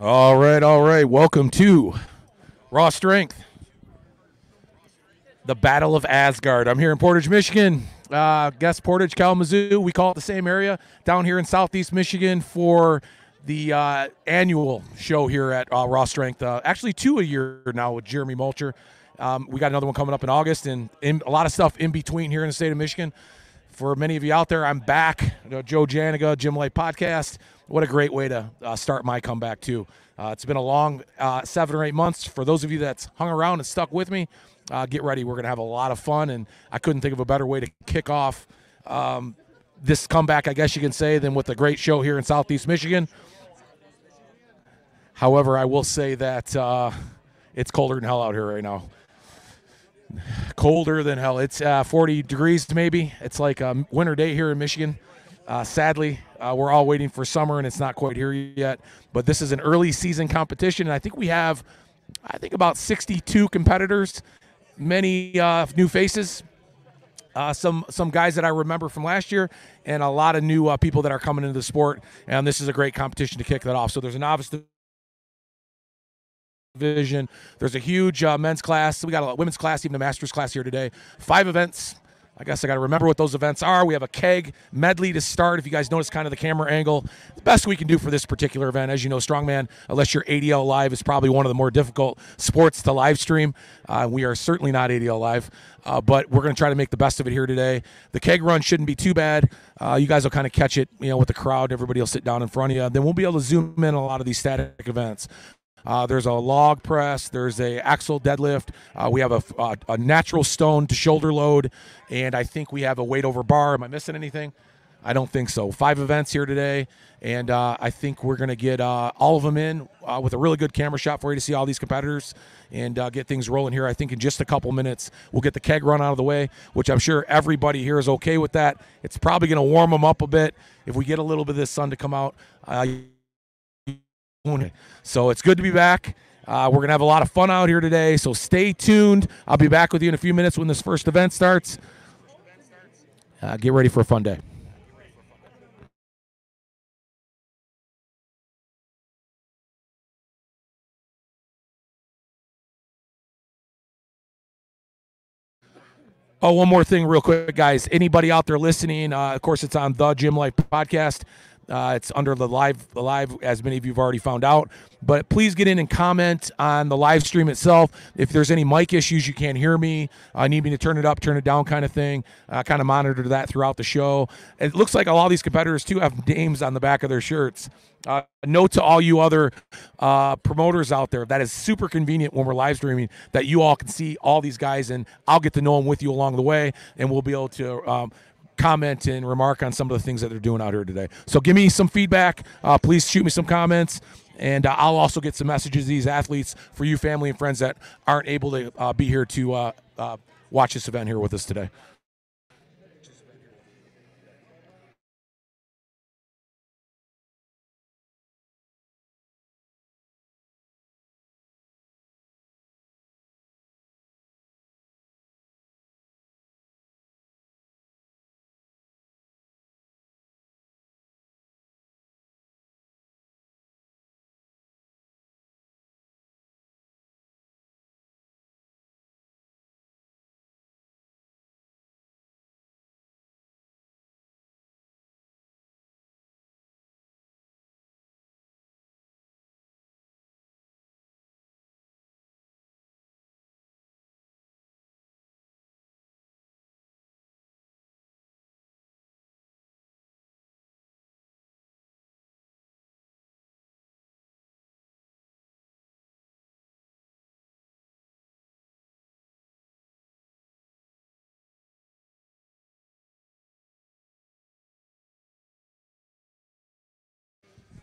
All right, all right. Welcome to Raw Strength, the Battle of Asgard. I'm here in Portage, Michigan. Uh, guess Portage, Kalamazoo. We call it the same area down here in Southeast Michigan for the uh, annual show here at uh, Raw Strength. Uh, actually, two a year now with Jeremy Mulcher. Um, we got another one coming up in August, and in, a lot of stuff in between here in the state of Michigan. For many of you out there, I'm back. You know, Joe Janiga, Gym Life Podcast. What a great way to uh, start my comeback too. Uh, it's been a long uh, seven or eight months. For those of you that's hung around and stuck with me, uh, get ready. We're gonna have a lot of fun, and I couldn't think of a better way to kick off um, this comeback, I guess you can say, than with a great show here in Southeast Michigan. However, I will say that uh, it's colder than hell out here right now colder than hell. It's uh, 40 degrees maybe. It's like a winter day here in Michigan. Sadly, uh, we're all waiting for summer and it's not quite here yet. But this is an early season competition, and I think we have, I think about 62 competitors, many uh, new faces. Uh, some some guys that I remember from last year, and a lot of new uh, people that are coming into the sport. And this is a great competition to kick that off. So there's a novice division. There's a huge uh, men's class. We got a women's class, even a master's class here today. Five events. I guess I got to remember what those events are. We have a keg medley to start. If you guys notice kind of the camera angle, the best we can do for this particular event, as you know, Strongman, unless you're ADL Live, is probably one of the more difficult sports to live stream. Uh, we are certainly not ADL Live, uh, but we're going to try to make the best of it here today. The keg run shouldn't be too bad. Uh, you guys will kind of catch it, you know, with the crowd. Everybody will sit down in front of you. Then we'll be able to zoom in a lot of these static events. Uh, there's a log press. There's a axle deadlift. Uh, we have a, a, a, natural stone to shoulder load, and I think we have a weight over bar. Am I missing anything? I don't think so. Five events here today, and uh, I think we're going to get uh, all of them in uh, with a really good camera shot for you to see all these competitors and uh, get things rolling here. I think in just a couple minutes we'll get the keg run out of the way, which I'm sure everybody here is okay with that. It's probably going to warm them up a bit if we get a little bit of this sun to come out. So it's good to be back. Uh, we're going to have a lot of fun out here today. So stay tuned. I'll be back with you in a few minutes when this first event starts. Uh, get ready for a fun day. Oh, one more thing, real quick, guys. Anybody out there listening? Uh, of course, it's on the Gym Life podcast. Uh, it's under the live, the live, as many of you have already found out. But please get in and comment on the live stream itself. If there's any mic issues, you can't hear me, I uh, need me to turn it up, turn it down, kind of thing. Uh, kind of monitor that throughout the show. It looks like a lot of these competitors too have names on the back of their shirts. Uh, note to all you other uh, promoters out there that is super convenient when we're live streaming that you all can see all these guys and I'll get to know them with you along the way and we'll be able to um, comment and remark on some of the things that they're doing out here today. So give me some feedback. Uh, please shoot me some comments. And uh, I'll also get some messages to these athletes for you, family and friends that aren't able to uh, be here to uh, uh, watch this event here with us today.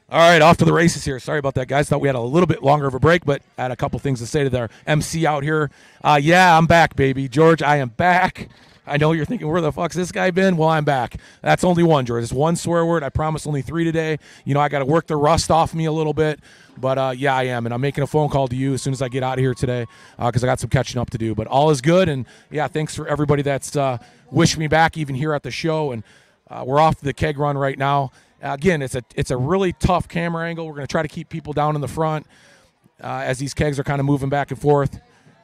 All right, off to the races here. Sorry about that, guys. Thought we had a little bit longer of a break, but I had a couple things to say to our MC out here. Uh, yeah, I'm back, baby. George, I am back. I know you're thinking, where the fuck's this guy been? Well, I'm back. That's only one, George. It's one swear word. I promise only three today. You know, I got to work the rust off me a little bit. But uh, yeah, I am. And I'm making a phone call to you as soon as I get out of here today because uh, I got some catching up to do. But all is good. And yeah, thanks for everybody that's uh, wished me back even here at the show. And uh, we're off the keg run right now. Again, it's a it's a really tough camera angle. We're going to try to keep people down in the front uh, as these kegs are kind of moving back and forth.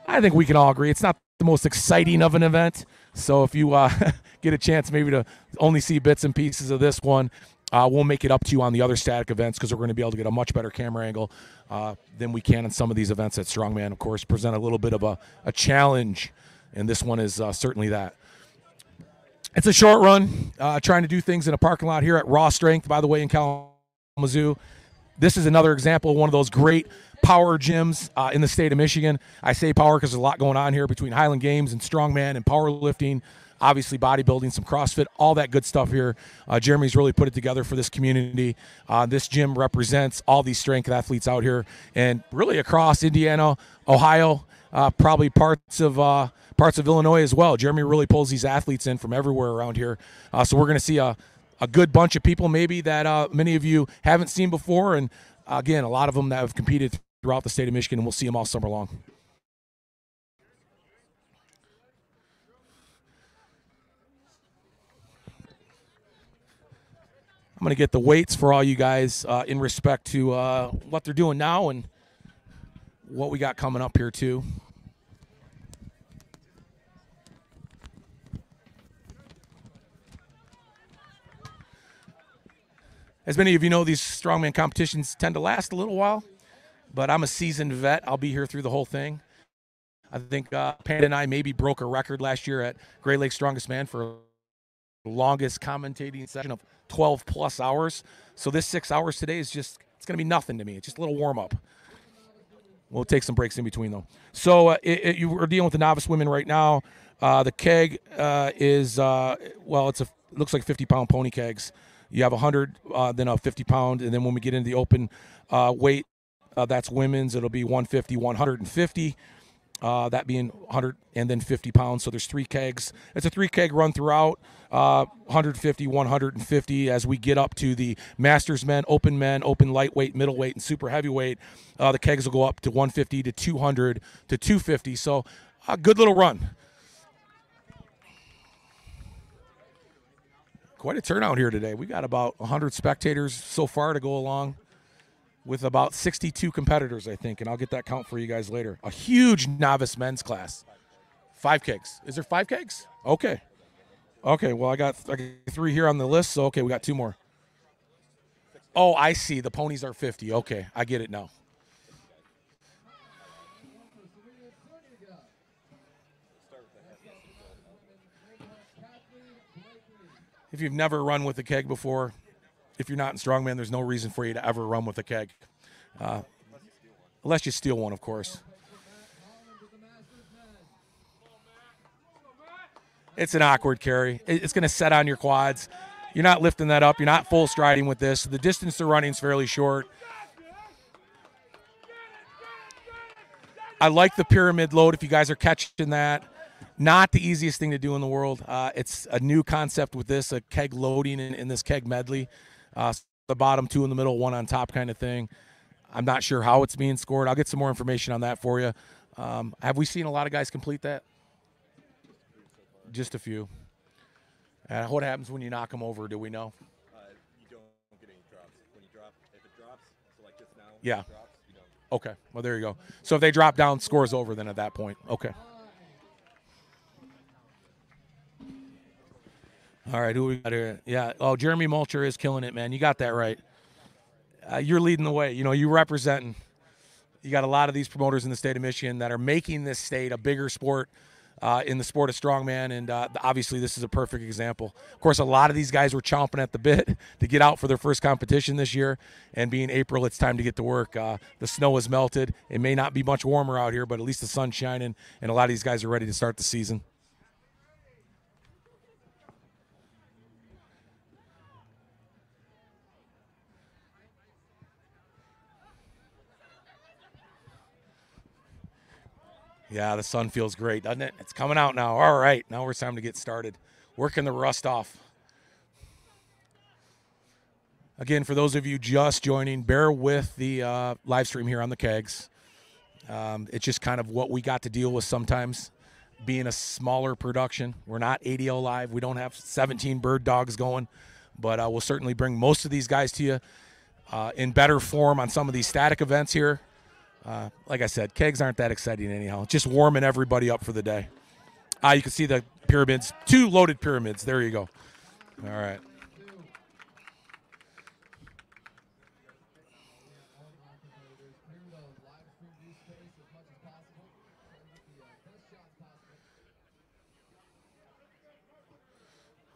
I think we can all agree it's not the most exciting of an event. So if you uh, get a chance maybe to only see bits and pieces of this one, uh, we'll make it up to you on the other static events because we're going to be able to get a much better camera angle uh, than we can in some of these events at Strongman. Of course, present a little bit of a, a challenge, and this one is uh, certainly that. It's a short run, uh, trying to do things in a parking lot here at Raw Strength, by the way, in Kalamazoo. This is another example of one of those great power gyms uh, in the state of Michigan. I say power because there's a lot going on here between Highland Games and strongman and powerlifting, obviously bodybuilding, some CrossFit, all that good stuff here. Uh, Jeremy's really put it together for this community. Uh, this gym represents all these strength athletes out here and really across Indiana, Ohio, uh, probably parts of uh, parts of Illinois as well. Jeremy really pulls these athletes in from everywhere around here. Uh, so we're going to see a, a good bunch of people maybe that uh, many of you haven't seen before. And again, a lot of them that have competed throughout the state of Michigan, and we'll see them all summer long. I'm going to get the weights for all you guys uh, in respect to uh, what they're doing now and what we got coming up here, too. As many of you know, these strongman competitions tend to last a little while, but I'm a seasoned vet. I'll be here through the whole thing. I think uh, Panda and I maybe broke a record last year at Great Lakes Strongest Man for longest commentating session of 12 plus hours. So this six hours today is just it's going to be nothing to me. It's just a little warm up. We'll take some breaks in between though. So uh, it, it, you are dealing with the novice women right now. Uh, the keg uh, is uh, well, it's a looks like 50 pound pony kegs. You have 100, uh, then a 50 pound, and then when we get into the open uh, weight, uh, that's women's. It'll be 150, 150. Uh, that being 100 and then 50 pounds. So there's three kegs. It's a three keg run throughout. Uh, 150, 150 as we get up to the masters men, open men, open lightweight, middleweight, and super heavyweight. Uh, the kegs will go up to 150 to 200 to 250. So a good little run. Quite a turnout here today. We got about 100 spectators so far to go along with about 62 competitors, I think, and I'll get that count for you guys later. A huge novice men's class. Five kegs. Is there five kegs? Okay. Okay, well, I got, I got three here on the list, so okay, we got two more. Oh, I see. The ponies are 50. Okay, I get it now. If you've never run with a keg before, if you're not in strongman, there's no reason for you to ever run with a keg, uh, unless you steal one, of course. It's an awkward carry. It's going to set on your quads. You're not lifting that up. You're not full striding with this. The distance to running is fairly short. I like the pyramid load if you guys are catching that. Not the easiest thing to do in the world. Uh, it's a new concept with this, a keg loading in, in this keg medley. Uh, the bottom two in the middle, one on top kind of thing. I'm not sure how it's being scored. I'll get some more information on that for you. Um, have we seen a lot of guys complete that? Just a few. Uh, what happens when you knock them over? Do we know? Uh, you don't get any drops. When you drop, if it drops, so like this now, yeah. Drops, you don't. Okay. Well, there you go. So if they drop down, scores over then at that point. Okay. All right, who we got here? Yeah. Oh, Jeremy Mulcher is killing it, man. You got that right. Uh, you're leading the way. You know, you representing. You got a lot of these promoters in the state of Michigan that are making this state a bigger sport uh, in the sport of strongman, and uh, obviously this is a perfect example. Of course, a lot of these guys were chomping at the bit to get out for their first competition this year, and being April, it's time to get to work. Uh, the snow has melted. It may not be much warmer out here, but at least the sun's shining, and a lot of these guys are ready to start the season. Yeah, the sun feels great, doesn't it? It's coming out now. All right, now it's time to get started. Working the rust off. Again, for those of you just joining, bear with the uh, live stream here on the kegs. Um, it's just kind of what we got to deal with sometimes being a smaller production. We're not ADL live. We don't have 17 bird dogs going, but uh, we'll certainly bring most of these guys to you uh, in better form on some of these static events here. Uh, like I said, kegs aren't that exciting anyhow. Just warming everybody up for the day. Ah, you can see the pyramids, two loaded pyramids. There you go. All right.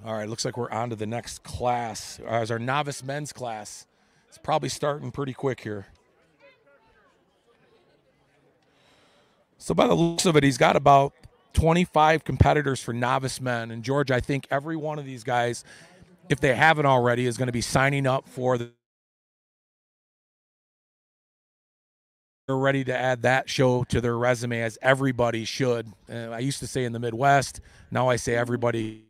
All right, looks like we're on to the next class. Uh, as our novice men's class. It's probably starting pretty quick here. So by the looks of it, he's got about 25 competitors for novice men. And George, I think every one of these guys, if they haven't already, is going to be signing up for the. They're ready to add that show to their resume, as everybody should. Uh, I used to say in the Midwest, now I say everybody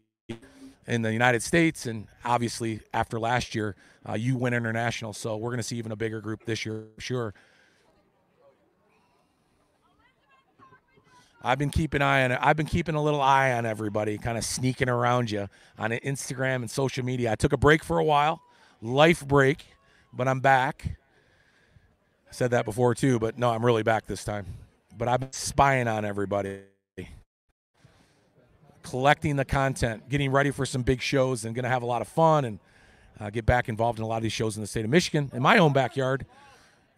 in the United States, and obviously after last year, uh, you win international. So we're going to see even a bigger group this year, sure. I've been keeping eye on. I've been keeping a little eye on everybody, kind of sneaking around you on Instagram and social media. I took a break for a while, life break, but I'm back. I said that before too, but no, I'm really back this time. But I've been spying on everybody, collecting the content, getting ready for some big shows, and going to have a lot of fun and uh, get back involved in a lot of these shows in the state of Michigan, in my own backyard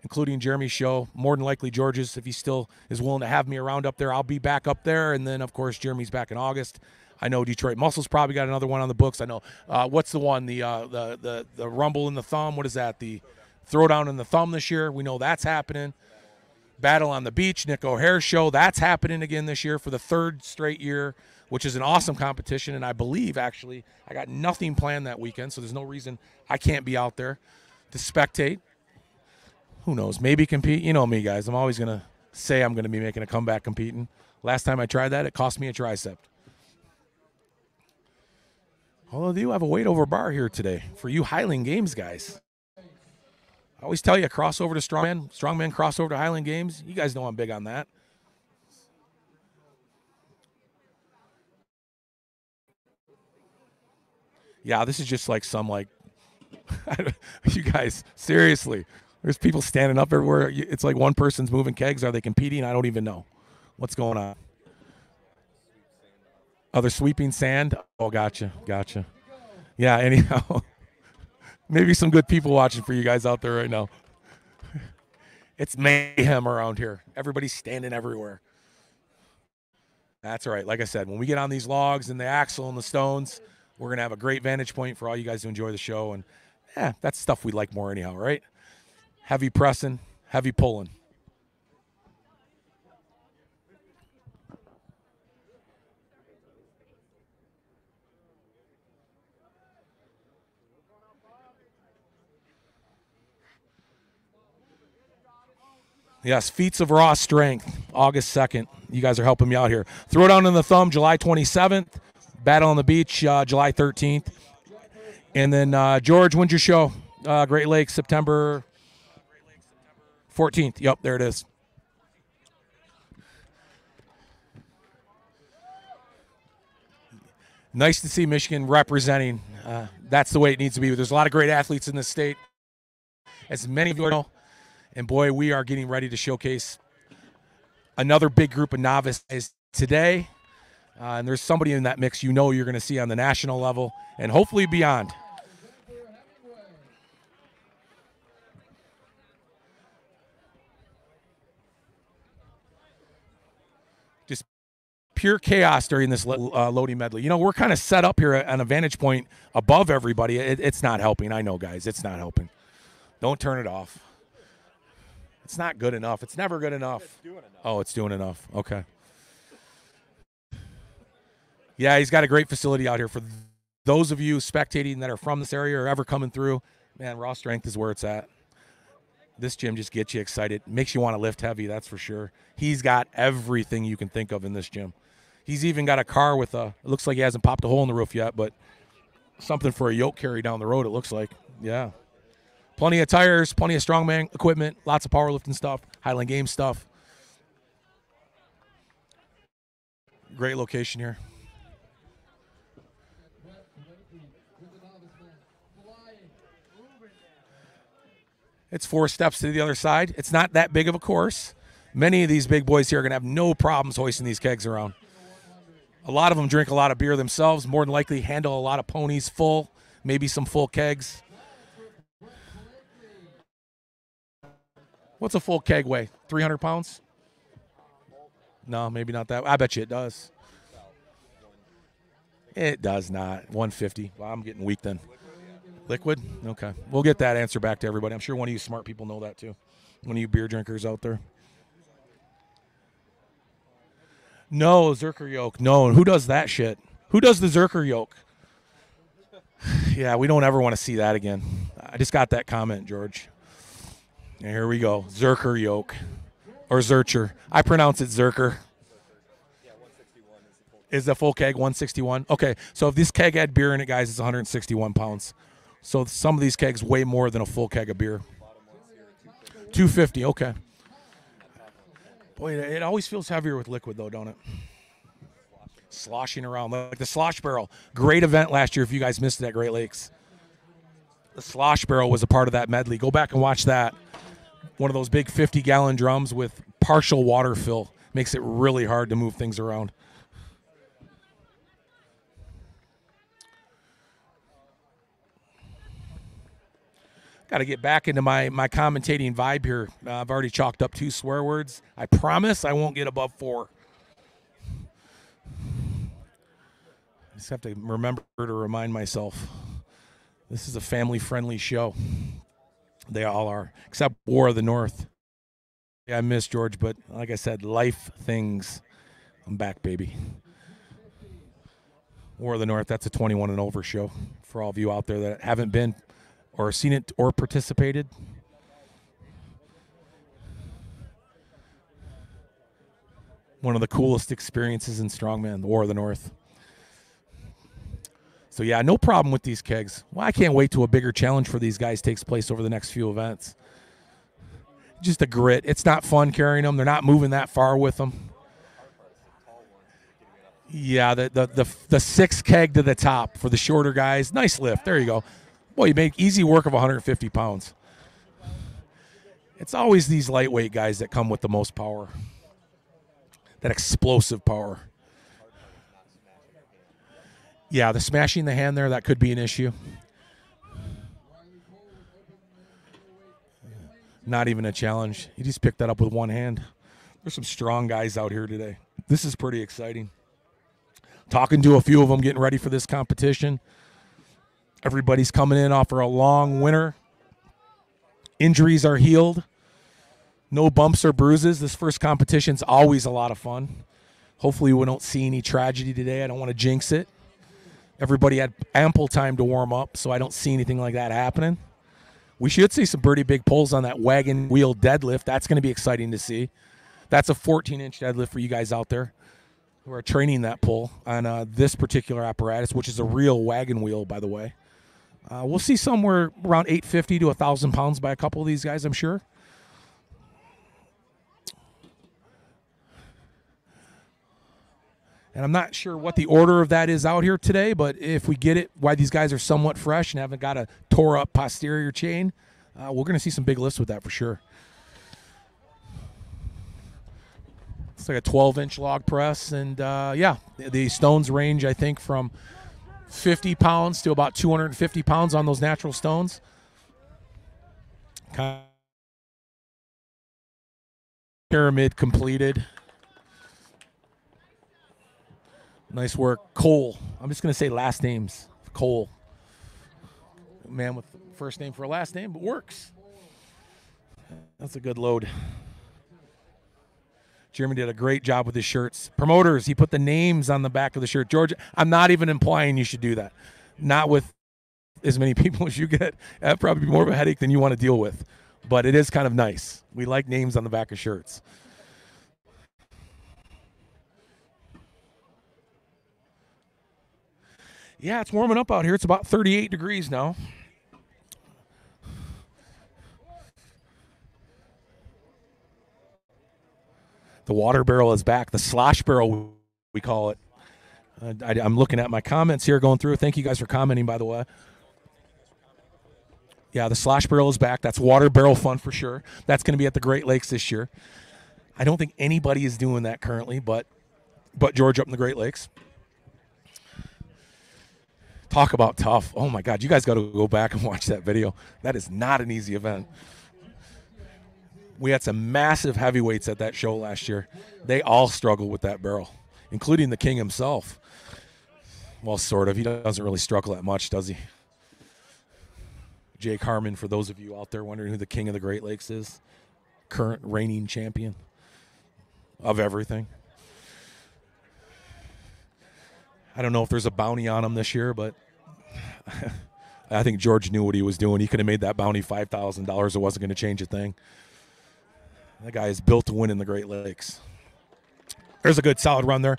including Jeremy's show. More than likely, George's, if he still is willing to have me around up there, I'll be back up there. And then, of course, Jeremy's back in August. I know Detroit Muscles probably got another one on the books. I know uh, what's the one the uh, the the the rumble in the thumb. What is that? The throwdown in the thumb this year. We know that's happening. Battle on the Beach, Nick O'Hare show. That's happening again this year for the third straight year, which is an awesome competition. And I believe actually I got nothing planned that weekend, so there's no reason I can't be out there to spectate who knows? Maybe compete. You know me, guys. I'm always gonna say I'm gonna be making a comeback competing. Last time I tried that, it cost me a tricep. Although they do have a weight over bar here today for you Highland Games guys. I always tell you, crossover to strongman, strongman crossover to Highland Games. You guys know I'm big on that. Yeah, this is just like some like you guys seriously. There's people standing up everywhere. It's like one person's moving kegs. Are they competing? I don't even know. What's going on? Oh, they're sweeping sand. Oh, gotcha, gotcha. Yeah. Anyhow, maybe some good people watching for you guys out there right now. It's mayhem around here. Everybody's standing everywhere. That's all right. Like I said, when we get on these logs and the axle and the stones, we're gonna have a great vantage point for all you guys to enjoy the show. And yeah, that's stuff we like more anyhow, right? Heavy pressing, heavy pulling. Yes, feats of raw strength, August 2nd. You guys are helping me out here. Throw down in the thumb, July 27th. Battle on the beach, uh, July 13th. And then uh, George, when's your show? Uh, Great Lakes, September 14th. Yep, there it is. Nice to see Michigan representing. Uh, that's the way it needs to be. There's a lot of great athletes in this state, as many of you know. And boy, we are getting ready to showcase another big group of novices today. Uh, and there's somebody in that mix you know you're going to see on the national level and hopefully beyond. Pure chaos during this uh, loading medley. You know, we're kind of set up here on a vantage point above everybody. It, it's not helping. I know, guys. It's not helping. Don't turn it off. It's not good enough. It's never good enough. It's enough. Oh, it's doing enough. Okay. Yeah, he's got a great facility out here for those of you spectating that are from this area or ever coming through. Man, raw strength is where it's at. This gym just gets you excited, makes you want to lift heavy, that's for sure. He's got everything you can think of in this gym. He's even got a car with a. It looks like he hasn't popped a hole in the roof yet, but something for a yoke carry down the road. It looks like. Yeah. Plenty of tires, plenty of strongman equipment, lots of powerlifting stuff, Highland Games stuff. Great location here. It's four steps to the other side. It's not that big of a course. Many of these big boys here are going to have no problems hoisting these kegs around. A lot of them drink a lot of beer themselves, more than likely handle a lot of ponies full, maybe some full kegs. What's a full keg weigh? 300 pounds? No, maybe not that. I bet you it does. It does not. 150. Well, I'm getting weak then. Liquid? Okay. We'll get that answer back to everybody. I'm sure one of you smart people know that too. One of you beer drinkers out there. No, Zerker yoke. No. Who does that shit? Who does the Zerker yoke? yeah, we don't ever want to see that again. I just got that comment, George. And here we go. Zerker yoke. Or Zercher. I pronounce it Zerker. Yeah, 161 is the full. Keg 161? Okay, so if this keg had beer in it, guys, it's 161 pounds. So some of these kegs weigh more than a full keg of beer. Bottom one's here, 250. 250, okay. Boy, it always feels heavier with liquid, though, don't it? Sloshing around like the slosh barrel. Great event last year. If you guys missed it at Great Lakes, the slosh barrel was a part of that medley. Go back and watch that. One of those big 50 gallon drums with partial water fill makes it really hard to move things around. Got to get back into my my commentating vibe here. Uh, I've already chalked up two swear words. I promise I won't get above four. I just have to remember to remind myself this is a family friendly show. They all are, except War of the North. Yeah, I miss George, but like I said, life things. I'm back, baby. War of the North, that's a 21 and over show for all of you out there that haven't been or seen it or participated. One of the coolest experiences in strongman, the War of the North. So yeah, no problem with these kegs. Well, I can't wait till a bigger challenge for these guys takes place over the next few events. Just a grit. It's not fun carrying them. They're not moving that far with them. Yeah, the the the, the six keg to the top for the shorter guys. Nice lift. There you go. Boy, you make easy work of 150 pounds. It's always these lightweight guys that come with the most power. That explosive power. Yeah, the smashing the hand there, that could be an issue. Not even a challenge. He just picked that up with one hand. There's some strong guys out here today. This is pretty exciting. Talking to a few of them getting ready for this competition. Everybody's coming in after a long winter. Injuries are healed. No bumps or bruises. This first competition's always a lot of fun. Hopefully, we don't see any tragedy today. I don't want to jinx it. Everybody had ample time to warm up, so I don't see anything like that happening. We should see some pretty big pulls on that wagon wheel deadlift. That's going to be exciting to see. That's a 14 inch deadlift for you guys out there who are training that pull on uh, this particular apparatus, which is a real wagon wheel, by the way. Uh, we'll see somewhere around 850 to 1,000 pounds by a couple of these guys, I'm sure. And I'm not sure what the order of that is out here today, but if we get it, why these guys are somewhat fresh and haven't got a tore up posterior chain, uh, we're going to see some big lifts with that for sure. It's like a 12 inch log press. And uh, yeah, the- the stones range, I think, from 50 pounds to about 250 pounds on those natural stones. Pyramid completed. Nice work. Cole. I'm just going to say last names. Cole. Man with first name for a last name, but works. That's a good load. Jeremy did a great job with his shirts. Promoters, he put the names on the back of the shirt. George, I'm not even implying you should do that. Not with as many people as you get. That'd probably be more of a headache than you want to deal with. But it is kind of nice. We like names on the back of shirts. Yeah, it's warming up out here. It's about 38 degrees now. The water barrel is back. The slosh barrel, we call it. Uh, I, I'm looking at my comments here going through. Thank you guys for commenting, by the way. Yeah, the slash barrel is back. That's water barrel fun for sure. That's going to be at the Great Lakes this year. I don't think anybody is doing that currently, but but George up in the Great Lakes. Talk about tough. Oh my God, you guys got to go back and watch that video. That is not an easy event. We had some massive heavyweights at that show last year. They all struggle with that barrel, including the king himself. Well, sort of. He doesn't really struggle that much, does he? Jake Harmon, for those of you out there wondering who the king of the Great Lakes is, current reigning champion of everything. I don't know if there's a bounty on him this year, but I think George knew what he was doing. He could have made that bounty five thousand dollars. It wasn't going to change a thing. That guy is built to win in the Great Lakes. There's a good solid run there.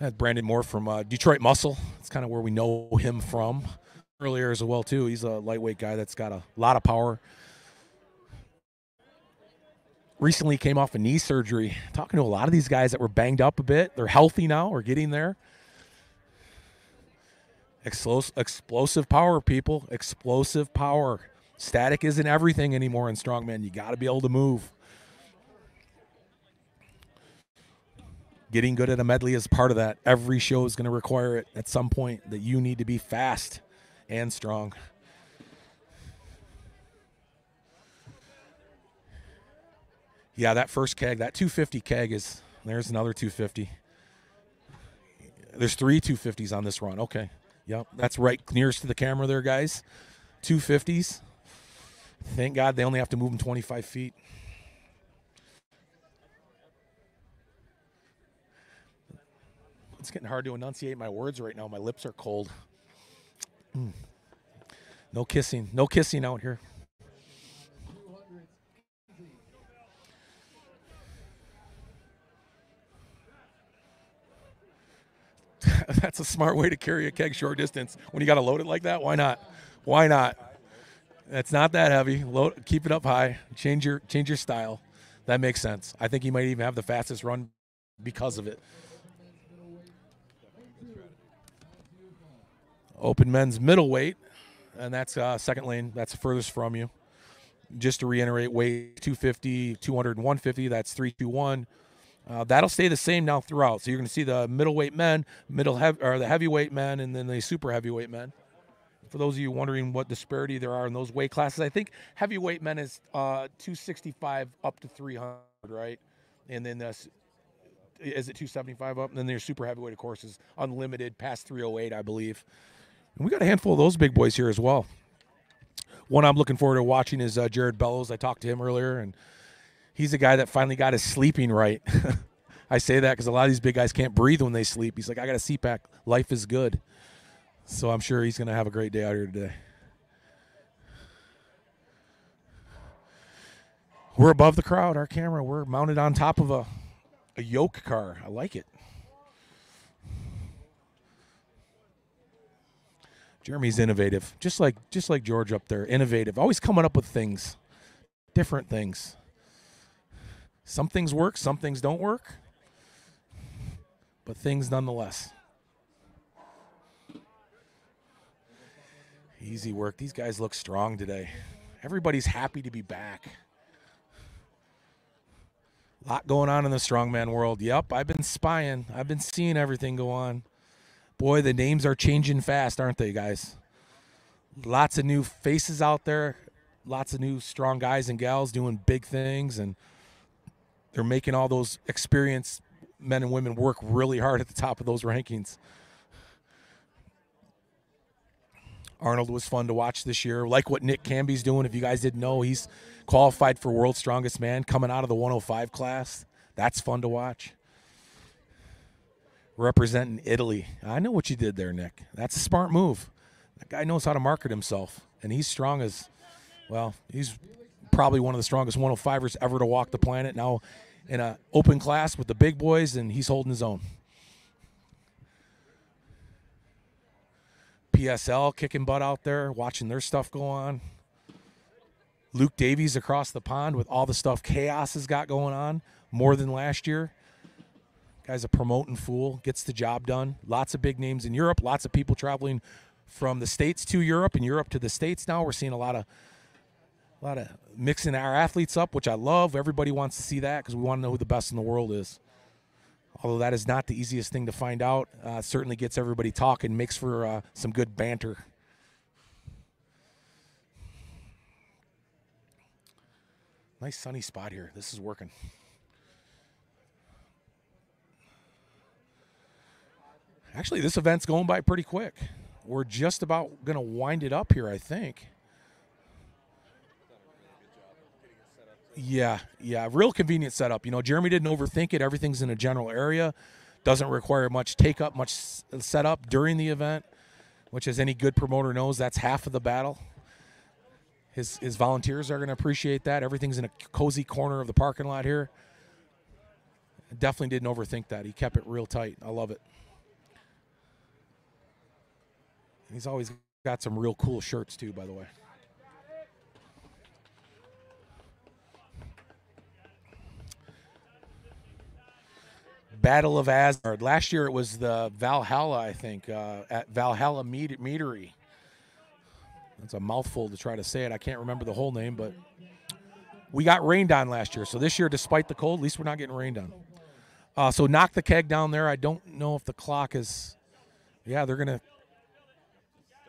Had Brandon Moore from uh, Detroit Muscle. It's kind of where we know him from earlier as well too. He's a lightweight guy that's got a lot of power. Recently came off a knee surgery. Talking to a lot of these guys that were banged up a bit. They're healthy now or getting there. Explosive power, people. Explosive power. Static isn't everything anymore in strongman. You got to be able to move. Getting good at a medley is part of that. Every show is going to require it at some point that you need to be fast and strong. Yeah, that first keg, that 250 keg is there's another 250. There's three 250s on this run. Okay. Yep, that's right nearest to the camera there, guys. 250s. Thank God they only have to move them 25 feet. It's getting hard to enunciate my words right now. My lips are cold. Mm. No kissing. No kissing out here. That's a smart way to carry a keg short distance. When you got to load it like that, why not? Why not? It's not that heavy. Load, keep it up high. Change your change your style. That makes sense. I think he might even have the fastest run because of it. Open men's middleweight, and that's uh, second lane. That's furthest from you. Just to reiterate, weight 250, 200, 150. That's 321. Uh, that'll stay the same now throughout. So you're going to see the middleweight men, middle heavy, or the heavyweight men, and then the super heavyweight men. For those of you wondering what disparity there are in those weight classes, I think heavyweight men is uh, 265 up to 300, right? And then this is it 275 up, and then there's super heavyweight, of course, is unlimited past 308, I believe. And we got a handful of those big boys here as well. One I'm looking forward to watching is uh, Jared Bellows. I talked to him earlier, and he's a guy that finally got his sleeping right. I say that because a lot of these big guys can't breathe when they sleep. He's like, I got a CPAP. Life is good. So I'm sure he's going to have a great day out here today. We're above the crowd, our camera. We're mounted on top of a, a yoke car. I like it. Jeremy's innovative, just like just like George up there. Innovative, always coming up with things, different things. Some things work, some things don't work, but things nonetheless. Easy work. These guys look strong today. Everybody's happy to be back. A lot going on in the strongman world. Yep, I've been spying. I've been seeing everything go on. Boy, the names are changing fast, aren't they, guys? Lots of new faces out there, lots of new strong guys and gals doing big things, and they're making all those experienced men and women work really hard at the top of those rankings. Arnold was fun to watch this year. Like what Nick Camby's doing. If you guys didn't know, he's qualified for World's Strongest Man coming out of the 105 class. That's fun to watch representing Italy. I know what you did there, Nick. That's a smart move. That guy knows how to market himself, and he's strong as well. He's probably one of the strongest 105ers ever to walk the planet. Now in an open class with the big boys, and he's holding his own. PSL kicking butt out there, watching their stuff go on. Luke Davies across the pond with all the stuff Chaos has got going on more than last year. Guy's a promoting fool, gets the job done. Lots of big names in Europe, lots of people traveling from the States to Europe and Europe to the States now. We're seeing a lot of a lot of mixing our athletes up, which I love. Everybody wants to see that because we want to know who the best in the world is. Although that is not the easiest thing to find out, uh, certainly gets everybody talking, makes for uh, some good banter. Nice sunny spot here. This is working. Actually, this event's going by pretty quick. We're just about going to wind it up here, I think. Yeah, yeah, real convenient setup. You know, Jeremy didn't overthink it. Everything's in a general area. Doesn't require much take up, much setup during the event, which, as any good promoter knows, that's half of the battle. His his volunteers are going to appreciate that. Everything's in a cozy corner of the parking lot here. Definitely didn't overthink that. He kept it real tight. I love it. He's always got some real cool shirts too, by the way. Battle of Asgard. Last year it was the Valhalla, I think, uh, at Valhalla Mead- Meadery. That's a mouthful to try to say it. I can't remember the whole name, but we got rained on last year. So this year, despite the cold, at least we're not getting rained on. Uh, so knock the keg down there. I don't know if the clock is. Yeah, they're gonna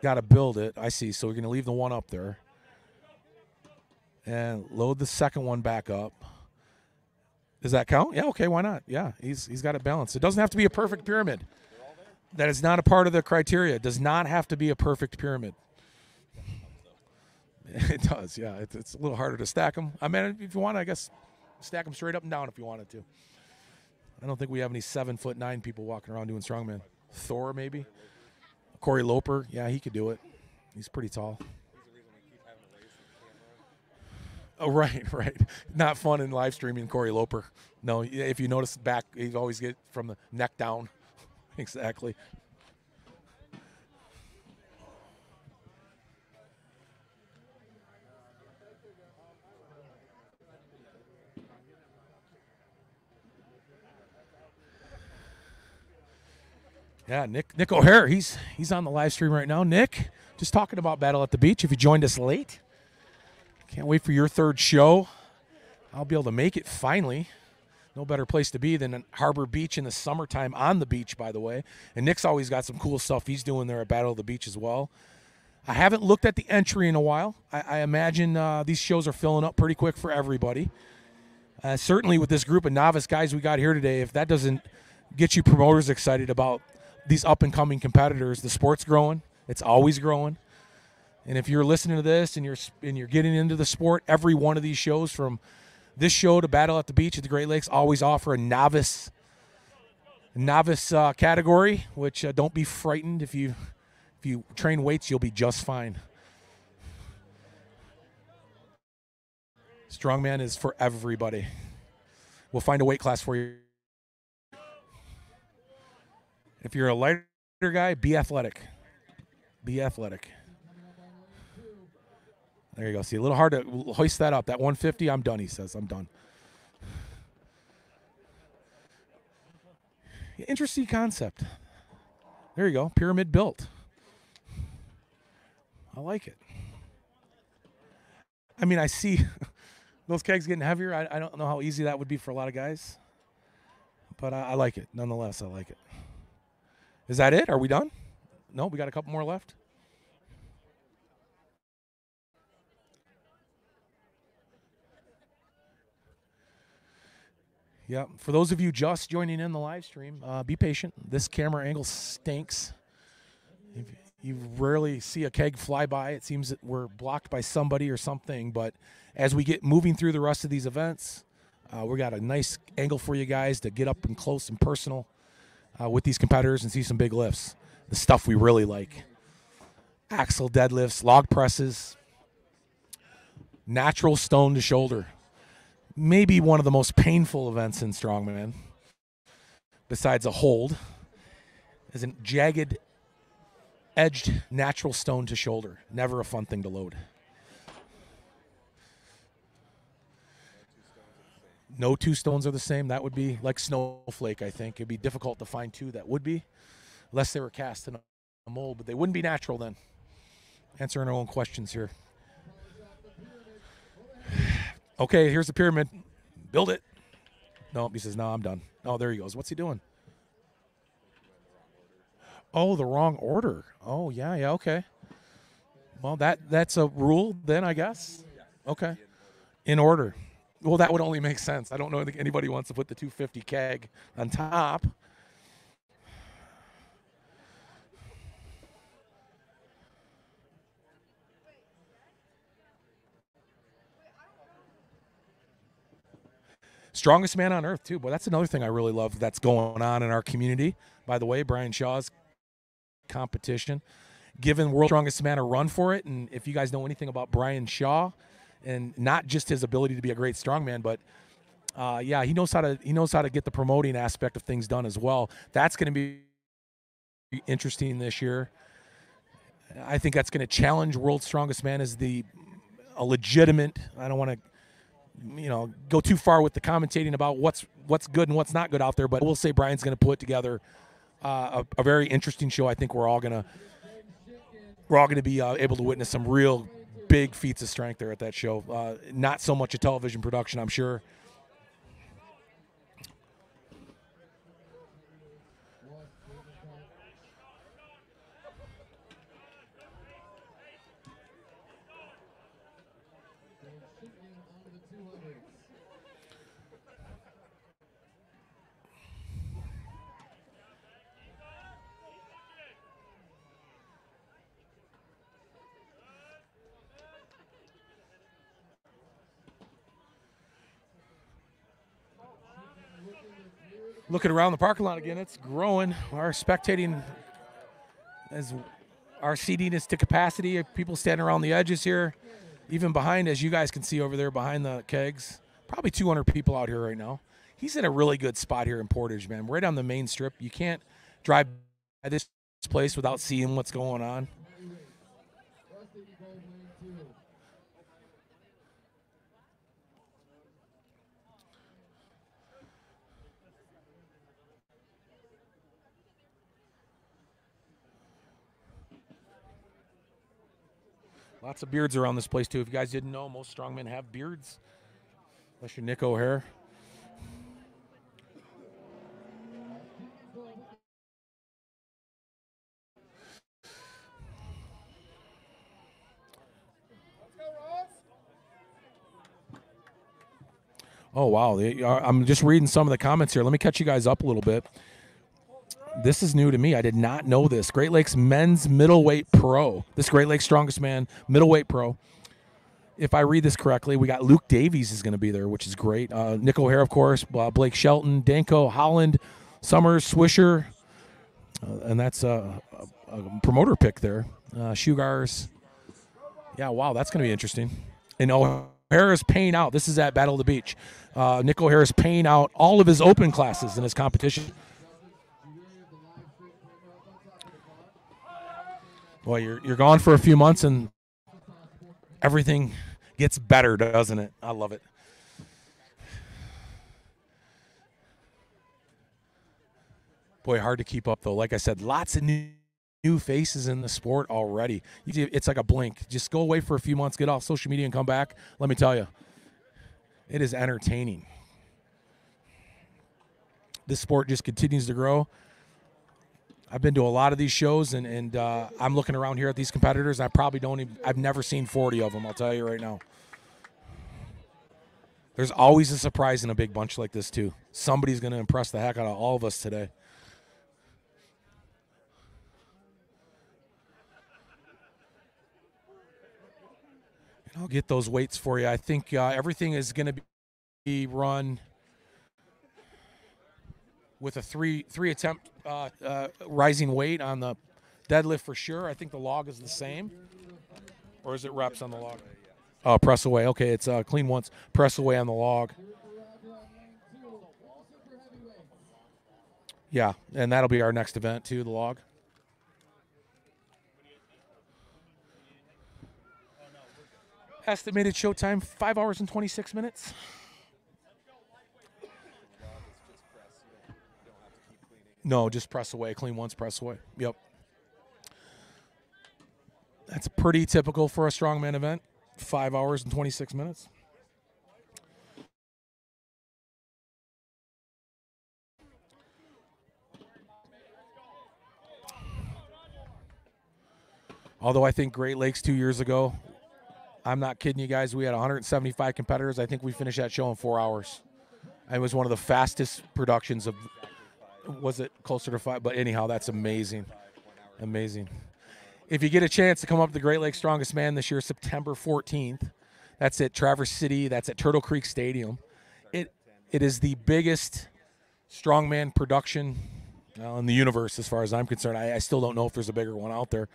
got to build it. I see. So we're gonna leave the one up there and load the second one back up. Does that count? Yeah. Okay. Why not? Yeah. He's he's got it balanced. It doesn't have to be a perfect pyramid. That is not a part of the criteria. It does not have to be a perfect pyramid. It does, yeah. It's, it's a little harder to stack them. I mean, if you want, I guess stack them straight up and down if you wanted to. I don't think we have any seven foot nine people walking around doing strongman. Thor, maybe. Corey Loper, yeah, he could do it. He's pretty tall. Oh, right, right. Not fun in live streaming Corey Loper. No, if you notice back, he always get from the neck down. exactly. Yeah, Nick Nick O'Hare, he's he's on the live stream right now. Nick, just talking about Battle at the Beach. If you joined us late, can't wait for your third show. I'll be able to make it finally. No better place to be than Harbor Beach in the summertime on the beach, by the way. And Nick's always got some cool stuff he's doing there at Battle of the Beach as well. I haven't looked at the entry in a while. I, I imagine uh, these shows are filling up pretty quick for everybody. Uh, certainly with this group of novice guys we got here today, if that doesn't get you promoters excited about these up and coming competitors. The sport's growing; it's always growing. And if you're listening to this and you're and you're getting into the sport, every one of these shows, from this show to Battle at the Beach at the Great Lakes, always offer a novice novice uh, category. Which uh, don't be frightened if you if you train weights, you'll be just fine. Strongman is for everybody. We'll find a weight class for you. If you're a lighter guy, be athletic. Be athletic. There you go. See, a little hard to hoist that up. That 150, I'm done, he says. I'm done. Interesting concept. There you go. Pyramid built. I like it. I mean, I see those kegs getting heavier. I, I, don't know how easy that would be for a lot of guys, but I, I like it. Nonetheless, I like it. Is that it? Are we done? No, we got a couple more left. Yeah, for those of you just joining in the live stream, uh, be patient. This camera angle stinks. If you rarely see a keg fly by. It seems that we're blocked by somebody or something. But as we get moving through the rest of these events, uh, we got a nice angle for you guys to get up and close and personal uh, with these competitors and see some big lifts. The stuff we really like axle deadlifts, log presses, natural stone to shoulder. Maybe one of the most painful events in strongman, besides a hold, is a jagged, edged natural stone to shoulder. Never a fun thing to load. no two stones are the same. That would be like snowflake. I think it'd be difficult to find two that would be, unless they were cast in a mold, but they wouldn't be natural then. Answering our own questions here. Okay, here's the pyramid. Build it. No, he says, no, I'm done. Oh, there he goes. What's he doing? Oh, the wrong order. Oh, yeah, yeah, okay. Well, that that's a rule then, I guess. Okay. In order. Well, that would only make sense. I don't know if anybody wants to put the 250 keg on top. Strongest man on earth, too. Boy, that's another thing I really love that's going on in our community. By the way, Brian Shaw's competition, giving World Strongest Man a run for it. And if you guys know anything about Brian Shaw, and not just his ability to be a great strongman, but uh, yeah, he knows how to he knows how to get the promoting aspect of things done as well. That's going to be interesting this year. I think that's going to challenge World's Strongest Man as the a legitimate. I don't want to you know go too far with the commentating about what's what's good and what's not good out there, but we'll say Brian's going to put together uh, a, a, very interesting show. I think we're all gonna we're all going to be uh, able to witness some real big feats of strength there at that show. Uh, not so much a television production, I'm sure. Looking around the parking lot again. It's growing. Our spectating as our seating is to capacity. People standing around the edges here, even behind, as you guys can see over there behind the kegs. Probably 200 people out here right now. He's in a really good spot here in Portage, man. Right on the main strip. You can't drive at this place without seeing what's going on. Lots of beards around this place too. If you guys didn't know, most strongmen have beards. Unless you're Nick O'Hare. Oh wow! Uh, I'm just reading some of the comments here. Let me catch you guys up a little bit this is new to me. I did not know this. Great Lakes Men's Middleweight Pro. This Great Lakes Strongest Man Middleweight Pro. If I read this correctly, we got Luke Davies is going to be there, which is great. Uh, Nick O'Hare, of course, uh, Blake Shelton, Danko, Holland, Summers, Swisher, uh, and that's a, a, promoter pick there. Uh, Shugars. Yeah, wow, that's going to be interesting. And O'Hare is paying out. This is at Battle of the Beach. Uh, Nick O'Hare is paying out all of his open classes in his competition. Boy, you're you're gone for a few months and everything gets better, doesn't it? I love it. Boy, hard to keep up though. Like I said, lots of new new faces in the sport already. It's like a blink. Just go away for a few months, get off social media, and come back. Let me tell you, it is entertaining. This sport just continues to grow. I've been to a lot of these shows, and and uh, I'm looking around here at these competitors. I probably don't even. I've never seen 40 of them. I'll tell you right now. There's always a surprise in a big bunch like this too. Somebody's going to impress the heck out of all of us today. And I'll get those weights for you. I think uh, everything is going to be run with a three three attempt uh, uh, rising weight on the deadlift for sure. I think the log is the same, or is it reps on the log? Oh, press away. Okay, it's uh, clean once. Press away on the log. Yeah, and that'll be our next event too. The log. Estimated show time five hours and twenty six minutes. No, just press away. Clean once, press away. Yep. That's pretty typical for a strongman event. Five hours and 26 minutes. Although I think Great Lakes two years ago, I'm not kidding you guys, we had 175 competitors. I think we finished that show in four hours. It was one of the fastest productions of. Was it closer to five? But anyhow, that's amazing, amazing. If you get a chance to come up to the Great Lakes Strongest Man this year, September 14th, that's at Traverse City. That's at Turtle Creek Stadium. It it is the biggest strongman production uh, in the universe, as far as I'm concerned. I, I still don't know if there's a bigger one out there.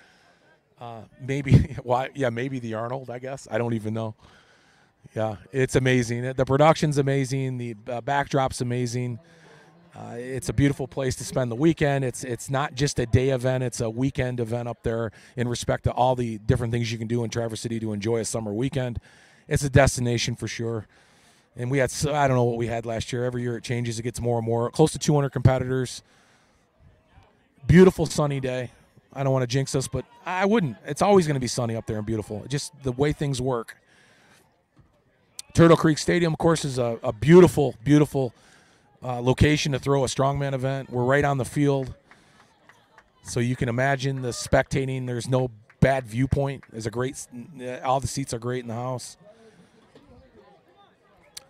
Uh, maybe why? Yeah, maybe the Arnold. I guess I don't even know. Yeah, it's amazing. The production's amazing. The uh, backdrop's amazing. Uh, it's a beautiful place to spend the weekend. It's it's not just a day event; it's a weekend event up there. In respect to all the different things you can do in Traverse City to enjoy a summer weekend, it's a destination for sure. And we had so I don't know what we had last year. Every year it changes. It gets more and more. Close to 200 competitors. Beautiful sunny day. I don't want to jinx us, but I wouldn't. It's always going to be sunny up there and beautiful. Just the way things work. Turtle Creek Stadium, of course, is a, a beautiful, beautiful uh, location to throw a strongman event. We're right on the field, so you can imagine the spectating. There's no bad viewpoint. There's a great. All the seats are great in the house.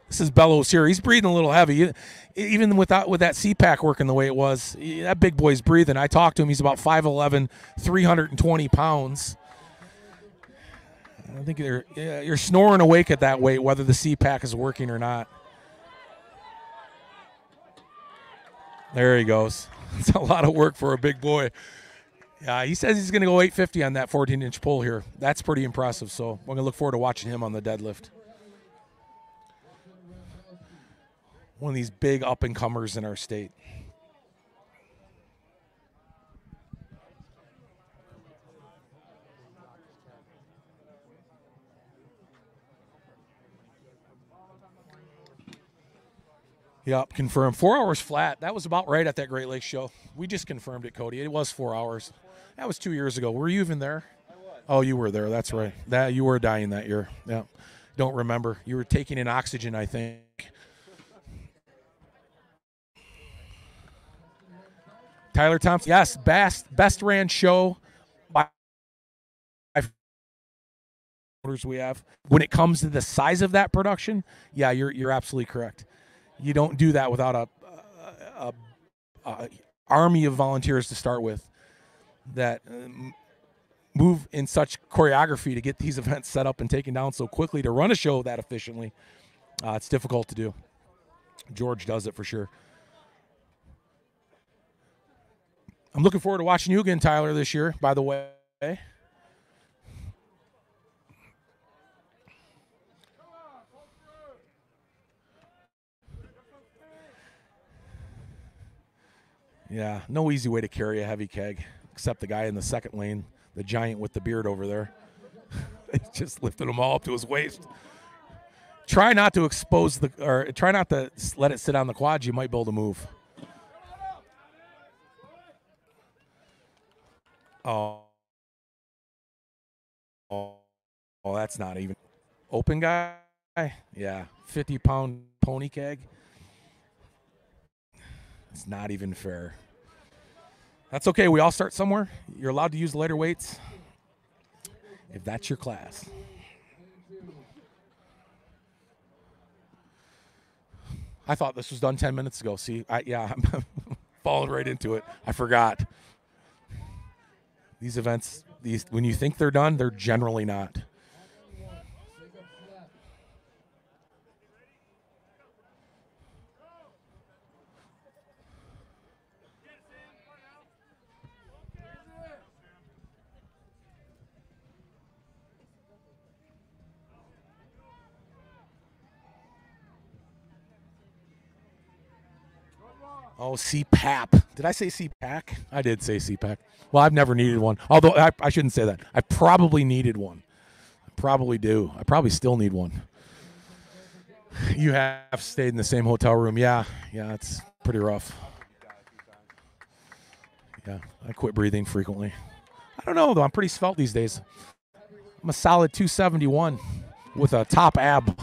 This is Bellows here. He's breathing a little heavy, even without with that CPAC working the way it was. That big boy's breathing. I talked to him. He's about 5'11", 320 pounds. I think you're you're snoring awake at that weight, whether the CPAC is working or not. There he goes. It's a lot of work for a big boy. Yeah, he says he's going to go 850 on that 14 inch pull here. That's pretty impressive. So we're going to look forward to watching him on the deadlift. One of these big up and comers in our state. Yep, confirmed. Four hours flat. That was about right at that Great Lakes show. We just confirmed it, Cody. It was four hours. That was two years ago. Were you even there? I was. Oh, you were there. That's right. That you were dying that year. Yeah. Don't remember. You were taking in oxygen, I think. Tyler Thompson. Yes, best best ran show we have. When it comes to the size of that production, yeah, you're you're absolutely correct you don't do that without a, a, a, a army of volunteers to start with that um, move in such choreography to get these events set up and taken down so quickly to run a show that efficiently. Uh, it's difficult to do. George does it for sure. I'm looking forward to watching you again, Tyler, this year, by the way. Yeah, no easy way to carry a heavy keg, except the guy in the second lane, the giant with the beard over there. just lifted them all up to his waist. Try not to expose the, or try not to let it sit on the quads. You might be able to move. Oh. Oh, oh that's not even. Open guy? Yeah. 50 pound pony keg. It's not even fair. That's okay. We all start somewhere. You're allowed to use lighter weights if that's your class. I thought this was done 10 minutes ago. See, I, yeah, I'm falling right into it. I forgot. These events, these when you think they're done, they're generally not. Oh, CPAP. Did I say CPAC? I did say CPAC. Well, I've never needed one. Although I, I shouldn't say that. I probably needed one. I probably do. I probably still need one. You have stayed in the same hotel room. Yeah, yeah, it's pretty rough. Yeah, I quit breathing frequently. I don't know though. I'm pretty svelte these days. I'm a solid 271 with a top ab.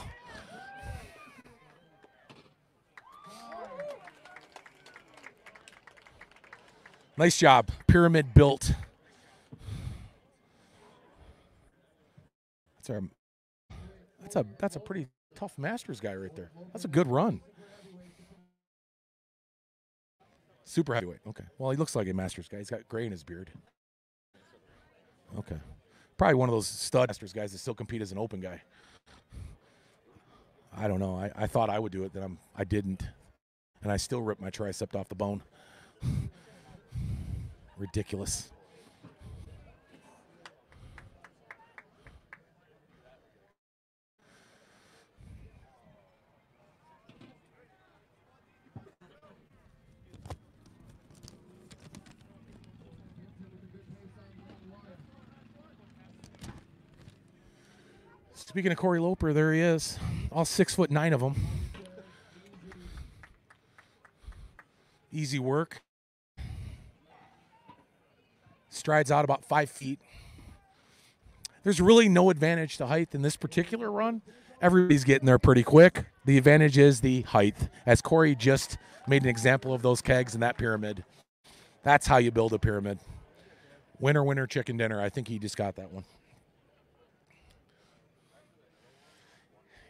Nice job. Pyramid built. That's our that's a that's a pretty tough Masters guy right there. That's a good run. Super heavyweight. Okay. Well, he looks like a Masters guy. He's got gray in his beard. Okay. Probably one of those stud Masters guys that still compete as an open guy. I don't know. I, I thought I would do it, then I'm I didn't. And I still ripped my tricep off the bone. Ridiculous. Speaking of Corey Loper, there he is. All six foot nine of them. Easy work. Strides out about five feet. There's really no advantage to height in this particular run. Everybody's getting there pretty quick. The advantage is the height, as Corey just made an example of those kegs in that pyramid. That's how you build a pyramid. Winner, winner, chicken dinner. I think he just got that one.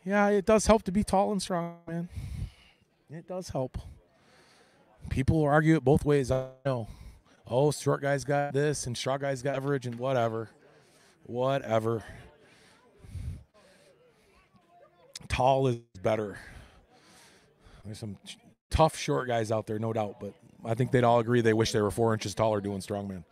Yeah, it does help to be tall and strong, man. It does help. People argue it both ways. I know. Oh, short guys got this, and strong guys got average, and whatever. Whatever. Tall is better. There's some tough short guys out there, no doubt, but I think they'd all agree they wish they were four inches taller doing strongman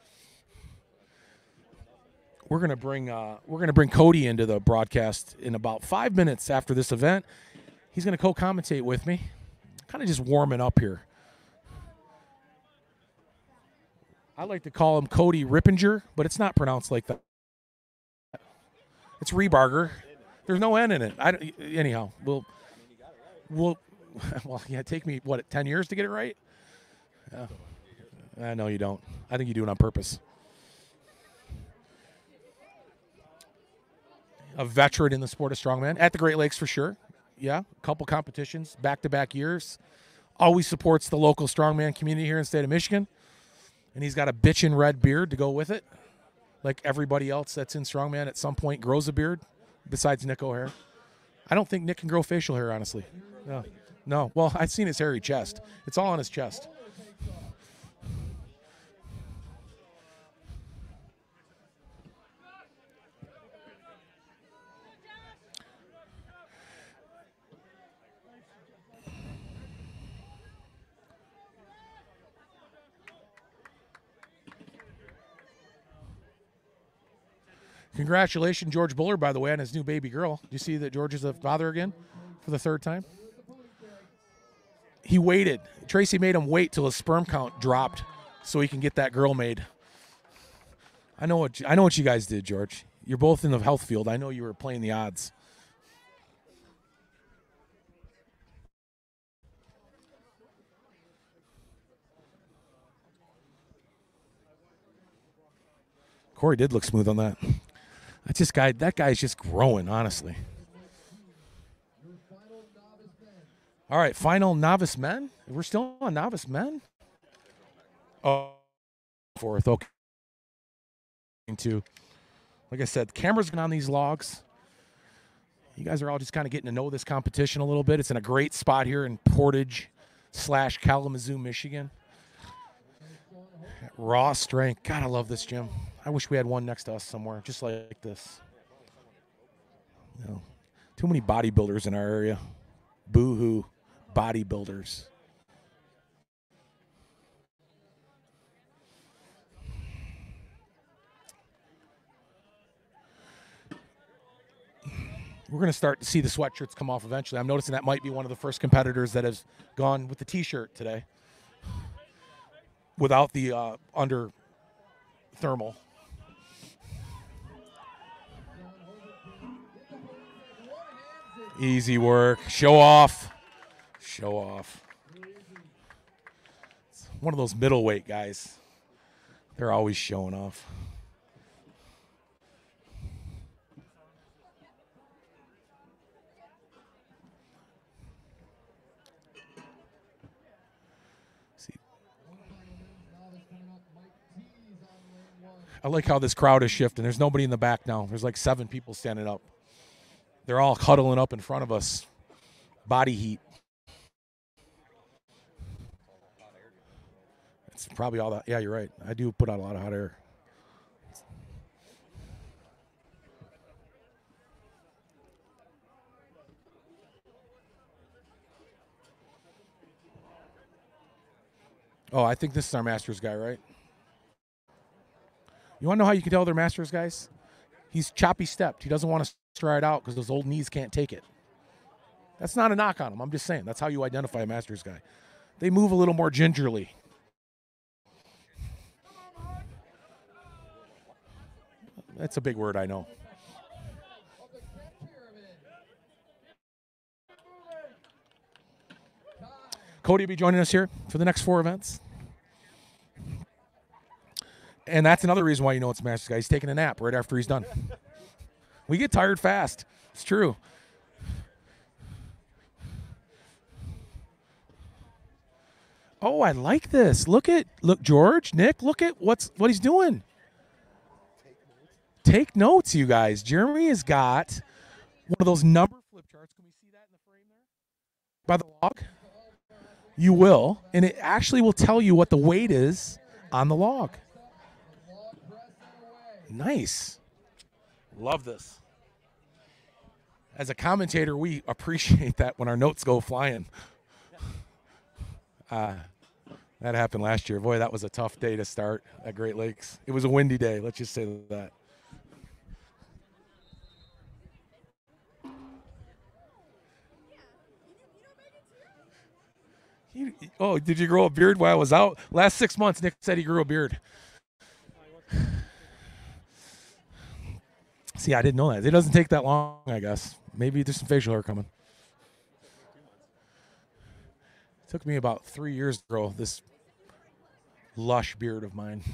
we're gonna bring uh, we're gonna bring Cody into the broadcast in about five minutes after this event. He's gonna co-commentate with me, kind of just warming up here. I like to call him Cody Rippinger, but it's not pronounced like that. It's Rebarger. There's no N in it. I anyhow. We'll we'll well yeah. Take me what ten years to get it right. Yeah. Uh, I know you don't. I think you do it on purpose. a veteran in the sport of strongman at the Great Lakes for sure. Yeah, a couple competitions, back to back years. Always supports the local strongman community here in the state of Michigan. And he's got a bitchin' red beard to go with it. Like everybody else that's in strongman at some point grows a beard, besides Nick O'Hare. I don't think Nick can grow facial hair, honestly. No. No. Well, I've seen his hairy chest. It's all on his chest. Congratulations, George Buller, by the way, on his new baby girl. Do you see that George is a father again for the third time? He waited. Tracy made him wait till his sperm count dropped so he can get that girl made. I know what I know what you guys did, George. You're both in the health field. I know you were playing the odds. Corey did look smooth on that. That just guy. That guy's just growing, honestly. All right, final novice men. We're still on novice men. Oh, fourth. Okay. To, like I said, cameras on these logs. You guys are all just kind of getting to know this competition a little bit. It's in a great spot here in Portage slash Kalamazoo, Michigan. Raw strength. God, I love this gym. I wish we had one next to us somewhere, just like this. You know, too many bodybuilders in our area. Boo hoo, bodybuilders. We're going to start to see the sweatshirts come off eventually. I'm noticing that might be one of the first competitors that has gone with the t-shirt today without the uh, under thermal. Easy work. Show off. Show off. It's one of those middleweight guys. They're always showing off. I like how this crowd is shifting. There's nobody in the back now. There's like seven people standing up. They're all huddling up in front of us. Body heat. It's probably all that. Yeah, you're right. I do put out a lot of hot air. Oh, I think this is our Masters guy, right? You want to know how you can tell they're Masters guys? He's choppy stepped. He doesn't want to stride out because those old knees can't take it. That's not a knock on him. I'm just saying that's how you identify a Masters guy. They move a little more gingerly. That's a big word, I know. Cody will be joining us here for the next four events. And that's another reason why you know it's Masters guy. He's taking a nap right after he's done. We get tired fast. It's true. Oh, I like this. Look at look George, Nick, look at what's what he's doing. Take notes, you guys. Jeremy has got one of those number flip charts. Can we see that in the frame there? By the log? You will, and it actually will tell you what the weight is on the log. Nice. Love this. As a commentator, we appreciate that when our notes go flying. Uh, that happened last year. Boy, that was a tough day to start at Great Lakes. It was a windy day. Let's just say that. Oh, did you grow a beard while I was out? Last six months, Nick said he grew a beard. See, I didn't know that. It doesn't take that long, I guess. Maybe there's some facial hair coming. It took me about three years to grow this lush beard of mine.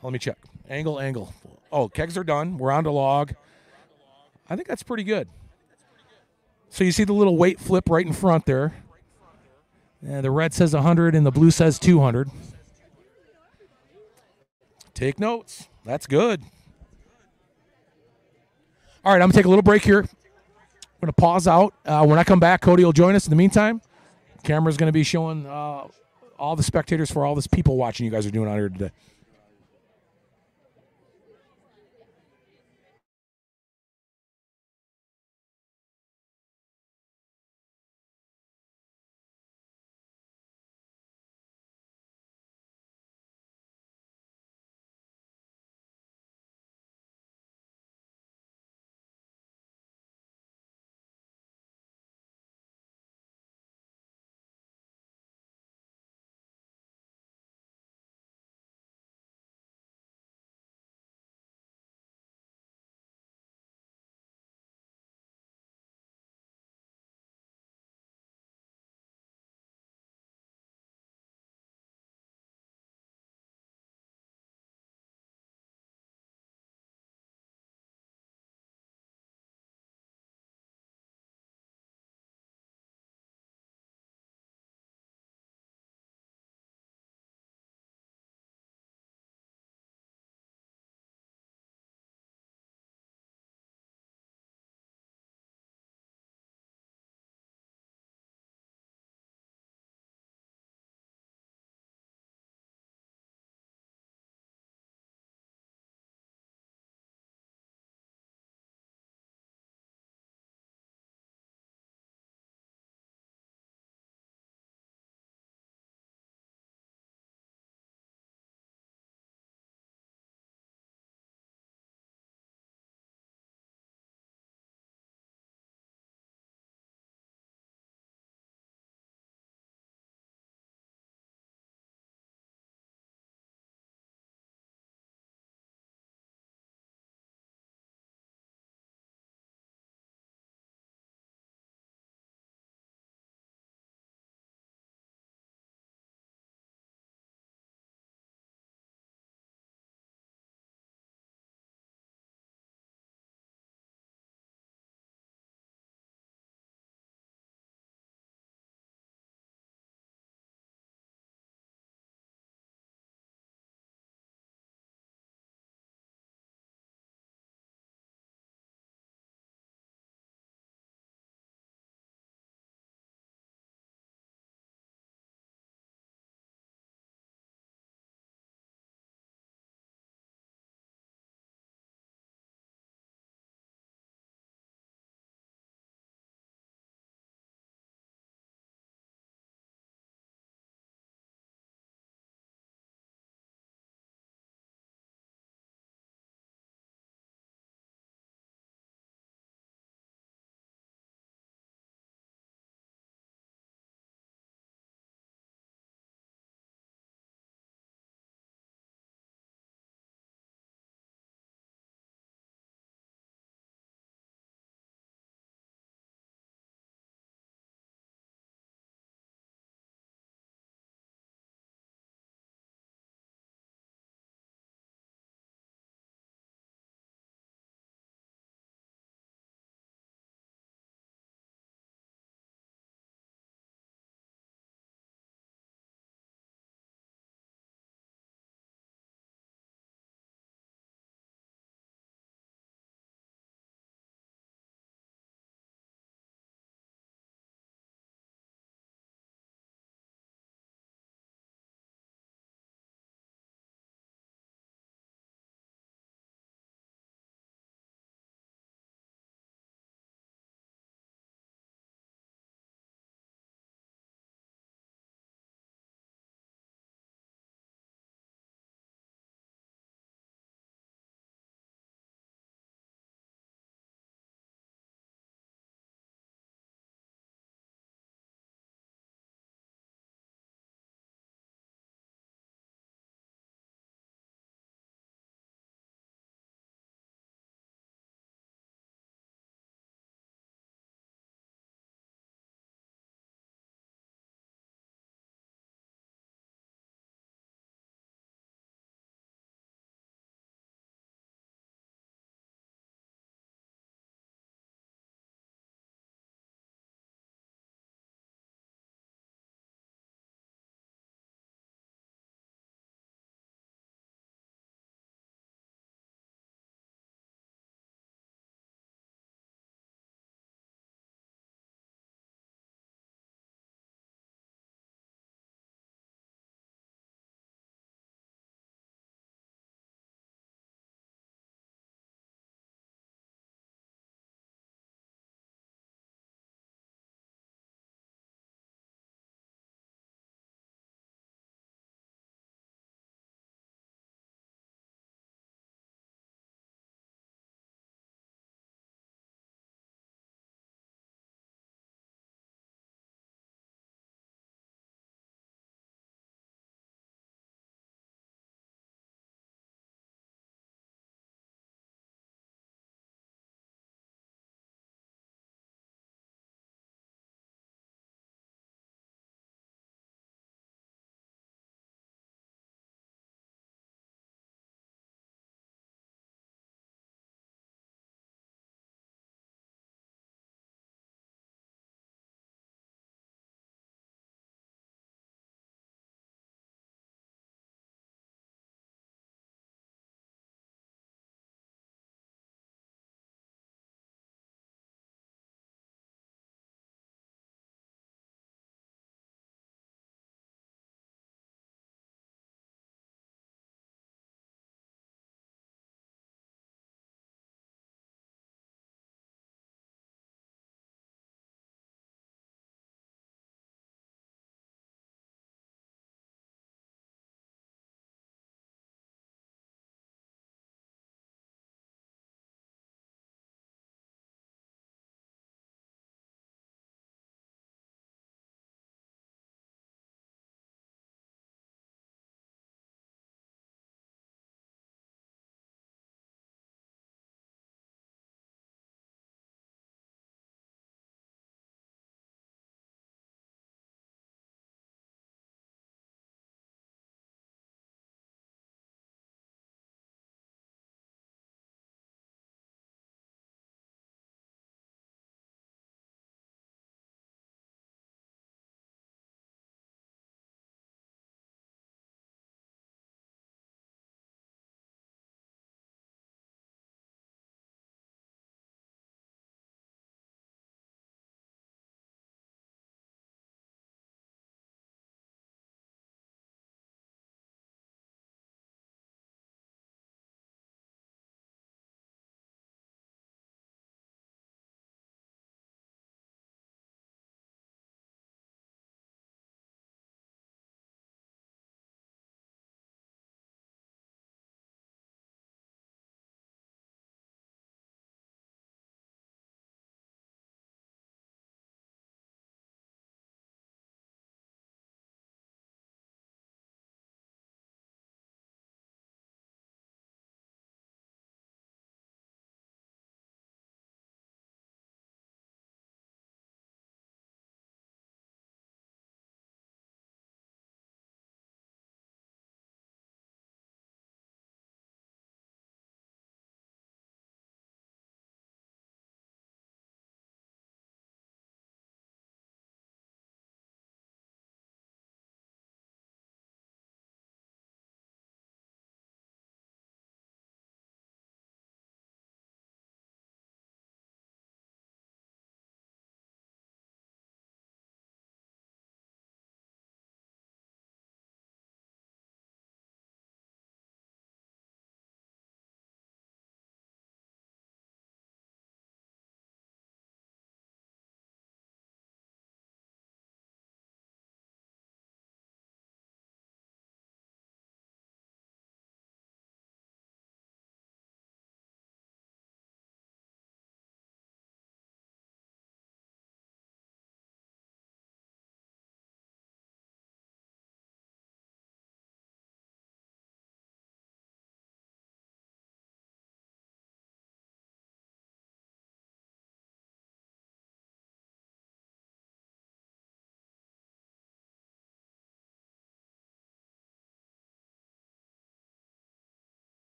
Let me check. Angle, angle. Oh, kegs are done. We're on to log. I think that's pretty good. So you see the little weight flip right in front there. Yeah, the red says 100 and the blue says 200. Take notes. That's good. All right, I'm going to take a little break here. I'm going to pause out. Uh, when I come back, Cody will join us. In the meantime, camera's going to be showing uh, all the spectators for all this people watching you guys are doing out here today.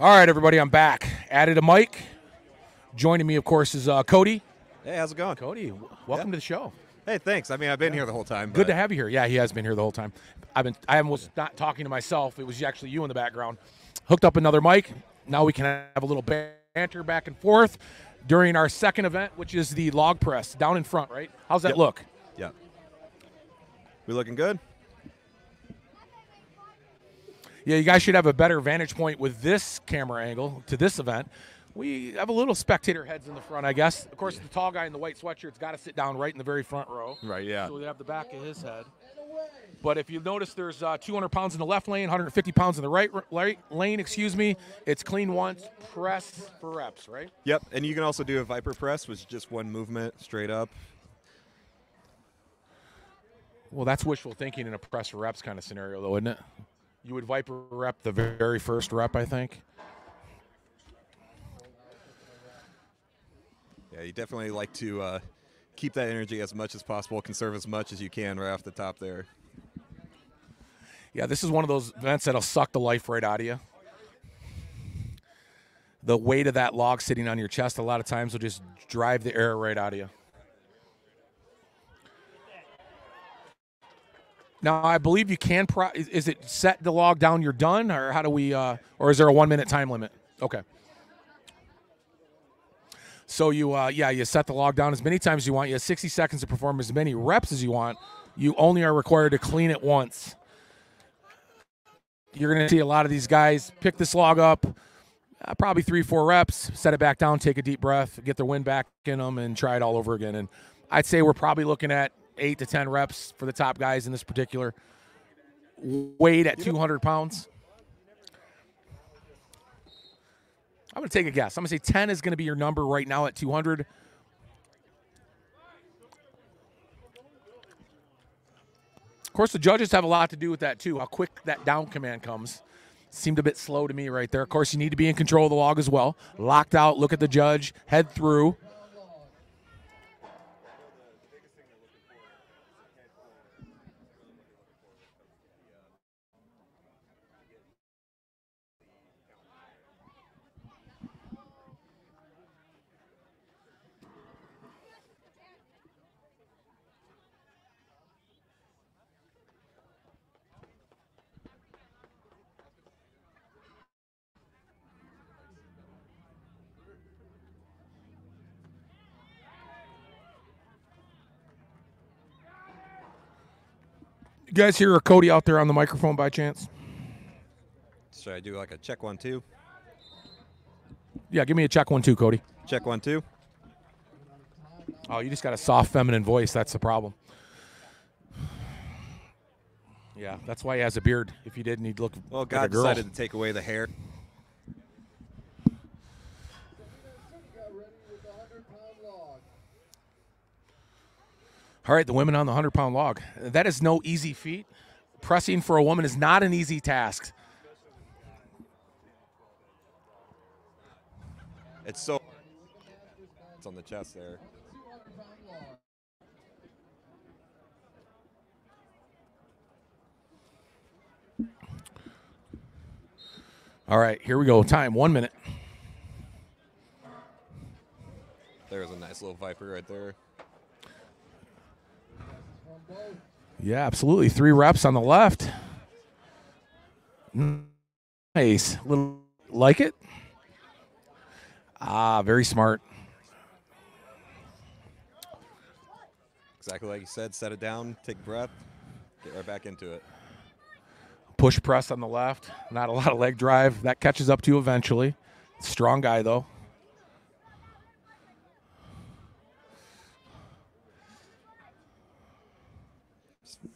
All right, everybody, I'm back. Added a mic. Joining me, of course, is uh, Cody. Hey, how's it going? Cody, w- welcome Yeah. to the show. Hey, thanks. I mean, I've been here the whole time. Good to have you here. Yeah, he has been here the whole time. I've been. I was not talking to myself. It was actually you in the background. Hooked up another mic. Now we can have a little banter back and forth during our second event, which is the log press down in front. Right? How's that Yep. look? Yeah. We looking good? Yeah, you guys should have a better vantage point with this camera angle to this event. We have a little spectator heads in the front, I guess. Of course, the tall guy in the white sweatshirt's got to sit down right in the very front row. Right. Yeah. So we have the back of his head. But if you notice, there's uh, 200 pounds in the left lane, 150 pounds in the right, right lane. Excuse me. It's clean once, press for reps, right? Yep. And you can also do a Viper press, which is just one movement straight up. Well, that's wishful thinking in a press for reps kind of scenario, though, isn't it? You would viper rep the very first rep, I think. Yeah, you definitely like to uh, keep that energy as much as possible, conserve as much as you can right off the top there. Yeah, this is one of those events that'll suck the life right out of you. The weight of that log sitting on your chest a lot of times will just drive the air right out of you. Now, I believe you can. Pro- is, it set the log down? You're done, or how do we? Uh, or is there a one minute time limit? Okay. So you, uh, yeah, you set the log down as many times as you want. You have 60 seconds to perform as many reps as you want. You only are required to clean it once. You're going to see a lot of these guys pick this log up, uh, probably three, four reps, set it back down, take a deep breath, get their wind back in them, and try it all over again. And I'd say we're probably looking at eight to 10 reps for the top guys in this particular weight at 200 pounds. I'm going to take a guess. I'm going to say 10 is going to be your number right now at 200. Of course, the judges have a lot to do with that too. How quick that down command comes seemed a bit slow to me right there. Of course, you need to be in control of the log as well. Locked out, look at the judge, head through. You guys hear Cody out there on the microphone by chance? Should I do like a check one, two? Yeah, give me a check one, two, Cody. Check one, two. Oh, you just got a soft feminine voice. That's the problem. Yeah, that's why he has a beard. If he didn't, he'd look Well, like a God girl. decided to take away the hair. All right, the women on the 100 pound log. That is no easy feat. Pressing for a woman is not an easy task. It's so. It's on the chest there. All right, here we go. Time, one minute. There's a nice little Viper right there. Yeah, absolutely. Three reps on the left. Nice. Little like it. Ah, very smart. Exactly like you said. Set it down, take breath, get right back into it. Push press on the left. Not a lot of leg drive. That catches up to you eventually. Strong guy though.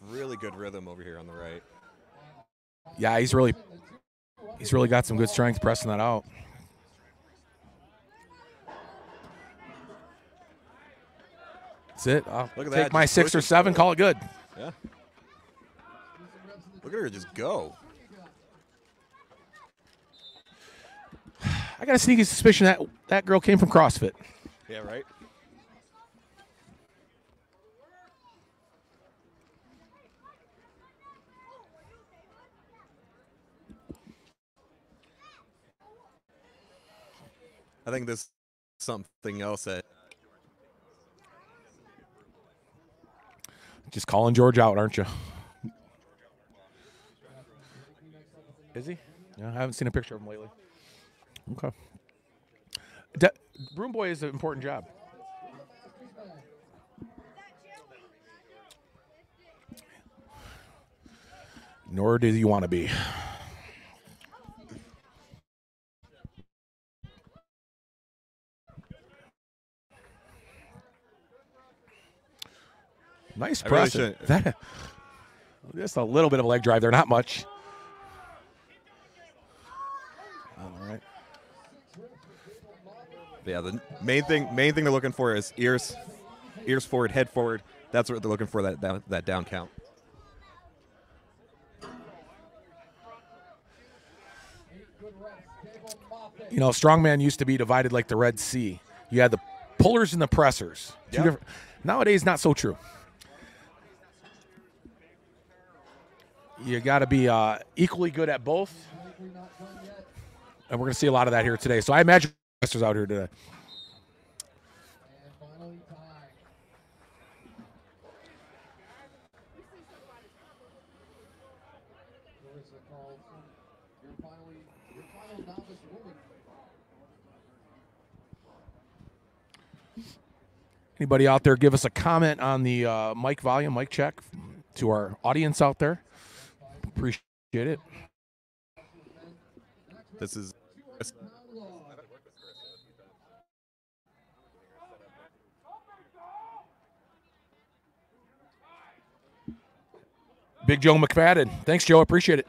Really good rhythm over here on the right. Yeah, he's really he's really got some good strength pressing that out. That's it. I'll Look at take that, my just six or seven, call it good. Yeah. Look at her just go. I got a sneaky suspicion that that girl came from CrossFit. Yeah, right? I think this is something else that Just calling George out, aren't you? Is he? Yeah, I haven't seen a picture of him lately. Okay. De- Broom boy is an important job. Nor do you want to be. Nice really press. that, just a little bit of a leg drive there, not much. All right. yeah, the main thing main thing they're looking for is ears ears forward, head forward. That's what they're looking for that that, that down count. You know, strongman used to be divided like the Red Sea. You had the pullers and the pressers. Two Yeah. different. Nowadays, not so true. You got to be uh, equally good at both, and we're going to see a lot of that here today. So I imagine pressers out here today. Anybody out there, give us a comment on the uh, mic volume, mic check to our audience out there. Appreciate it. This is Big Joe McFadden. Thanks, Joe. Appreciate it.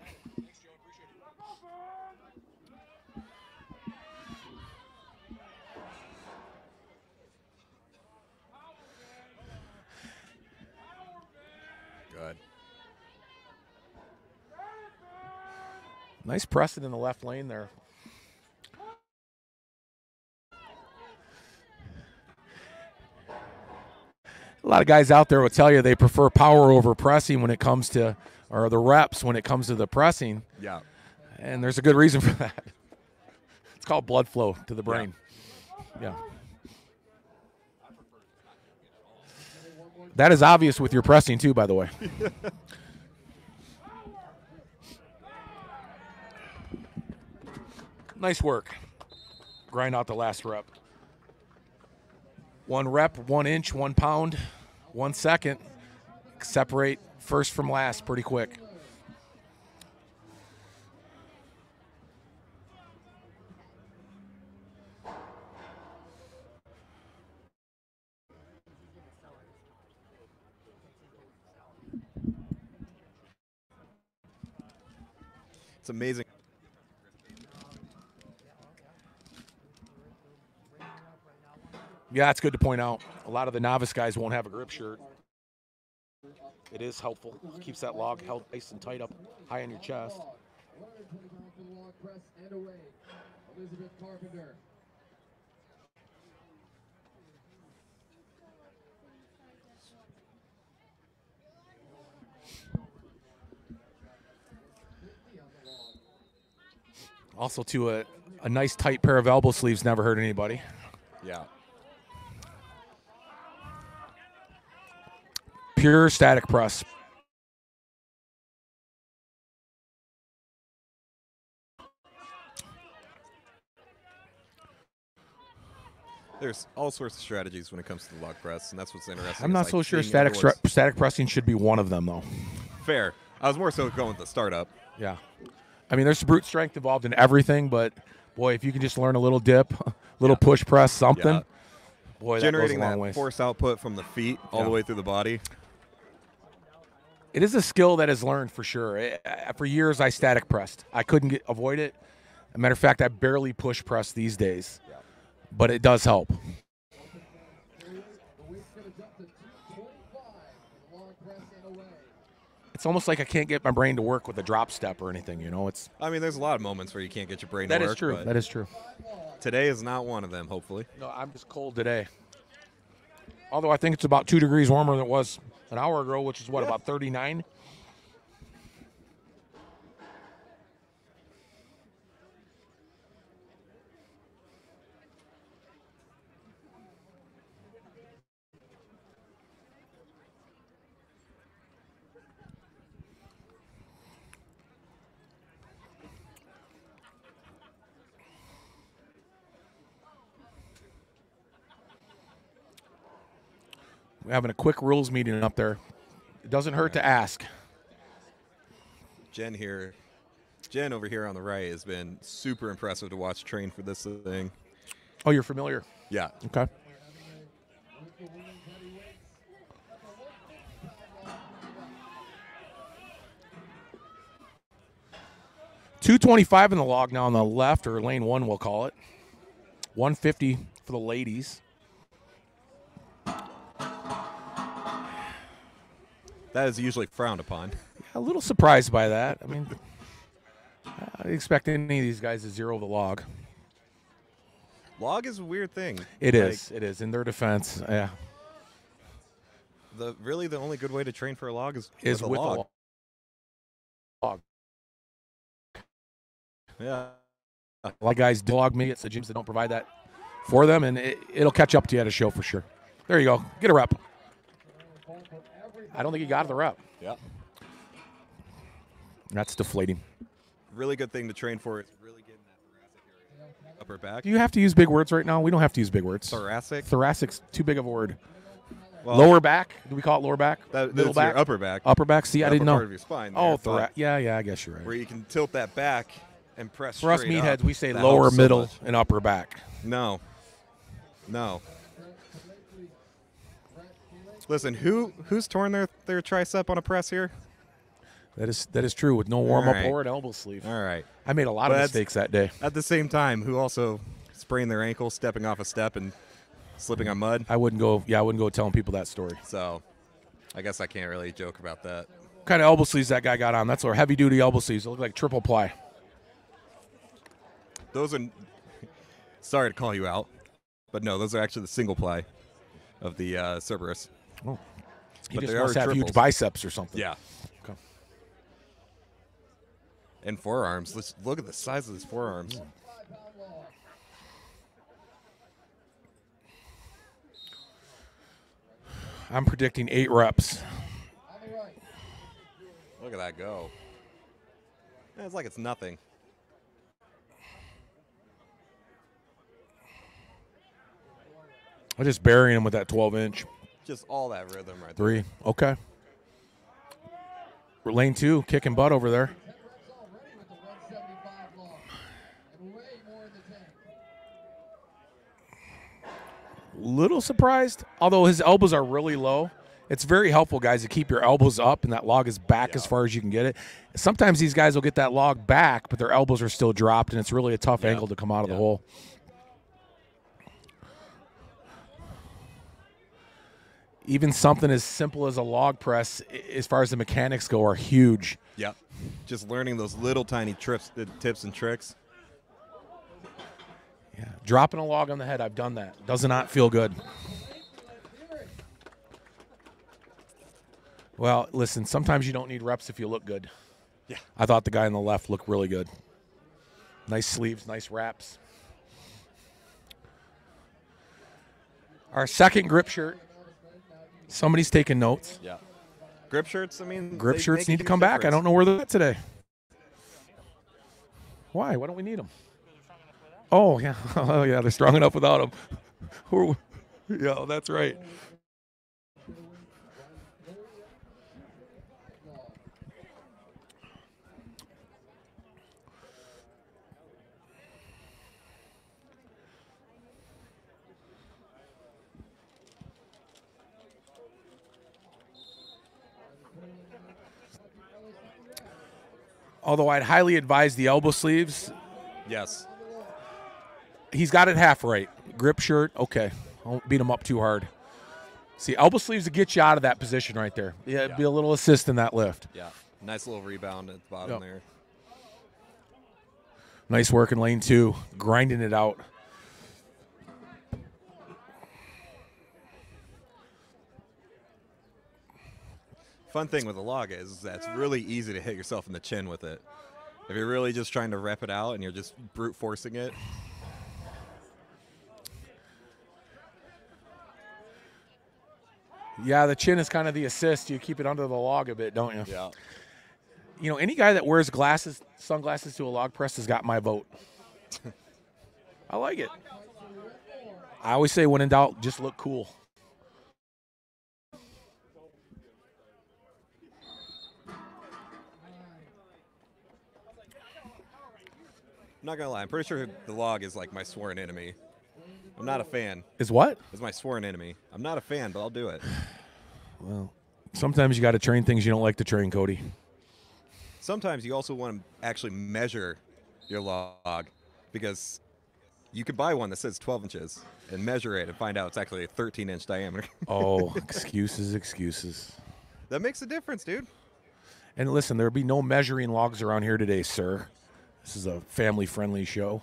Nice pressing in the left lane there. A lot of guys out there will tell you they prefer power over pressing when it comes to, or the reps when it comes to the pressing. Yeah. And there's a good reason for that. It's called blood flow to the brain. Yeah. That is obvious with your pressing too, by the way. nice work. Grind out the last rep. One rep, one inch, one pound, one second. Separate first from last pretty quick. It's amazing. Yeah, it's good to point out. A lot of the novice guys won't have a grip shirt. It is helpful. Keeps that log held nice and tight up high on your chest. 120 pounds for the log press and away. Elizabeth Carpenter. Also, to a, a nice tight pair of elbow sleeves never hurt anybody. Yeah. Pure static press. There's all sorts of strategies when it comes to the log press, and that's what's interesting. I'm not so sure static stra- static pressing should be one of them though. Fair. I was more so going with the startup. Yeah. I mean, there's brute strength involved in everything, but boy, if you can just learn a little dip, a little Yeah. push press, something, Yeah. boy, Generating that goes a long that force output from the feet all Yeah. the way through the body. It is a skill that is learned for sure. For years, I static pressed. I couldn't get, avoid it. As a matter of fact, I barely push press these days, but it does help. The weight's going to jump to 225 for the log press and away. It's almost like I can't get my brain to work with a drop step or anything. You know, it's I mean, there's a lot of moments where you can't get your brain that to is work. true. That is true. Today is not one of them, hopefully. No, I'm just cold today. Although I think it's about two degrees warmer than it was an hour ago, which is what Yeah. about 39. We're having a quick rules meeting up there. It doesn't hurt to ask. Jen here, Jen over here on the right has been super impressive to watch train for this thing. Oh, you're familiar. Yeah, Okay. Two twenty-five in the log now on the left, or lane one, we'll call it. One fifty for the ladies. That is usually frowned upon. A little surprised by that. I mean, I expect any of these guys to zero the log. Log is a weird thing. It Like, is. It is. In their defense, yeah, the really the only good way to train for a log is is with a with log. a log. Yeah. A lot of guys do log me. It's the gyms that don't provide that for them, and it, it'll catch up to you at a show for sure. There you go. Get a rep. I don't think he got the rep. Yeah. That's deflating. Really good thing to train for is really getting that thoracic area. Upper back. Do you have to use big words right now? We don't have to use big words. Thoracic. Thoracic's too big of a word. Well, lower back. Do we call it lower back? That, Middle that's your back. upper back. Upper back. See, I didn't know. part of your spine. oh, there, but thoracic. Yeah, yeah. I guess you're right. Where you can tilt that back and press. For us straight meatheads, up. we say That lower, helps so middle, much. and upper back. No. No. Listen, who who's torn their, their tricep on a press here? That is that is true with no warm up right. or an elbow sleeve. All right. I made a lot But of mistakes that day. At the same time, who also sprained their ankle stepping off a step and slipping on mud. I wouldn't go. Yeah, I wouldn't go telling people that story. So, I guess I can't really joke about that. What kind of elbow sleeves that guy got on? That's our heavy duty elbow sleeves. They look like triple ply. Those are. Sorry to call you out, but no, those are actually the single ply of the uh, Cerberus. He But just must have huge biceps or something. Yeah. Okay. And forearms. Let's look at the size of his forearms. Hmm. I'm predicting eight reps. Look at that go. It's like it's nothing. I'm just burying him with that 12 inch. Just all that rhythm right there. Three. Okay. We're lane two, kicking butt over there. already with the 175 log. And way more in the tank. Little surprised, although his elbows are really low. It's very helpful, guys, to keep your elbows up and that log is back as far as you can get it. Sometimes these guys will get that log back, but their elbows are still dropped, and it's really a tough Yeah. angle to come out of the hole. Even something as simple as a log press, as far as the mechanics go, are huge. Yep. Just learning those little tiny trips, the tips and tricks. Yeah. Dropping a log on the head, I've done that. Does not feel good. Well, listen, sometimes you don't need reps if you look good. Yeah. I thought the guy on the left looked really good. Nice sleeves, nice wraps. Our second grip shirt. Somebody's taking notes. Yeah. Grip shirts, I mean, Grip shirts need to come back. I don't know where they're at today. Why? Why don't we need them? Oh yeah, oh yeah, they're strong enough without them. Yeah, that's right. Although I'd highly advise the elbow sleeves. Yes. He's got it half right. Grip shirt, okay. Don't beat him up too hard. See, elbow sleeves to get you out of that position right there. Yeah, it'd be a little assist in that lift. Yeah. Nice little rebound at the bottom Yep. there. Nice work in lane two, grinding it out. Fun thing with a log is that it's really easy to hit yourself in the chin with it. If you're really just trying to rep it out and you're just brute forcing it, Yeah, the chin is kind of the assist. You keep it under the log a bit, don't you? yeah. You know, any guy that wears glasses, sunglasses to a log press has got my vote. I like it. I always say, when in doubt, just look cool. I'm not gonna lie. I'm pretty sure the log is like my sworn enemy. I'm not a fan. Is what? It's my sworn enemy. I'm not a fan, but I'll do it. Well, sometimes you got to train things you don't like to train, Cody. Sometimes you also want to actually measure your log because you could buy one that says 12 inches and measure it and find out it's actually a 13 inch diameter. Oh, excuses, excuses. that makes a difference, dude. And listen, there'll be no measuring logs around here today, sir. This is a family friendly show.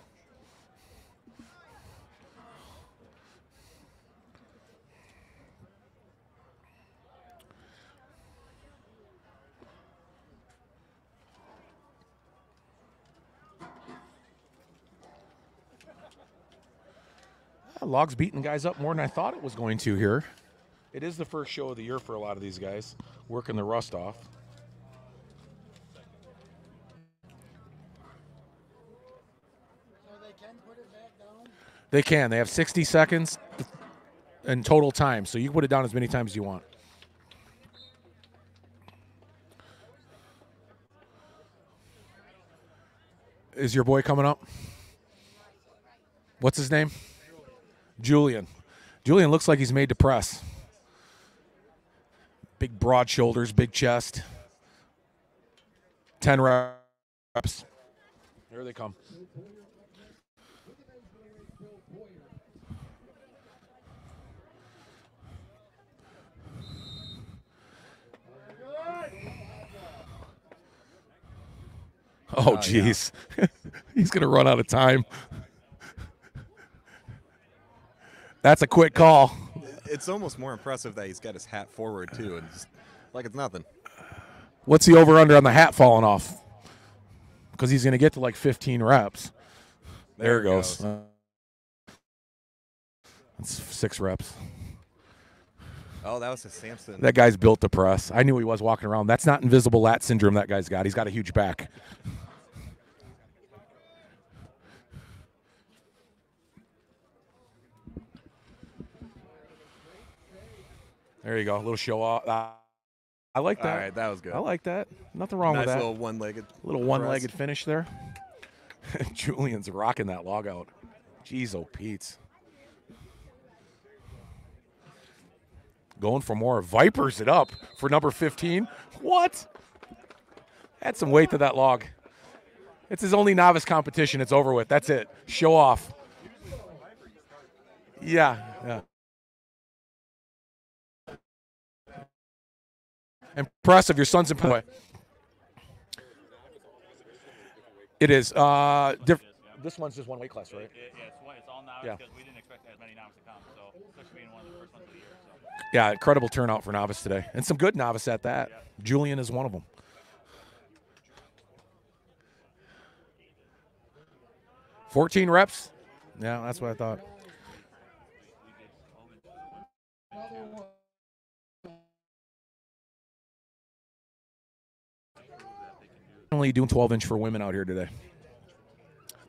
Logs beating guys up more than I thought it was going to here. It is the first show of the year for a lot of these guys, working the rust off. So they can put it back down? They can. They have 60 seconds in total time, so you can put it down as many times as you want. Is your boy coming up? What's his name? Julian. Julian looks like he's made to press. Big broad shoulders, big chest. 10 reps. Here they come. Oh, jeez. He's going to run out of time. That's a quick call. It's almost more impressive that he's got his hat forward too, and just like it's nothing. What's the over under on the hat falling off? Because he's going to get to like 15 reps. There, it goes. Uh, That's six reps. Oh, that was a Samson. That guy's built to press. I knew he was walking around. That's not invisible lat syndrome that guy's got. He's got a huge back. There you go. A little show off. Ah, I like that. All right, that was good. I like that. Nothing wrong nice with that. little one-legged. Little one-legged finish there. Julian's rocking that log out. Jeez, oh Pete's. Going for more. Vipers it up for number 15. What? Add some weight to that log. It's his only novice competition. It's over with. That's it. Show off. Yeah, yeah. Impressive. Your son's in It is. Uh, diff- this one's just one weight class, right? Yeah, it's, all novice Yeah. because we didn't expect as many novices to come. So, especially being one of the first ones of the year. Yeah, incredible turnout for novice today, and some good novice at that. Julian is one of them. Fourteen reps. Yeah, that's what I thought. Only doing 12 inch for women out here today.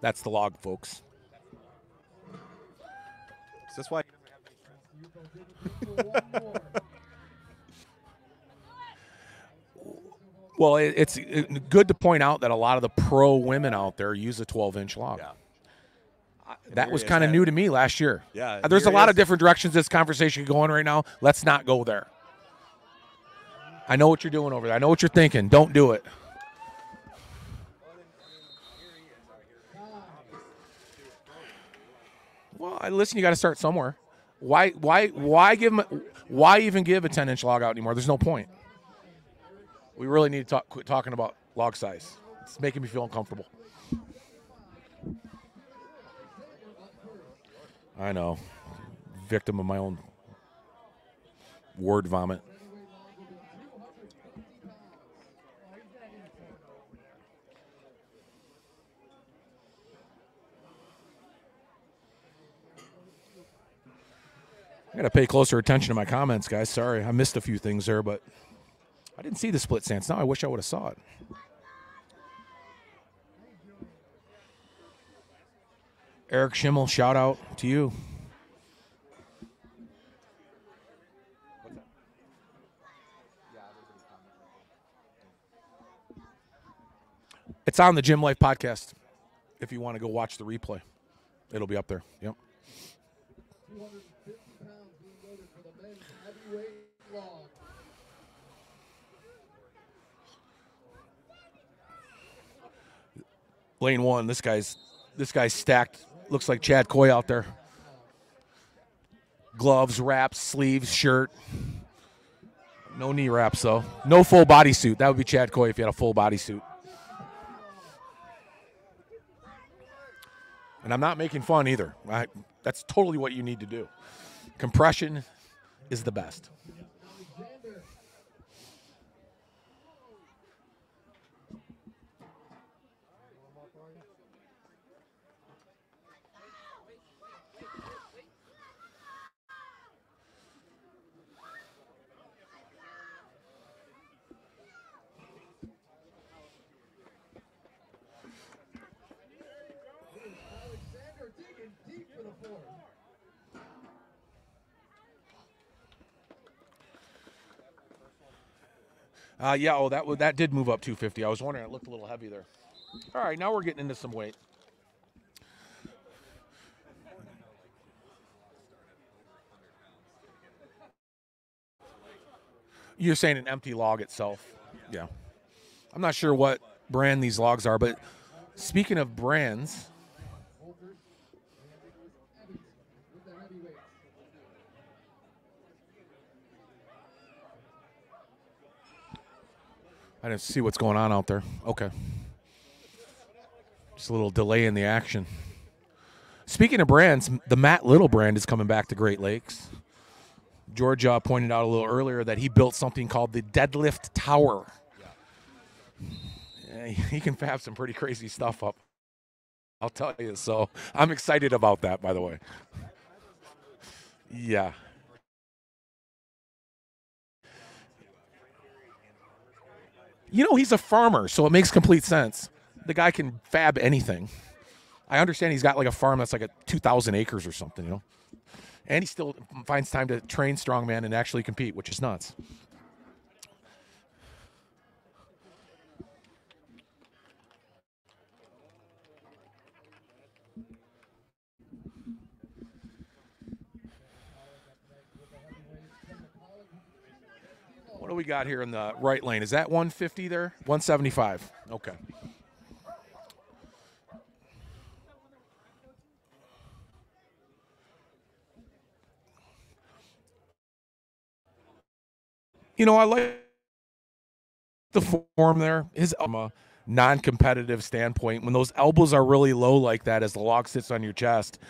That's the log, folks. Is this why? Well, it, it's uh, good to point out that a lot of the pro women out there use a 12 inch log. Yeah. That was kind of new to me last year. Yeah, There's a lot of different directions this conversation could go in right now. Let's not go there. I know what you're doing over there. I know what you're thinking. Don't do it. Well, I- listen. You got to start somewhere. Why? Why? Why give him? Why even give a 10 inch log out anymore? There's no point. We really need to talk, quit talking about log size. It's making me feel uncomfortable. I know. Victim of my own word vomit. I got to pay closer attention to my comments, guys. Sorry, I missed a few things there, but I didn't see the split stance. Now I wish I would have saw it. Eric Schimmel, shout out to you. It's on the Gym Life podcast. if you want to go watch the replay. It'll be up there. Yep. 250 pounds being loaded for the men's heavyweight log. Lane one. This guy's this guy's stacked. Looks like Chad Coy out there. Gloves, wraps, sleeves, shirt. No knee wraps though. No full body suit. That would be Chad Coy if you had a full body suit. And I'm not making fun either. I, that's totally what you need to do. Compression is the best. Uh, yeah, oh, that that did move up 250. I was wondering, it looked a little heavy there. All right, now we're getting into some weight. You're saying an empty log itself? Yeah. I'm not sure what brand these logs are, but speaking of brands, Holkers and Evans with the heavyweights. I didn't see what's going on out there. Okay. Just a little delay in the action. Speaking of brands, the Matt Little brand is coming back to Great Lakes. George uh, pointed out a little earlier that he built something called the Deadlift Tower. Yeah, he can fab some pretty crazy stuff up. I'll tell you. So I'm excited about that, by the way. Yeah. You know, he's a farmer, so it makes complete sense. The guy can fab anything. I understand he's got like a farm that's like a 2,000 acres or something, you know? And he still finds time to train strongman and actually compete, which is nuts. What do we got here in the right lane? Is that 150 there? 175. Okay. You know, I like the form there. His from a non-competitive standpoint, when those elbows are really low like that, as the log sits on your chest,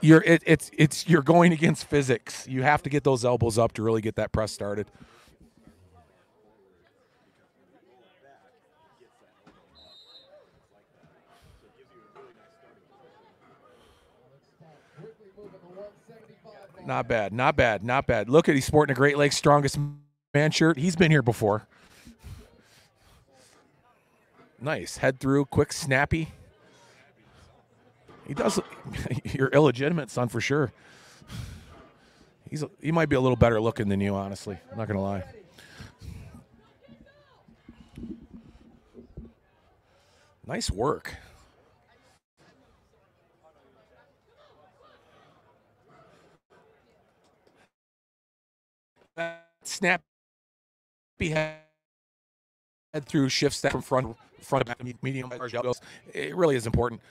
you're it, it's it's you're going against physics. You have to get those elbows up to really get that press started. Quickly moving to 175 now. Not bad, not bad, not bad. Look at he's sporting a Great Lakes strongest man shirt. He's been here before. Nice head through, quick, snappy. He does. You're illegitimate, son, for sure. He's a, he might be a little better looking than you, honestly. I'm not gonna lie. Nice work. that snappy head head through shifts that from front front back medium. It really is important.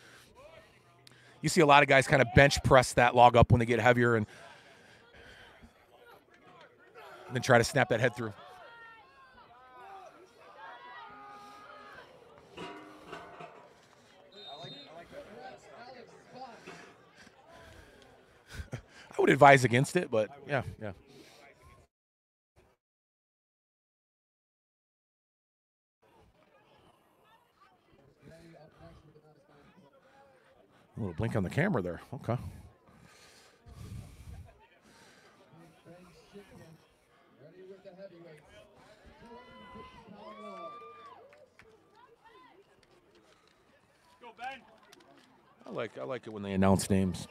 You see a lot of guys kind of bench press that log up when they get heavier and then try to snap that head through. I would advise against it, but yeah, yeah. A little blink on the camera there. Okay. Ben Shipman. Ready with the heavyweights. 250 pound log. Go, Ben. I like I like it when they announce names.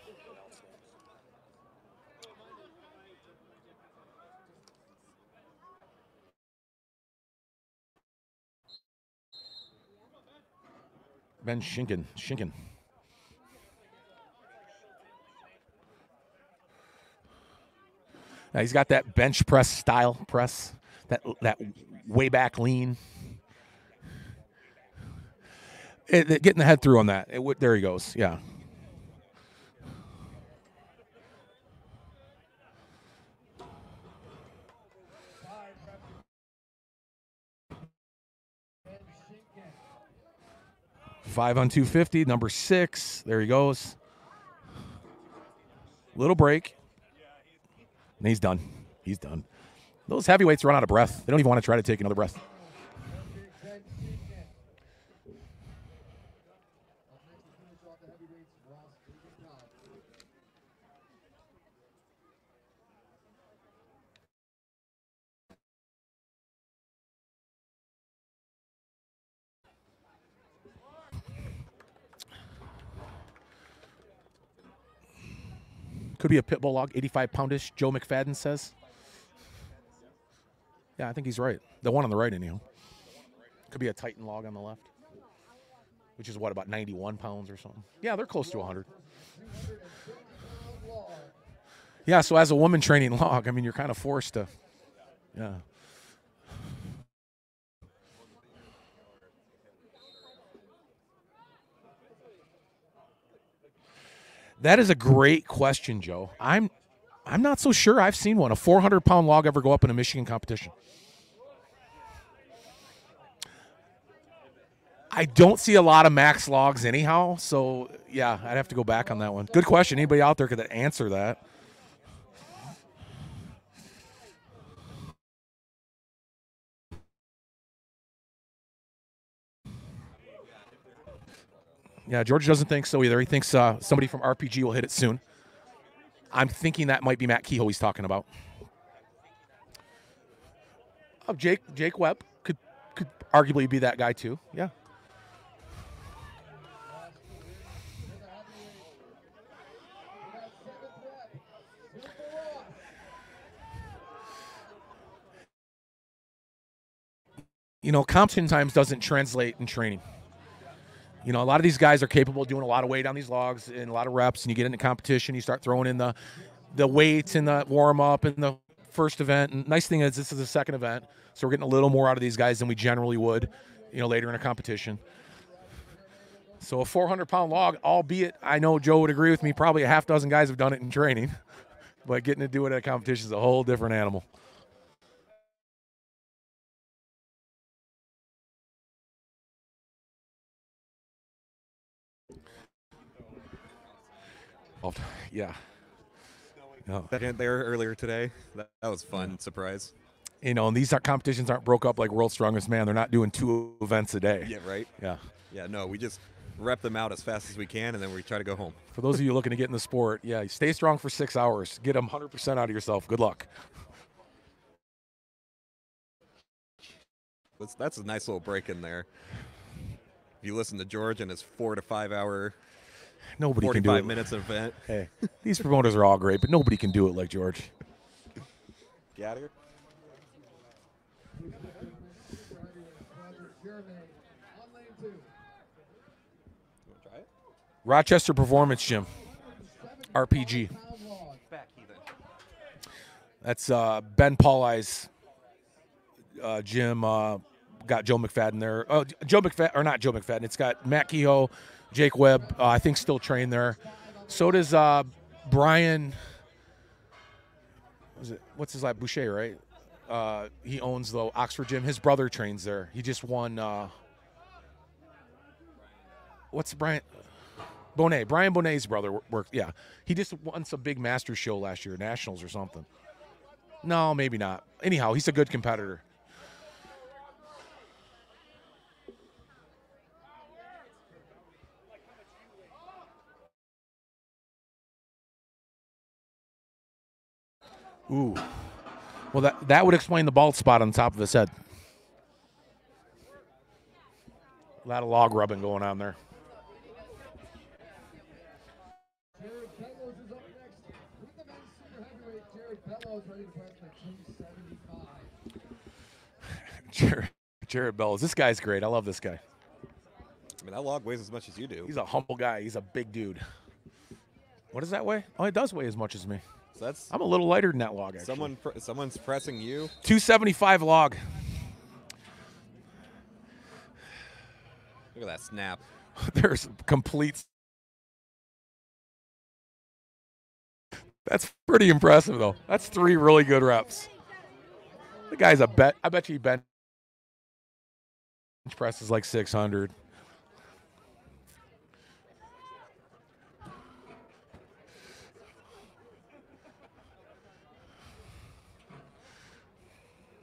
Ben Shinken. Shinken. Now he's got that bench press style press, that that way back lean. It- it- getting the head through on that. It, there he goes. Yeah. Five on 250, number six. There he goes. Little break. And he's done. He's done. Those heavyweights run out of breath. They don't even want to try to take another breath. Ben Shinken. Up next to finish off the heavyweights, Ross Cobb. Could be a pit bull log, 85 poundish, Joe McFadden says. Yeah, I think he's right. The one on the right, anyhow. Could be a Titan log on the left, which is what, about 91 pounds or something? Yeah, they're close to 100. Yeah, so as a woman training log, I mean, you're kind of forced to, yeah. That is a great question, Joe. I'm I'm not so sure I've seen one. A 400 pound log ever go up in a Michigan competition? I don't see a lot of max logs anyhow. So yeah, I'd have to go back on that one. Good question. Anybody out there could answer that? Yeah, George doesn't think so either. He thinks uh, somebody from RPG will hit it soon. I'm thinking that might be Matt Kehoe he's talking about. Oh, Jake Jake Webb could could arguably be that guy too. Yeah. You know, competition times doesn't translate in training. You know, a lot of these guys are capable of doing a lot of weight on these logs and a lot of reps, and you get into competition, you start throwing in the the weights in the warm up and the first event. And nice thing is this is the second event, so we're getting a little more out of these guys than we generally would, you know, later in a competition. So a 400 pound log, albeit I know Joe would agree with me, probably a half dozen guys have done it in training, but getting to do it at a competition is a whole different animal. Oh, yeah. No. Second there earlier today. That, that was fun. Surprise. You know, and these are competitions aren't broke up like World's Strongest Man. They're not doing two events a day. Yeah, right. Yeah. Yeah, no, we just rep them out as fast as we can, and then we try to go home. For those of you looking to get in the sport, yeah, stay strong for six hours. Get them 100% out of yourself. Good luck. That's, that's a nice little break in there. If you listen to George and his four to five hour, Nobody can do 45 it. minutes event. Hey, these promoters are all great, but nobody can do it like George. Get out of here. Jeremy on lane two. You wanna try it? Rochester Performance Gym, RPG. Pound log. Back, Ethan. That's uh, Ben Pauli's uh, gym. Uh, got Joe McFadden there. Oh, Joe McFadden, or not Joe McFadden. It's got Matt Kehoe, Jake Webb. Uh, I think still trained there. So does uh, Brian. Was it what's his last Boucher, right? Uh, he owns the Oxford gym. His brother trains there. He just won. Uh, what's Brian? Bonet. Brian Bonet's brother worked. Yeah, he just won some big master show last year, nationals or something. No, maybe not. Anyhow, he's a good competitor. Ooh. Well, that that would explain the bald spot on top of his head. A lot of log rubbing going on there. Jared Bellows is up next with the men's super heavyweight. Jared Bellows ready to press the 275. Jared, Jared Bellows. This guy's great. I love this guy. I mean, that log weighs as much as you do. He's a humble guy. He's a big dude. What does that weigh? Oh, it does weigh as much as me. So that's I'm a little lighter than that log. Actually. someone. Pr- someone's pressing you. 275 log. Look at that snap. There's complete. That's pretty impressive, though. That's three really good reps. The guy's a bet. I bet you he bench presses like 600.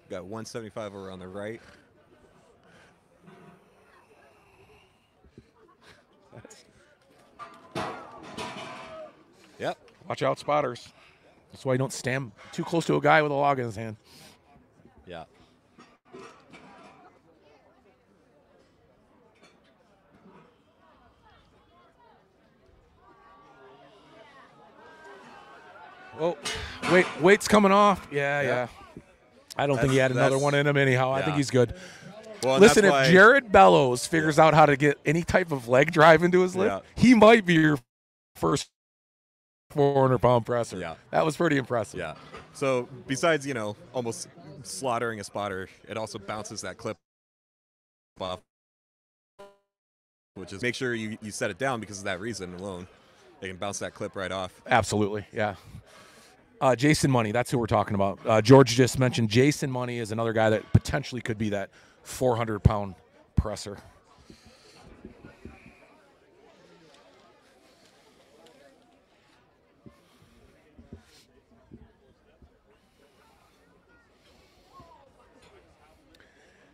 Got 175 over on the right. Yep. Watch out, spotters. That's why you don't stand too close to a guy with a log in his hand. Yeah. Oh, wait, weight's coming off. Yeah, yeah. I don't think he had another one in him anyhow. I think he's good. Well, Listen, if why- Jared Bellows figures out how to get any type of leg drive into his lift, he might be your first 400 pound presser. Yeah. That was pretty impressive. Yeah. So besides, you know, almost slaughtering a spotter, it also bounces that clip off, which is make sure you, you set it down because of that reason alone. They can bounce that clip right off. Absolutely. Yeah. Uh, Jason Money, that's who we're talking about. Uh, George just mentioned Jason Money is another guy that potentially could be that 400 pound presser.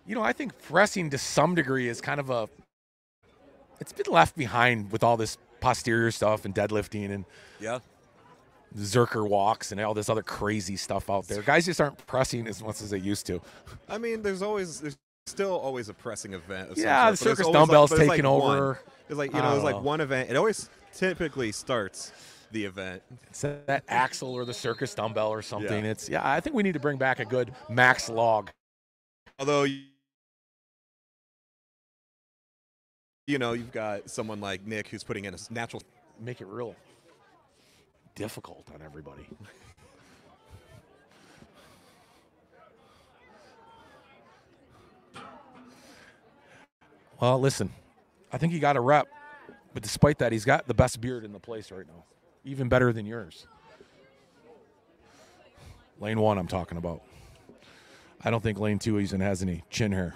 You know, I think pressing to some degree is kind of a it's been left behind with all this posterior stuff and deadlifting and Yeah. Zercher walks and all this other crazy stuff out there. Guys just aren't pressing as much as they used to. I mean, there's always there's still always a pressing event. Of Yeah, sort, the circus always like- dumbbell's taking like one. over. It's like you know, it's like oh. one event. It always typically starts the event. It's that axle or the circus dumbbell or something. Yeah. It's yeah. I think we need to bring back a good max log. Although you you know, you've got someone like Nick who's putting in a natural Make it real difficult on everybody. Well, listen, I think he got a rep, but despite that, he's got the best beard in the place right now, even better than yours. Lane one, I'm talking about. I don't think lane two even has any chin hair.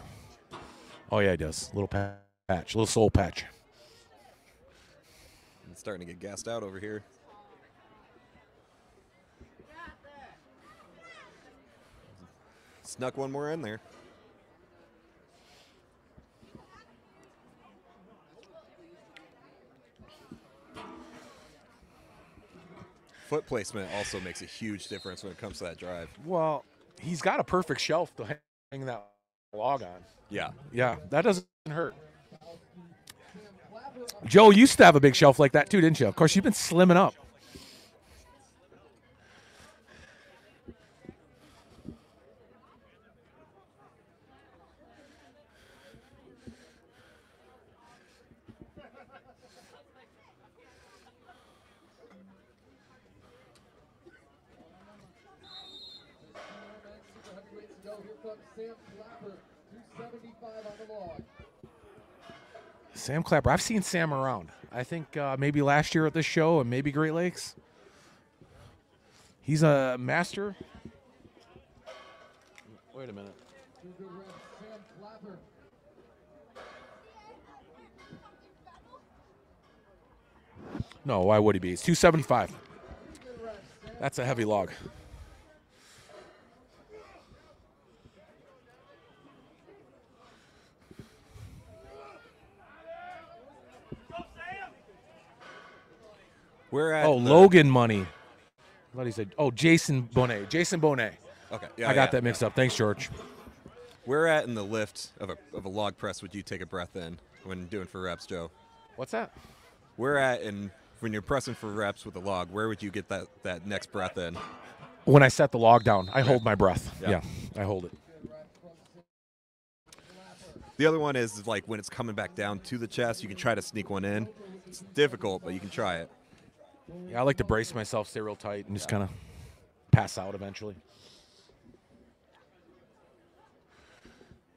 Oh yeah, he does. Little pa- patch, little soul patch. It's starting to get gassed out over here. Snuck one more in there. Foot placement also makes a huge difference when it comes to that drive. Well, he's got a perfect shelf to hang that log on. Yeah. Yeah, that doesn't hurt. Joe used to have a big shelf like that too, didn't you? Of course, you've been slimming up. Super heavyweights to go. Here comes Sam Clapper, 275 on the log. Sam Clapper. I've seen Sam around. I think uh, maybe last year at this show and maybe Great Lakes. He's a master. Wait a minute. No, why would he be? It's 275. That's a heavy log. We're at Oh, the- Logan money. I thought he said, oh, Jason Bonet. Jason Bonet. Okay. Yeah, I got yeah, that mixed up. Thanks, George. Where at in the lift of a, of a log press would you take a breath in when doing for reps, Joe? What's that? Where at in when you're pressing for reps with a log, where would you get that, that next breath in? When I set the log down, I hold my breath. Yeah. Yeah, I hold it. The other one is like when it's coming back down to the chest, you can try to sneak one in. It's difficult, but you can try it. Yeah, I like to brace myself, stay real tight, and just kind of pass out eventually.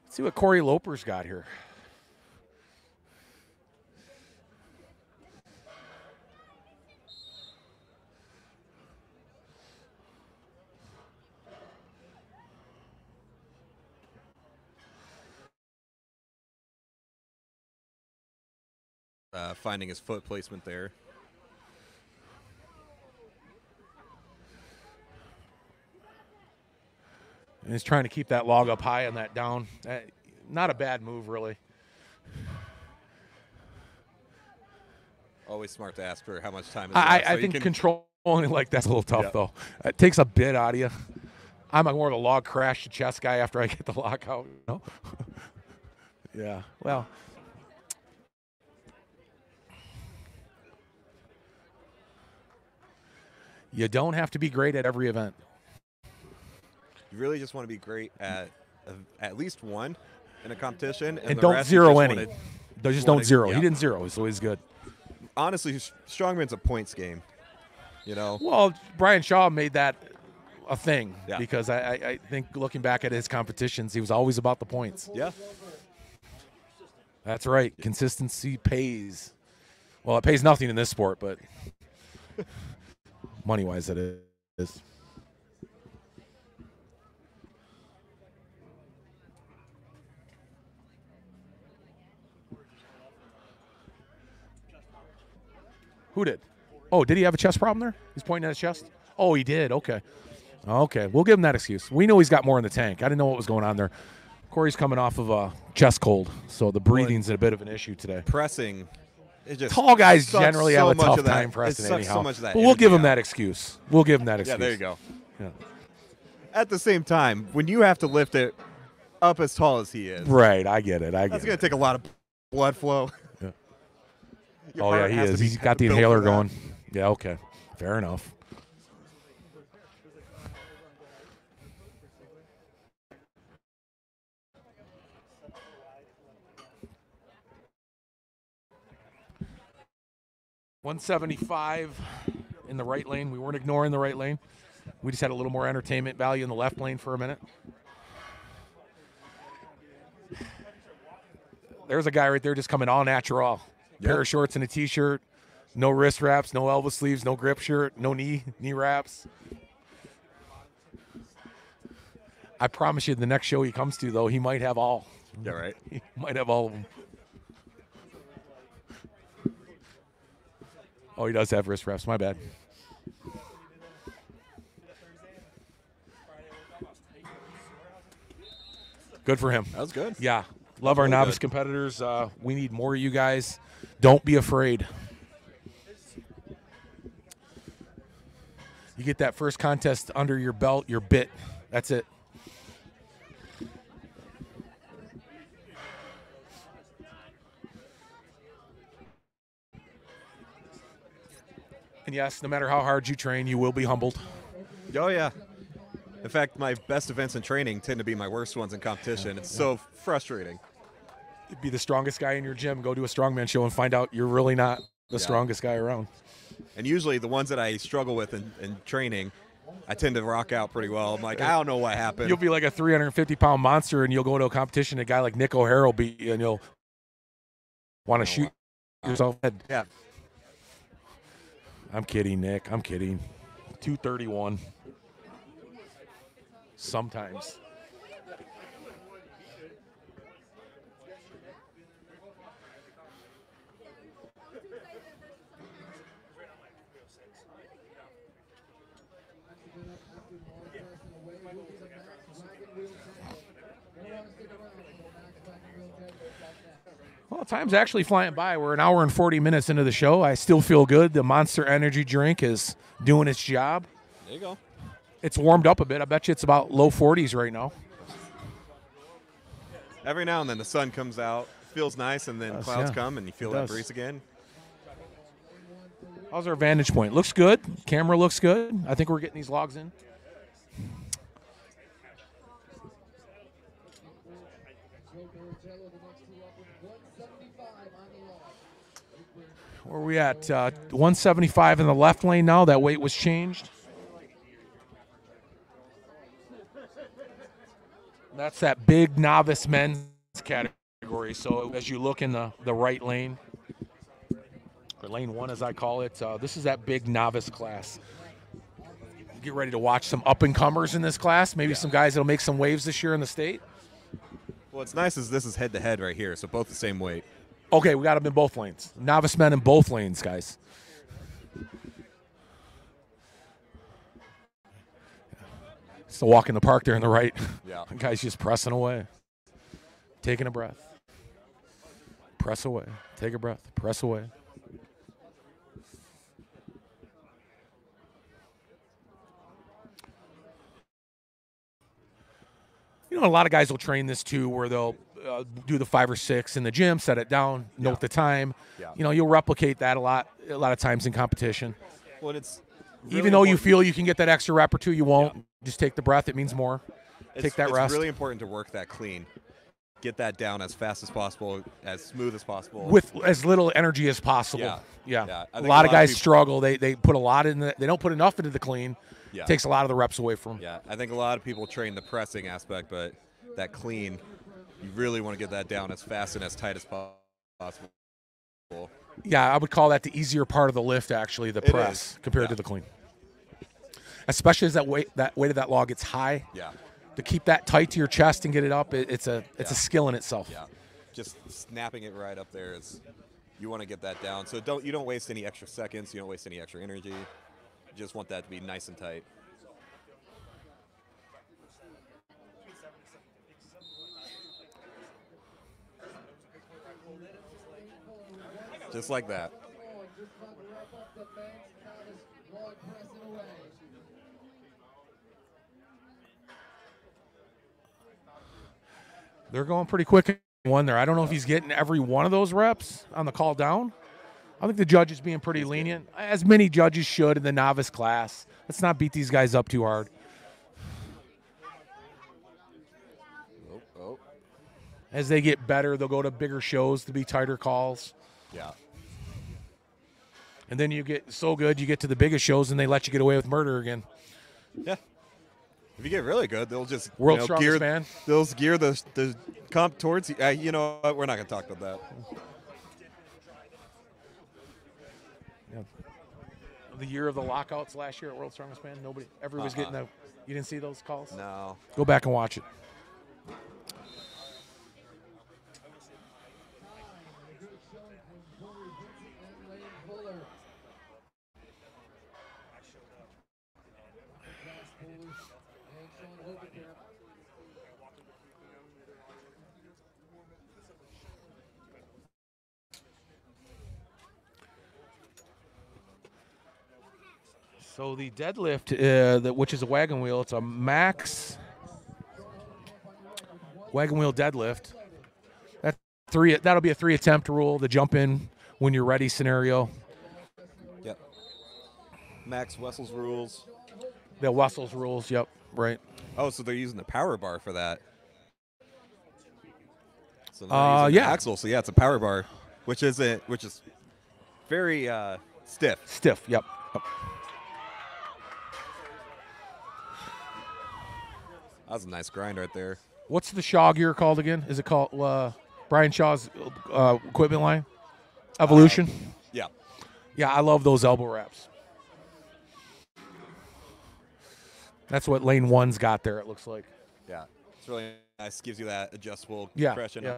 Let's see what Corey Loper's got here. Uh, finding his foot placement there. And he's trying to keep that log up high and that down. Uh, not a bad move, really. Always smart to ask for how much time is I, left. I so you think can- controlling it like that's a little tough, Yeah. though. It takes a bit out of you. I'm a more of a log crash to chest guy after I get the lock out. You know? yeah. Well, you don't have to be great at every event. You really just want to be great at uh, at least one in a competition, and, And, the don't rest zero any. wanna- They just wanna- don't zero. yeah. He didn't zero, so he's good. honestly, strongman's a points game. You know, Well, Brian Shaw made that a thing Yeah. because I, I, I think looking back at his competitions, he was always about the points. yeah. That's right. Consistency pays. Well, it pays nothing in this sport, but money wise, it is. Who did? Oh, did he have a chest problem there? He's pointing at his chest? Oh, he did. Okay. Okay. We'll give him that excuse. We know he's got more in the tank. I didn't know what was going on there. Corey's coming off of a chest cold, so the breathing's a bit of an issue today. Pressing. It just Tall guys generally so have a tough time pressing anyhow. So much of that but we'll give him that excuse. We'll give him that excuse. Yeah, there you go. Yeah. At the same time, when you have to lift it up as tall as he is, Right, I get it. I get that's going to take a lot of blood flow. Oh yeah, he is. He's got the inhaler going. Yeah, okay. Fair enough. One seventy-five in the right lane. We weren't ignoring the right lane. We just had a little more entertainment value in the left lane for a minute. There's a guy right there just coming all natural. Pair of shorts and a t-shirt. No wrist wraps, no elbow sleeves, no grip shirt, no knee knee wraps. I promise you, the next show he comes to, though, he might have all. Yeah, right. He might have all of them. Oh, he does have wrist wraps. My bad. Good for him. That was good. Yeah. Love our Really novice good. competitors. Uh, we need more of you guys. Don't be afraid. You get that first contest under your belt, you're bit. That's it. And yes, no matter how hard you train, you will be humbled. Oh yeah. In fact, my best events in training tend to be my worst ones in competition. It's so frustrating. Be the strongest guy in your gym, go to a strongman show and find out you're really not the Yeah. strongest guy around. And usually the ones that I struggle with in, in training, I tend to rock out pretty well. I'm like, I don't know what happened. You'll be like a 350 pound monster, and you'll go to a competition. A guy like Nick O'Hara will beat you, and you'll want to oh, shoot yourself. head. yeah. I'm kidding, Nick. I'm kidding. 231. Sometimes. Well, time's actually flying by. We're an hour and 40 minutes into the show. I still feel good. The Monster Energy drink is doing its job. There you go. It's warmed up a bit. I bet you it's about low 40s right now. Every now and then the sun comes out, feels nice, and then Does, clouds yeah. come and you feel It that does. breeze again. How's our vantage point? Looks good. Camera looks good. I think we're getting these logs in. Bello, the next two up with 175 on the log. Where are we at? Uh, 175 in the left lane now. That weight was changed. That's that big novice men's category. So as you look in the, the right lane, or lane one as I call it, uh, this is that big novice class. Get ready to watch some up and comers in this class. Maybe some guys that'll make some waves this year in the state. Well, what's nice is this is head to head right here, so both the same weight. Okay, we got them in both lanes. Novice men in both lanes, guys. It's the walk in the park there in the right. Yeah. The guy's just pressing away, taking a breath. Press away. Take a breath. Press away. You know, a lot of guys will train this too, where they'll uh, do the five or six in the gym, set it down, note the time. Yeah. You know, you'll replicate that a lot, a lot of times in competition. Well, it's Even really though you feel you can get that extra rep or two, you won't. Just take the breath. It means more. it's, take that it's rest. It's really important to work that clean, get that down as fast as possible, as smooth as possible. with as little energy as possible. Yeah. yeah. Yeah. A lot a lot of guys people- struggle. They they put a lot in the. They don't put enough into the clean. Yeah. Takes a lot of the reps away from. Yeah, I think a lot of people train the pressing aspect, but that clean, you really want to get that down as fast and as tight as possible. Yeah, I would call that the easier part of the lift. Actually, the It press is. compared Yeah. to the clean. Especially as that weight that weight of that log gets high. Yeah, To keep that tight to your chest and get it up, it, it's a it's a skill in itself. yeah. Just snapping it right up there is, you want to get that down. So don't you don't waste any extra seconds. You don't waste any extra energy. You just want that to be nice and tight. Just like that. Oh, just about to wrap up the men's novice log like that. They're going pretty quick one there. I don't know if he's getting every one of those reps on the call down. I think the judge is being pretty lenient, as many judges should in the novice class. Let's not beat these guys up too hard. Oh, oh. As they get better, they'll go to bigger shows to be tighter calls. Yeah. And then you get so good, you get to the biggest shows, and they let you get away with murder again. Yeah. If you get really good, they'll just World's you know, strongest gear, man. They'll gear the the comp towards you. Uh, you know, what? we're not going to talk about that. The year of the lockouts last year at World's Strongest Man, nobody, everybody was getting Uh-uh. the. You didn't see those calls? No. Go back and watch it. A good showing from Corey Vincent and Lane Fuller. Josh Fuller and Sean Hogenkamp. So the deadlift, uh, the, which is a wagon wheel, it's a max wagon wheel deadlift. That three. That'll be a three attempt rule. The jump in when you're ready scenario. Yep. Max Wessel's rules. The Wessels rules. Yep. Right. Oh, so they're using the power bar for that. So Uh, yeah. Axle. So yeah, it's a power bar, which is a, which is very uh, stiff. Stiff. Yep. Yep. That was a nice grind right there. What's the Shaw gear called again? Is it called uh, Brian Shaw's uh, equipment line? Evolution. Yeah. yeah, I love those elbow wraps. That's what lane one's got there. It looks like. Yeah. It's really nice. Gives you that adjustable Yeah. compression Yeah.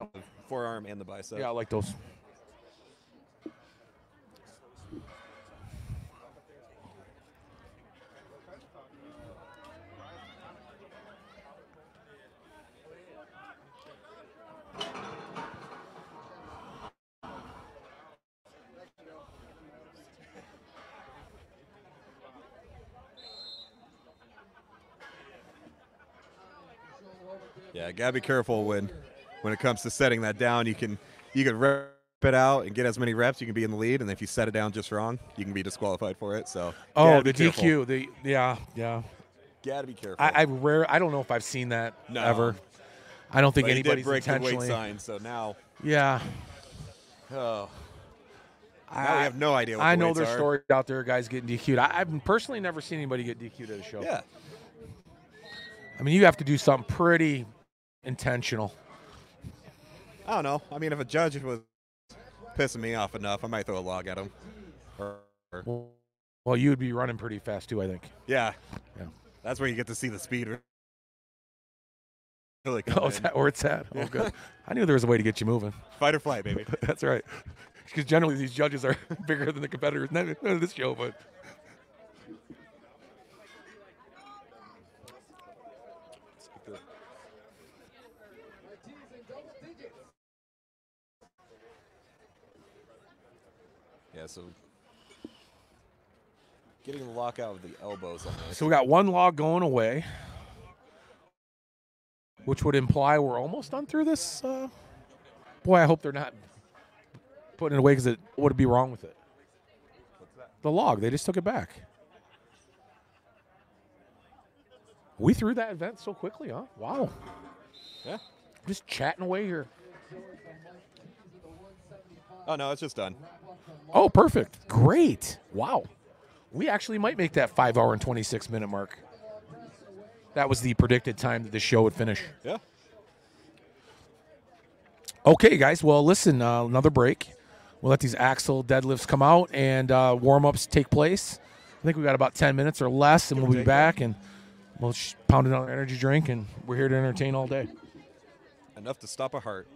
of the forearm and the bicep. Yeah, I like those. Gotta be careful when when it comes to setting that down. You can you can rep it out and get as many reps. You can be in the lead, and if you set it down just wrong, you can be disqualified for it. So Oh, the careful. DQ. The yeah, yeah. Gotta be careful. I, I rare. I don't know if I've seen that No. ever. I don't think But he did anybody's break the weight sign, so now, Yeah, oh, I, now we have no idea. What I the know there's stories out there, guys getting DQ'd. I, I've personally never seen anybody get DQ'd at a show. Yeah, I mean, you have to do something pretty intentional. I don't know. I mean, if a judge was pissing me off enough, I might throw a log at him. Or, or- Well, you would be running pretty fast too, I think. yeah, Yeah. That's where you get to see the speed. Really Oh, is that where it's at? Oh, good. I knew there was a way to get you moving. Fight or flight, baby. That's right. Because generally these judges are bigger than the competitors. Not, this show, but Martinez in double digits. Yeah, so getting the lock out of the elbows on this. so we got one log going away, which would imply we're almost done through this. Uh, boy, I hope they're not putting it away because it would be wrong with it. The log, they just took it back. We threw that event so quickly, huh? Wow. Yeah. Just chatting away here. Oh no, it's just done. Oh, perfect. Great. Wow. We actually might make that five hour and 26 minute mark. That was the predicted time that the show would finish. Yeah. Okay, guys. Well, listen, uh, another break. We'll let these axle deadlifts come out and uh, warm ups take place. I think we got about 10 minutes or less, and we'll be back and we'll pound another energy drink, and we're here to entertain all day. Enough to stop a heart.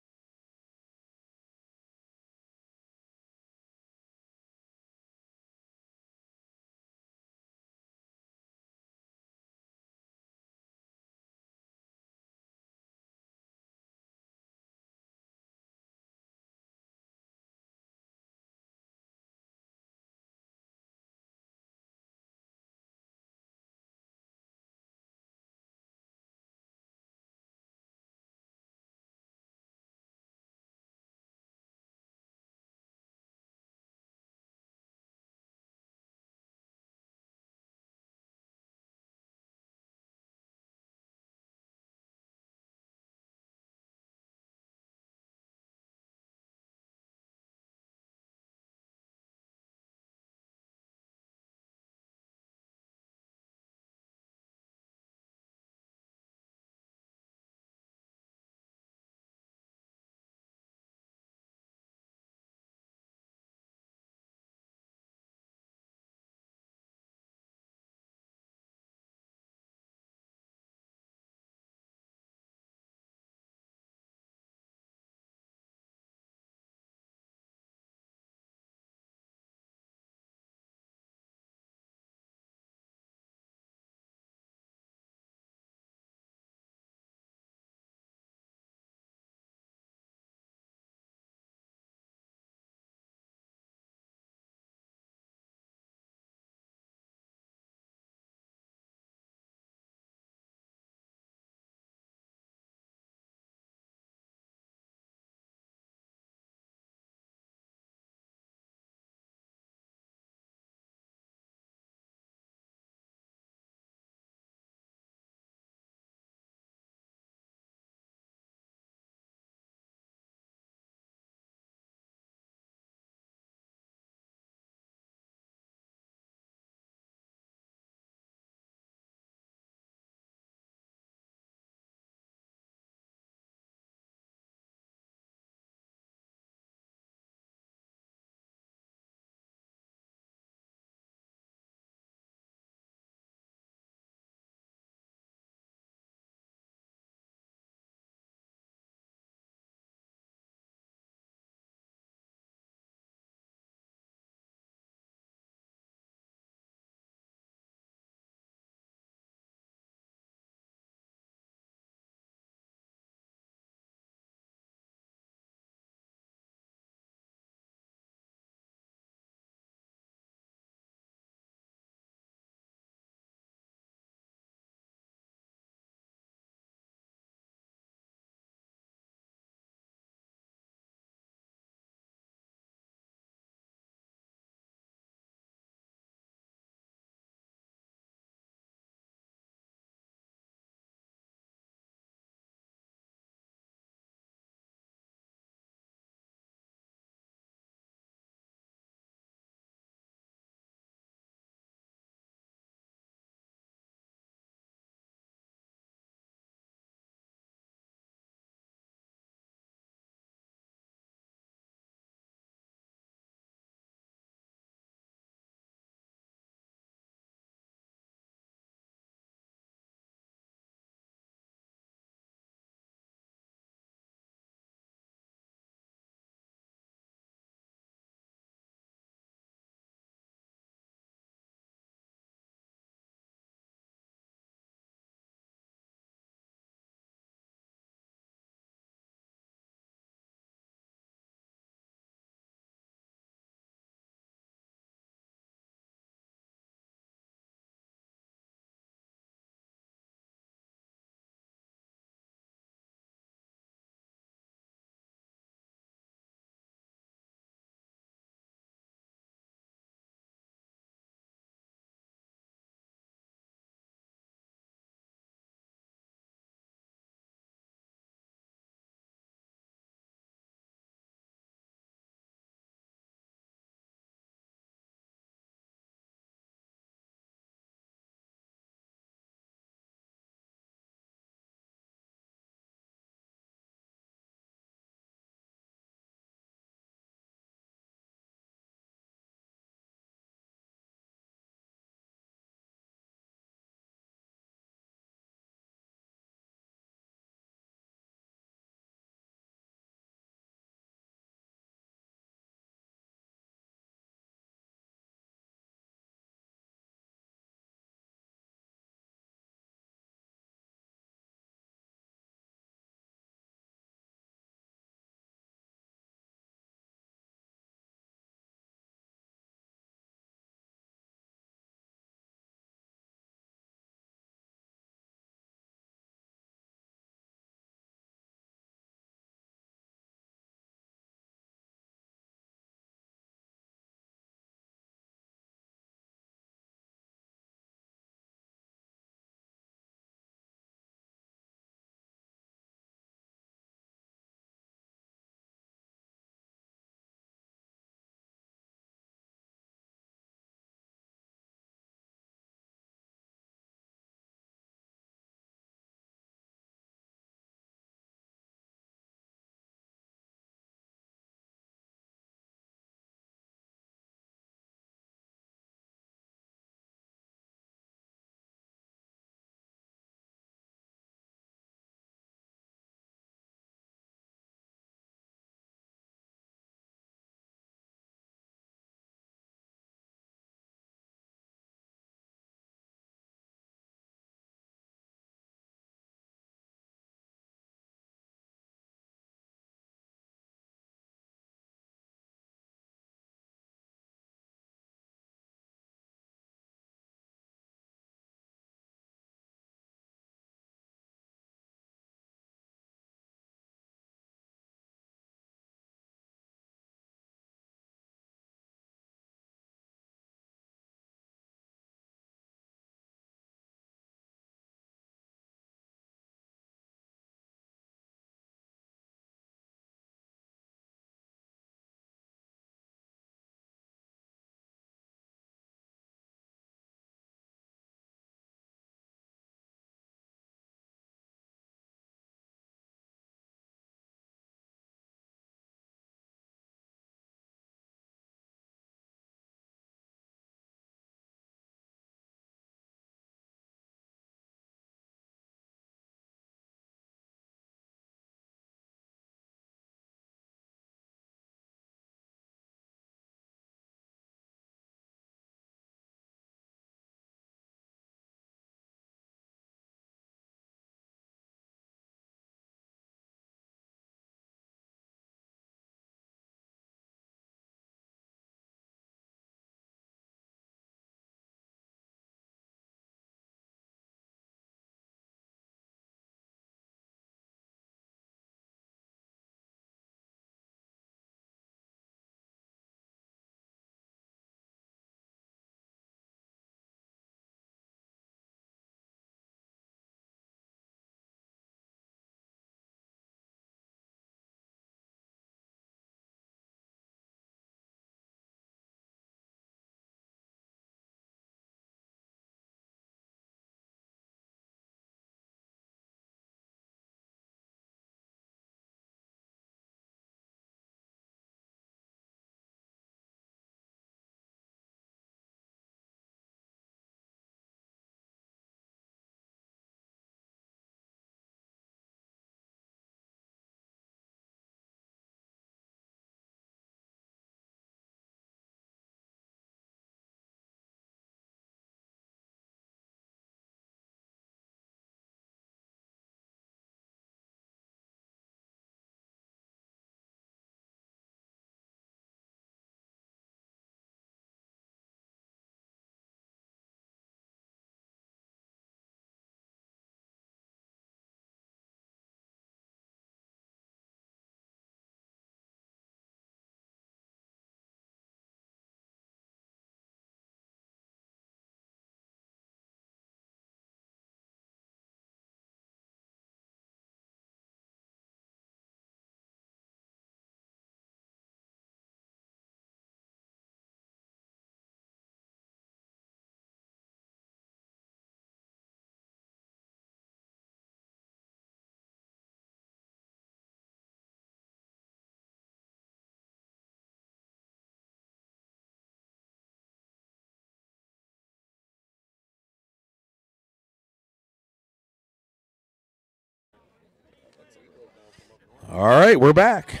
All right, we're back.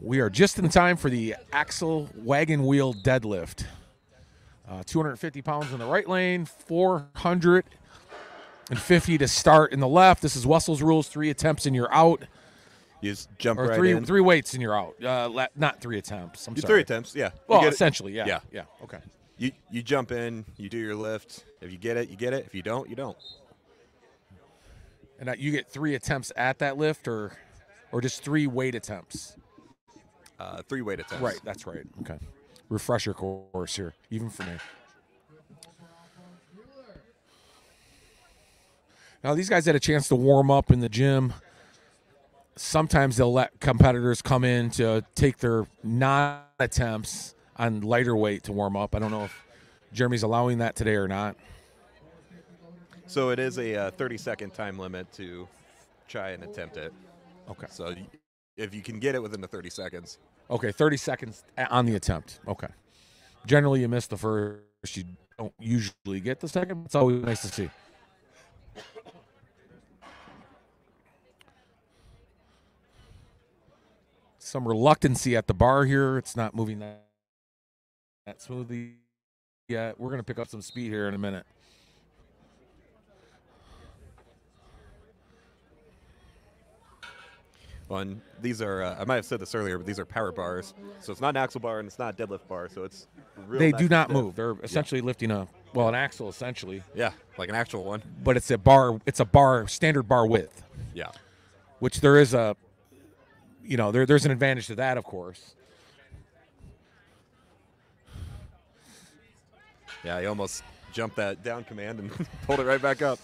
We are just in time for the axle wagon wheel deadlift. Uh, 250 pounds in the right lane, 450 to start in the left. This is Wessel's rules: three attempts and you're out, You just jump or right three in. three weights and you're out. Uh, la- not three attempts. I'm You sorry. three attempts, yeah. You Well, get it- essentially, yeah, Yeah. yeah. Okay. You you jump in, you do your lift. If you get it, you get it. If you don't, you don't. And you get three attempts at that lift, or or just three weight attempts. Uh, three weight attempts. Right, that's right. Okay. Refresher course here, even for me. Now, these guys had a chance to warm up in the gym. Sometimes they'll let competitors come in to take their non attempts on lighter weight to warm up. I don't know if Jeremy's allowing that today or not. So it is a uh, 30 second time limit to try and attempt it. Okay. So if you can get it within the 30 seconds, Okay, 30 seconds on the attempt. Okay. Generally, you miss the first. You don't usually get the second. It's always nice to see. Some reluctancy at the bar here. It's not moving that, that smoothly yet. We're going to pick up some speed here in a minute. On these are uh, I might have said this earlier, but these are power bars. So it's not an axle bar and it's not a deadlift bar. So it's They nice do not stiff. move. They're essentially lifting a, well, an axle essentially, Yeah, like an actual one. but it's a bar, it's a bar, standard bar width. Yeah. which there is a you know there, there's an advantage to that of course Yeah, he almost jumped that down command and pulled it right back up.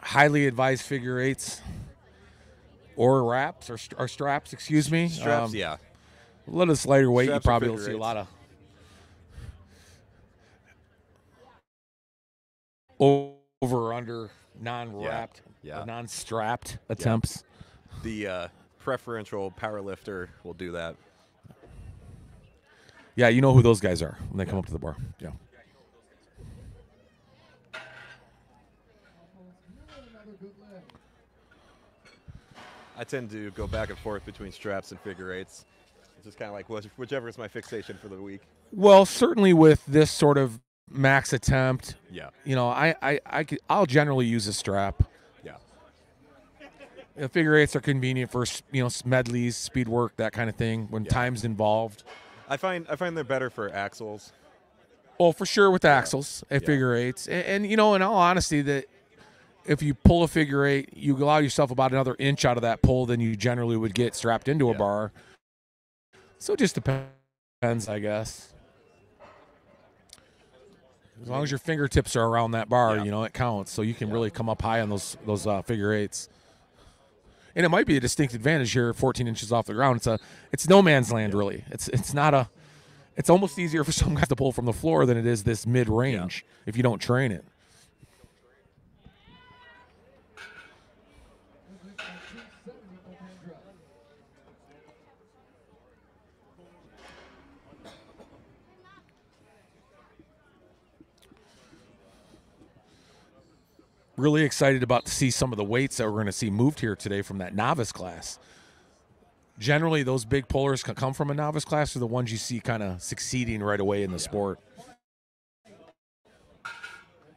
highly advised figure eights or wraps or, st- or straps excuse me Straps, Um, yeah. a little bit lighter weight Straps you probably will see a lot of over or under non-wrapped Yeah. or non-strapped attempts The uh, preferential power lifter will do that. yeah you know who those guys are when they come up to the bar yeah I tend to go back and forth between straps and figure eights. It's just kind of like whichever is my fixation for the week. well certainly with this sort of max attempt Yeah. you know i i, I could, i'll generally use a strap Yeah. Know, figure eights are convenient for you know medleys, speed work, that kind of thing. When Yeah. time's involved, I find I find they're better for axles. well, for sure with axles at Yeah. figure eights, and, and you know, in all honesty, that if you pull a figure eight, you allow yourself about another inch out of that pull than you generally would get strapped into a bar. So it just depends, I guess. As long as your fingertips are around that bar, Yeah. you know it counts. So you can really come up high on those those uh, figure eights. And it might be a distinct advantage here, 14 inches off the ground. It's a it's no man's land really. It's it's not a. It's almost easier for some guys to pull from the floor than it is this mid range if you don't train it. Really excited about to see some of the weights that we're going to see moved here today from that novice class. Generally, those big pullers can come from a novice class, are the ones you see kind of succeeding right away in the sport.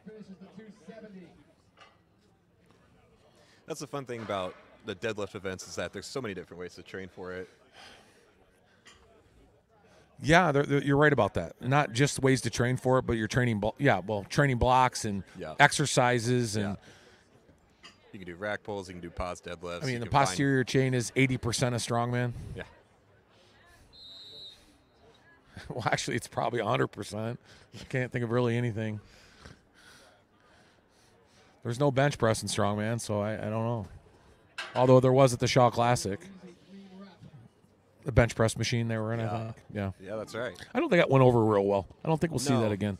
Finishes the 270. That's the fun thing about the deadlift events is that there's so many different ways to train for it. Yeah, they're, they're- you're right about that. Not just ways to train for it, but you're training. blo- Yeah, well, training blocks and Yeah. exercises, and You can do rack pulls, you can do pause deadlifts. I mean, the can find- posterior chain is 80% of strongman. yeah. Well, actually, it's probably 100%. I can't think of really anything. There's no bench press in strongman, so I, I don't know. Although there was at the Shaw Classic, the bench press machine they were in. I Yeah. think. Yeah. Yeah, that's right. I don't think that went over real well. I don't think we'll see No. that again.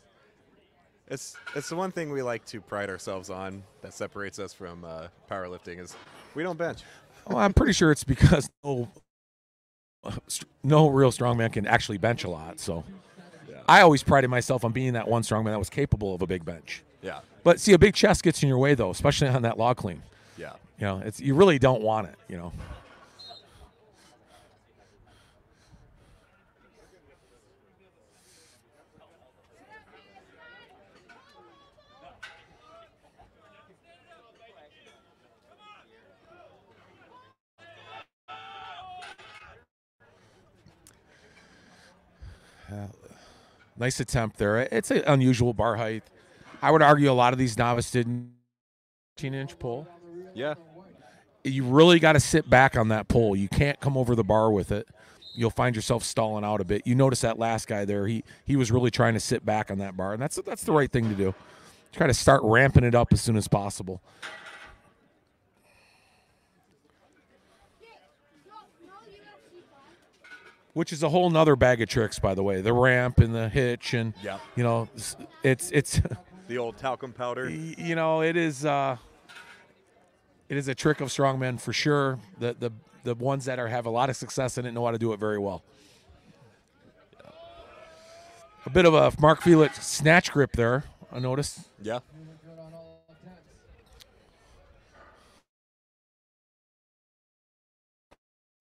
It's it's the one thing we like to pride ourselves on that separates us from uh, powerlifting is we don't bench. Well, I'm pretty sure it's because no, no real strongman can actually bench a lot. So Yeah. I always prided myself on being that one strongman that was capable of a big bench. Yeah. But see, a big chest gets in your way though, especially on that log clean. Yeah. You know, it's you really don't want it. You know. Nice attempt there. It's an unusual bar height. I would argue a lot of these novice didn't 18 inch pull. Yeah. You really got to sit back on that pull. You can't come over the bar with it. You'll find yourself stalling out a bit. You notice that last guy there. He he was really trying to sit back on that bar, and that's that's the right thing to do. Try to start ramping it up as soon as possible. Which is a whole nother bag of tricks, by the way. The ramp and the hitch, and Yep. you know, it's it's The old talcum powder. you know it is uh it is a trick of strongmen for sure the the the ones that are have a lot of success in it know how to do it very well a bit of a mark felix snatch grip there i noticed Yeah. Good on all attempts.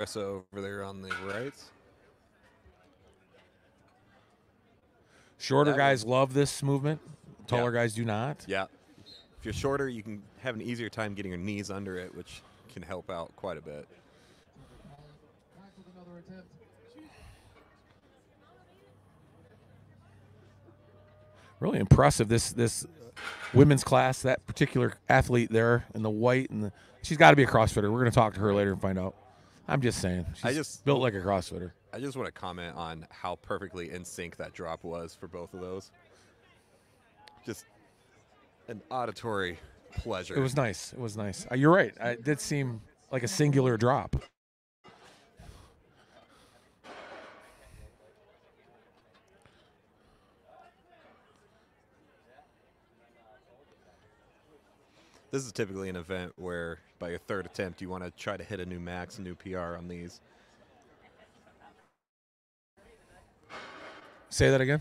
Espresso over there on the right. Shorter That guys love this movement taller Yeah. guys do not Yeah. If you're shorter, you can have an easier time getting your knees under it, which can help out quite a bit. Back with another attempt. really impressive this this women's class that particular athlete there in the white and the, she's got to be a crossfitter we're going to talk to her later and find out i'm just saying she's I just- built like a crossfitter I just want to comment on how perfectly in sync that drop was for both of those. Just an auditory pleasure. It was nice. It was nice. Uh, you're right. It did seem like a singular drop. This is typically an event where, by your third attempt, you want to try to hit a new max, a new PR on these. Say that again.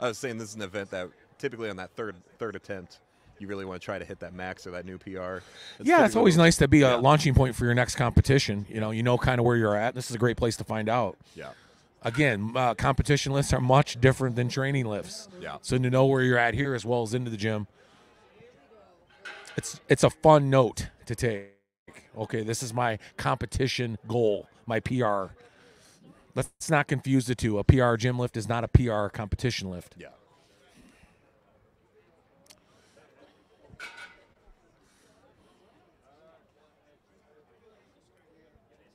I was saying this is an event that typically on that third third attempt, you really want to try to hit that max or that new PR. yeah, it's always nice to be a launching point for your next competition. You know, you know kind of where you're at. This is a great place to find out. Yeah, Again, uh, competition lifts are much different than training lifts. yeah, So to know where you're at here as well as into the gym, it's it's a fun note to take. Okay, this is my competition goal, my PR. Let's not confuse the two. A PR gym lift is not a PR competition lift. yeah.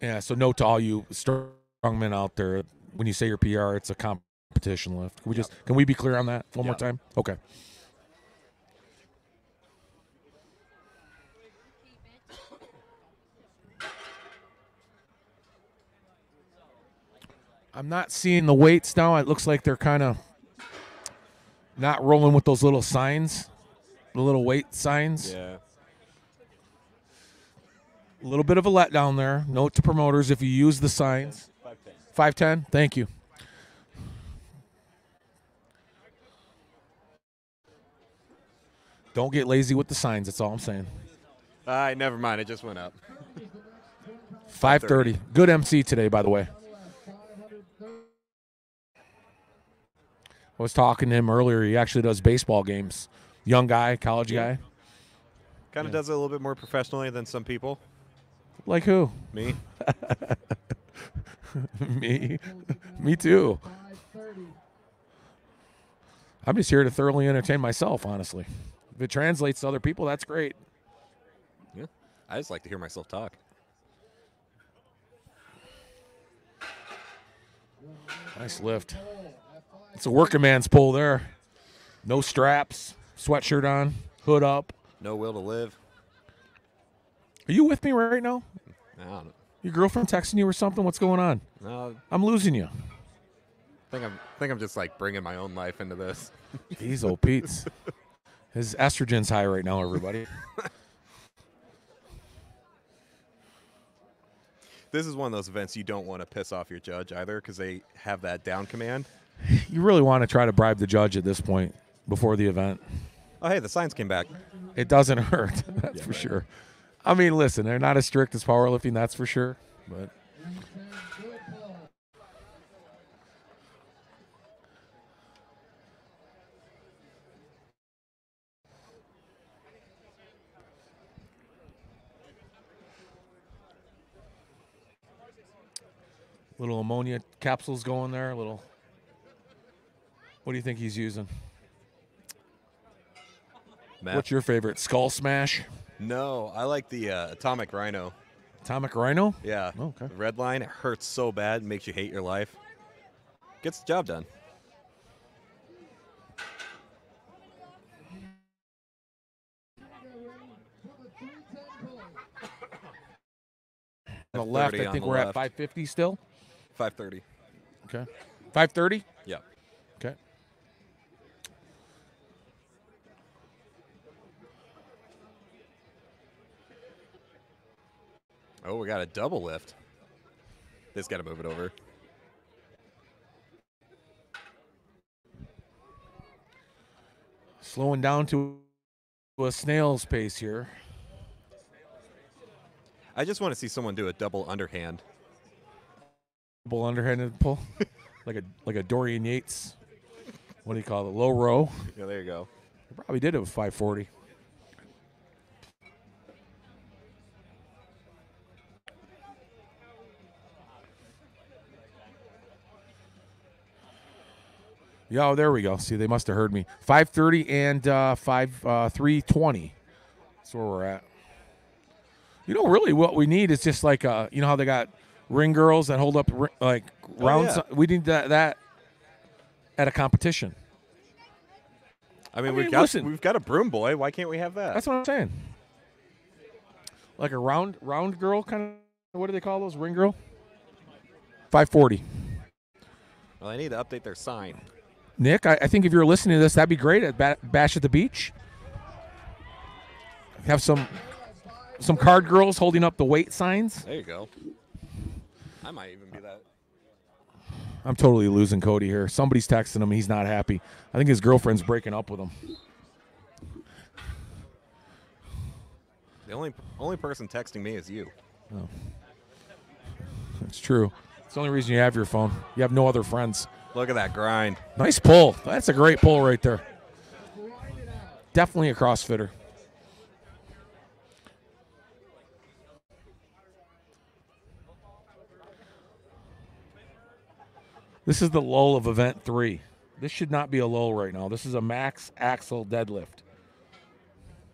Yeah, so note to all you strongmen out there, when you say your PR, it's a competition lift. Can we just can we be clear on that one more time? Okay. I'm not seeing the weights now. It looks like they're kind of not rolling with those little signs, the little weight signs. Yeah. A little bit of a letdown there. Note to promoters if you use the signs. 510. Thank you. Don't get lazy with the signs. That's all I'm saying. All right, never mind. It just went up. 530. Good MC today, by the way. I was talking to him earlier. He actually does baseball games. Young guy, college guy. Kind of does it a little bit more professionally than some people. Like who? Me. Me. Me too. I'm just here to thoroughly entertain myself, honestly. If it translates to other people, that's great. Yeah. I just like to hear myself talk. Nice lift. It's a working man's pull there. No straps, sweatshirt on, hood up. No will to live. Are you with me right now? I don't know. Your girlfriend texting you or something? What's going on? No, I'm losing you. I think I'm think I'm just like bringing my own life into this. These old Pete's. His estrogen's high right now, everybody. This is one of those events you don't want to piss off your judge either because they have that down command. You really want to try to bribe the judge at this point before the event. Oh, hey, the signs came back. It doesn't hurt. That's for sure. I mean, listen, they're not as strict as powerlifting, that's for sure. But little ammonia capsules going there. A little. What do you think he's using? Matt? What's your favorite? Skull Smash, No, I like the uh, Atomic Rhino. Atomic Rhino. Yeah. Oh, Okay. The red line, it hurts so bad, makes you hate your life. Gets the job done. For the 310 pull. On the left, I think we're at 550 still. 530. Okay. 530. Yeah. Okay. Oh, we got a double lift. Just got to move it over. Slowing down to a snail's pace here. I just want to see someone do a double underhand. Double underhanded pull, like a like a Dorian Yates. What do you call it? Low row. Yeah, there you go. He probably did it with 540. Yeah, oh, there we go. See, they must have heard me. 530 and uh, 5 uh, 320. That's where we're at. You know, really, what we need is just like, uh, you know how they got ring girls that hold up like Oh, rounds. yeah. We need that, that at a competition. I mean, I we've mean, got listen. we've got a broom boy. Why can't we have that? That's what I'm saying. Like a round round girl kind of what do they call those? Ring girl? 540. well, they need to update their sign. Nick, I, I think if you're listening to this, that'd be great at ba- Bash at the Beach. Have some some card girls holding up the weight signs. There you go. I might even be that. I'm totally losing Cody here. Somebody's texting him. He's not happy. I think his girlfriend's breaking up with him. The only only person texting me is you. Oh. that's true. It's the only reason you have your phone. You have no other friends. Look at that grind. Nice pull. That's a great pull right there. Definitely a CrossFitter. This is the lull of event three. This should not be a lull right now. This is a max axle deadlift.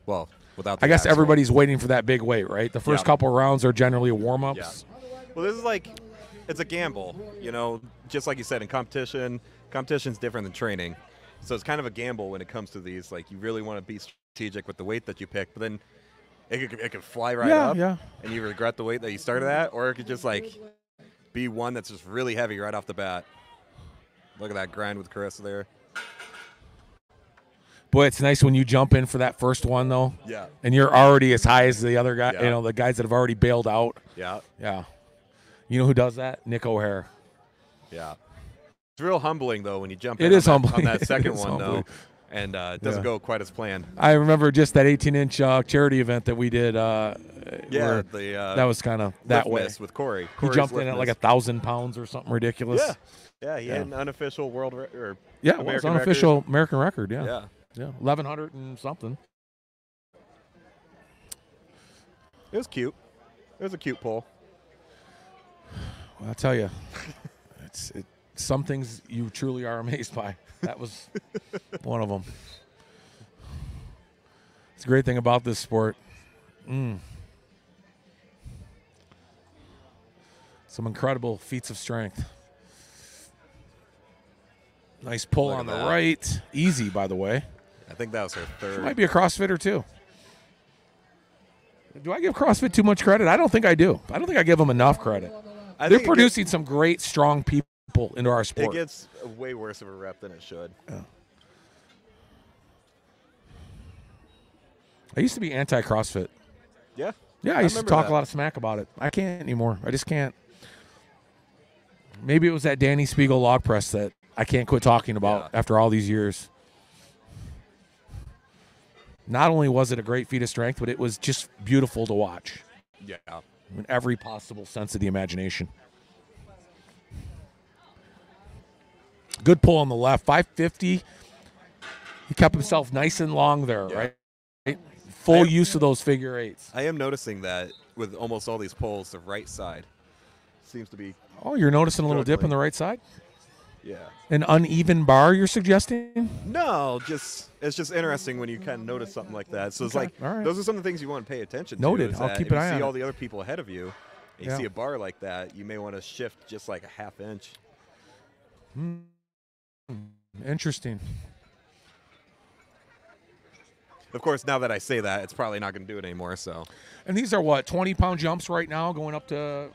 Well, without. The I guess axle. everybody's waiting for that big weight, right? The first Yeah. couple rounds are generally warm ups. Yeah. Well, this is like, it's a gamble. You know, just like you said in competition, competition's different than training. So it's kind of a gamble when it comes to these. Like, you really want to be strategic with the weight that you pick, but then it could, it could fly right Yeah, up, yeah. and you regret the weight that you started at, or it could just like be one that's just really heavy right off the bat. Look at that grind with Carissa there. Boy, it's nice when you jump in for that first one though. Yeah. And you're already as high as the other guy, yeah. you know, the guys that have already bailed out. Yeah. Yeah. You know who does that? Nick O'Hare. Yeah. It's real humbling though when you jump It in is on, that, humbling. on that second one humbling. though, and uh, it doesn't Yeah. go quite as planned. I remember just that 18 inch uh, charity event that we did. Uh, Yeah, where the uh, that was kind of that way. with Corey. He jumped in at like a thousand pounds or something ridiculous. yeah, yeah. He Yeah. had an unofficial world re- or Yeah, it was American record. unofficial American record. Yeah. Yeah, Yeah. 1100 and something. it was cute. It was a cute pull. Well, I'll tell you, it's it, some things you truly are amazed by. That was one of them. It's a great thing about this sport. Mm. Some incredible feats of strength. Nice pull Look on the that. right. Easy, by the way. I think that was her third. Might be a CrossFitter too. Do I give CrossFit too much credit? I don't think I do. I don't think I give them enough credit. I They're producing some great, strong people into our Gets, sport. it gets way worse of a rep than it should. Yeah. I used to be anti CrossFit. Yeah. Yeah, I used to talk that. a lot of smack about it. I can't anymore. I just can't. Maybe it was that Dani Speegle log press that I can't quit talking about Yeah. after all these years. not only was it a great feat of strength, but it was just beautiful to watch Yeah. In every possible sense of the imagination. Good pull on the left, 550. He kept himself nice and long there, Yeah. right? right? Full I- use of those figure eights. I am noticing that with almost all these polls, the right side seems to be Oh, you're noticing a little dip in the right side? Yeah. An uneven bar, you're suggesting? No, just it's just interesting when you kind of notice something like that. So it's Okay, like right. those are some of the things you want to pay attention Noted. to. is I'll keep an you eye see on all the other people ahead of you, and you Yeah. see a bar like that, you may want to shift just like a half inch. Hmm. Interesting. Of course, now that I say that, it's probably not going to do it anymore. So And these are what, 20 pound jumps right now, going up to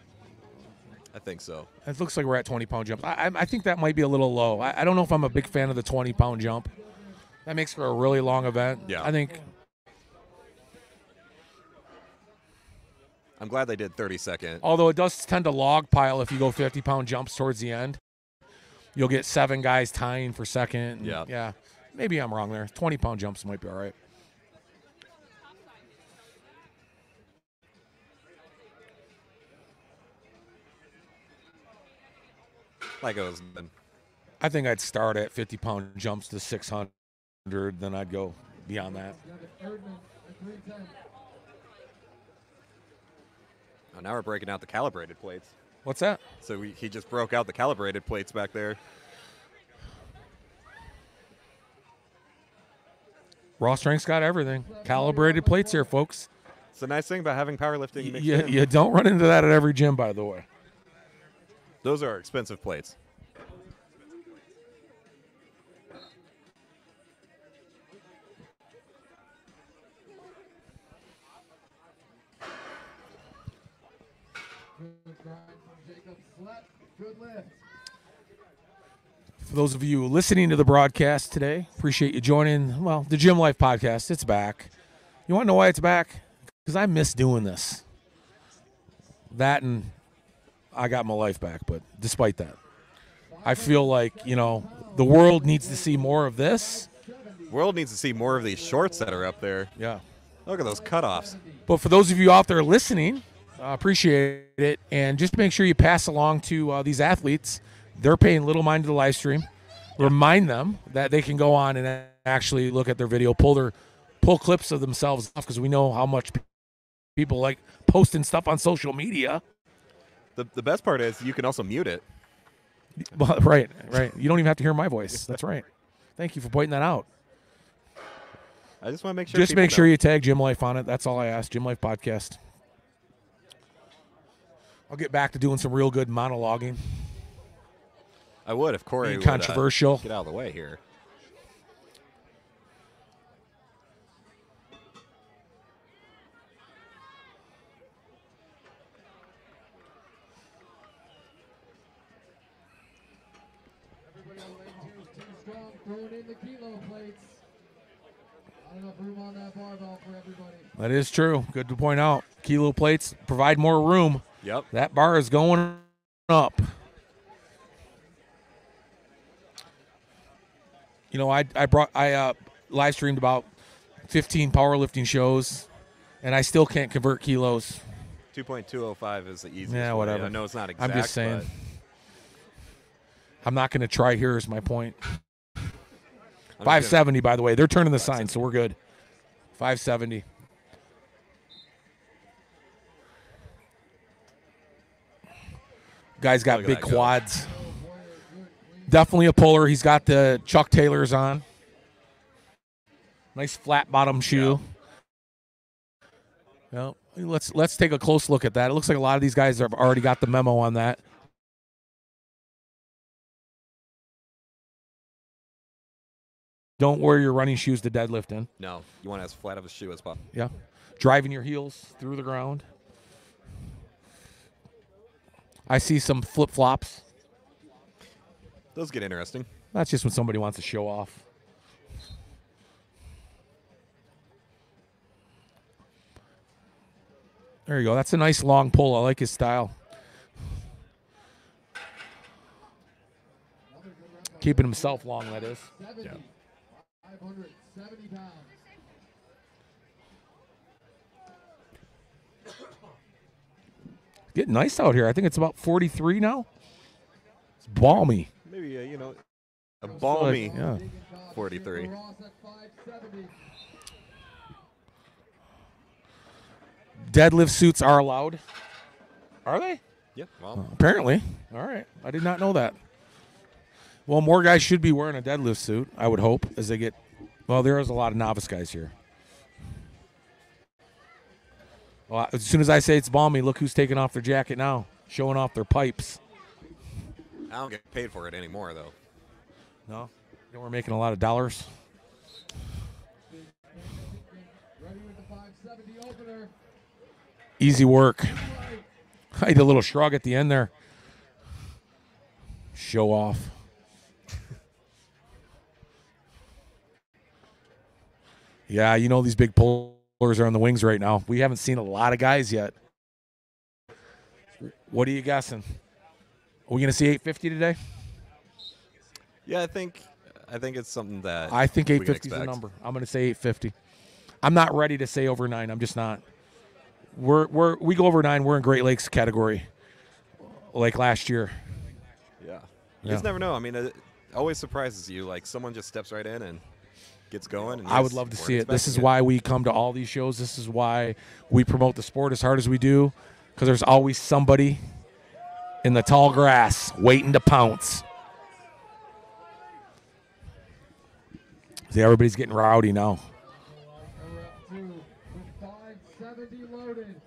I think so. It looks like we're at 20 pound jumps. I, I, think that might be a little low. I, I don't know if I'm a big fan of the 20 pound jump. That makes for a really long event. Yeah. I think I'm glad they did 30 second. although it does tend to log pile if you go 50 pound jumps towards the end. You'll get seven guys tying for second. Yeah. Yeah. Maybe I'm wrong there. 20 pound jumps might be all right. Like it was. I think I'd start at 50 pound jumps to 600, then I'd go beyond that. Erdman at 310. Oh, now we're breaking out the calibrated plates. What's that? So we, he just broke out the calibrated plates back there. Raw Strength's got everything. Calibrated plates here, folks. It's the nice thing about having powerlifting You, in. you don't run into that at every gym, by the way. Those are expensive plates. For those of you listening to the broadcast today, appreciate you joining. Well, the Gym Life podcast, it's back. You want to know why it's back? Because I miss doing this. That and I got my life back, but despite that, I feel like, you know, the world needs to see more of this. World needs to see more of these shorts that are up there. Yeah. Look at those cutoffs. But for those of you out there listening, uh, appreciate it. And just make sure you pass along to uh, these athletes. They're paying little mind to the live stream. Remind them that they can go on and actually look at their video, pull their pull clips of themselves off because we know how much people like posting stuff on social media. The, the best part is you can also mute it. Well, right, right. You don't even have to hear my voice. That's right. Thank you for pointing that out. I just want to make sure. Just make sure know. you tag Gym Life on it. That's all I ask. Gym Life Podcast. I'll get back to doing some real good monologuing. I would if Corey Being would, uh, controversial. get out of the way here. In the kilo plates. Not enough room on that barbell for everybody. That is true. Good to point out. Kilo plates provide more room. Yep. That bar is going up. You know, I I brought I uh, live streamed about 15 powerlifting shows, and I still can't convert kilos. 2.205 is the easiest. Yeah, way. whatever. I know it's not exact. I'm just saying. but I'm not going to try here. Is my point. I'm just gonna- 570, by the way. They're turning the sign, so we're good. 570. Guy's got big quads. Definitely a puller. He's got the Chuck Taylors on. Nice flat bottom shoe. Well, let's let's take a close look at that. It looks like a lot of these guys have already got the memo on that. Don't wear your running shoes to deadlift in. No, you want as flat of a shoe as possible. Yeah. Driving your heels through the ground. I see some flip flops. Those get interesting. That's just when somebody wants to show off. There you go. That's a nice long pull. I like his style. Keeping himself long, that is. 70. 570 pounds. Getting nice out here. I think it's about 43 now. It's balmy. Maybe, uh, you know, a balmy yeah. 43. Deadlift suits are allowed. Are they? Yeah. Well. Uh, apparently. All right. I did not know that. Well, more guys should be wearing a deadlift suit, I would hope, as they get well, there is a lot of novice guys here. Well, as soon as I say it's balmy, look who's taking off their jacket now, showing off their pipes. I don't get paid for it anymore though. No? You know, we're making a lot of dollars. Ready with the 570 opener. Easy work. I did a little shrug at the end there. Show off. Yeah, you know these big pullers are on the wings right now. We haven't seen a lot of guys yet. What are you guessing? Are we going to see 850 today? Yeah, I think I think it's something that I think 850 is the number. I'm going to say 850. I'm not ready to say over nine. I'm just not. We're we're we go over nine. We're in Great Lakes category, like last year. Yeah. You Yeah. just never know. I mean, it always surprises you. Like someone just steps right in and gets going. And I would love to see it. This is expecting why we come to all these shows. This is why we promote the sport as hard as we do, because there's always somebody in the tall grass waiting to pounce. See, everybody's getting rowdy now. We're up to with 570 loaded.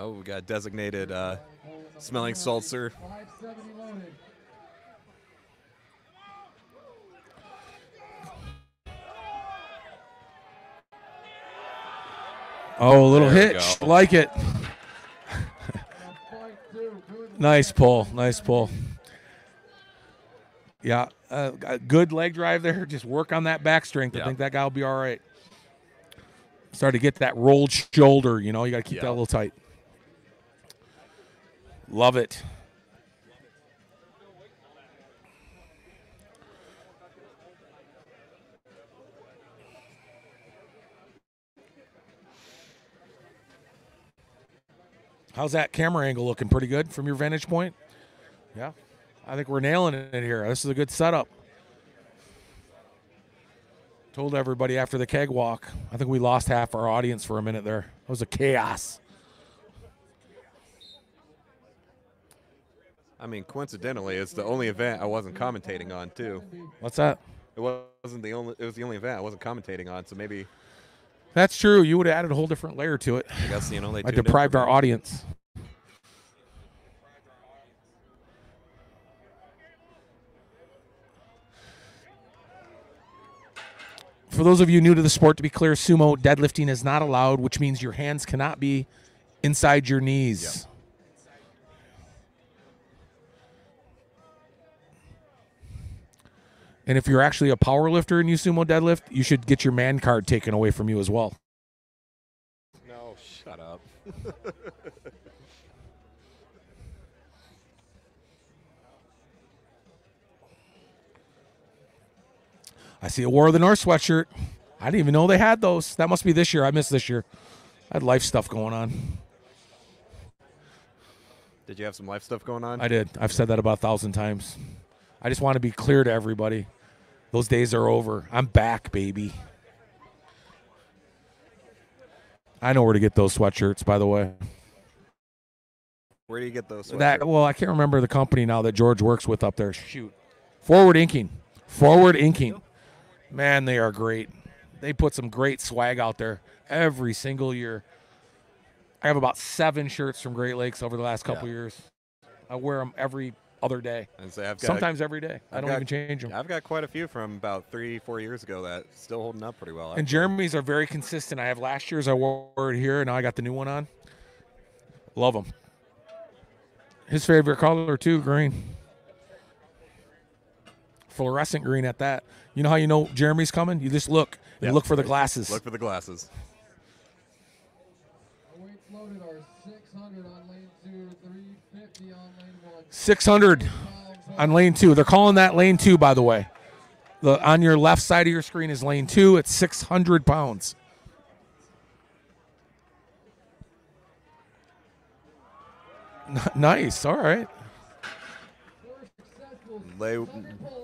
Oh, we got designated uh, smelling seltzer. Oh, a little There hitch. Like it. Fight two. Good Nice pull. Nice pull. Yeah, uh, good leg drive there. Just work on that back strength. I think that guy will be all right. Start to get that rolled shoulder. You know, you got to keep that a little tight. Love it. How's that camera angle looking? Pretty good from your vantage point? Yeah. I think we're nailing it here. This is a good setup. Told everybody after the keg walk. I think we lost half our audience for a minute there. It was a chaos. I mean, coincidentally, it's the only event I wasn't commentating on too. What's that? It wasn't the only. It was the only event I wasn't commentating on. So maybe That's true. You would have added a whole different layer to it. I guess you know they I deprived our audience. For those of you new to the sport, to be clear, sumo deadlifting is not allowed, which means your hands cannot be inside your knees. And if you're actually a power lifter and you sumo deadlift, you should get your man card taken away from you as well. No, shut up. I see a War of the North sweatshirt. I didn't even know they had those. That must be this year. I missed this year. I had life stuff going on. Did you have some life stuff going on? I did. I've said that about a thousand times. I just want to be clear to everybody. Those days are over. I'm back, baby. I know where to get those sweatshirts, by the way. Where do you get those? That well, I can't remember the company now that George works with up there. Shoot. Forward Inking. Forward Inking. Man, they are great. They put some great swag out there every single year. I have about seven shirts from Great Lakes over the last couple Yeah. years. I wear them every other day. And say I've got, Sometimes every day. I don't got- even change them. I've got quite a few from about three, four years ago that still holding up pretty well. And Jeremy's are very consistent. I have last year's I wore it here, and now I got the new one on. Love them. His favorite color too, green. Fluorescent green at that. You know how you know Jeremy's coming? You just look and Yeah. look for the glasses. Look for the glasses. 600 on lane two. They're calling that lane two, by the way. The on your left side of your screen is lane two. It's 600 pounds. N- nice. All right. Lay,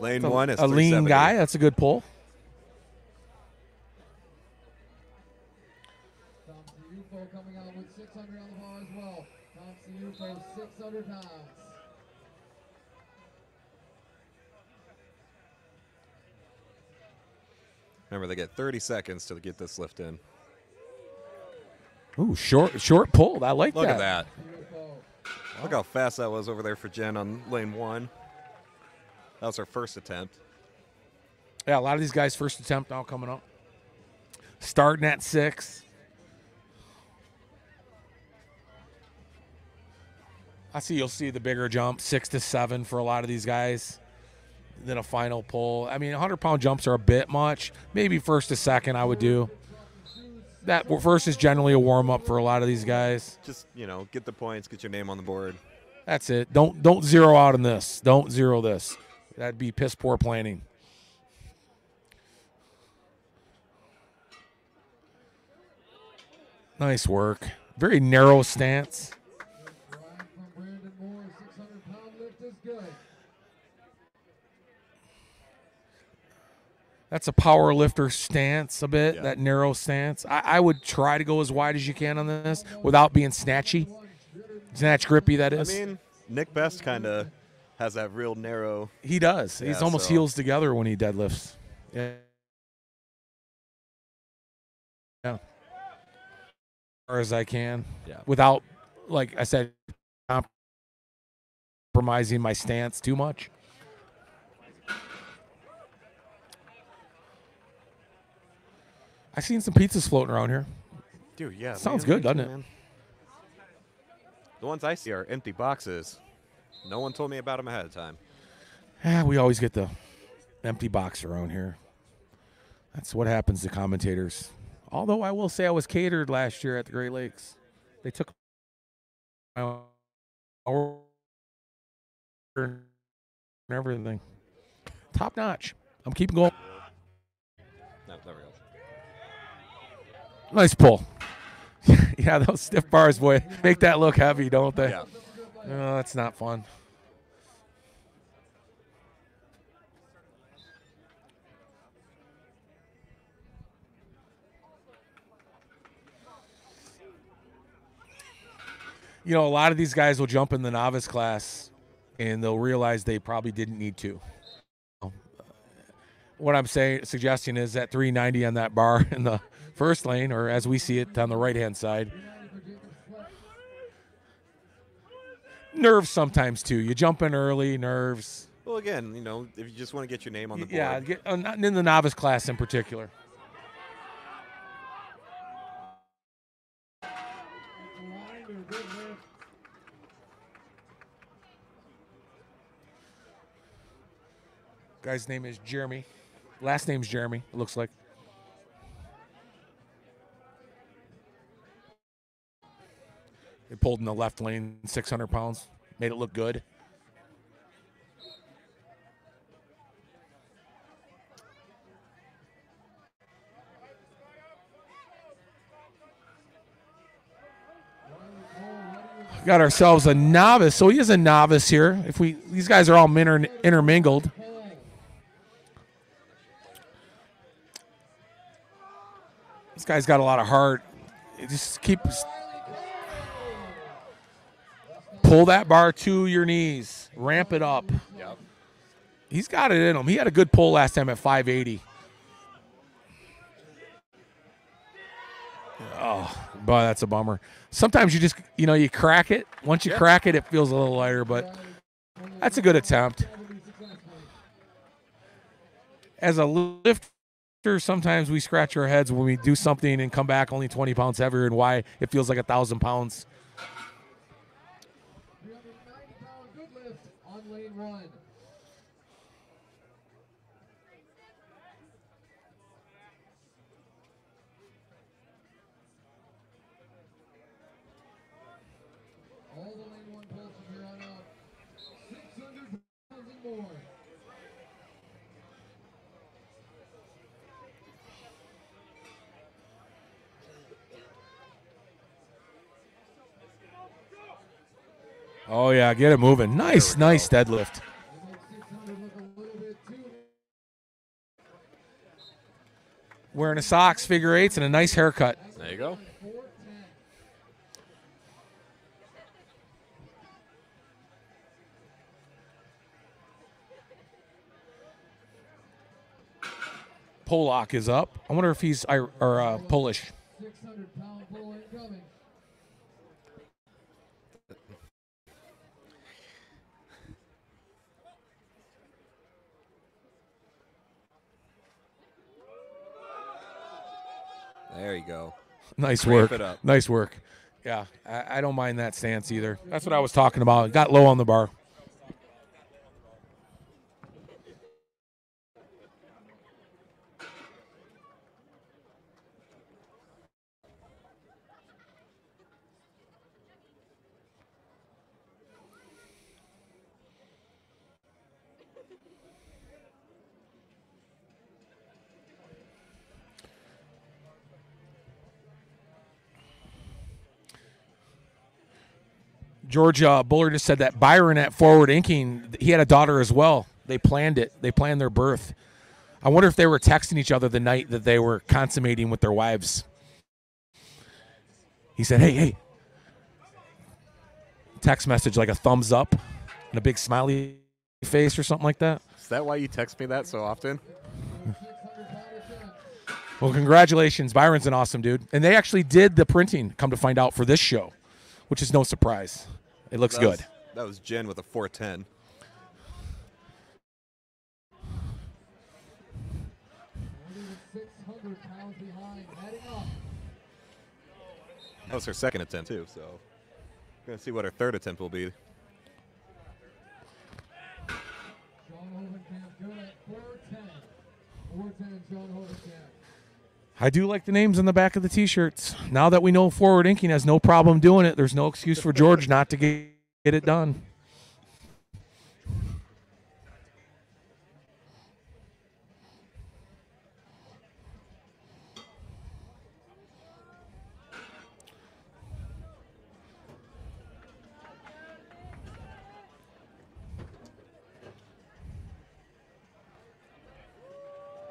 lane A- one is a lean guy. That's a good pull. Tom Ciufo coming out with 600 on the bar as well. Tom Ciufo, 600 pounds. Remember, they get 30 seconds to get this lift in. Ooh, short short pull. I like Look that. at that. Look how fast that was over there for Jen on lane one. That was her first attempt. Yeah, a lot of these guys first attempt now coming up. Starting at six. I see you'll see the bigger jump, six to seven for a lot of these guys. Then a final pull. I mean, 100 pound jumps are a bit much. Maybe first to second, I would do. That first is generally a warm up for a lot of these guys. Just, you know, get the points, get your name on the board. That's it. Don't don't zero out on this. Don't zero this. That'd be piss poor planning. Nice work. Very narrow stance. Grind from Brandon Moore, 600 pound lift is good. That's a power lifter stance a bit, Yeah. that narrow stance. I, I would try to go as wide as you can on this without being snatchy. Snatch grippy, That is. I mean, Nick Best kind of has that real narrow. he does. He's almost so- heels together when he deadlifts. Yeah. Yeah. As far as I can. Yeah. Without, like I said, compromising my stance too much. I seen some pizzas floating around here. Dude, yeah. Sounds man, good, doesn't it? man. The ones I see are empty boxes. No one told me about them ahead of time. Yeah, we always get the empty box around here. That's what happens to commentators. Although I will say I was catered last year at the Great Lakes. They took my order and everything. Top notch. I'm keeping going. No, there we go. Nice pull. yeah, those stiff bars, boy, make that look heavy, don't they? Yeah. No, that's not fun. You know, a lot of these guys will jump in the novice class and they'll realize they probably didn't need to. What I'm saying, suggesting is that 390 on that bar in the first lane, or as we see it on the right hand side, nerves sometimes too. You jump in early, nerves. Well, again, you know, if you just want to get your name on the board. Yeah, get, uh, not in the novice class in particular. Grinder, good lift. Guy's name is Jeremy. Last name's Jeremy. It looks like. They pulled in the left lane, 600 pounds. Made it look good. Got ourselves a novice. So he is a novice here. If we these guys are all inter- intermingled. This guy's got a lot of heart. It Just keep pull that bar to your knees, ramp it up. Yep. He's got it in him. He had a good pull last time at 580. Oh, boy, that's a bummer. Sometimes you just, you know, you crack it. Once you Yeah. crack it, it feels a little lighter, but that's a good attempt. As a lifter, sometimes we scratch our heads when we do something and come back only 20 pounds heavier and why it feels like a thousand pounds. 390 pound good lift on lane one. All Oh yeah, get it moving. Nice, nice go. deadlift. It makes 600 look a little bit too Wearing a socks, figure eights, and a nice haircut. There you go. 410. Polak is up. I wonder if he's Ir- or uh, Polish. 600 pound bull incoming. There you go. Nice Ramp work. it. Nice work. Yeah, I, I don't mind that stance either. That's what I was talking about. Got low on the bar. Georgia uh, Buller just said that Byron at Forward Inking, he had a daughter as well. They planned it. They planned their birth. I wonder if they were texting each other the night that they were consummating with their wives. He said, "Hey, hey." Text message like a thumbs up and a big smiley face or something like that. Is that why you text me that so often? 600 pounder ten. Well, congratulations. Byron's an awesome dude. And they actually did the printing, come to find out, for this show, which is no surprise. It looks That good. was- that was Jen with a 410. Six hundred pounds behind, heading up. That was her second attempt too. So, we're gonna see what her third attempt will be. Sean Hovenkamp good at 410. 410, Sean Hovenkamp. I do like the names on the back of the t-shirts. Now that we know Forward Inking has no problem doing it, there's no excuse for George not to get, get it done.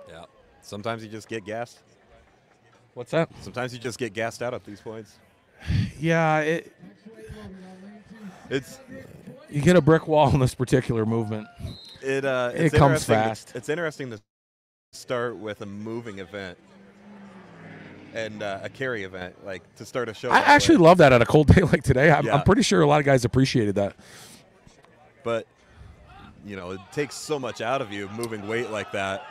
Yeah. Sometimes you just get gassed. What's that? Sometimes you just get gassed out at these points. Yeah, it, It's you get a brick wall in this particular movement. it uh It it's comes interesting to- fast. it's interesting to start with a moving event and uh, a carry event, like to start a show. I actually way. love that on a cold day like today. I'm, Yeah. I'm pretty sure a lot of guys appreciated that. but you know, it takes so much out of you moving weight like that.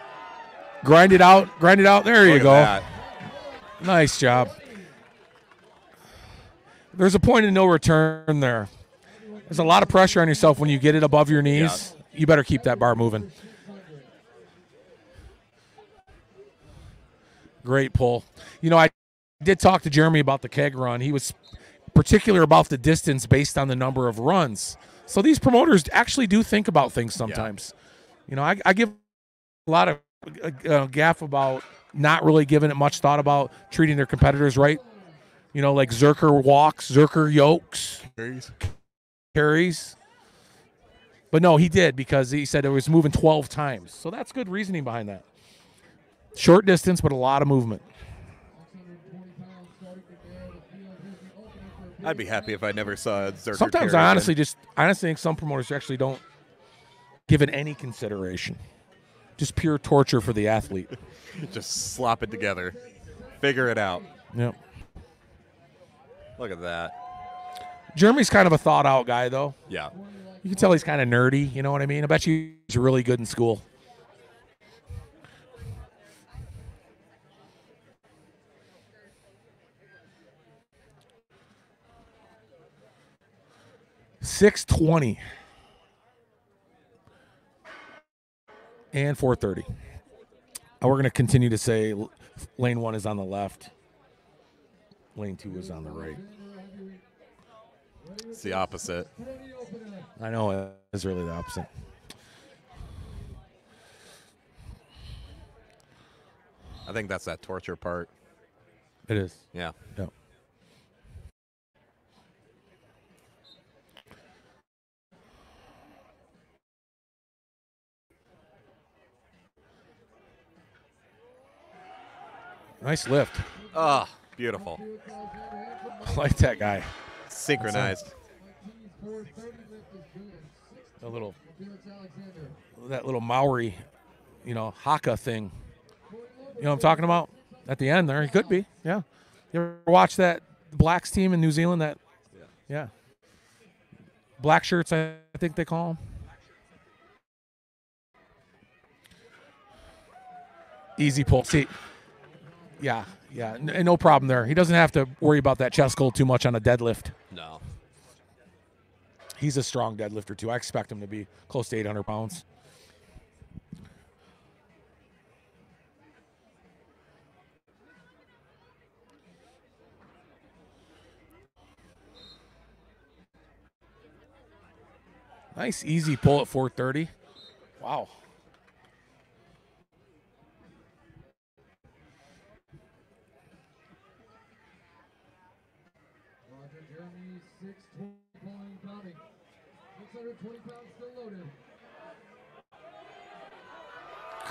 Grind it out, grind it out. There you Look at go. that. Nice job. There's a point of no return there. There's a lot of pressure on yourself when you get it above your knees. You better keep that bar moving. Great pull. You know, I did talk to Jeremy about the keg run. He was particular about the distance based on the number of runs. So these promoters actually do think about things sometimes. You know, I, I give a lot of uh, gaff about not really giving it much thought about treating their competitors right. You know, like Zercher walks, Zercher yokes, carries. But no, he did because he said it was moving 12 times. So that's good reasoning behind that. Short distance, but a lot of movement. 640 pounds starting to bear the field. Here's the opening for a I'd be happy if I never saw a Zercher Sometimes I again. honestly just, I honestly think some promoters actually don't give it any consideration. Just pure torture for the athlete. just slop it together, figure it out. Yep. Look at that. Jeremy's kind of a thought out guy, though. Yeah. You can tell he's kind of nerdy. You know what I mean? I bet you he's really good in school. Six twenty and four thirty. Uh, we're going to continue to say lane one is on the left, lane two is on the right. It's the opposite. I know it's really the opposite. I think that's that torture part. It is. Yeah. Yep. Nice lift. Oh, beautiful. Felix Alexander and from I like that guy. Synchronized. Martinez 430 lift is good. The little that little Maori, you know, haka thing. You know what I'm talking about? At the end there, he could be. Yeah. You ever watch that Blacks team in New Zealand? That yeah. Black shirts, I I think they call them. Easy pull. See, yeah, yeah, n- no problem there. He doesn't have to worry about that chest goal too much on a deadlift. No. He's a strong deadlifter too. I expect him to be close to 800 pounds. Nice easy pull at 430. Wow.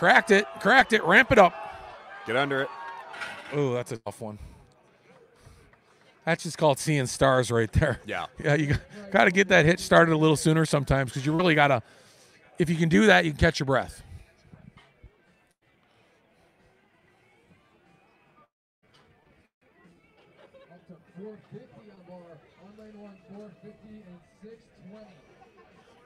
Cracked it. Cracked it. Ramp it up. Get under it. Oh, that's a tough one. That's just called seeing stars right there. Yeah. Yeah, you got to get that hit started a little sooner sometimes because you really got to. If you can do that, you can catch your breath.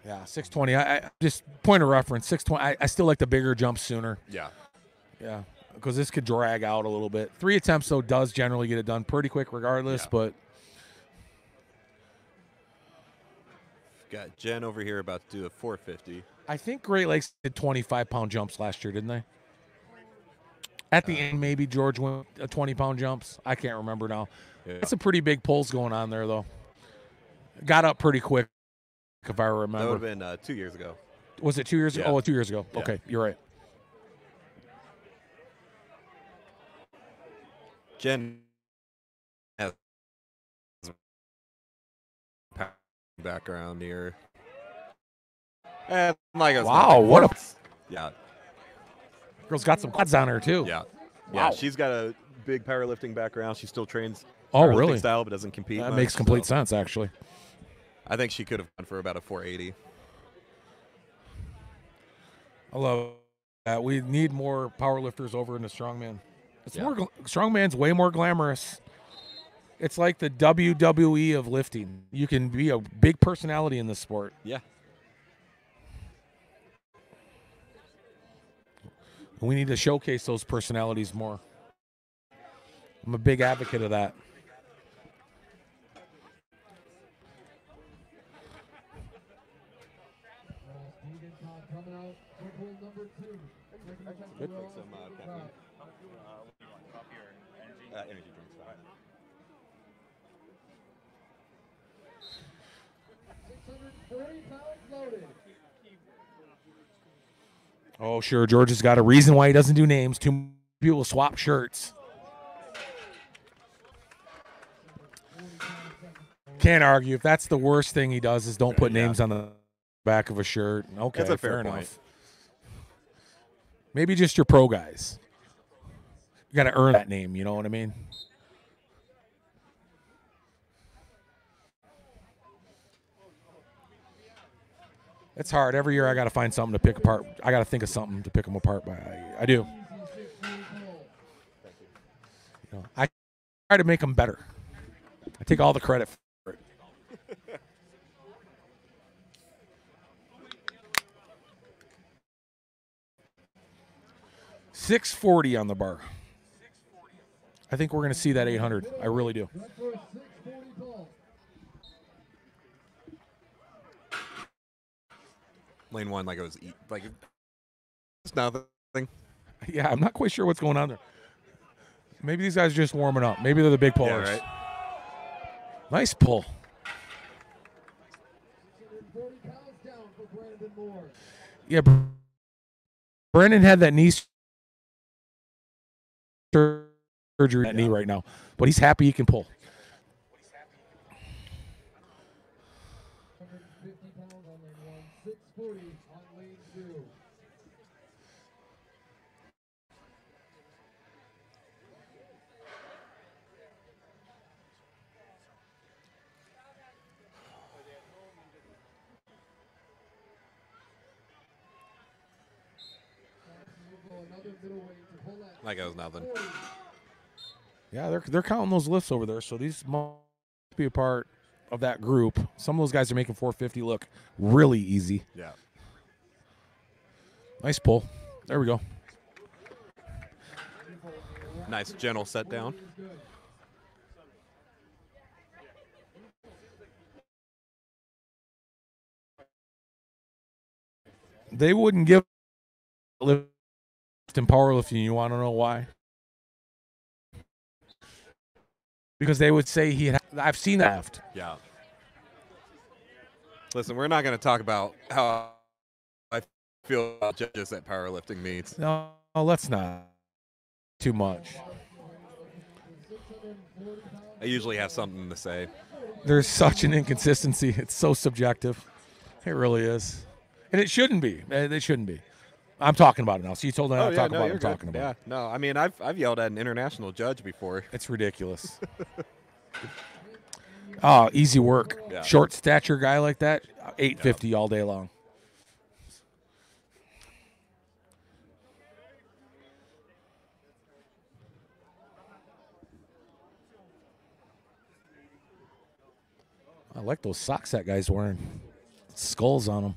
Yeah, 620. I, I just point of reference, 620. I, I still like the bigger jump sooner. Yeah. Yeah, because this could drag out a little bit. Three attempts though does generally get it done pretty quick, regardless. Yeah. But Got Jen over here about to do a 450. I think Great Lakes did 25 pound jumps last year, didn't they? At the end, maybe George went uh, 20 pound jumps. I can't remember now. Yeah. That's some pretty big pulls going on there, though. Got up pretty quick, if I remember. That would have been uh, two years ago. Was it two years ago? Oh, two years ago. Yeah. Okay, you're right. Jen has background here. And like I was Wow, mentioning, what a- yeah, Girl's got some quads on her too. yeah, yeah. Wow. She's got a big powerlifting background. She still trains Oh, really? style, but doesn't compete. That much, makes complete so sense, actually. I think she could have gone for about a 480. I love that. We need more power lifters over in the strongman. It's Yeah. more strongman's way more glamorous. It's like the WWE of lifting. You can be a big personality in this sport. Yeah, We need to showcase those personalities more. I'm a big advocate of that. Ross Deegan coming out for pool number two. Taking the temperature Good. off Some, uh, caffeine. Coffee or energy? uh, energy drinks. Fine. 640 pounds loaded. Oh, sure. George has got a reason why he doesn't do names. Two people swap shirts. Can't argue. If that's the worst thing he does is don't put Yeah. names on the back of a shirt. Okay, That's a fair enough. point. Maybe just your pro guys. You got to earn that name. You know what I mean? It's hard. Every year I got to find something to pick apart. I got to think of something to pick them apart by. I, I do. Easy 640 pull. You know, I try to make them better. I take all the credit for it. Six forty on the bar. I think we're going to see that eight hundred. I really do. Good for a 640 pull. Lane one, like it was like it's nothing. Yeah, I'm not quite sure what's going on there. Maybe these guys are just warming up. Maybe they're the big Yeah, pullers. right. Nice pull. 640 pounds down for Brandon Yeah, Brendan had that knee surgery that knee right now, but he's happy he can pull. 150 pounds on lane one. 640 on lane two. Like it was nothing. Yeah, they're they're counting those lifts over there, so these must be a part of that group. Some of those guys are making 450 look really easy. Yeah. Nice pull. There we go. Nice gentle set down. They wouldn't give lift in powerlifting. You want to know why? Because they would say he had. I've seen that. left. Yeah. Listen, we're not going to talk about how I feel about judges at powerlifting meets. No, let's not. Too much. I usually have something to say. There's such an inconsistency. It's so subjective. It really is, and it shouldn't be. It shouldn't be. I'm talking about it now. So you told me not to talk about it. Oh, you're I'm good. talking about Yeah, it. no, I mean, I've I've yelled at an international judge before. It's ridiculous. oh, easy work. Yeah. Short stature guy like that, 850 all day long. I like those socks that guy's wearing. Skulls on them.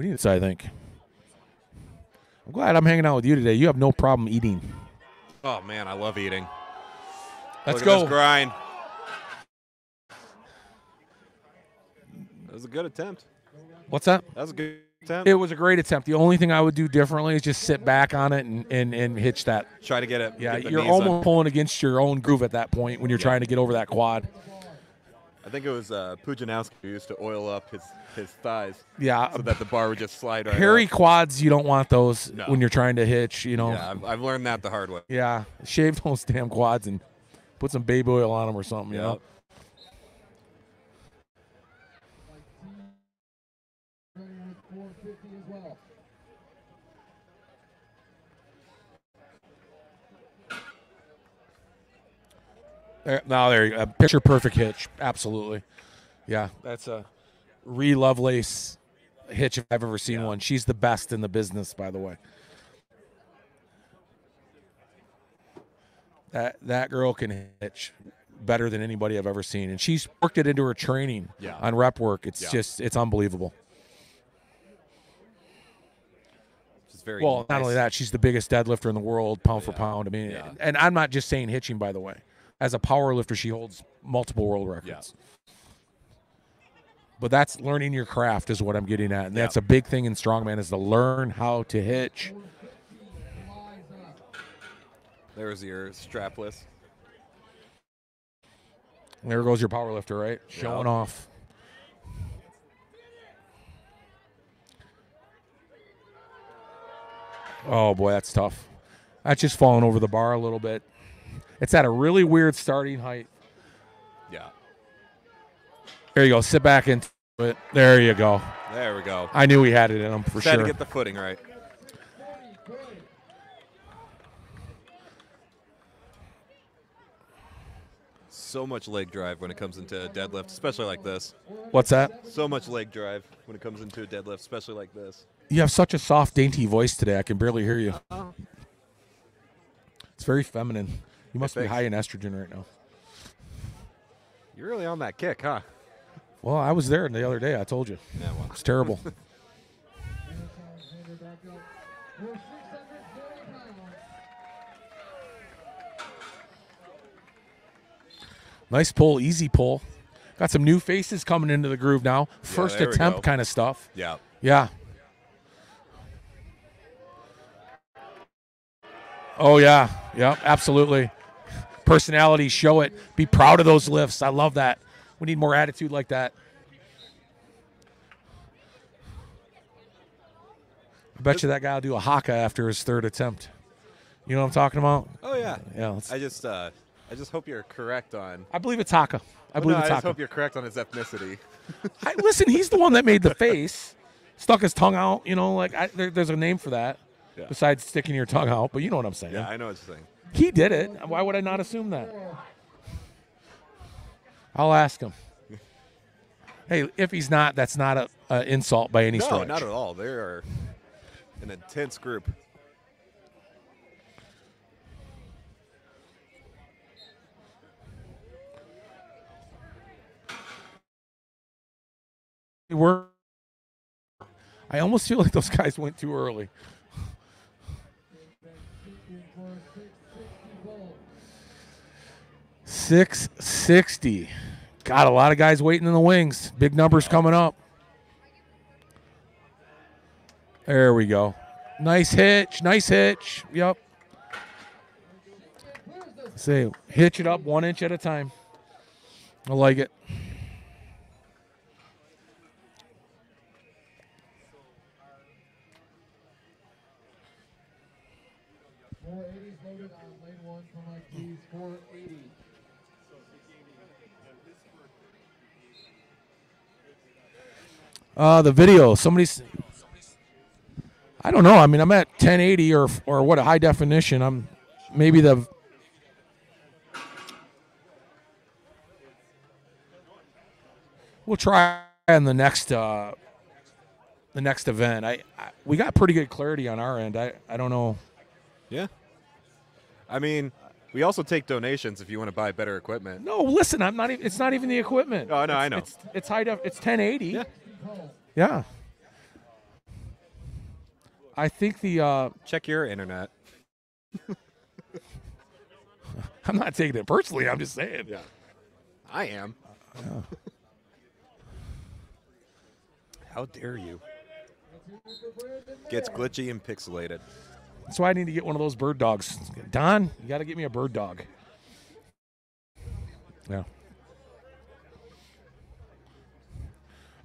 We need to, say, I think. I'm glad I'm hanging out with you today. You have no problem eating. Oh man, I love eating. Let's Look go. grind. That was a good attempt. What's that? That was a good attempt. It was a great attempt. The only thing I would do differently is just sit back on it and, and, and hitch that. Try to get it. Yeah, get you're almost pulling against your own groove at that point when you're Yeah. trying to get over that quad. I think it was uh, Pudzianowski who used to oil up his, his thighs Yeah, so that the bar would just slide right hairy up. quads, you don't want those No. when you're trying to hitch. You know, Yeah, I've, I've learned that the hard way. Yeah, shave those damn quads and put some baby oil on them or something. You Yeah. know. There, no, there you go. Picture perfect hitch. Absolutely. Yeah, that's a re Lovelace hitch if I've ever seen Yeah. one. She's the best in the business, by the way. That that girl can hitch better than anybody I've ever seen, and she's worked it into her training Yeah. on rep work. It's Yeah. just it's unbelievable. Just very Well, not only that, she's the biggest deadlifter in the world, pound for pound. I mean, and I'm not just saying hitching, by the way. As a power lifter, she holds multiple world records. But that's learning your craft is what I'm getting at, and that's a big thing in strongman is to learn how to hitch. There's your strapless. There goes your power lifter, right? Showing Yeah. off. Oh boy, that's tough. That's just falling over the bar a little bit. It's at a really weird starting height. Yeah. There you go. Sit back into it. There you go. There we go. I knew he had it in him for Just had to get the footing right. So much leg drive when it comes into a deadlift, especially like this. What's that? So much leg drive when it comes into a deadlift, especially like this. You have such a soft, dainty voice today. I can barely hear you. It's very feminine. You must be high in estrogen right now. You're really on that kick, huh? Well, I was there the other day. I told you. Yeah, well. It's terrible. Dennis Alexander back up. For 640 pounds. nice pull, easy pull. Got some new faces coming into the groove now. First we attempt kind of stuff. Yeah. Yeah. Oh yeah, yeah, absolutely. Personality, show it. Be proud of those lifts. I love that. We need more attitude like that. I bet you that guy will do a haka after his third attempt. You know what I'm talking about? Oh yeah. Yeah, I just uh I just hope you're correct on I believe it's haka. I Well, believe no, it's I just haka. hope you're correct on his ethnicity. I, listen, he's the one that made the face. Stuck his tongue out. You know, like I, there, there's a name for that. Yeah. besides sticking your tongue out. But you know what I'm saying. Yeah, I know what you're saying. He did it. Why would I not assume that? I'll ask him. Hey, if he's not, that's not a, a insult by any No, stretch. No, not at all. They are an intense group. We're. I almost feel like those guys went too early. 660. Got a lot of guys waiting in the wings. Big numbers coming up. There we go. Nice hitch. Nice hitch. Yep. Say, hitch it up one inch at a time. I like it. Uh, the video. Somebody's. I don't know. I mean, I'm at 1080 or or what a high definition. I'm maybe the. We'll try in the next uh, the next event. I, I we got pretty good clarity on our end. I I don't know. Yeah. I mean, we also take donations if you want to buy better equipment. No, listen. I'm not even. It's not even the equipment. Oh, no, I know. It's it's high def. It's 1080. Yeah. Yeah. I think the. Uh, Check your internet. I'm not taking it personally. I'm just saying. Yeah. I am. How dare you? Gets glitchy and pixelated. That's why I need to get one of those bird dogs. Don, you got to get me a bird dog. Yeah.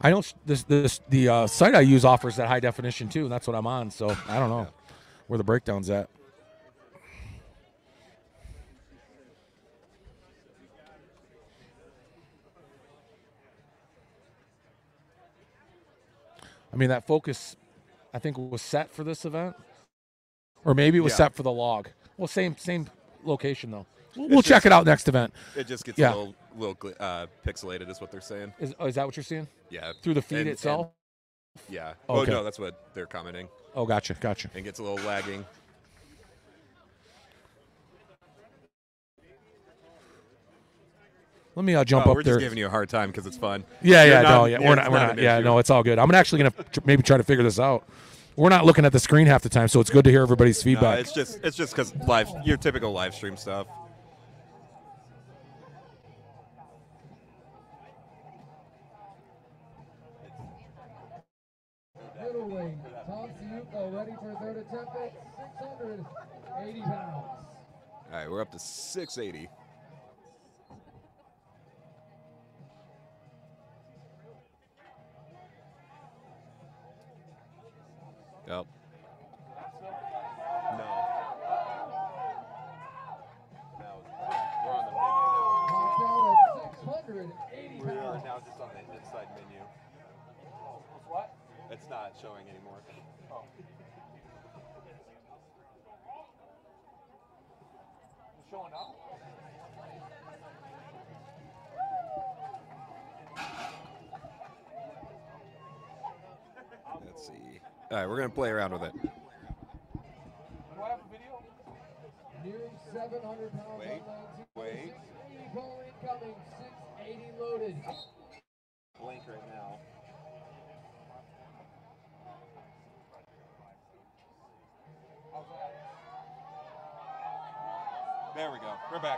I don't. This this the uh, site I use offers that high definition too, and that's what I'm on. So I don't know where the breakdown's at. I mean that focus, I think was set for this event, or maybe it was Yeah. set for the log. Well, same same location though. We'll, It's check just- it out next event. It just gets Yeah. a little, little uh, pixelated, is what they're saying. Is, oh, is that what you're seeing Yeah. through the feed And- itself? and- yeah. Oh Okay. no, that's what they're commenting. oh, gotcha, gotcha. And gets a little lagging. Let me uh, jump oh, up we're there. just giving you a hard time because it's fun. yeah, You're yeah, not- no, yeah, we're it's not, we're not not. Yeah, issue. no, it's all good. I'm actually gonna maybe try to figure this out. We're not looking at the screen half the time, so it's good to hear everybody's No, feedback. it's just it's just because live your typical live stream stuff. Attempt at 680 pounds. All right, we're up to 680. Yep. No. No. We're on the Knocked out at 680 menu now. We are now just on the inside menu. What? It's not showing anymore. Oh. Showing up. Let's see. All right, we're gonna play around with it. Do I have a video? Nearing 700 pounds Wait, on line two. wait. 680 ball incoming. 680 loaded. Blank right now. There we go. We're back.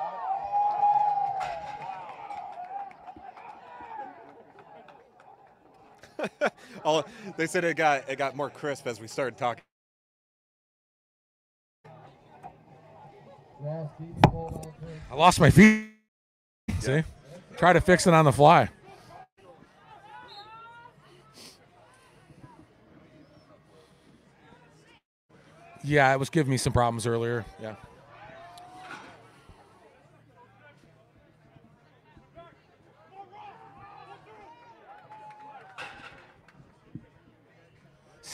All, oh, they said it got it got more crisp as we started talking. Ross keeps the ball on turn. I lost my feet. See, try to fix it on the fly. Yeah, it was giving me some problems earlier. Yeah.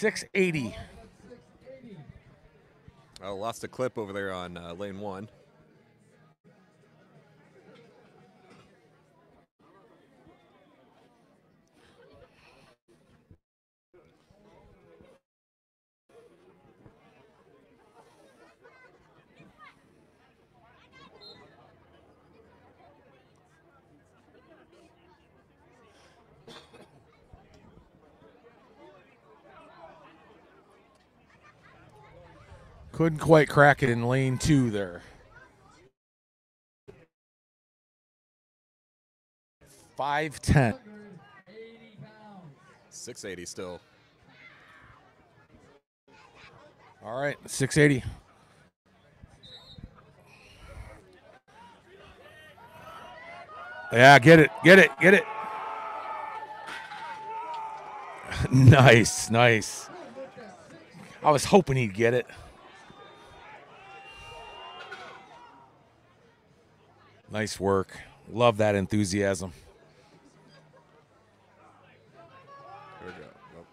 680. I lost a clip over there on uh, lane one. Couldn't quite crack it in lane two there. Five ten. 80 pounds. 680 still. All right, six eighty. Yeah, get it, get it, get it. nice, nice. I was hoping he'd get it. Nice work. Love that enthusiasm. Here we go. Nope.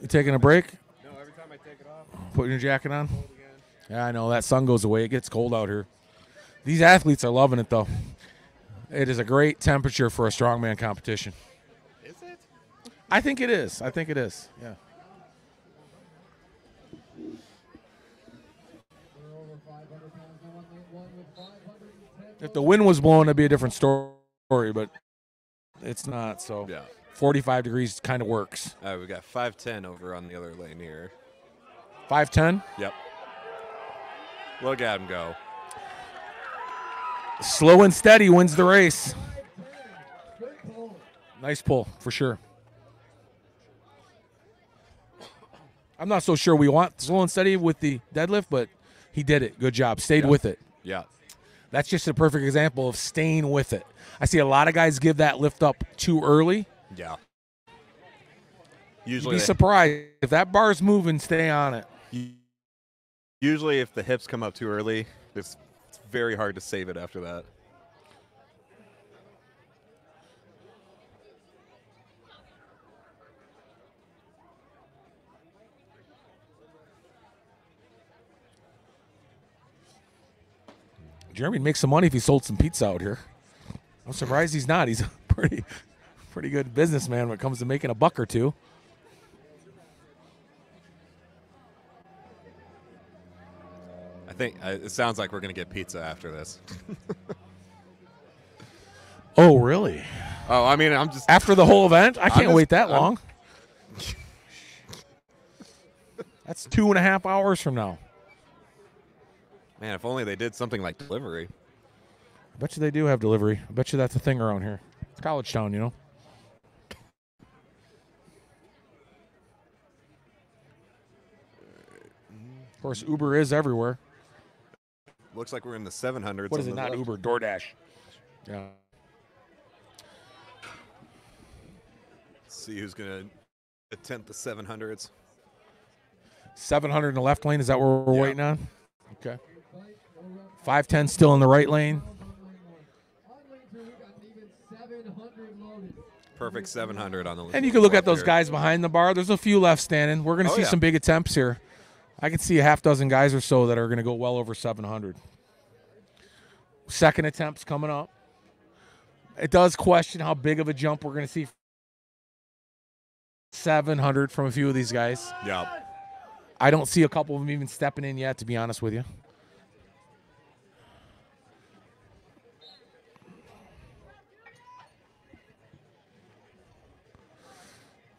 You taking a break? No, every time I take it off, Putting your jacket on? Yeah, I know that sun goes away. It gets cold out here. These athletes are loving it though. It is a great temperature for a strongman competition. I think it is. I think it is. Yeah. We're over 500 pounds now on lane one with 510 If the wind was blowing, it'd be a different story, but it's not. So Yeah. 45 degrees kind of works. All right, we got 510 over on the other lane here. 510. Yep. Look at him go. Slow and steady wins the race. Nice pull for sure. I'm not so sure we want slow and steady with the deadlift, but he did it. Good job. Stayed Yeah. with it. Yeah. That's just a perfect example of staying with it. I see a lot of guys give that lift up too early. Yeah. Usually You'd be they- surprised if that bar's moving. Stay on it. usually if the hips come up too early, it's, it's very hard to save it after that. Jeremy'd make some money if he sold some pizza out here. I'm surprised he's not. He's a pretty, pretty good businessman when it comes to making a buck or two. I think uh, it sounds like we're gonna get pizza after this. Oh, really? Oh, I mean, I'm just After the whole event? I can't just- wait that I'm- long. That's two and a half hours from now. Man. If only they did something like delivery. I bet you they do have delivery. I bet you that's a thing around here. It's college town, you know. Of course, Uber is everywhere. Looks like we're in the 700s. What is it? Not left. Uber, DoorDash. Yeah. See who's gonna attempt the 700s. 700 in the left lane. Is that what we're Yeah. waiting on? Okay. 510 still in the right lane. On lane two, we got an even 700 loaded. Perfect 700 on the. Left. And you can look at those here. guys behind the bar. There's a few left standing. We're going to Oh, see yeah. some big attempts here. I can see a half dozen guys or so that are going to go well over 700. Second attempts coming up. It does question how big of a jump we're going to see. 700 from a few of these guys. Yeah. I don't see a couple of them even stepping in yet, to be honest with you.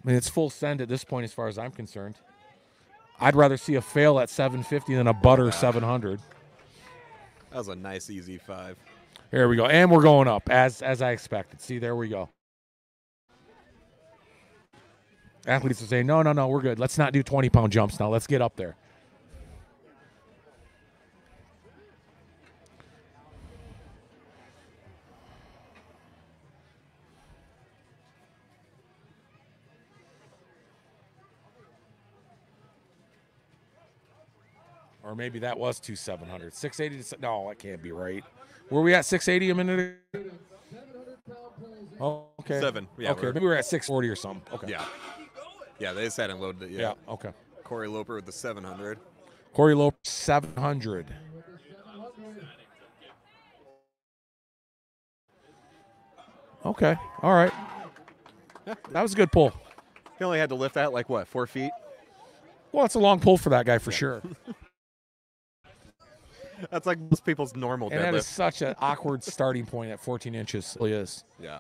I mean, it's full send at this point, as far as I'm concerned. I'd rather see a fail at 750 than a butter 700. That was a nice easy five. Here we go, and we're going up as as I expected. See, there we go. Athletes are saying, "No, no, no, we're good. Let's not do 20 pound jumps now. Let's get up there." Or maybe that was two 700. 680 to, no, that can't be right. Were we at 680 a minute ago? 700 Oh, okay. Seven. Yeah, okay. we're- Maybe we're at 640 or something. Okay. Yeah. Yeah, they just hadn't loaded it yet. Yeah. Okay. Corey Loper with the 700. Corey Loper 700. Okay. All right. That was a good pull. He only had to lift that like what, four feet? Well, it's a long pull for that guy for sure. That's like most people's normal And that is such an awkward starting point at 14 inches. It really is. Yeah.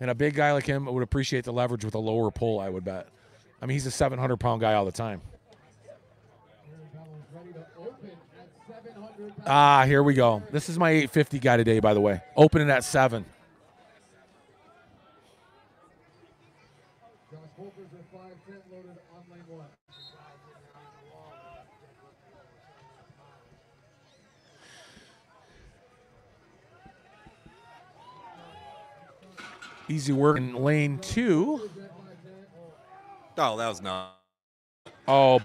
And a big guy like him would appreciate the leverage with a lower pull, I would bet. I mean, he's a 700 pound guy all the time. Ready to open at 700 pounds. Ah, here we go. This is my 850 guy today, by the way. Opening at seven. Josh Volkers with 510 loaded on lane one. Easy work in lane two. Oh, that was not. Oh,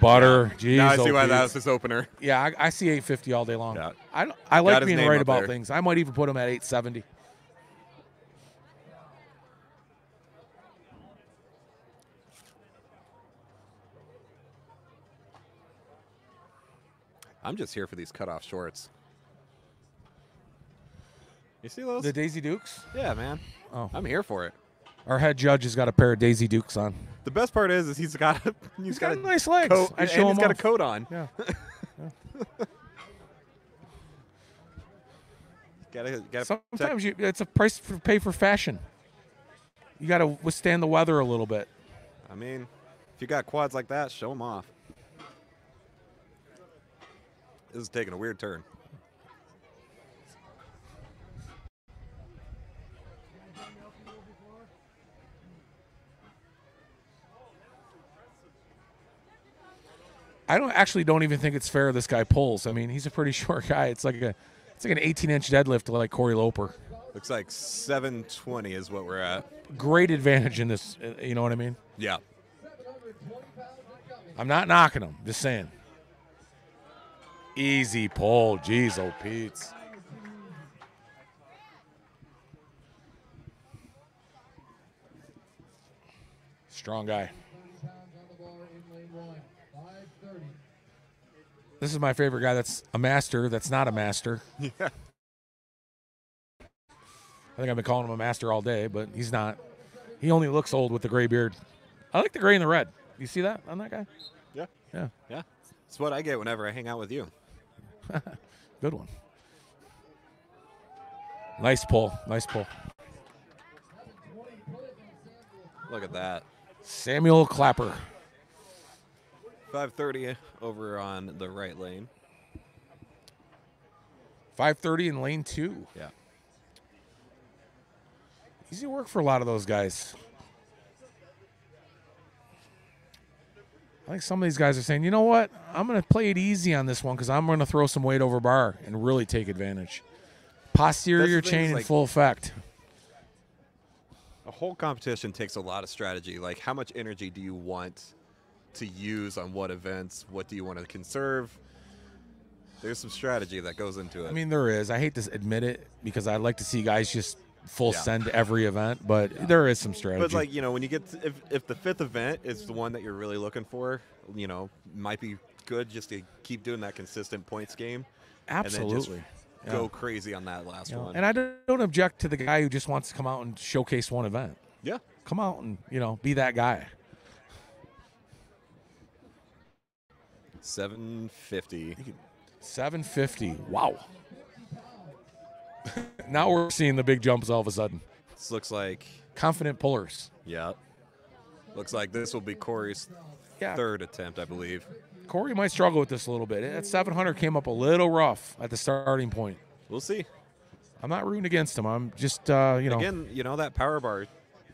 butter. Jeez. now I see oh, why that was his opener. Yeah, I, I see 850 all day long. Yeah. I, I like being right about there. things. I might even put him at 870. I'm just here for these cutoff shorts. You see those? The Daisy Dukes. yeah, man. Oh. I'm here for it. Our head judge has got a pair of Daisy Dukes on. The best part is, is he's got a, he's He's got, got a nice legs. coat, and show he's got a coat on. Yeah. Gotta, gotta Sometimes you, it's a price for pay for fashion. You got to withstand the weather a little bit. I mean, if you got quads like that, show them off. This is taking a weird turn. I don't actually don't even think it's fair this guy pulls. I mean, he's a pretty short guy. It's like a it's like an 18 inch deadlift like Corey Loper. Looks like 720 is what we're at. Great advantage in this. uh, You know what I mean? Yeah. 720 pounds incoming. I'm not knocking him. Just saying. Easy pull. Jeez, oh Pete's. Strong guy. 30 pounds on the bar in lane one. 530. This is my favorite guy. That's a master. That's not a master. Yeah. I think I've been calling him a master all day, but he's not. He only looks old with the gray beard. I like the gray and the red. You see that on that guy? Yeah. Yeah, Yeah. It's what I get whenever I hang out with you. good one. Nice pull. Nice pull. Look at that. Samuel Clapper. 530 over on the right lane. 530 in lane two. Yeah. Easy work for a lot of those guys. I think some of these guys are saying, you know what? I'm going to play it easy on this one because I'm going to throw some weight over bar and really take advantage. Posterior chain is in full effect. A whole competition takes a lot of strategy. Like, how much energy do you want to use on what events? What do you want to conserve? There's some strategy that goes into it. I mean, there is. I hate to admit it because I'd like to see guys just full Yeah. send every event, but there is some strategy. But like you know, when you get to, if if the fifth event is the one that you're really looking for, you know, might be good just to keep doing that consistent points game. Absolutely. And then just go crazy on that last You one. and I don't don't object to the guy who just wants to come out and showcase one event. yeah. Come out and, you know, be that guy. 750. 750. Wow. now we're seeing the big jumps all of a sudden. This looks like Confident pullers. yeah. Looks like this will be Corey's Yeah. third attempt, I believe. Corey might struggle with this a little bit. That 700 came up a little rough at the starting point. We'll see. I'm not rooting against him. I'm just, uh, you know, Again, you know that power bar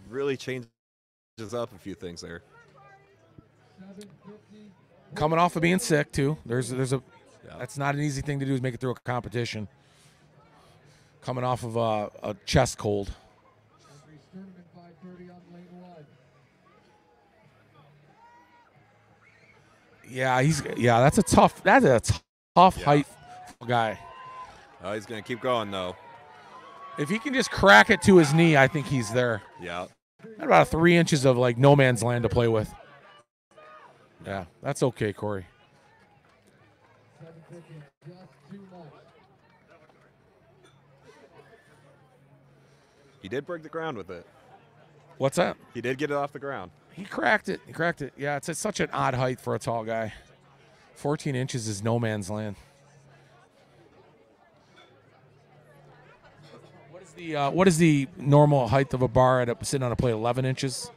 really changes up a few things there. 750. coming off of being sick too. There's, there's a, that's not an easy thing to do is make it through a competition. Coming off of a, a chest cold. Henry Sturdivant 530 on lane one. Yeah, he's, yeah, that's a tough, that's a tough Yeah. height guy. Oh, he's gonna keep going though. If he can just crack it to his knee, I think he's there. Yeah. Got about three inches of like no man's land to play with. Yeah, that's okay, Corey. 750 is just too much. He did break the ground with it. What's that? He did get it off the ground. He cracked it. He cracked it. Yeah, it's, it's such an odd height for a tall guy. 14 inches is no man's land. What is the uh, what is the normal height of a bar at a, sitting on a plate? 11 inches.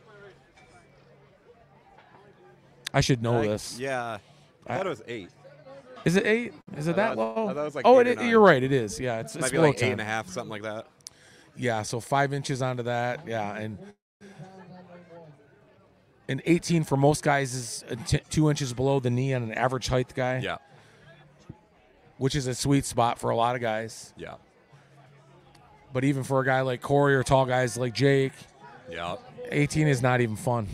I should know I- this. Yeah. I I- thought it was eight. Is it eight? Is it that thought- low? I it was like oh, it, or is- nine. you're right. It is. Yeah, it's, it's below like 10. eight and a half, something like that. Yeah, so five inches onto that. Yeah, and and 18 for most guys is uh, t- two inches below the knee on an average height guy. Yeah. which is a sweet spot for a lot of guys. Yeah. But even for a guy like Corey or tall guys like Jake, Yeah. 18 is not even fun.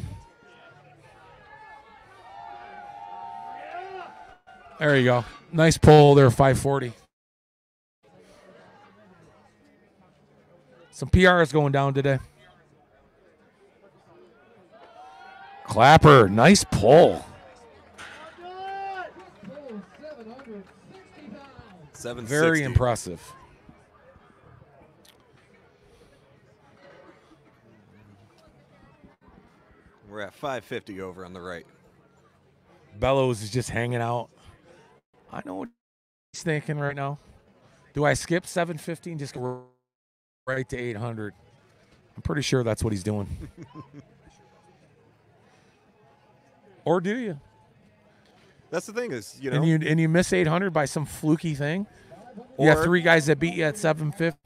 There you go. Nice pull there, 540. Some PRs going down today. Clapper, nice pull. 760. Seven. Very impressive. We're at 550 over on the right. Bellows is just hanging out. I know what he's thinking right now. Do I skip 750 and just go right to 800? I'm pretty sure that's what he's doing. or do you? That's the thing is, you know, And you and you miss 800 by some fluky thing? You got Or- three guys that beat you at 750.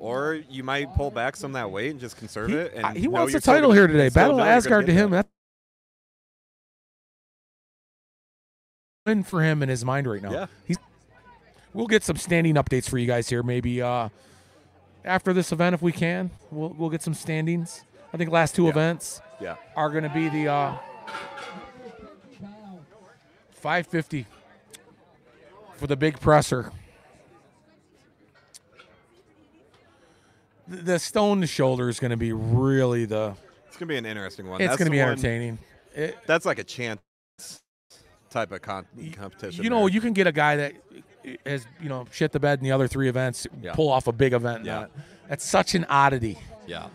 or you might pull back some of that weight and just conserve He, it. And I- he wants the title gonna- here today. Battle of know you're gonna Asgard to him. that. Win for him in his mind right now. Yeah. He's we'll get some standing updates for you guys here maybe uh after this event if we can. We'll we'll get some standings. I think last two Yeah. events Yeah. are going to be the uh 550 for the big presser. The- stone to shoulder is going to be really the It's gonna be an interesting one. it's That's going to be one- entertaining. It, That's like a chance type of con- competition. you know, there. you can get a guy that has you know shit the bed in the other three events, Yeah. pull off a big event. Yeah. That's such an oddity. yeah,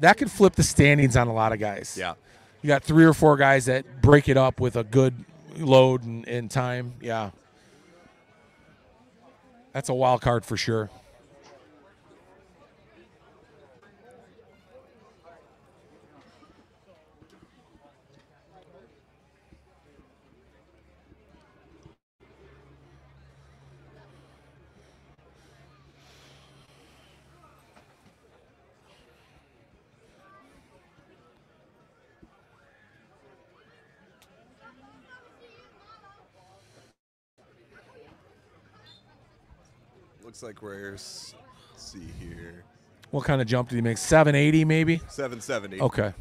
That could flip the standings on a lot of guys. yeah, you got three or four guys that break it up with a good load and, and time. Yeah, that's a wild card for sure. Looks like we're s- let's see here, What kind of jump did he make? 780 maybe. 770. Okay.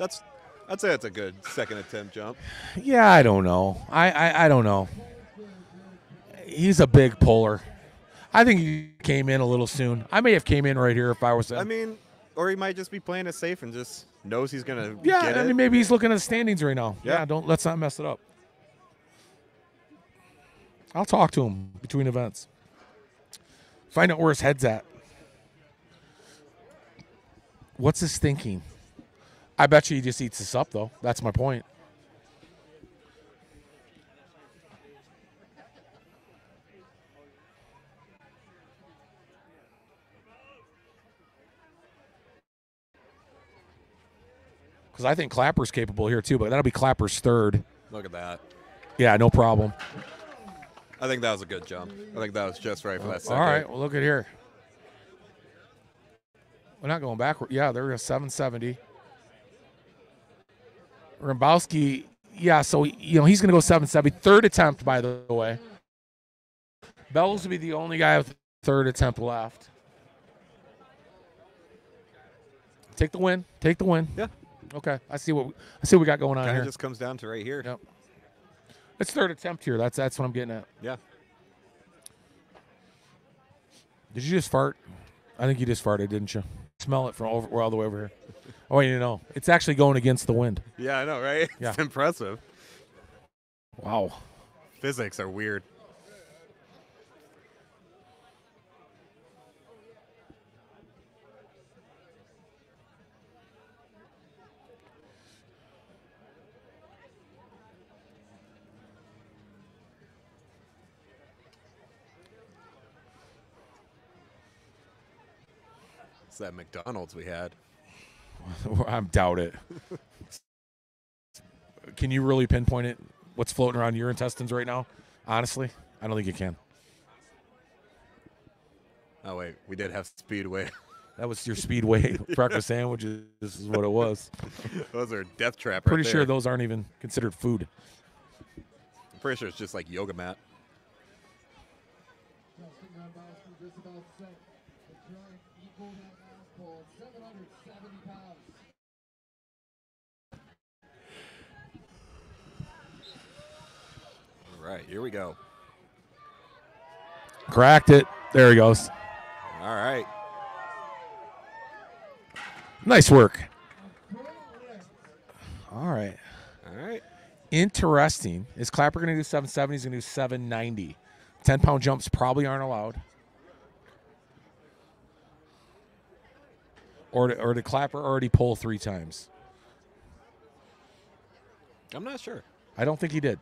That's I'd say that's a good second attempt jump. Yeah, I don't know. I, I, I don't know. He's a big puller. I think he came in a little soon. I may have came in right here if I was. I mean, or he might just be playing it safe and just knows he's gonna. yeah, get I mean maybe he's looking at the standings right now. Yeah. Yeah, don't let's not mess it up. I'll talk to him between events. Find out where his head's at. What's his thinking? I bet you he just eats this up though. That's my point. Because I think Clapper's capable here too, but that'll be Clapper's third. Look at that. Yeah, no problem. I think that was a good jump. I think that was just right for that second. All right, well, look at here. We're not going backward. Yeah, they're a 770. Rambowski, yeah, so, you know, he's going to go 770. Third attempt, by the way. Bellows will be the only guy with third attempt left. Take the win. Take the win. Yeah. Okay, I see what I see what we got going on Kind here. just comes down to right here. Yep. It's third attempt here. That's that's what I'm getting at. Yeah. Did you just fart? I think you just farted, didn't you? Smell it from over all the way over here. Oh, you know, it's actually going against the wind. Yeah, I know, right? Yeah. It's impressive. Wow. Physics are weird. That McDonald's we had. I doubt it. can you really pinpoint it? What's floating around your intestines right now? Honestly, I don't think you can. Oh wait, we did have Speedway. That was your Speedway breakfast sandwiches. This is what it was. Those are death trap. Pretty right sure those aren't even considered food. I'm pretty sure it's just like yoga mat. Justin Gronkowski just about set to try and equal that mass pull at 770 pounds. All right, here we go. Cracked it. There he goes. All right. Nice work. All right. All right. Interesting. Is Clapper going to do 770? He's going to do 790. 10 pound jumps probably aren't allowed. Or, or did Clapper already pull three times? I'm not sure. I don't think he did.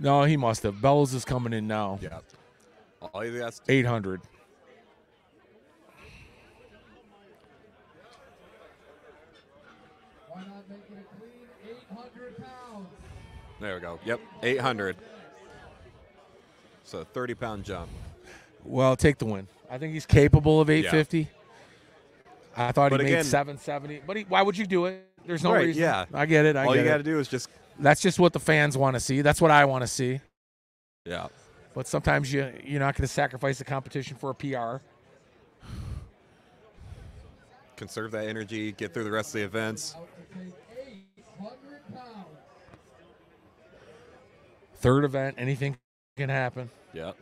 No, he must have. Bellows is coming in now. Yeah. All he has 800. Why not make it a clean 800 pounds? There we go. Yep, 800. So 30 pound jump. Well, take the win. I think he's capable of 850. I thought But he made 770. But he, why would you do it? There's no Right, reason. yeah. I get it. I All get you got to do is just That's just what the fans want to see. That's what I want to see. yeah. But sometimes you you're not going to sacrifice the competition for a PR. Conserve that energy, get through the rest of the events. Out to take 800 pounds. Third event, anything can happen. Yep.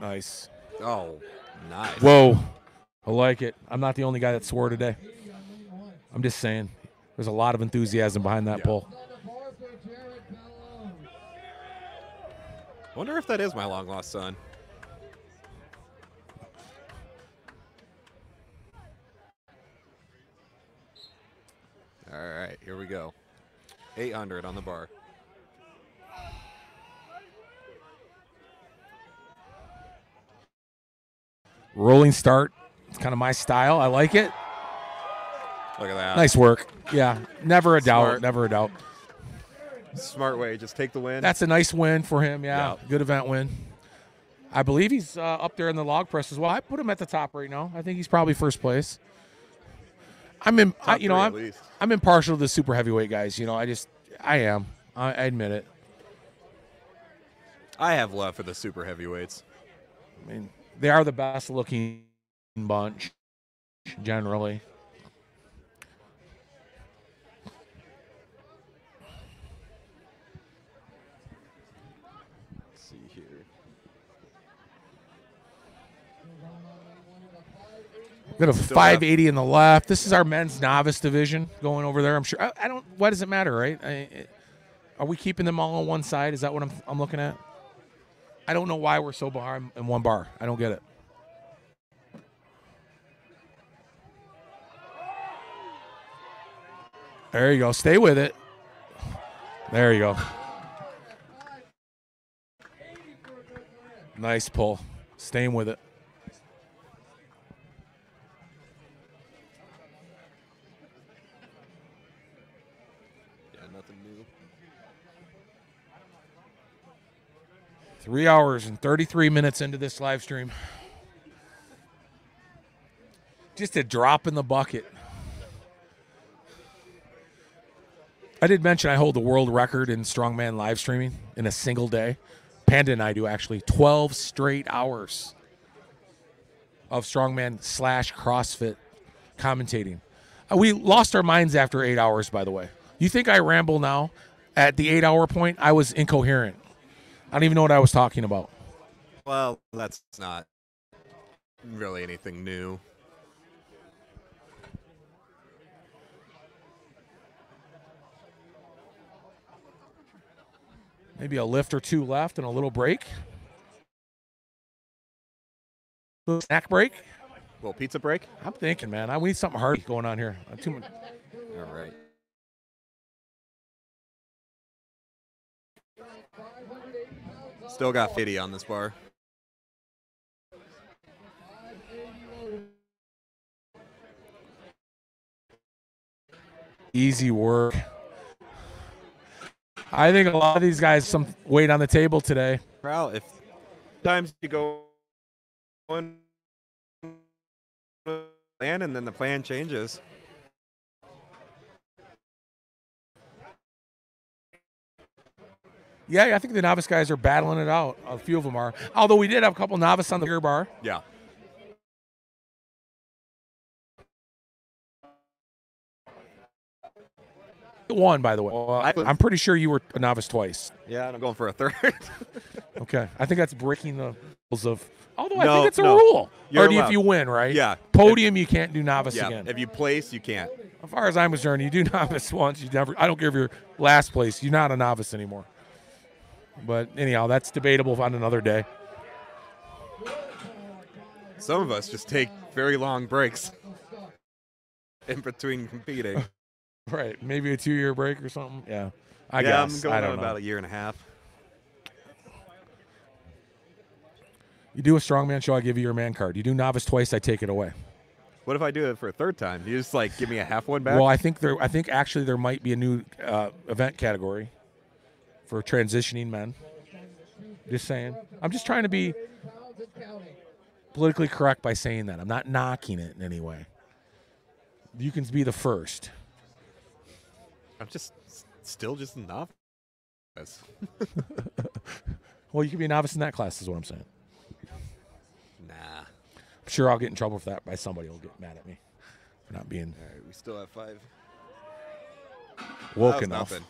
Nice. Oh, nice. Whoa. I like it. I'm not the only guy that swore today. I'm just saying. There's a lot of enthusiasm behind that Yeah. pull. On the bar for Jared Bellows. Wonder if that is my long lost son. All right, here we go. 800 on the bar. Rolling start. It's kind of my style. I like it. Look at that. Nice work. Yeah. Never a doubt. Never a doubt. Smart way. Just take the win. That's a nice win for him. Yeah. Yeah. Good event win. I believe he's uh, up there in the log press as well. I put him at the top right now. I think he's probably first place. I'm in, I, you know, I'm. I'm impartial to the super heavyweight guys. You know, I just, I am. I, I admit it. I have love for the super heavyweights. I mean, they are the best looking bunch generally. Let's see here. Got a 580 in the left. This is our men's novice division going over there. I'm sure. I, I don't. Why does it matter, right? I, I- are we keeping them all on one side? Is that what I'm, I'm looking at? I don't know why we're so behind in one bar. I don't get it. There you go. Stay with it. There you go. Nice pull. Staying with it. Yeah, nothing new. Three hours and 33 minutes into this live stream. Just a drop in the bucket. I did mention I hold the world record in strongman live streaming in a single day. Panda and I do actually 12 straight hours of strongman slash CrossFit commentating. Uh, we lost our minds after eight hours, by the way. You think I ramble now? At the eight hour point, I was incoherent. I don't even know what I was talking about. Well, that's not really anything new. Maybe a lift or two left and a little break. Little snack break. Little pizza break. I'm thinking, man, I we need something hard going on here. Uh, Too much. All right. Still got 50 on this bar. Easy work. I think a lot of these guys some weight on the table today. Well, if times you go one plan and then the plan changes. Yeah, I think the novice guys are battling it out. A few of them are. Although we did have a couple novice on the bigger bar. Yeah. One, by the way. I- I'm pretty sure you were a novice twice. Yeah, and I'm going for a third. Okay, I think that's breaking the rules of. Although I think it's a no. rule. You're or if you win, right? Yeah. Podium, you can't do novice yeah. again. If you place, you can't. As far as I'm concerned, you do novice once. You never. I don't care if you're last place. You're not a novice anymore. But anyhow, that's debatable on another day. Some of us just take very long breaks in between competing. Right? Maybe a two-year break or something. Yeah. I yeah, guess. I'm going I on don't know. about a year and a half. You do a strongman show, I give you your man card. You do novice twice, I take it away. What if I do it for a third time? You just like give me a half one back? Well, I think there. I think actually there might be a new uh, event category for transitioning men. Just saying. I'm just trying to be Pounds and counting. politically correct by saying that. I'm not knocking it in any way. You can be the first. I'm just still just a novice. Well, you can be a novice in that class, is what I'm saying. Nah. I'm sure I'll get in trouble for that by somebody who'll get mad at me for not being All right, we still have five. woke enough. nothing.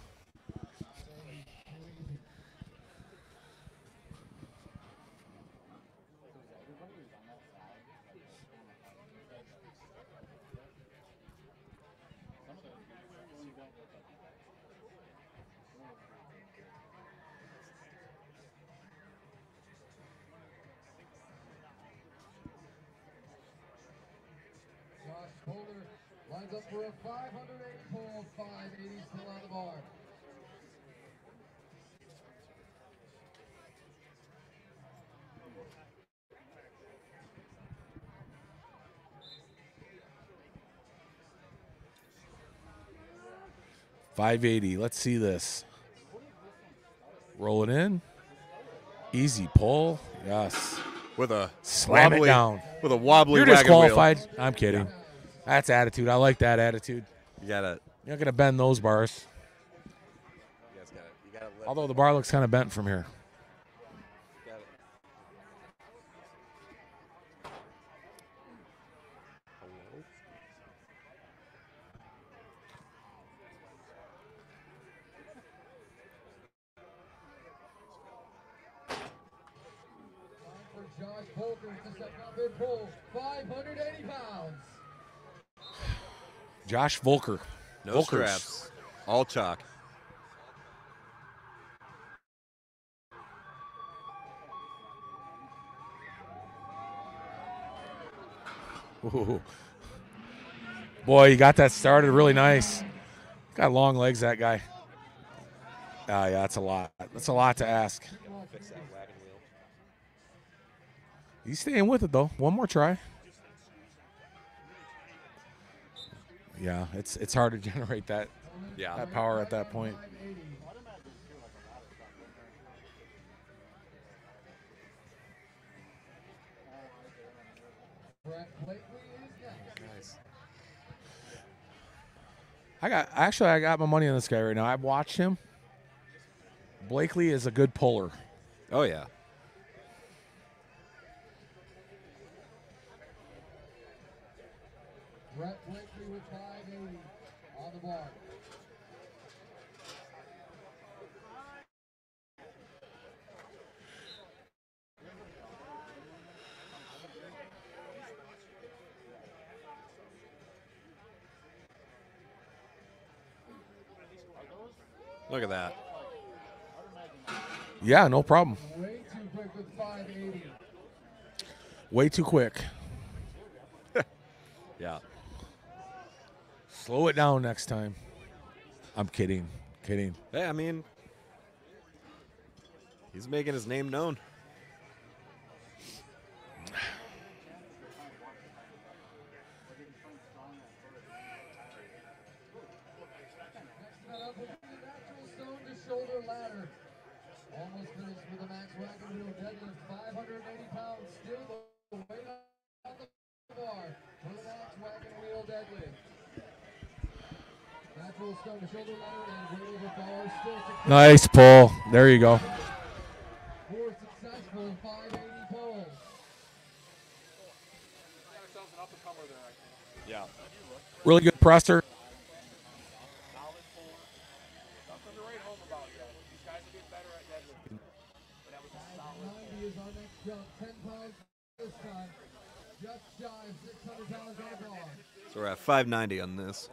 For a 580 pull, 580 still on the bar. Five eighty. Let's see this. Roll it in. Easy pull. Yes. With a Slam it wobbly, down. With a wobbly You're wagon wheel. disqualified. I'm kidding. That's attitude. I like that attitude. You gotta. You're not gonna bend those bars. You gotta. You gotta. Although the bar looks kind of bent from here. Josh Volker. No Volkers. straps. All chalk. Ooh. Boy, you got that started really nice. Got long legs, that guy. Ah, yeah, that's a lot. That's a lot to ask. He's staying with it though. One more try. Yeah, it's it's hard to generate that Yeah. that power at that point. Brett Blakely is next. I got actually I got my money on this guy right now. I've watched him. Blakely is a good puller. Oh yeah. Brett Blakely Look at that. Yeah, no problem. Way too quick with 580. Way too quick. Yeah. Slow it down next time. I'm kidding. Kidding. Hey, I mean, he's making his name known. Nice pull. There you go. Four successful 580 pulls. Yeah. Really good presser. Ninety is our next jump. Ten pounds this time. Just shy of 600 pounds on the bar. So we're at 590 on this.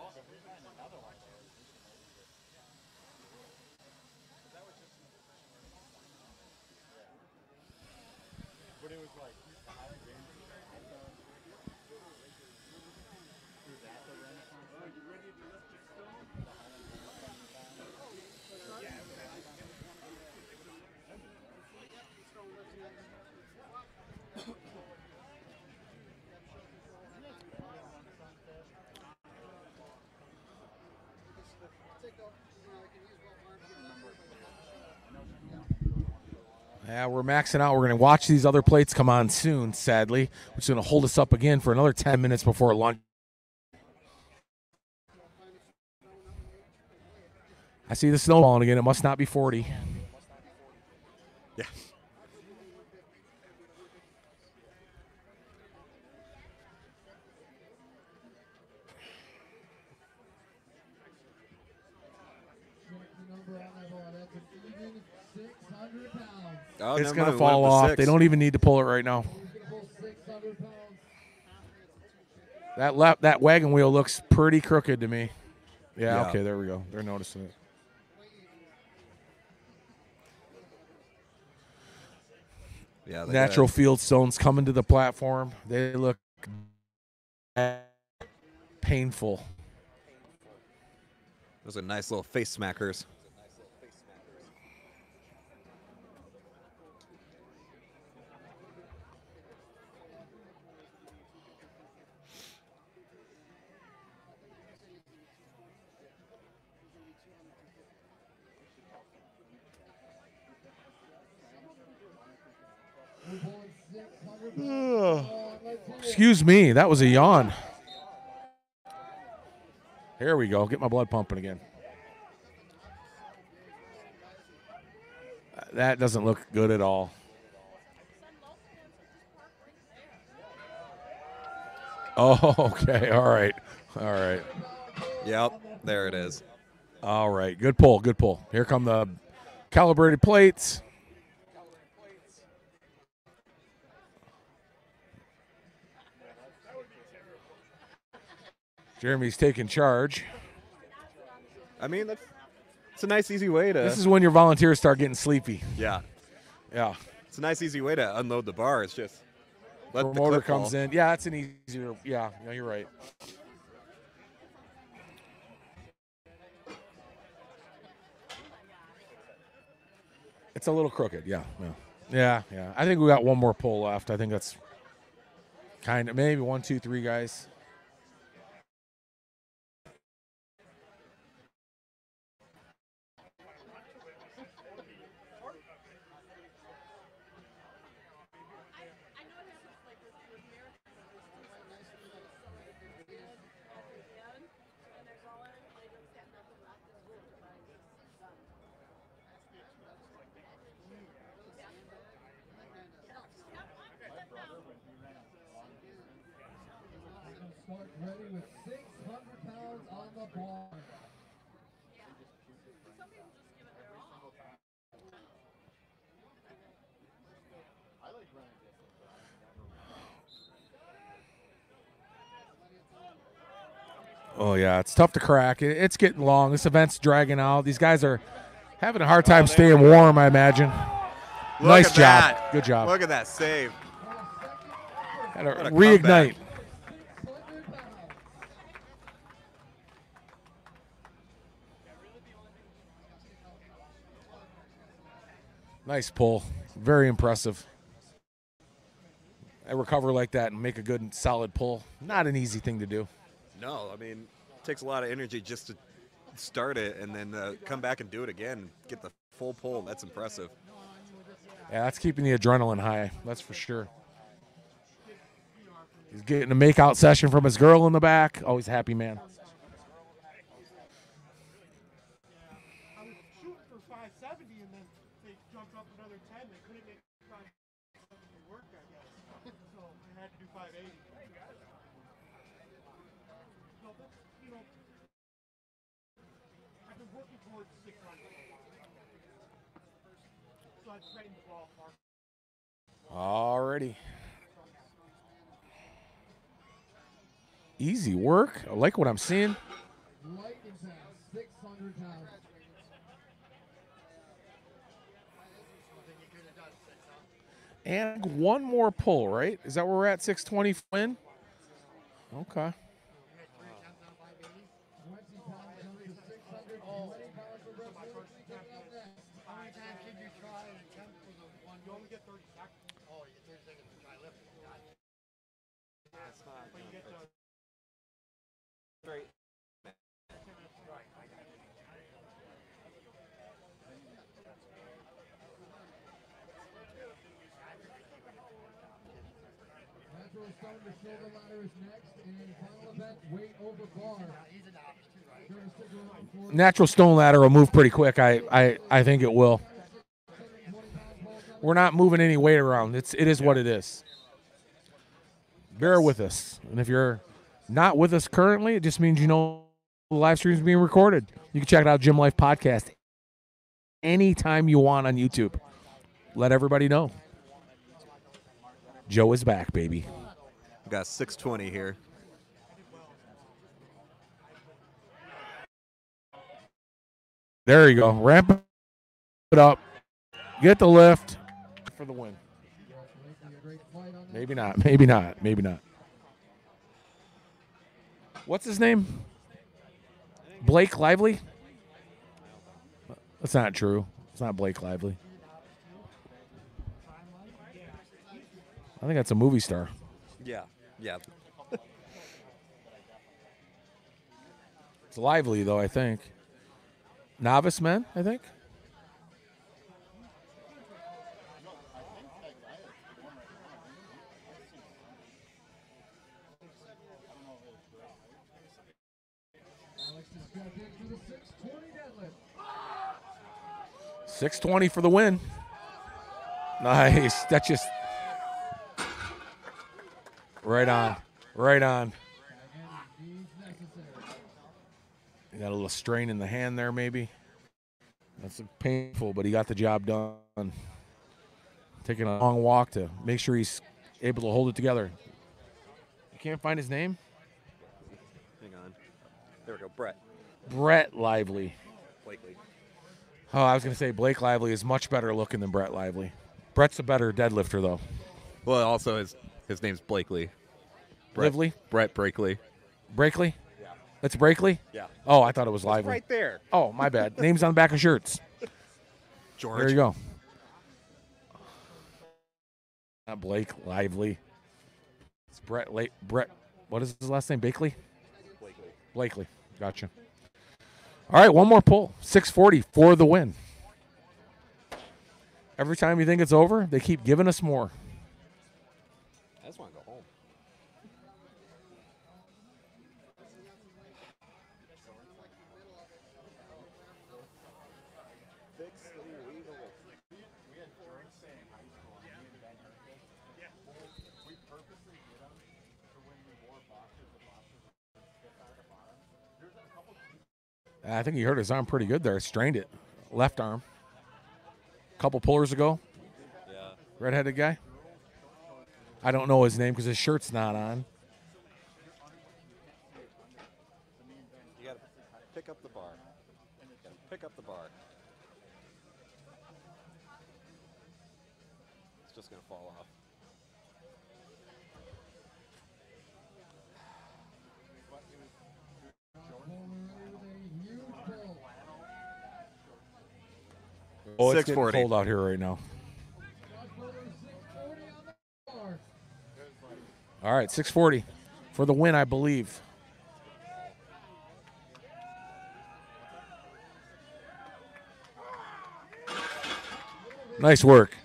Yeah, we're maxing out. We're going to watch these other plates come on soon, sadly, which is going to hold us up again for another 10 minutes before lunch. I see the snowballing again. It must not be 40. Yeah. Check the number on that bar. That's an even 600 pounds. Oh, it's going to mind, we went fall off. They don't even need to pull it right now. He's going to pull 600 pounds. That left that wagon wheel looks pretty crooked to me. Yeah, Yeah. okay, there we go. They're noticing it. Yeah, Natural field stones coming to the platform. They look painful. Those are nice little face smackers. 600 pounds. on. Let's hear it. Excuse me, that was a yawn. Here we go. Get my blood pumping again. That doesn't look good at all. Oh, okay. All right. All right. Yep, there it is. All right. Good pull. Good pull. Here come the calibrated plates. Jeremy's taking charge. I mean, that's it's a nice, easy way to. This is when your volunteers start getting sleepy. yeah, Yeah. it's a nice, easy way to unload the bar. It's just let the Promoter comes in. Yeah, it's an easier. Yeah, yeah, you're right. It's a little crooked. Yeah, yeah, yeah, yeah. I think we got one more pull left. I think that's kind of maybe one, two, three guys. Yeah, it's tough to crack. It's getting long. This event's dragging out. These guys are having a hard time oh, staying warm. I imagine. Look nice job. that. Good job. Look at that save. Had to a reignite. comeback. Nice pull. Very impressive. I recover like that and make a good solid pull. Not an easy thing to do. No, I mean, it takes a lot of energy just to start it and then uh, come back and do it again. and Get the full pull. That's impressive. Yeah, that's keeping the adrenaline high. That's for sure. He's getting a makeout session from his girl in the back. Always happy man. Alrighty. Easy work. I like what I'm seeing. 600. And one more pull, right? Is that where we're at? 620 win? Okay. 20 pounds up to 620 pounds for Brett Brooks. Coming up next. How many times can you try and attempt for the one? You only get 30 seconds. Oh, you get 30 seconds to try lifting. Gotcha. But you get to Natural Shoulder ladder is next. And final event, weight over bar. Natural stone ladder will move pretty quick. I, I, I think it will. We're not moving any weight around. It's it is what it is. Bear with us. And if you're not with us currently, it just means you know the live stream is being recorded. You can check it out, Gym Life Podcast, anytime you want on YouTube. Let everybody know. Joe is back, baby. We got 620 here. There you go. Ramp it up. Get the lift for the win. Maybe not. Maybe not. Maybe not. What's his name? Blake Lively? That's not true. It's not Blake Lively. I think that's a movie star. Yeah. Yeah. It's Lively, though, I think. Novice men, I think. 620 620 for the win. Nice. That just right on. Right on. Needs. He got a little strain in the hand there, maybe. That's painful, but he got the job done. Taking a long walk to make sure he's able to hold it together. You can't find his name? Hang on. There we go. Brett Brett Lively. Blakely. Oh, I was going to say Blake Lively is much better looking than Brett Lively. Brett's a better deadlifter, though. Well, also his his name's Blakely. Brett, Lively? Brett Brakely. Brakely? Yeah. That's Brakely? Yeah. Oh, I thought it was Lively. Right there. Oh, my bad. Names on the back of shirts. George. There you go. Not Blake Lively. It's Brett. La- Brett. What is his last name? Bakley. Blakely. Blakely. Gotcha. All right, one more pull. 640 for the win. Every time you think it's over, they keep giving us more. I think he hurt his arm pretty good there. Strained it. Left arm. A couple pullers ago. Yeah. Redheaded guy. I don't know his name because his shirt's not on. You gotta pick up the bar. Pick up the bar. Oh, it's getting 640. cold out here right now. All right, 640 for the win, I believe. Nice work.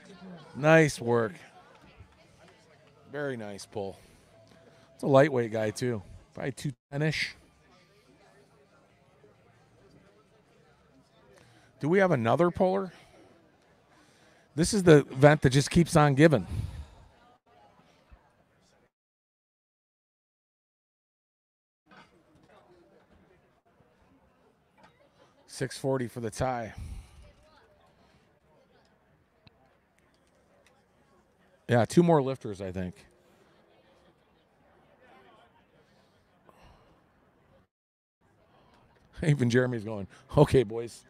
Nice work. Very nice pull. It's a lightweight guy, too. Probably 210 ish. Do we have another puller? This is the event that just keeps on giving. Six forty for the tie. Yeah, two more lifters, I think. Even Jeremy's going, okay, boys,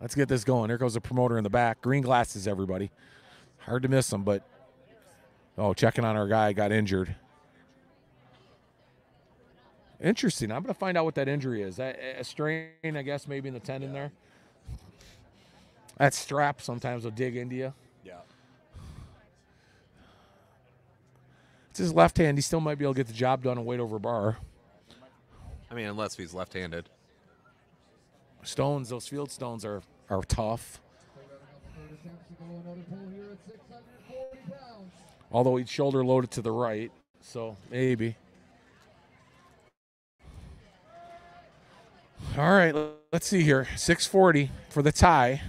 let's get this going. Here goes the promoter in the back. Green glasses, everybody. Hard to miss him, but oh, checking on our guy got injured. Interesting. I'm going to find out what that injury is. A, a strain, I guess, maybe in the tendon there. That strap sometimes will dig into you. Yeah. It's his left hand. He still might be able to get the job done and weight over bar. I mean, unless he's left-handed. Stones, those field stones are are tough. Although each shoulder loaded to the right, so maybe. All right, let's see here. 640 for the tie.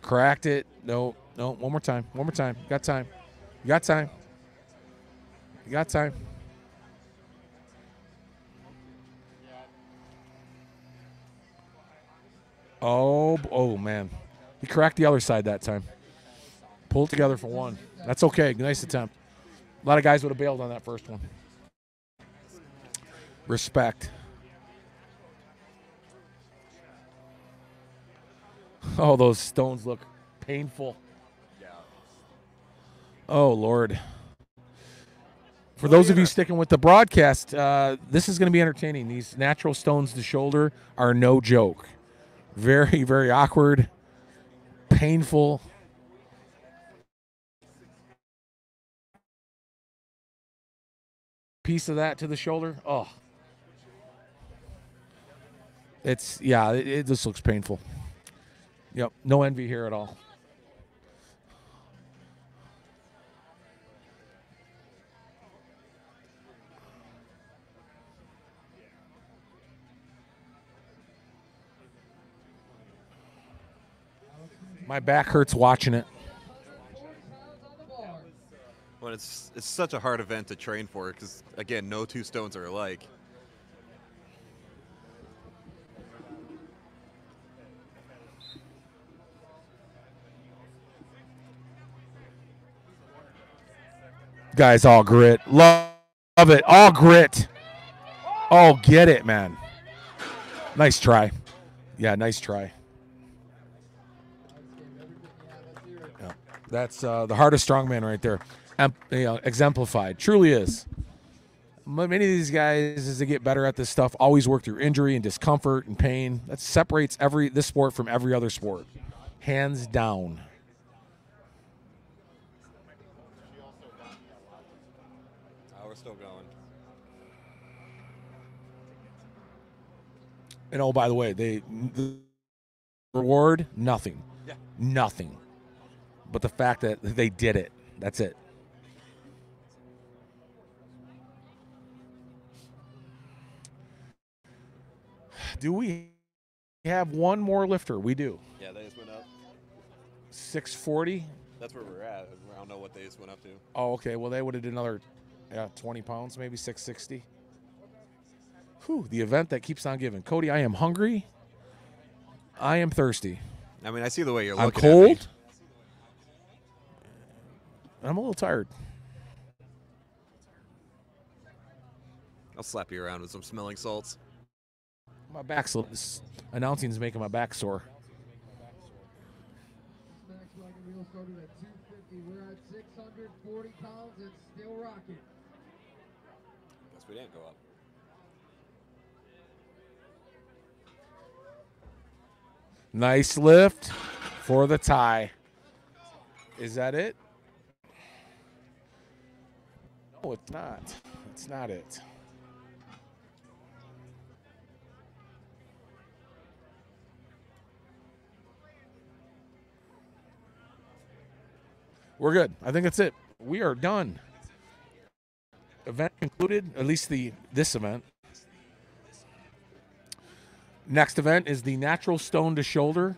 Cracked it. No, no, one more time. One more time. Got time. You got time. You got time. Oh, oh man, he cracked the other side that time. Pulled together for one. That's okay. Nice attempt. A lot of guys would have bailed on that first one. Respect. Oh, those stones look painful. Oh Lord. For those of you sticking with the broadcast, uh, this is going to be entertaining. These natural stones to shoulder are no joke. Very, very awkward, painful. Piece of that to the shoulder. Oh. It's, yeah, it, it just looks painful. Yep, no envy here at all. My back hurts watching it. Well, it's it's such a hard event to train for because again, no two stones are alike. Guys, all grit. Love, love it. All grit. Oh, get it, man. Nice try. Yeah, nice try. That's uh, the heart of strongman right there. Em- you know, exemplified. Truly is. Many of these guys, as they get better at this stuff, always work through injury and discomfort and pain. That separates every this sport from every other sport, hands down. Oh, we're still going. And oh, by the way, they the reward nothing, Yeah. nothing, but the fact that they did it. That's it. Do we have one more lifter? We do. Yeah, they just went up. Six forty. That's where we're at. I don't know what they just went up to. Oh, okay. Well, they would have did another Yeah, 20 pounds, maybe 660. Whew, the event that keeps on giving. Cody, I am hungry. I am thirsty. I mean, I see the way you're looking. I'm looking. at me. cold. I'm a little tired. I'll slap you around with some smelling salts. My back's this announcing is making my back sore. Max Wagon Wheel started at 250. We're at 640 pounds and still rocking. Guess we didn't go up. Nice lift for the tie. Is that it? No, it's not. It's not it. We're good. I think that's it. We are done. Event concluded, at least the this event. Next event is the natural stone to shoulder.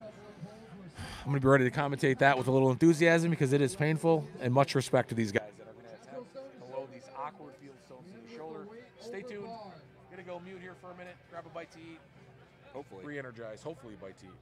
I'm going to be ready to commentate that with a little enthusiasm because it is painful and much respect to these guys that are going to attempt to load these awkward field stones to the shoulder. Stay tuned. Going to go mute here for a minute, grab a bite to eat, Hopefully. re energize, hopefully a bite to eat.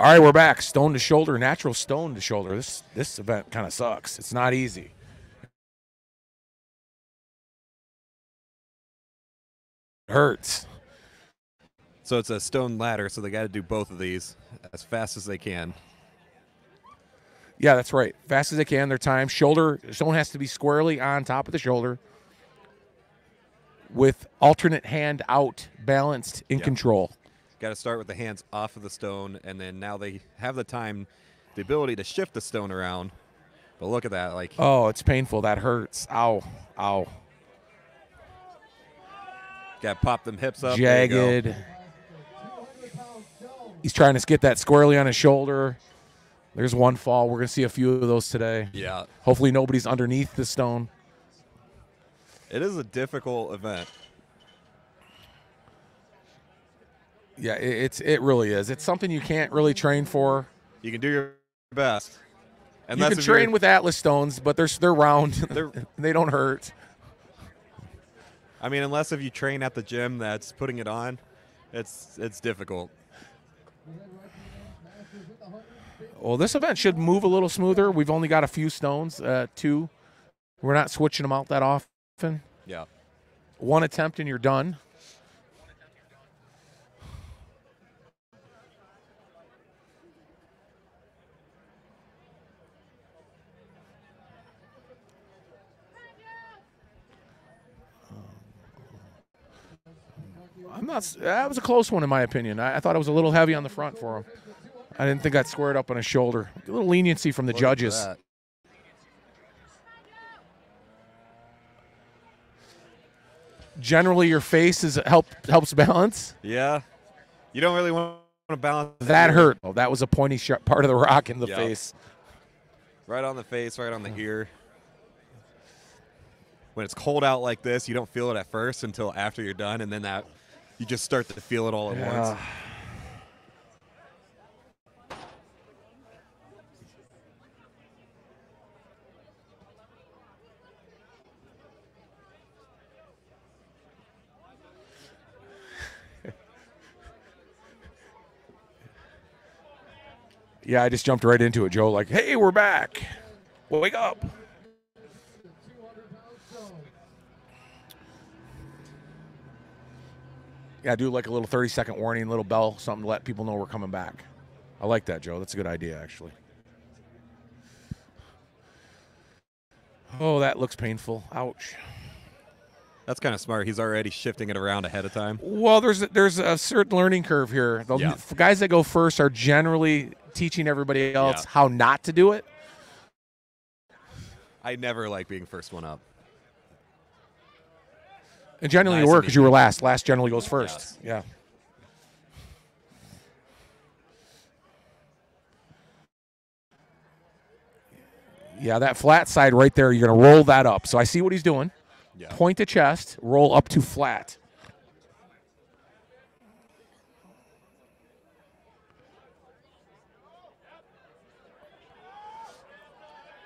All right, we're back. Stone to shoulder, natural stone to shoulder. This this event kind of sucks. It's not easy. It hurts. So it's a stone ladder, so they got to do both of these as fast as they can. Yeah, that's right. Fast as they can, their time. Shoulder, stone has to be squarely on top of the shoulder with alternate hand out, balanced, in Yeah. control. Got to start with the hands off of the stone, and then now they have the time, the ability to shift the stone around. But look at that, like Oh, it's painful. That hurts. Ow. Ow. got to pop them hips up. there you go. Jagged. He's trying to get that squarely on his shoulder. There's one fall. We're going to see a few of those today. Yeah, Hopefully, nobody's underneath the stone. it is a difficult event. Yeah, it, it's it really is. It's something you can't really train for. You can do your best. And you can train with Atlas stones, but they're they're round. They're- they don't hurt. I mean, unless if you train at the gym that's putting it on, it's it's difficult. Well, this event should move a little smoother. We've only got a few stones, uh, two. We're not switching them out that often. Yeah. One attempt and you're done. I'm not. s- That was a close one in my opinion. I, I thought it was a little heavy on the front for him. I didn't think I'd square it up on his shoulder. A little leniency from the Look judges. Generally, your face is help helps balance. Yeah. You don't really want to balance That hurt. Oh, that was a pointy sharp part of the rock in the Yeah. face. Right on the face, right on the ear. When it's cold out like this, you don't feel it at first until after you're done, and then that you just start to feel it all at Yeah. once. Yeah, I just jumped right into it, Joe. Like, hey, we're back. Wake up. Yeah, do like a little 30 second warning, little bell, something to let people know we're coming back. I like that, Joe. That's a good idea, actually. Oh, that looks painful. Ouch. That's kind of smart. He's already shifting it around ahead of time. Well, there's a, there's a certain learning curve here. The Yeah. guys that go first are generally teaching everybody else Yeah. how not to do it. I never like being first one up. And generally Nice you were because you were last. Last generally goes first. Yes. Yeah. Yeah, that flat side right there, you're going to roll that up. So I see what he's doing. Yeah. Point to chest, roll up to flat.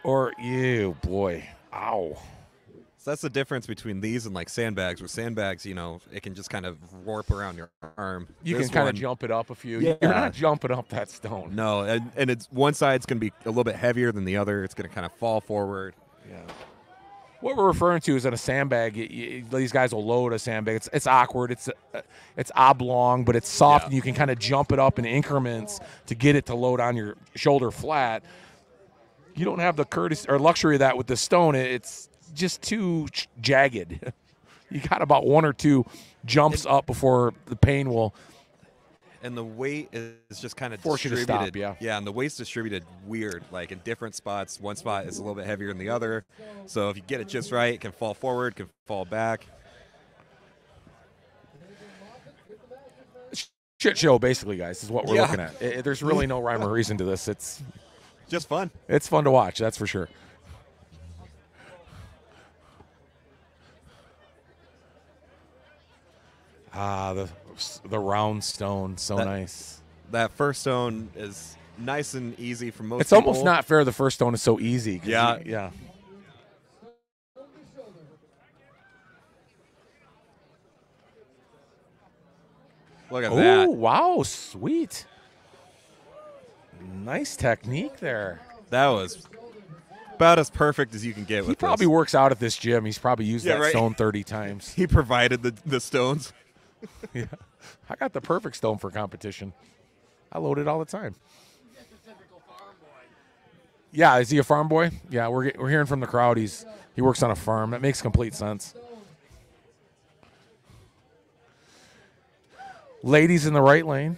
Or, ew, boy. Ow. So that's the difference between these and like sandbags. Where sandbags, you know, it can just kind of warp around your arm. You This can kind one- of jump it up a few. Yeah. You're not jumping up that stone. No, and, and it's one side's going to be a little bit heavier than the other. It's going to kind of fall forward. Yeah. What we're referring to is in a sandbag. y y these guys will load a sandbag. It's it's awkward. It's uh, it's oblong, but it's soft, Yeah. and you can kind of jump it up in increments to get it to load on your shoulder flat. You don't have the courtesy or luxury of that with the stone. It's just too jagged. you got about one or two jumps up before the pain will. And the weight is just kind of Force you to distributed. stop, yeah. Yeah, and the weight's distributed weird, like in different spots. One spot is a little bit heavier than the other. So if you get it just right, it can fall forward, can fall back. Shit show, basically, guys, is what we're Yeah. looking at. I- I- there's really no rhyme or reason to this. It's Just fun. It's fun to watch, that's for sure. Ah, the the round stone, so That- nice. That first stone is nice and easy for most It's almost not fair. The first stone is so easy. 'cause Yeah. you- yeah. Look at Oh that. wow, sweet. Nice technique there. That was about as perfect as you can get He with probably this. works out at this gym. He's probably used Yeah, that right. stone 30 times. He provided the, the stones. yeah. I got the perfect stone for competition. I load it all the time. Yeah, is he a farm boy? Yeah, we're we're hearing from the crowd. He's he works on a farm. That makes complete sense. Ladies in the right lane.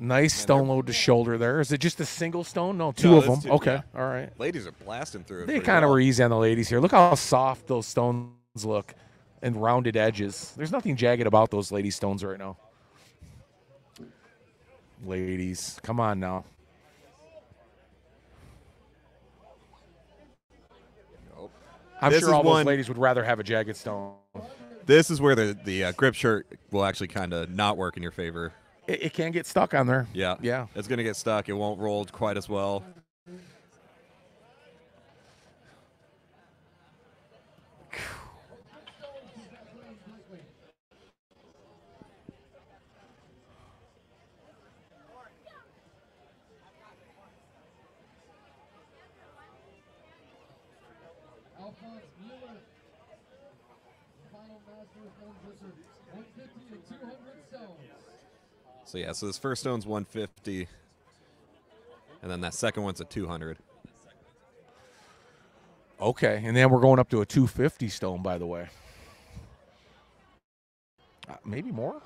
Nice stone load to shoulder there. Is it just a single stone? No, two No, of them. two, okay, yeah. all right. Ladies are blasting through. They kind of well. were easy on the ladies here. Look how soft those stones look and rounded edges. There's nothing jagged about those lady stones right now. Ladies, come on now. Nope. I'm This sure all those one- ladies would rather have a jagged stone. This is where the the uh, grip shirt will actually kind of not work in your favor. It, it can get stuck on there. Yeah. Yeah. It's gonna get stuck. It won't roll quite as well. Alphonse Mueller. Final master of stone pusher. 150 to 200 stones. So yeah. So this first stone's 150, and then that second one's a 200. Okay, and then we're going up to a 250 stone, by the way. Uh, maybe more.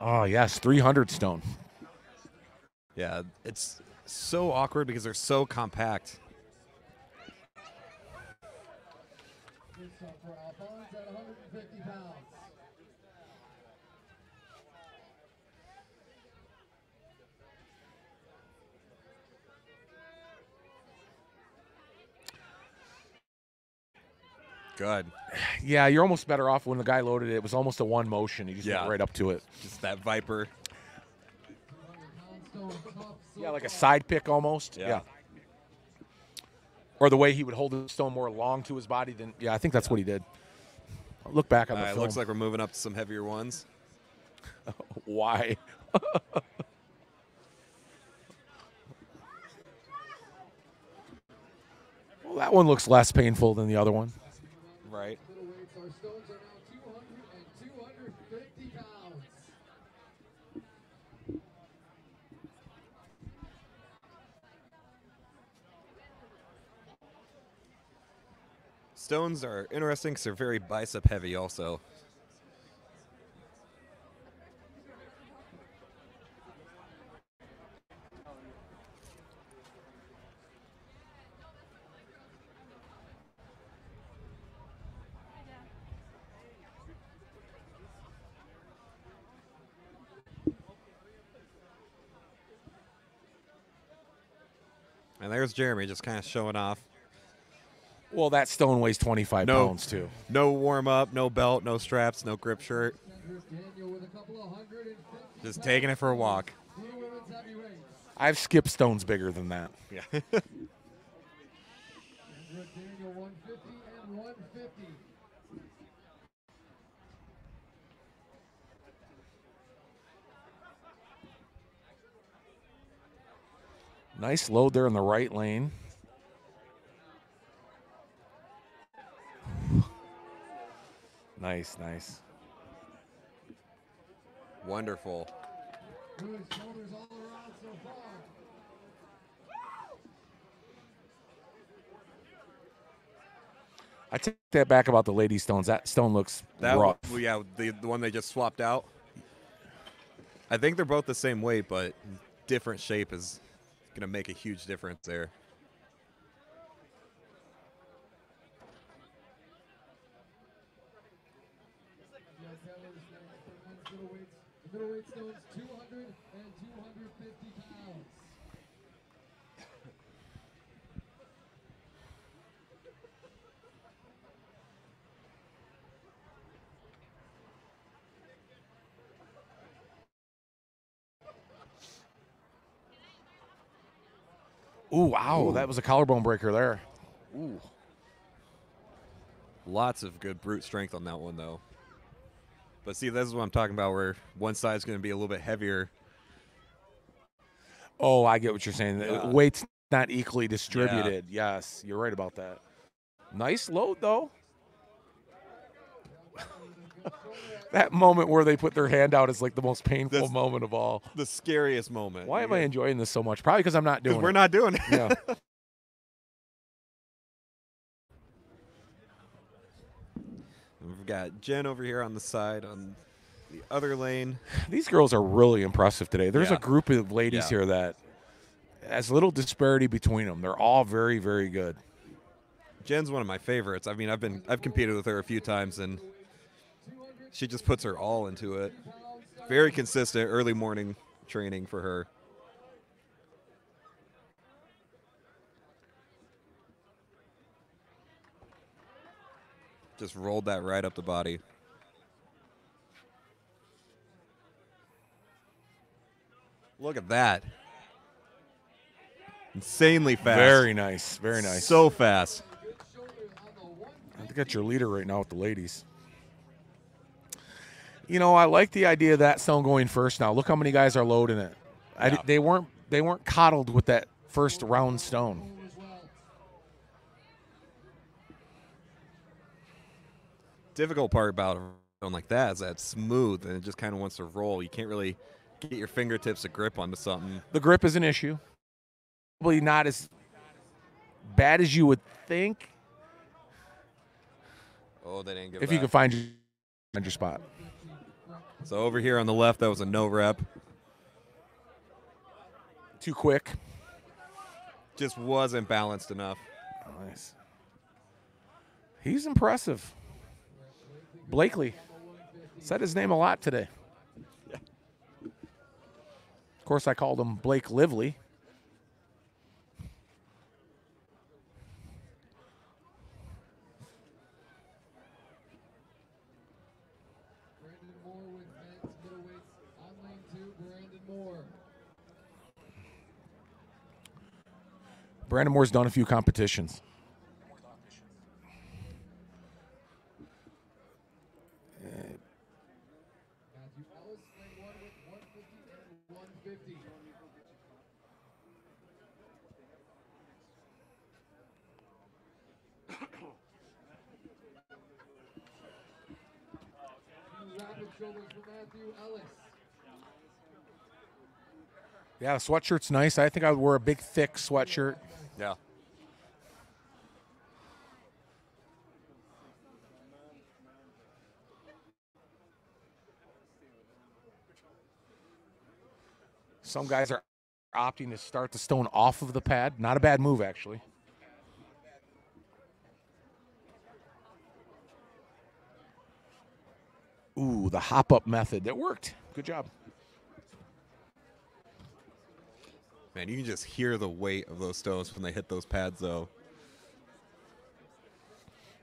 Oh yes, 300 stone. Yeah. It's so awkward because they're so compact. This one for Alphonse at 150 pounds. Good. Yeah, you're almost better off when the guy loaded it. It was almost a one motion. He just Yeah. went right up to it. Just that viper. 200 pound stone tough. Yeah, like a side pick almost. Yeah. Or the way he would hold the stone more long to his body than. Yeah, I think that's what he did. Look back on Uh, the it film. looks like we're moving up to some heavier ones. Why? well, that one looks less painful than the other one. Right. Middleweights, our stones are now 200 and 250 pounds. Stones are interesting because they're very bicep heavy also. And there's Jeremy just kind of showing off. Well, that stone weighs 25 No. pounds, too. No warm up, no belt, no straps, no grip shirt. Cedric Daniel with a couple of 150 Just taking it for a walk. for the women's heavyweights. I've skipped stones bigger than that. Yeah. Cedric Daniel 150 and 150. Nice load there in the right lane. Nice, nice. Wonderful. Good shoulders all around so far. I take that back about the lady stones. That stone looks That rough. one, yeah, the the one they just swapped out. I think they're both the same weight, but different shape is gonna make a huge difference there. Yes, that was next for men's middleweights. The middleweight stones 200 and 250 pounds. Ooh, wow, that was a collarbone breaker there. Ooh. Lots of good brute strength on that one though. But see, this is what I'm talking about, where one side's going to be a little bit heavier. Oh, I get what you're saying. The Yeah. Weight's not equally distributed. Yes, you're right about that. Nice load though. that moment where they put their hand out is like the most painful moment of all. The scariest moment. Why am I enjoying this so much? Probably because I'm not Because doing we're it. not doing it. Yeah. We've got Jen over here on the side on the other lane. These girls are really impressive today. There's Yeah. a group of ladies Yeah. here that has little disparity between them. They're all very, very good. Jen's one of my favorites. I mean, I've been I've competed with her a few times, and she just puts her all into it. Very consistent early morning training for her. Just rolled that right up the body. Look at that. Insanely fast. Very nice. Very nice. So fast. I think that's your leader right now with the ladies. You know, I like the idea of that stone going first. Now, look how many guys are loading it. I, they weren't they weren't coddled with that first round stone. Difficult part about a like that is that it's smooth and it just kind of wants to roll. You can't really get your fingertips a grip onto something. The grip is an issue. Probably not as bad as you would think Oh, they didn't get if you back. could find your, find your spot. So over here on the left, that was a no rep. Too quick. Just wasn't balanced enough. Oh, nice. He's impressive. Blakely. Said his name a lot today. Of course, I called him Blake Lively. Brandon Moore's done a few competitions. Matthew Ellis, lane one with 150 and 150. Two rapid shoulders for Matthew Ellis. Yeah, the sweatshirt's nice. I think I would wear a big, thick sweatshirt. Yeah. Some guys are opting to start the stone off of the pad. Not a bad move, actually. Ooh, the hop up method. That worked. Good job. Man, you can just hear the weight of those stones when they hit those pads, though.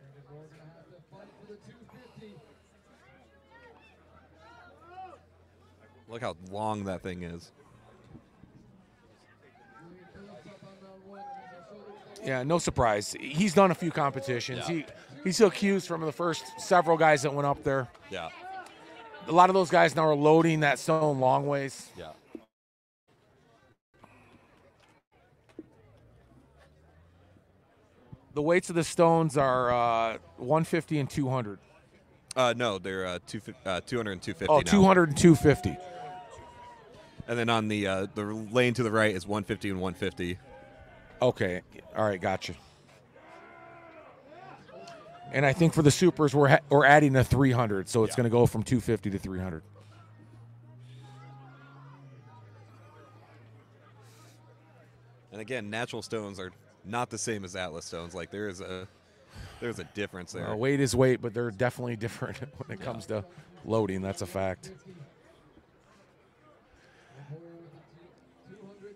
Brandon Moore gonna have to fight for the 250. Look how long that thing is. Julian Phillips up on round one. He's on shoulder with the Yeah, no surprise. He's done a few competitions. Yeah. He he's accused from the first several guys that went up there. Yeah. A lot of those guys now are loading that stone long ways. Yeah. The weights of the stones are uh, 150 and 200. Uh, no, they're uh, two, fif- uh, 200 and 250 Oh, now. 200 and 250. And then on the uh, the lane to the right is 150 and 150. Okay. All right, gotcha. And I think for the supers, we're ha- we're adding a 300, so it's Yeah. going to go from 250 to 300. And again, natural stones are not the same as Atlas stones. Like there is a there's a difference there. Uh, weight is weight, but they're definitely different when it comes to loading. That's a fact. Moore with the two- 200.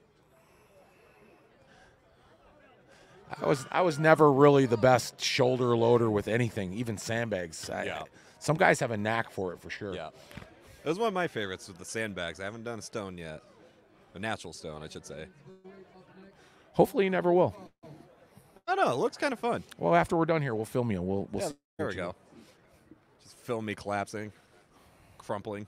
I was I was never really the best shoulder loader with anything, even sandbags. I, Yeah. Some guys have a knack for it for sure. Yeah. It was one of my favorites with the sandbags. I haven't done a stone yet. A natural stone, I should say. Hopefully you never will. Oh no, it looks kind of fun. Well, after we're done here, we'll film you. We'll, we'll Yeah, there we go. Just film me collapsing. crumpling.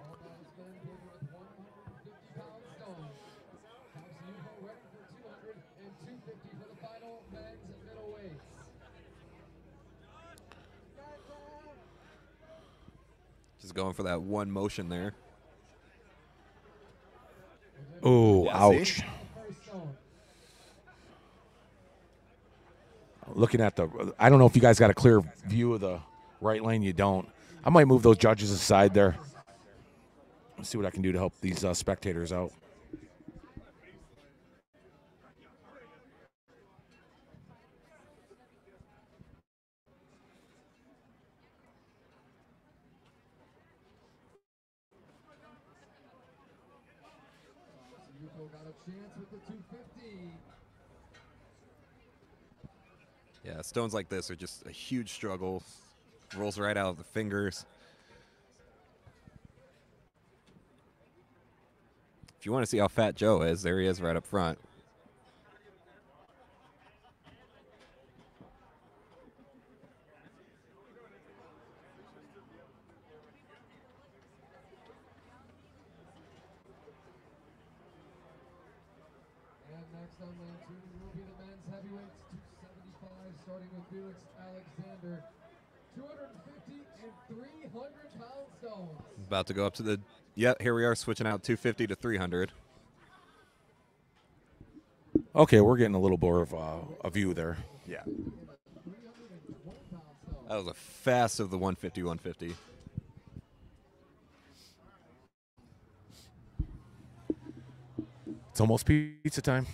Almost been given with 150 pound stone. Thompson Yuho ready for 200 and 250 for the final men's middleweights. Just going for that one motion there. Oh, Yeah, ouch. see? Looking at the, I don't know if you guys got a clear view of the right lane. You don't. I might move those judges aside there. Let's see what I can do to help these uh, spectators out. Yuko got a chance with the 250. Stones like this are just a huge struggle. Rolls right out of the fingers. If you want to see how fat Joe is, there he is right up front. And next on lane two will be the men's heavyweights, 275, starting with Felix Alexander. 250 and 300 pound stones. About to go up to the. Yeah, here we are switching out 250 to 300. Okay, we're getting a little more of uh, a view there. Yeah. 320 pound stones. That was a fast of the 150 150. It's almost pizza time.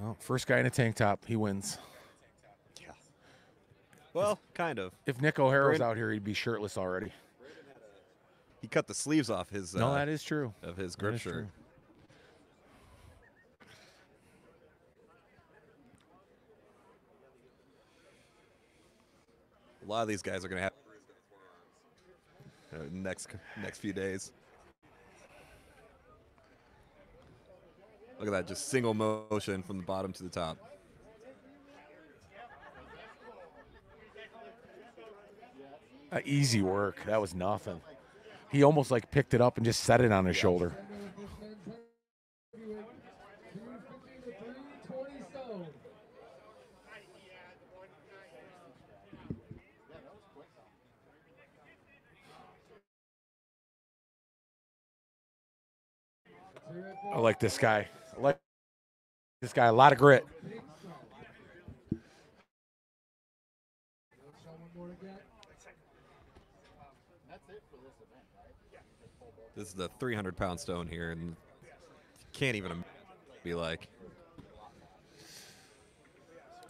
Well, first guy in a tank top, he wins. Yeah. Well, kind of. If Nick O'Hara was out here, he'd be shirtless already. He cut the sleeves off his no, uh, that is true. of his grip shirt. true. A lot of these guys are going to have uh, next next few days. Look at that, just single motion from the bottom to the top. Uh, easy work. That was nothing. He almost like picked it up and just set it on his shoulder. Defender of this men's heavyweight, 250 to 320 stones. I like this guy. I like this guy. A lot of grit. One more to get. This is the 300 pound stone here, and can't even be like,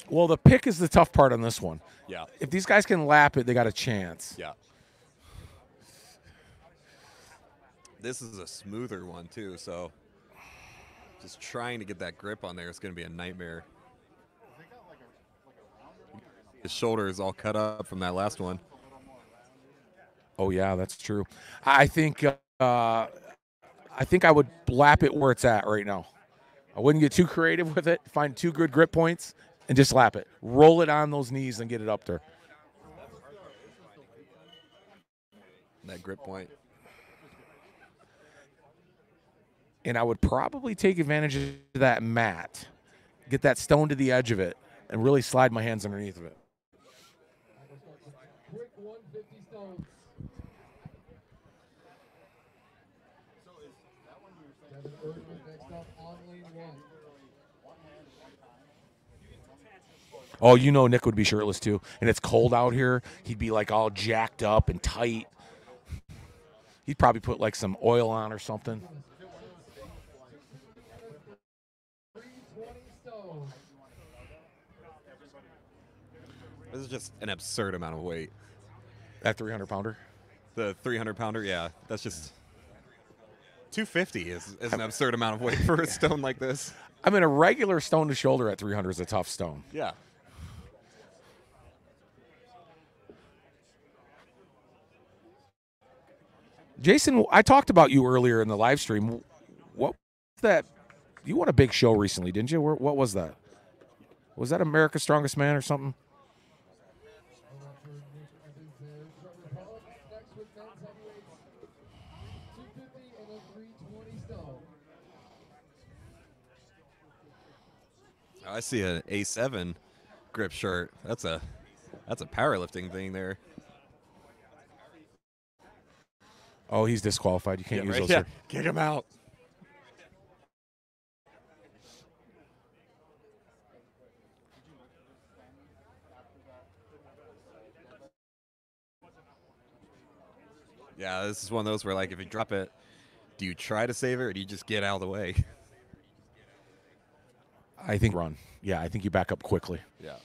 Well, the pick is the tough part on this one. yeah, If these guys can lap it, they got a chance. yeah. This is a smoother one too, so just trying to get that grip on there is going to be a nightmare. His shoulder is all cut up from that last one. Oh yeah, that's true. I think uh, I think I would lap it where it's at right now. I wouldn't get too creative with it. Find two good grip points and just lap it. Roll it on those knees and get it up there. That grip point. And I would probably take advantage of that mat, get that stone to the edge of it, and really slide my hands underneath of it. Quick 150 stones. Devin Erdman next up on lane one. Oh, you know Nick would be shirtless too. And it's cold out here. He'd be like all jacked up and tight. He'd probably put like some oil on or something. This is just an absurd amount of weight. That 300 pounder. The 300 pounder, yeah, that's just 250 is, is an absurd amount of weight for a stone like this. I mean, a regular stone to shoulder at 300 is a tough stone. Yeah. Jason, I talked about you earlier in the live stream. What that? You won a big show recently, didn't you? Where, what was that? Was that America's Strongest Man or something? Next with men's heavyweights, 250 and then 320 stone. I see an A7 grip shirt. That's a that's a powerlifting thing there. Oh, he's disqualified. You can't use those. Yeah. Kick him out. Yeah, this is one of those where like if you drop it, do you try to save it or do you just get out of the way? I think run. Yeah, I think you back up quickly. Yeah.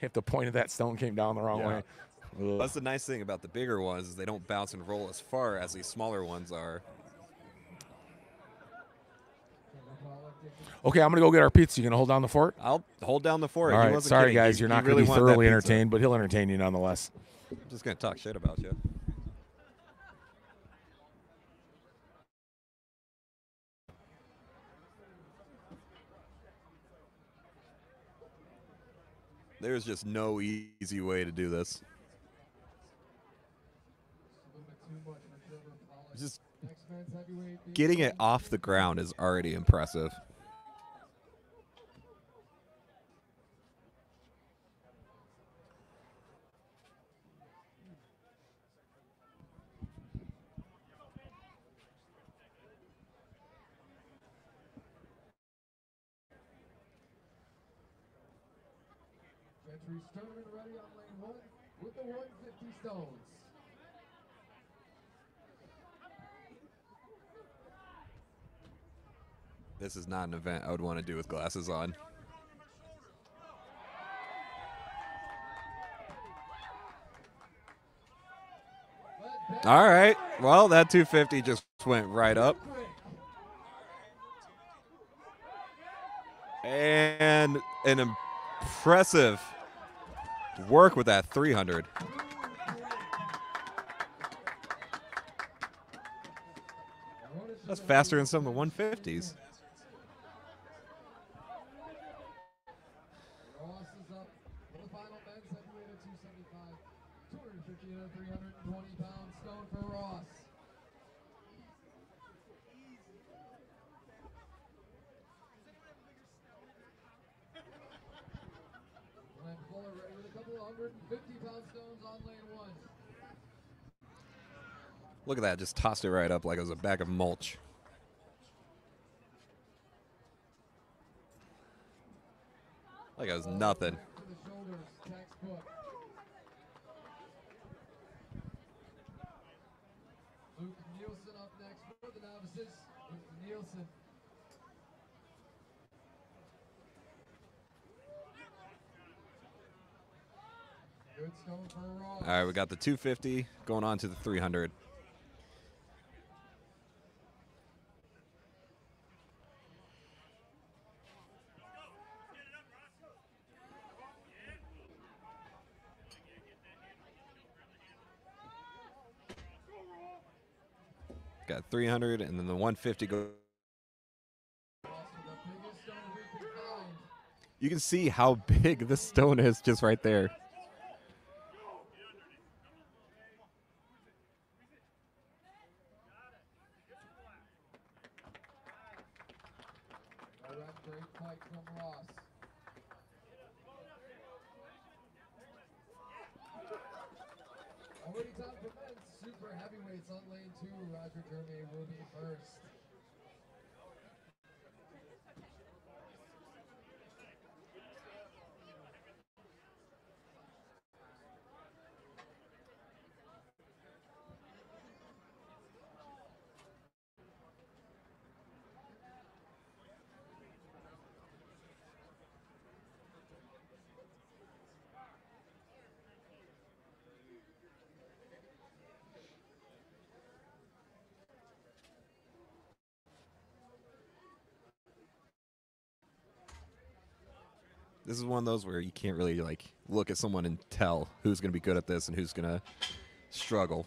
If the point of that stone came down the wrong Yeah. way. Ugh. That's the nice thing about the bigger ones is they don't bounce and roll as far as these smaller ones are. Okay, I'm gonna go get our pizza. You gonna hold down the fort? I'll hold down the fort. All He right. wasn't Sorry, kidding. guys. You're he not really gonna be thoroughly entertained, but he'll entertain you nonetheless. I'm just gonna talk shit about you. There's just no easy way to do this. Just Next men's heavyweight being getting it off the ground is already impressive. Gentry's tournament ready on lane one with the 150 stones. This is not an event I would want to do with glasses on. All right. Well, that 250 just went right up. And an impressive work with that 300. That's faster than some of the 150s. Ross is up for the final men's heavyweight at 275. 250 to 320 pound stone for Ross. Glenn Fuller ready with a couple of 150 pound stones on lane one. Look at that, just tossed it right up like it was a bag of mulch. Like it was nothing. All right, we got the 250 going on to the 300. Got 300 and then the 150 go. You can see how big this stone is just right there. This is one of those where you can't really like look at someone and tell who's going to be good at this and who's going to struggle.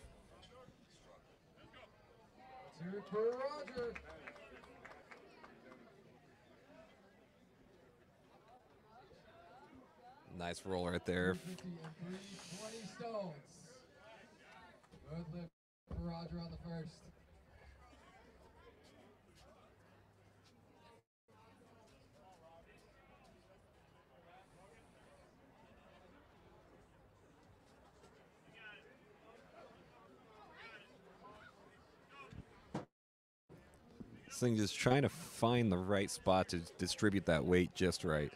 Nice roll right there. 250 and 320 stones. Good lift for Roger on the first. Thing just trying to find the right spot to distribute that weight just right.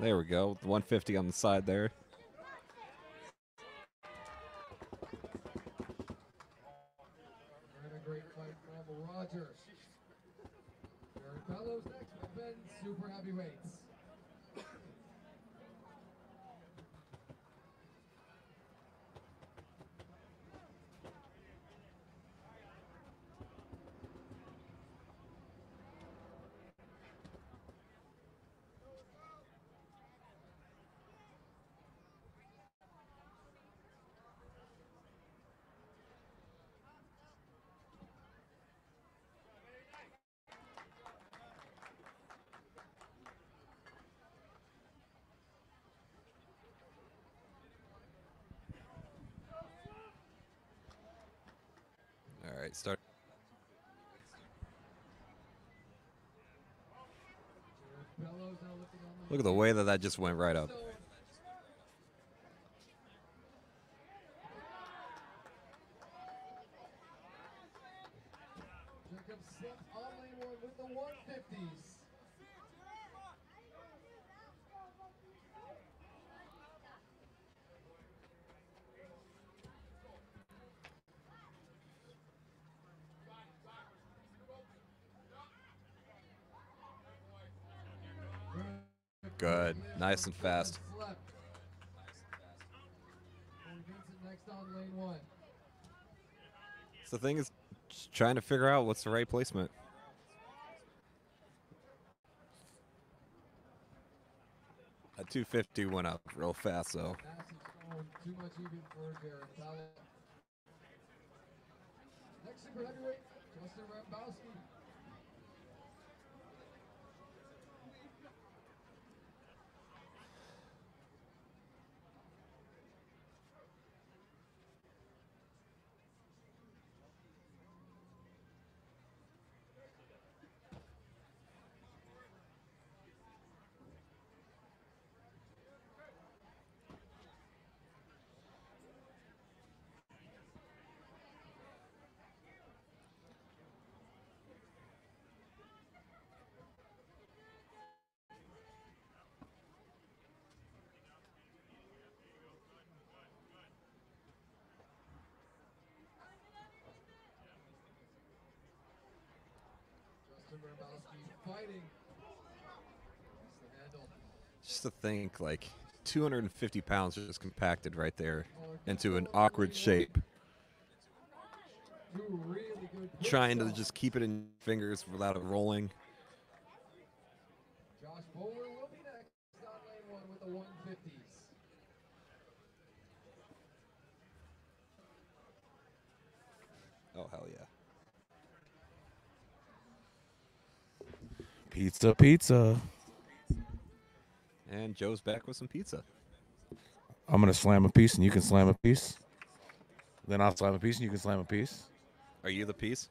There we go. 150 on the side there. Super heavyweights. The Look at the way that that just went right up. stone. Jacob slipped on lane one with the 150s. Good. Nice and fast. So the thing is trying to figure out what's the right placement. A 250 went up real fast though. Massive Fighting. Just to think like 250 pounds just compacted right there into an awkward shape. Trying to just keep it in fingers without it rolling. Josh Bowler will be next on lane one with the 150s. Oh hell yeah. Pizza, pizza. And Joe's back with some pizza. I'm gonna slam a piece, and you can slam a piece. Then I'll slam a piece, and you can slam a piece. Are you the piece?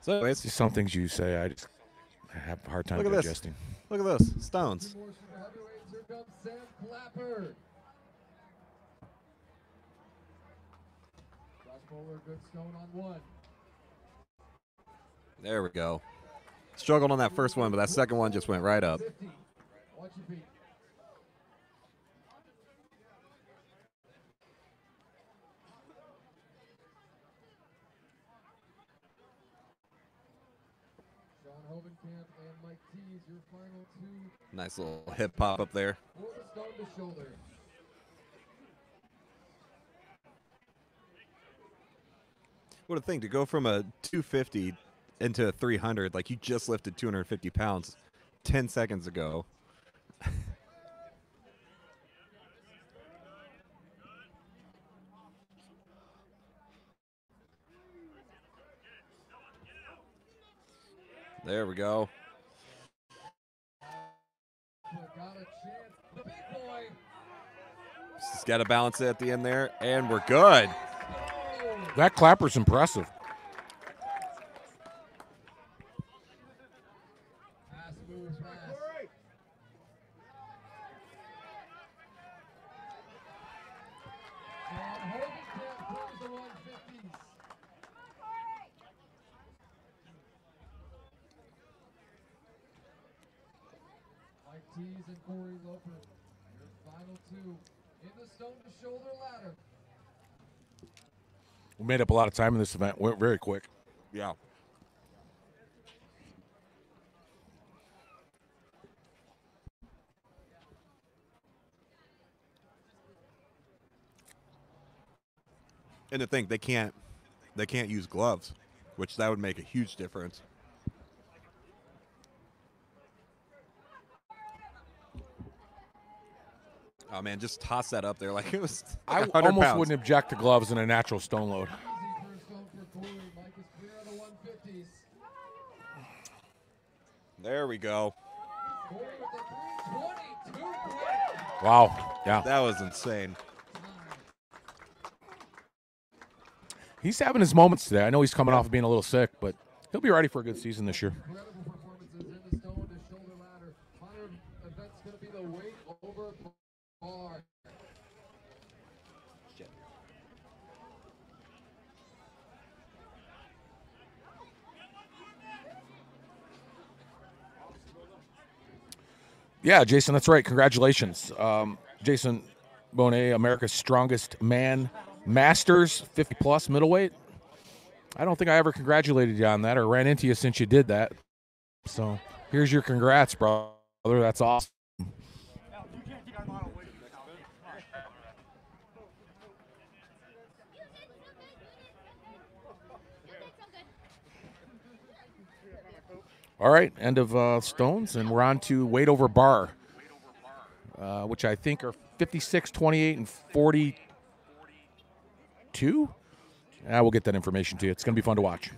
So It's just some things you say. I just have a hard time Look at this. look at this. Stones. Two more super heavyweights. Here comes Sam Clapper. Josh Bowler, good stone on one. There we go. Struggled on that first one, but that second one just went right up. Nice little hip hop up there. What a thing to go from a 250 into a 300, like you just lifted 250 pounds 10 seconds ago. there we go. Just got to balance it at the end there, and we're good. That clapper's impressive. Pass moves fast. And Hogan can't close the 150s. Mike Tees and Corey Loper. Your final two in the stone to shoulder ladder. We made up a lot of time in this event. Went very quick. Yeah. And to think they can't they can't use gloves, which that would make a huge difference. Oh man, just toss that up there like it was. I Like 100 almost pounds. wouldn't object to gloves in a natural stone load. Easy first stone for Corey. Mike is clear on the 150s. There we go. Corey with the 322 quick. Wow. Yeah. That was insane. He's having his moments today. I know he's coming off of being a little sick, but he'll be ready for a good season this year. Incredible performances in the stone to shoulder ladder. Final event's going to be the weight over bar. Yeah, Jason, that's right. Congratulations. Um, Jason Bonet, America's strongest man, Masters 50 plus middleweight. I don't think I ever congratulated you on that or ran into you since you did that. So here's your congrats, brother. That's awesome. All right, end of uh, Stones, and we're on to weight over bar, uh, which I think are 56, 28, and 42. I will get that information to you. It's going to be fun to watch.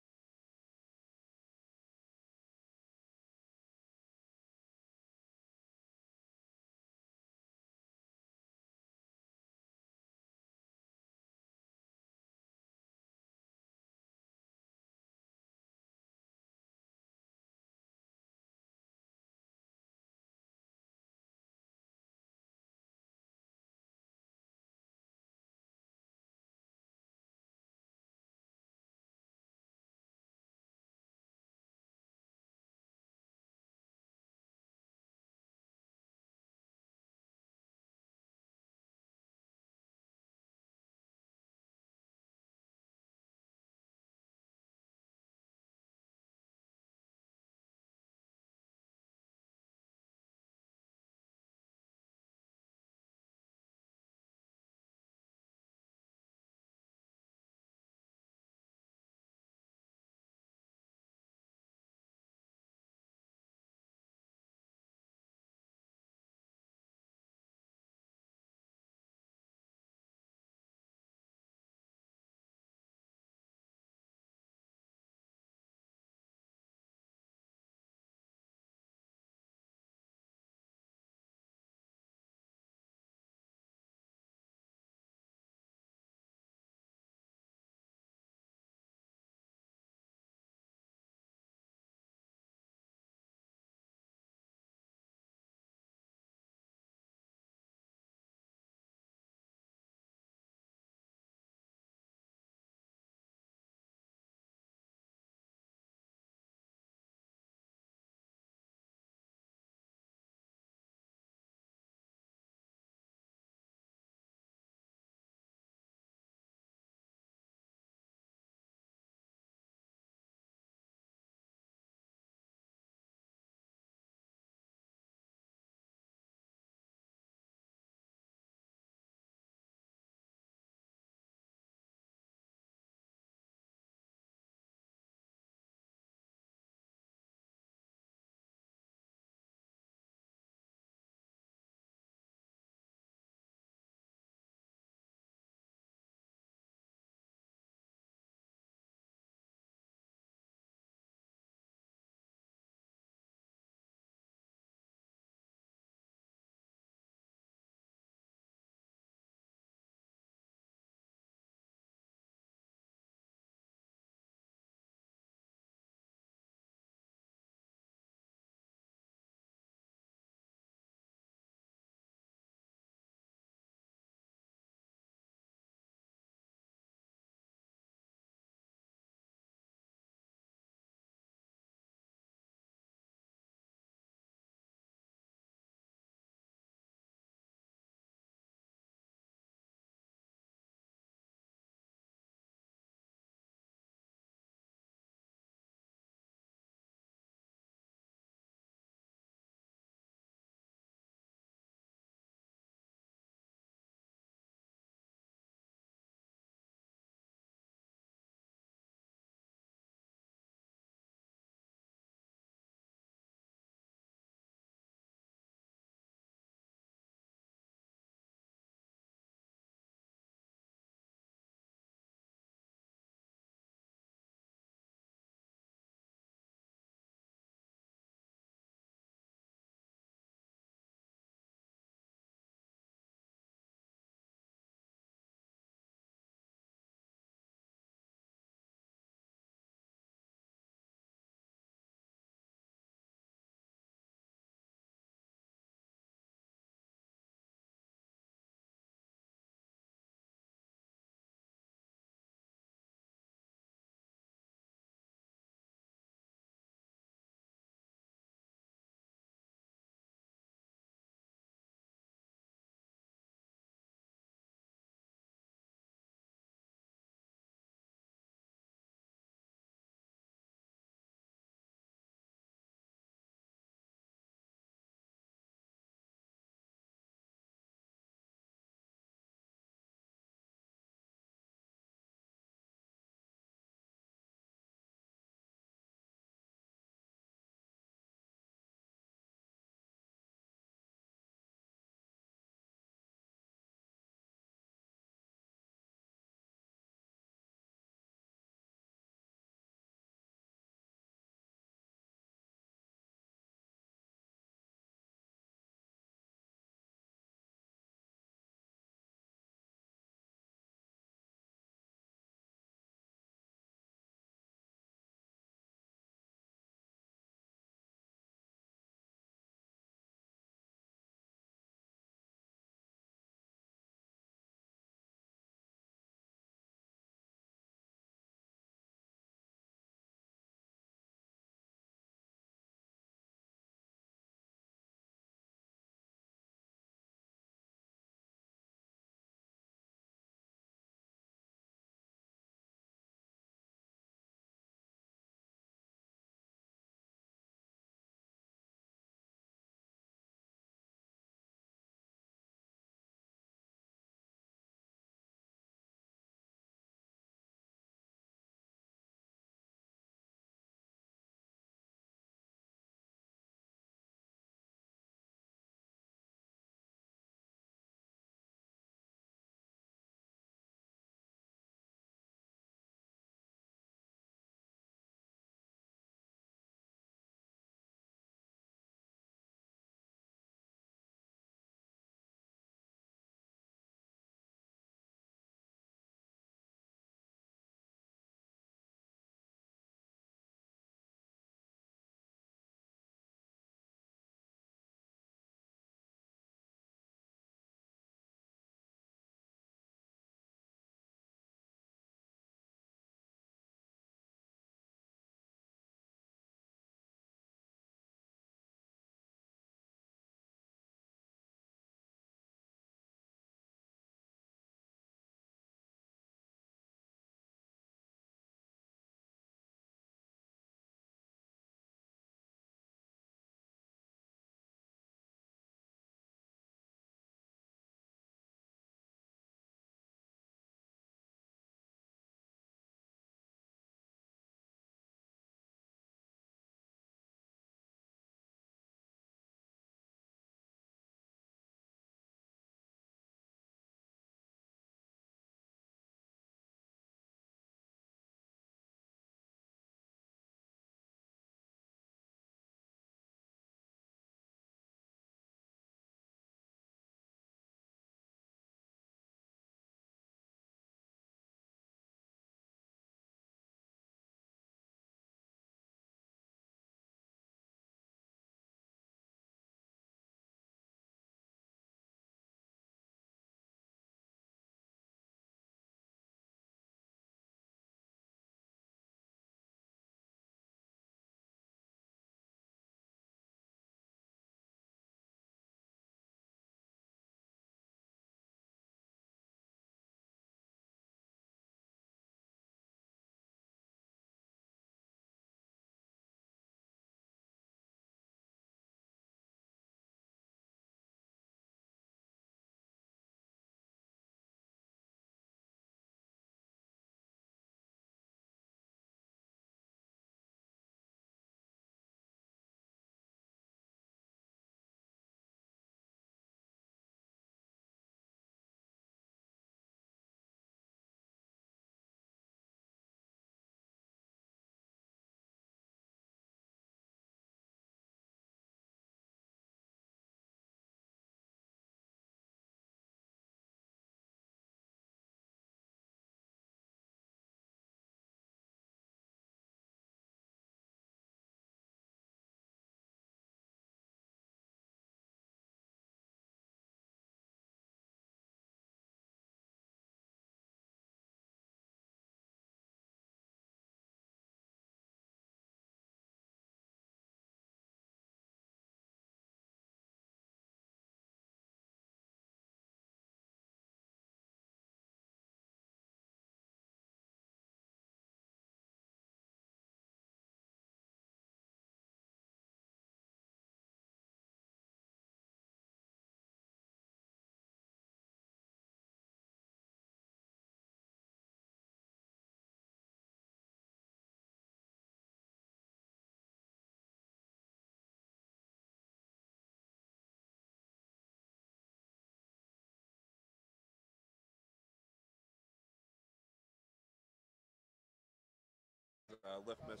Uh, lift miss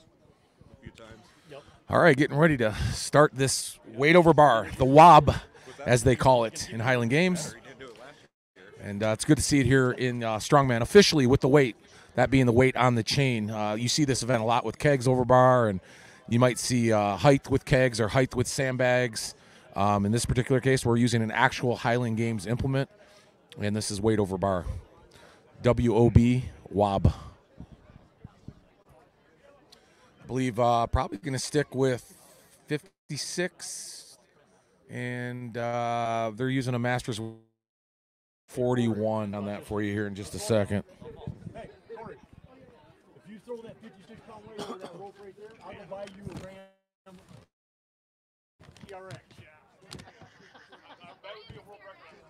a few times. All right, getting ready to start this weight over bar, the WOB, as they call it in Highland Games. You didn't do it last year. And uh, it's good to see it here in uh, Strongman officially with the weight, that being the weight on the chain. Uh, you see this event a lot with kegs over bar, and you might see uh, height with kegs or height with sandbags. Um, in this particular case, we're using an actual Highland Games implement, and this is weight over bar. WOB WOB. I believe uh, probably going to stick with 56, and uh, they're using a Masters 41 on that for you here in just a second. Hey, Corey, if you throw that 56 pound weight over that rope right there, I buy you a Ram TRX.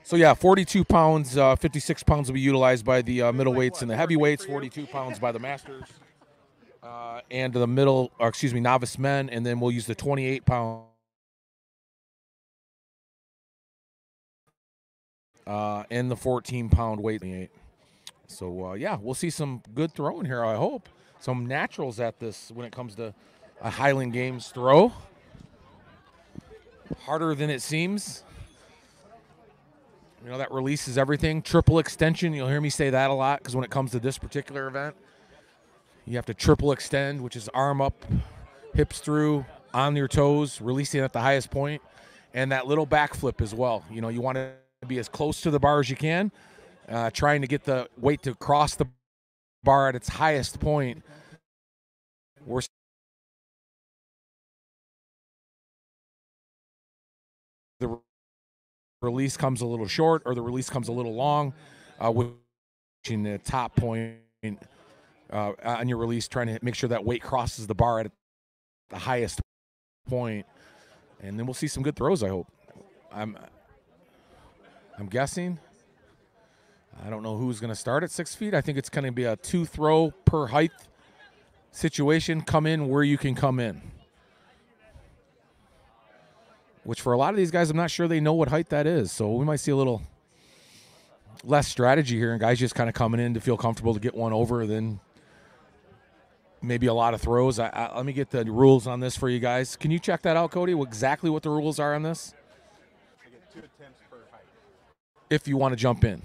So yeah, 42 pounds, uh, 56 pounds will be utilized by the uh, middleweights and the heavyweights. 42 pounds by the masters, uh, and the middle, or excuse me, novice men, and then we'll use the 28 pound. Uh, and the 14 pound weight. So uh, yeah, we'll see some good throwing here. I hope some naturals at this when it comes to a Highland Games throw. Harder than it seems. You know, that releases everything. Triple extension, you'll hear me say that a lot because when it comes to this particular event, you have to triple extend, which is arm up, hips through, on your toes, releasing at the highest point, and that little backflip as well. You know, you want to be as close to the bar as you can, uh, trying to get the weight to cross the bar at its highest point. We're the release comes a little short or the release comes a little long, uh, with reaching the top point uh, on your release, trying to make sure that weight crosses the bar at the highest point, and then we'll see some good throws. I hope. I'm I'm guessing. I don't know who's going to start at six feet. I think it's going to be a two throw per height situation. Come in where you can come in which for a lot of these guys, I'm not sure they know what height that is. So we might see a little less strategy here, and guys just kind of coming in to feel comfortable to get one over, then maybe a lot of throws. I, I, let me get the rules on this for you guys. Can you check that out, Cody? Exactly what the rules are on this? If you want to jump in,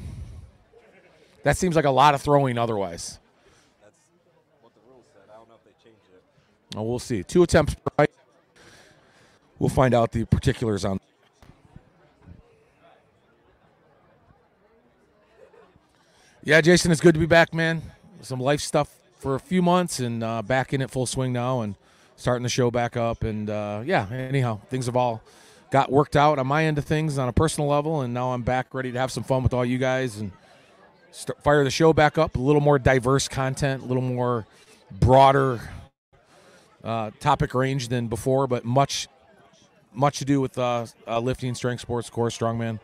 that seems like a lot of throwing. Otherwise, That's what the rules said. I don't know if they changed it. we'll see. Two attempts per height. We'll find out the particulars on. Yeah, Jason, it's good to be back, man. Some life stuff for a few months and uh, back in it full swing now and starting the show back up. And uh, yeah, anyhow, things have all got worked out on my end of things on a personal level. And now I'm back ready to have some fun with all you guys and start, fire the show back up. A little more diverse content, a little more broader uh, topic range than before, but much much to do with uh, uh, lifting, strength sports, core, strongman.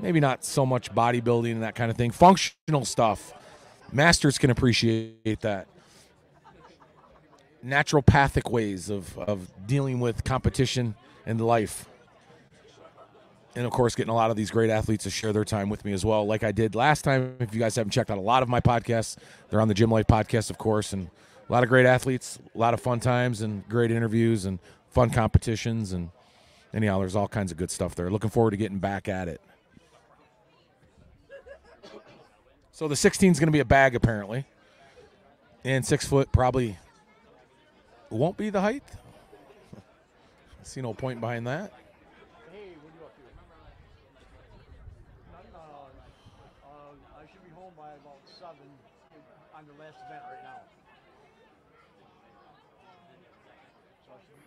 Maybe not so much bodybuilding and that kind of thing. Functional stuff. Masters can appreciate that. Naturopathic ways of, of dealing with competition and life. And of course, getting a lot of these great athletes to share their time with me as well, like I did last time. If you guys haven't checked out a lot of my podcasts, they're on the Gym Life podcast, of course, and a lot of great athletes, a lot of fun times, and great interviews and fun competitions. And anyhow, there's all kinds of good stuff there. Looking forward to getting back at it. So the 16 is going to be a bag apparently, and six foot probably won't be the height. I see no point behind that. Hey, what are you up to? Uh, uh, I should be home by about 7 on the last event right now. So I should,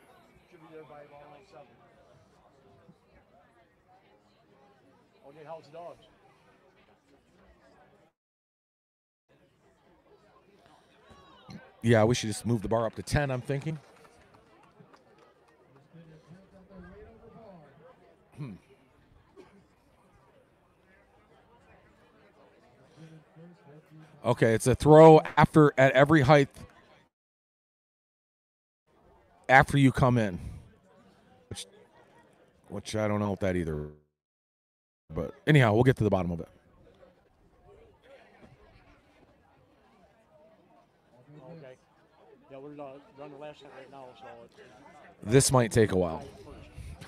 should be there by about like 7. Okay, how's the dogs? Yeah, we should just move the bar up to 10. I'm thinking. Hmm. Okay, it's a throw after at every height after you come in, which, which I don't know what that either. But anyhow, we'll get to the bottom of it. Okay. Yeah, we're uh, running the last set right now, so it's This might take a while.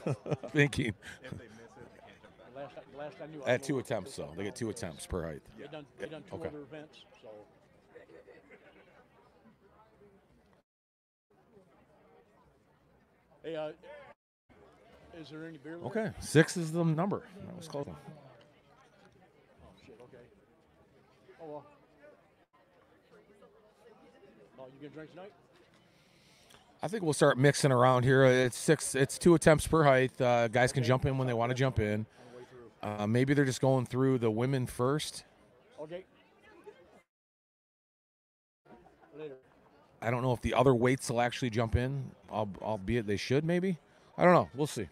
Thinking the last, last I knew. At two attempts though. They get two attempts per height. They done, they done two Okay. other events, so. Hey, uh, is there any beer? Okay, six is the number. That was close. Oh, shit, okay. Oh, well. Oh, you gonna drink tonight? I think we'll start mixing around here. It's six. It's two attempts per height. Uh, guys can jump in when they want to jump in. On the way through. Uh, maybe they're just going through the women first. Okay. I don't know if the other weights will actually jump in, al- albeit they should. Maybe. I don't know. We'll see.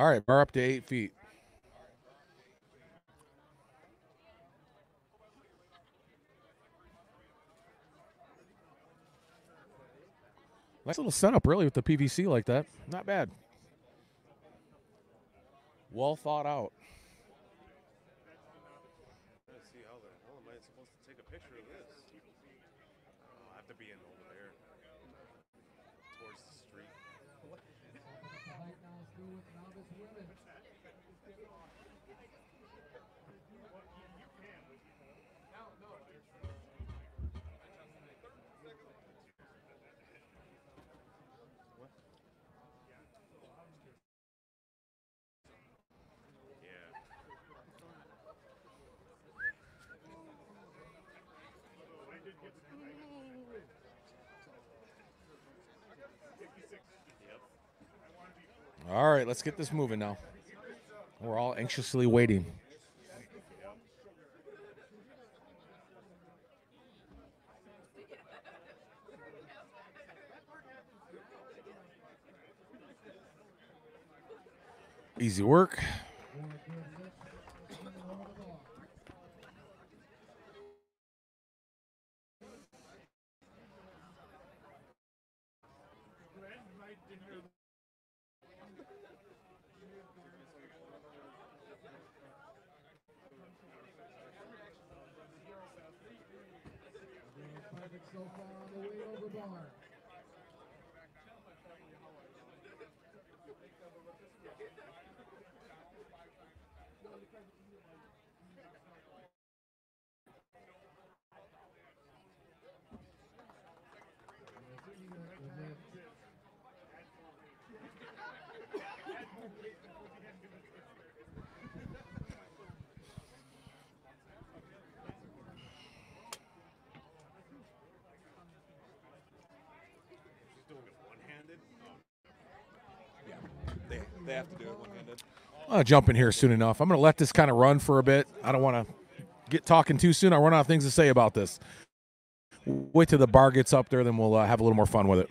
All right, we're up to eight feet. Nice little setup, really, with the PVC like that. Not bad. Well thought out. Let's see how the hell am I supposed to take a picture of this? Oh, I have to be in over there towards the street. The height now still with novice women. Yeah. All right, let's get this moving now. We're all anxiously waiting. Easy work. Four good lifts. Over the bar. Doing perfect so far on the way over bar. The lift. She's doing it one-handed. They, have to do it one-handed. I'll jump in here soon enough. I'm going to let this kind of run for a bit. I don't want to get talking too soon. I run out of things to say about this. Wait till the bar gets up there, then we'll uh, have a little more fun with it.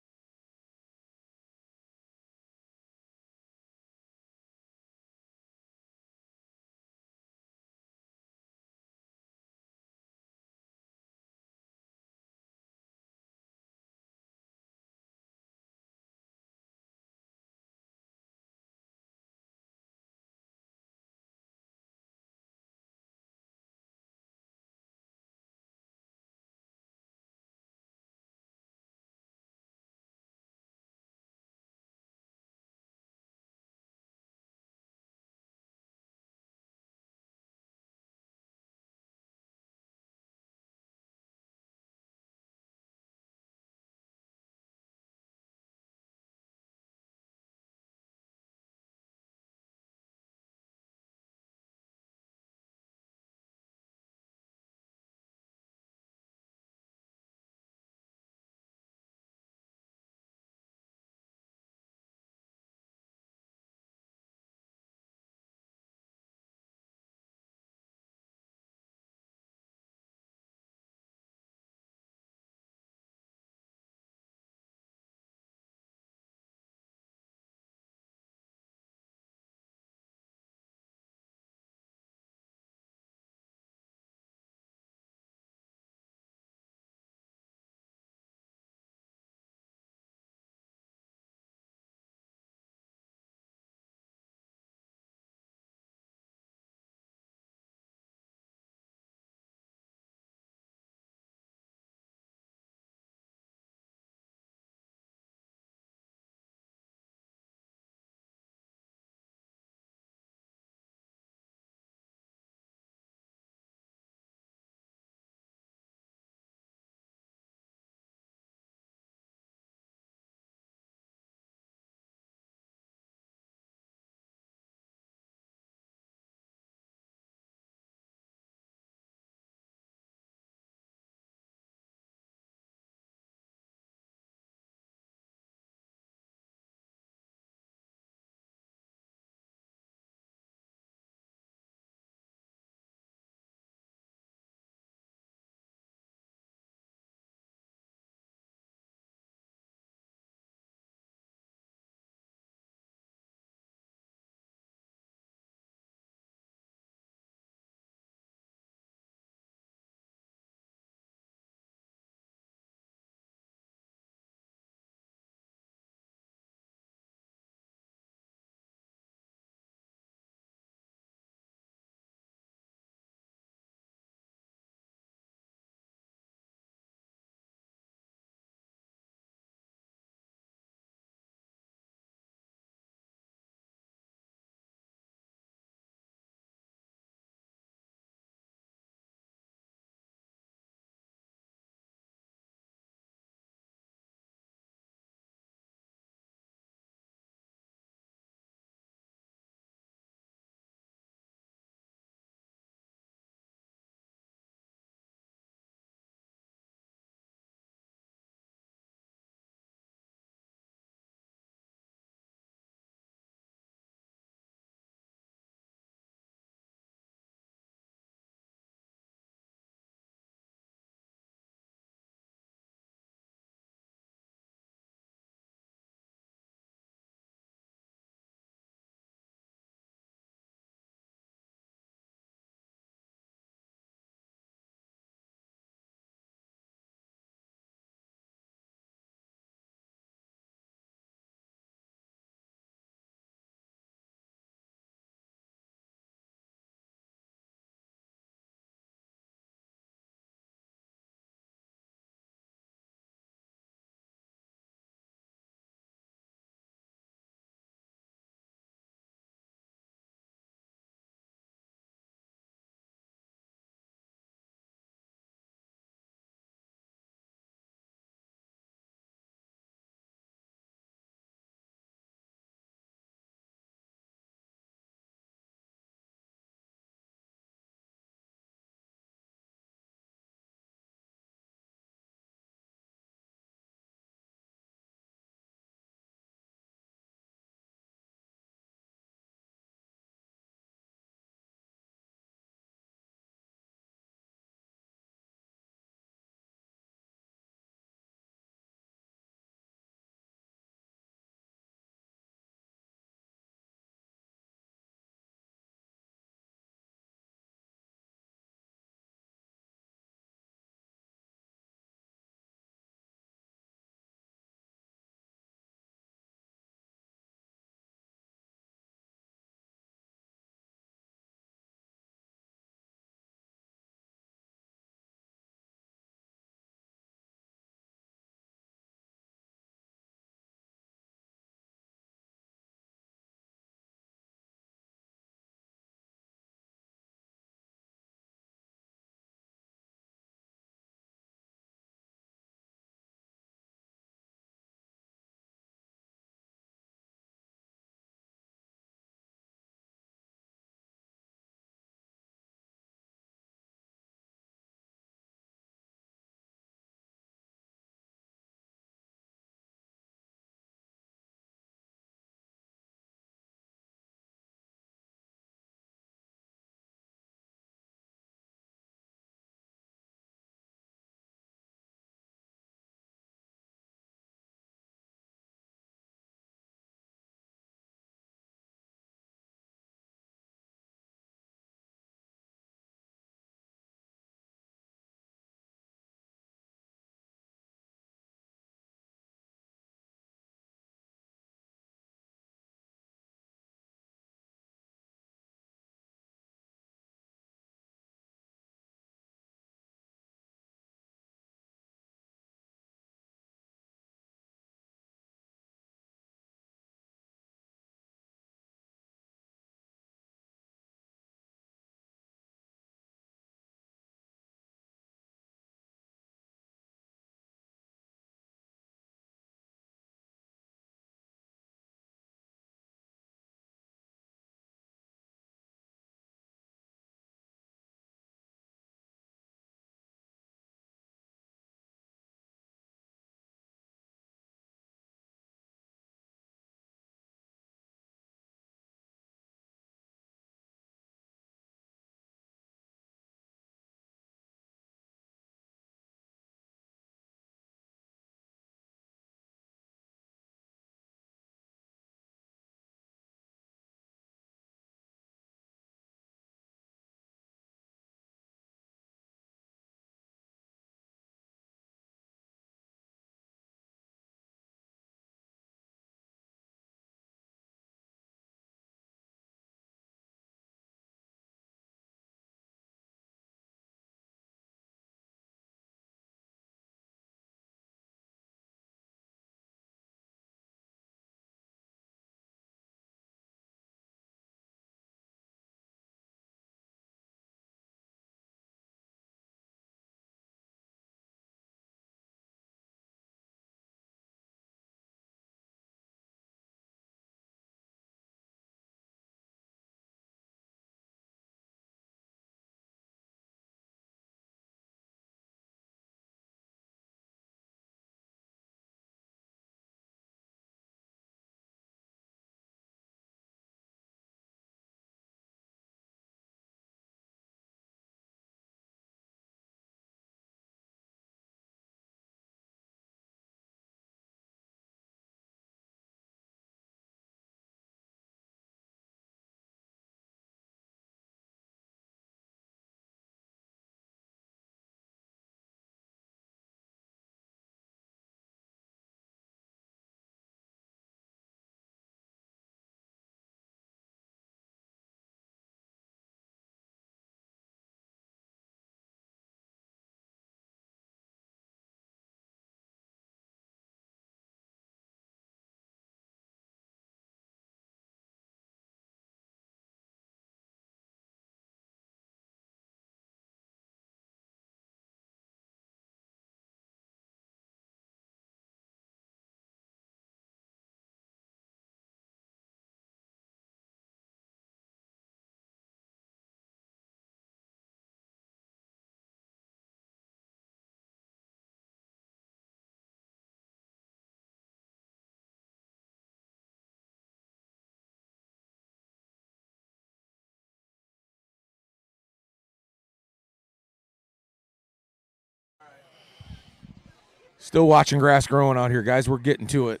Still watching grass growing out here, guys. We're getting to it.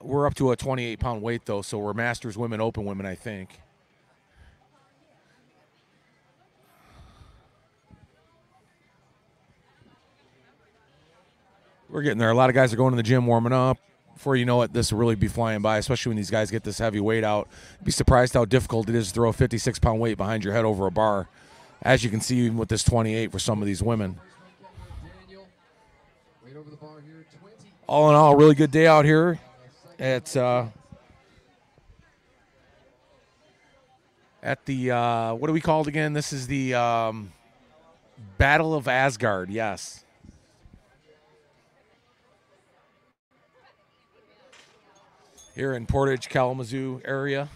We're up to a 28 pound weight, though, so we're Masters women, open women, I think. We're getting there. A lot of guys are going to the gym warming up. Before you know it, this will really be flying by, especially when these guys get this heavy weight out. Be surprised how difficult it is to throw a 56 pound weight behind your head over a bar. As you can see, even with this 28 for some of these women. Daniel. Weight over the bar here, 20. all in all, really good day out here. At uh, at the uh, what are we called again? This is the um, Battle of Asgard. Yes. Here in Portage, Kalamazoo area.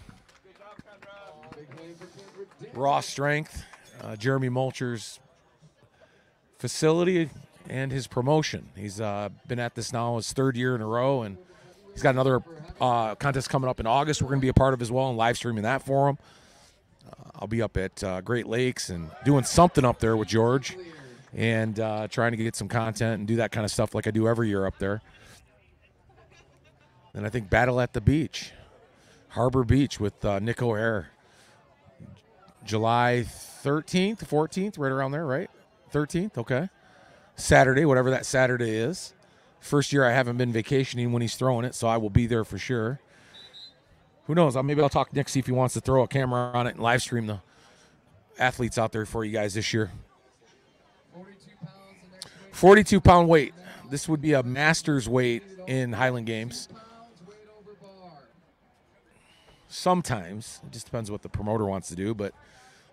Raw strength. Uh, Jeremy Mulcher's facility and his promotion. He's uh, been at this now his third year in a row, and he's got another uh, contest coming up in August. We're going to be a part of as well and live streaming that for him. Uh, I'll be up at uh, Great Lakes and doing something up there with George, and uh, trying to get some content and do that kind of stuff like I do every year up there. And I think Battle at the Beach, Harbor Beach with Nick O'Hare, July 13th, 14th, right around there, right? 13th, okay. Saturday, whatever that Saturday is. First year I haven't been vacationing when he's throwing it, so I will be there for sure. Who knows? Uh, Maybe I'll talk Nick see if he wants to throw a camera on it and live stream the athletes out there for you guys this year. 42 pounds, weight, 42 pound weight. This would be a master's weight in Highland Games. Sometimes it just depends what the promoter wants to do, but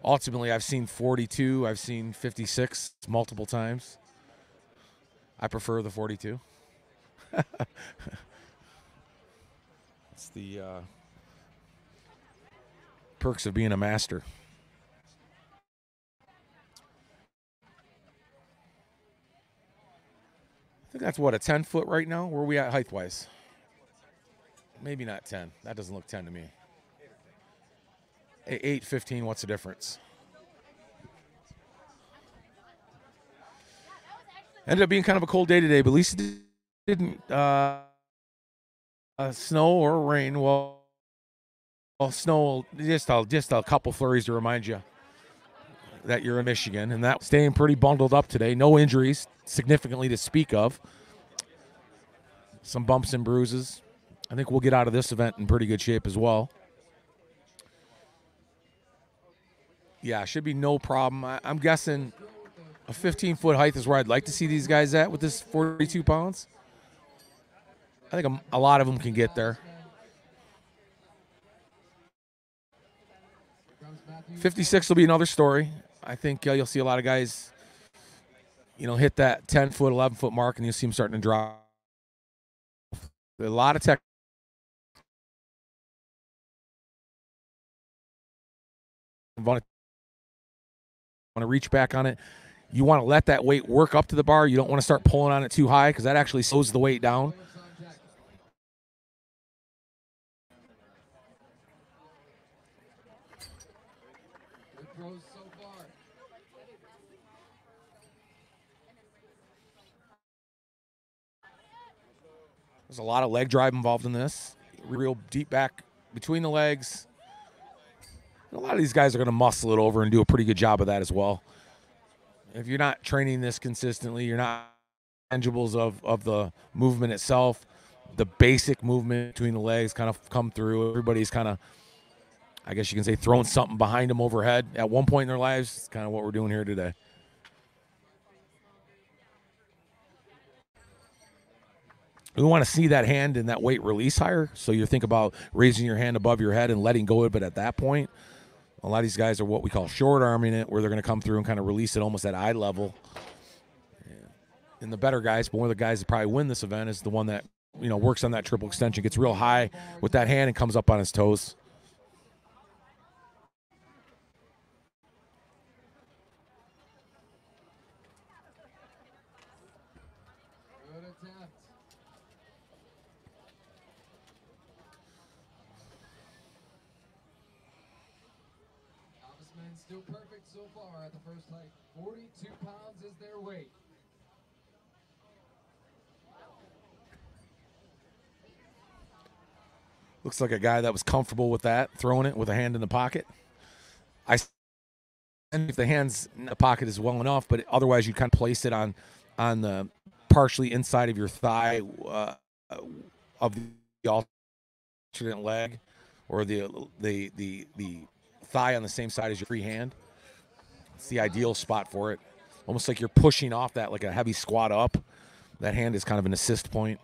ultimately I've seen 42, I've seen 56 multiple times. I prefer the 42. it's the uh, perks of being a master. I think that's what a 10 foot right now. Where are we at height wise? Maybe not 10. That doesn't look 10 to me. 8, 15, what's the difference? Ended up being kind of a cold day today, but at least it didn't uh, uh, snow or rain. Well, well, snow just a, just a couple flurries to remind you that you're in Michigan, and that staying pretty bundled up today. No injuries significantly to speak of. Some bumps and bruises. I think we'll get out of this event in pretty good shape as well. Yeah, should be no problem. I, I'm guessing a 15 foot height is where I'd like to see these guys at with this 42 pounds. I think a, a lot of them can get there. 56 will be another story. I think uh, you'll see a lot of guys, you know, hit that 10 foot, 11 foot mark, and you'll see them starting to drop. A lot of tech. Want to reach back on it. You want to let that weight work up to the bar. You don't want to start pulling on it too high because that actually slows the weight down. There's a lot of leg drive involved in this. Real deep back between the legs. And a lot of these guys are going to muscle it over and do a pretty good job of that as well. If you're not training this consistently, you're not tangibles of, of the movement itself. The basic movement between the legs kind of come through. Everybody's kind of, I guess you can say, throwing something behind them overhead at one point in their lives. It's kind of what we're doing here today. we want to see that hand and that weight release higher. So you think about raising your hand above your head and letting go of it but at that point. A lot of these guys are what we call short arming it, where they're going to come through and kind of release it almost at eye level. And the better guys, but one of the guys that probably win this event is the one that you know works on that triple extension, gets real high with that hand and comes up on his toes. Good attempt. Novice men and still perfect so far at the first height. 42 pounds is their weight. Looks like a guy that was comfortable with that, throwing it with a hand in the pocket. I and if the hands in the pocket is well enough, but otherwise you kind of place it on on the partially inside of your thigh uh, of the alternate leg, or the the the the thigh on the same side as your free hand. It's the ideal spot for it. Almost like you're pushing off that like a heavy squat up. That hand is kind of an assist point.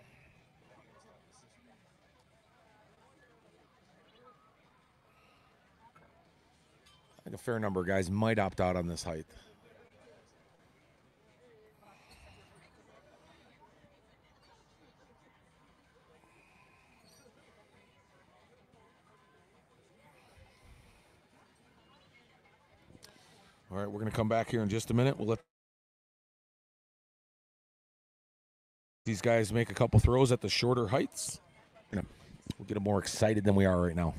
Think a fair number of guys might opt out on this height. All right, we're going to come back here in just a minute. We'll let these guys make a couple throws at the shorter heights. We'll get them more excited than we are right now.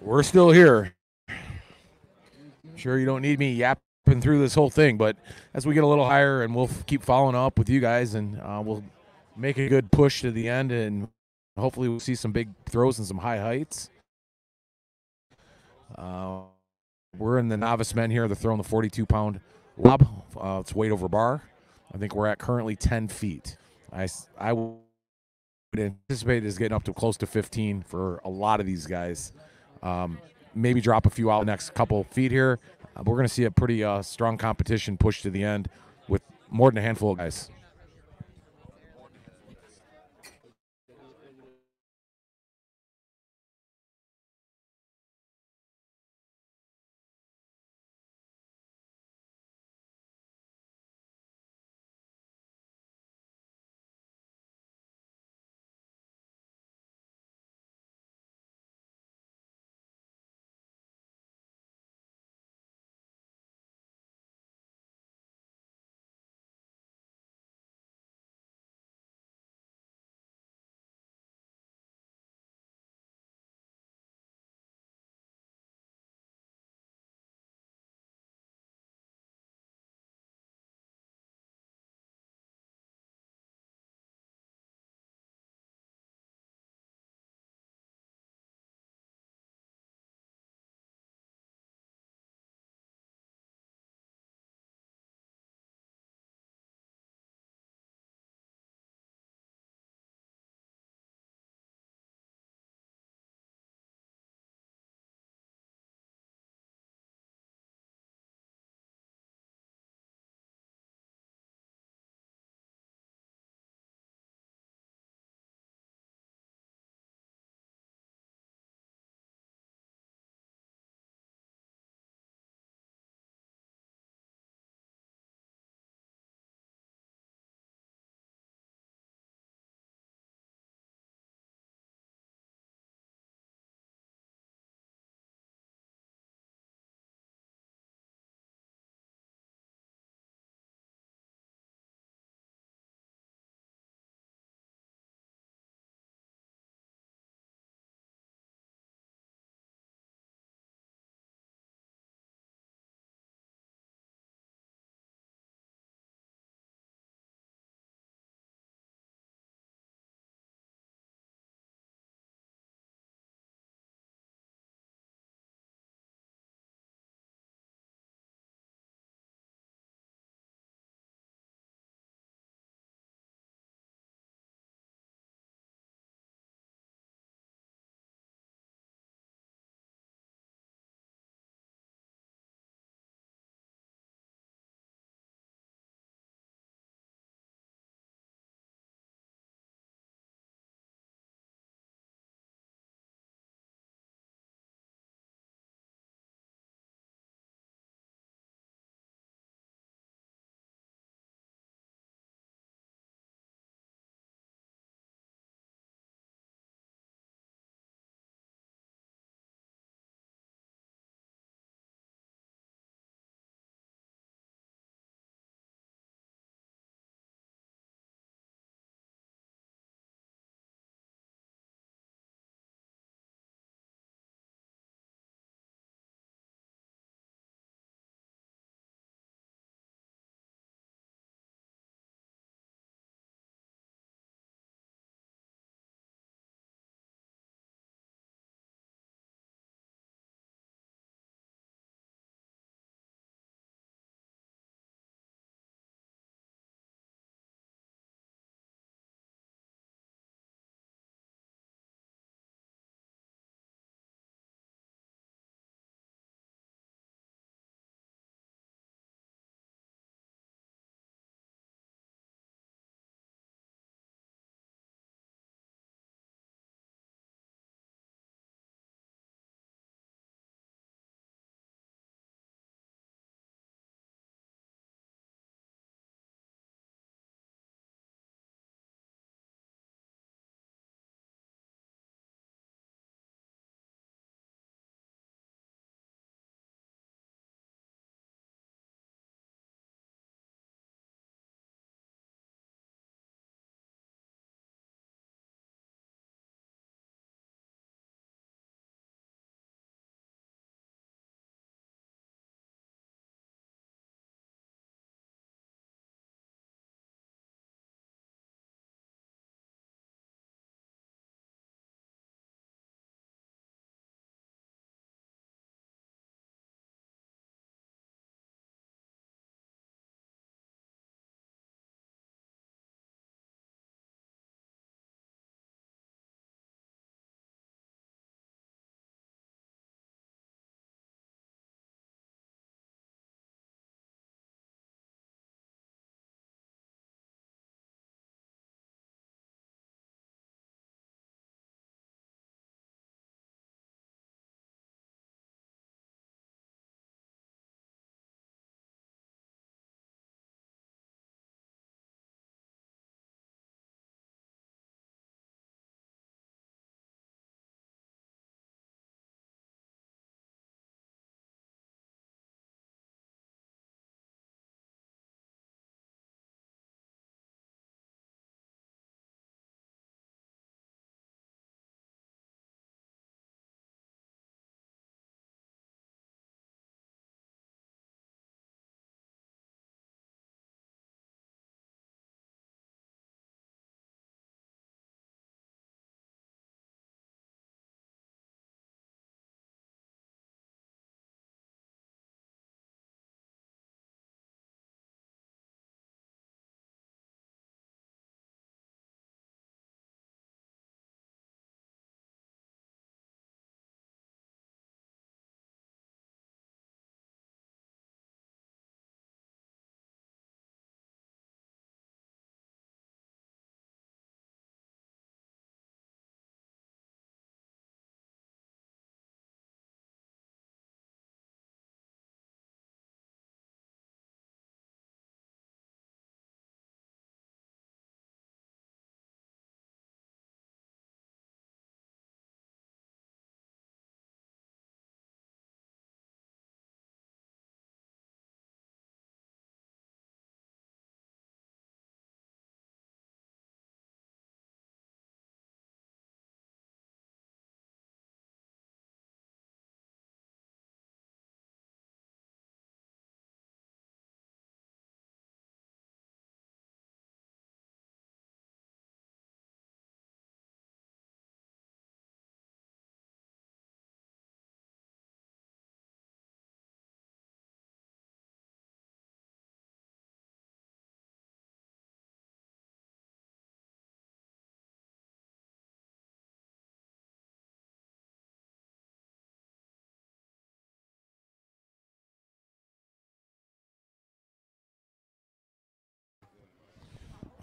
We're still here. Sure, you don't need me yapping through this whole thing, but as we get a little higher, and we'll keep following up with you guys, and uh, we'll make a good push to the end, and hopefully we'll see some big throws and some high heights. Uh, we're in the novice men here. They're throwing the 42 pound lob. Uh, it's weight over bar. I think we're at currently 10 feet. I, I would anticipate is getting up to close to 15 for a lot of these guys. Um, maybe drop a few out the next couple feet here. Uh, we're going to see a pretty uh, strong competition push to the end with more than a handful of guys.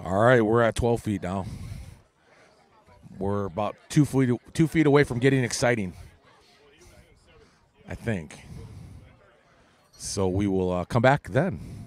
All right, we're at 12 feet now. We're about two feet two feet away from getting exciting. I think. So we will uh, come back then.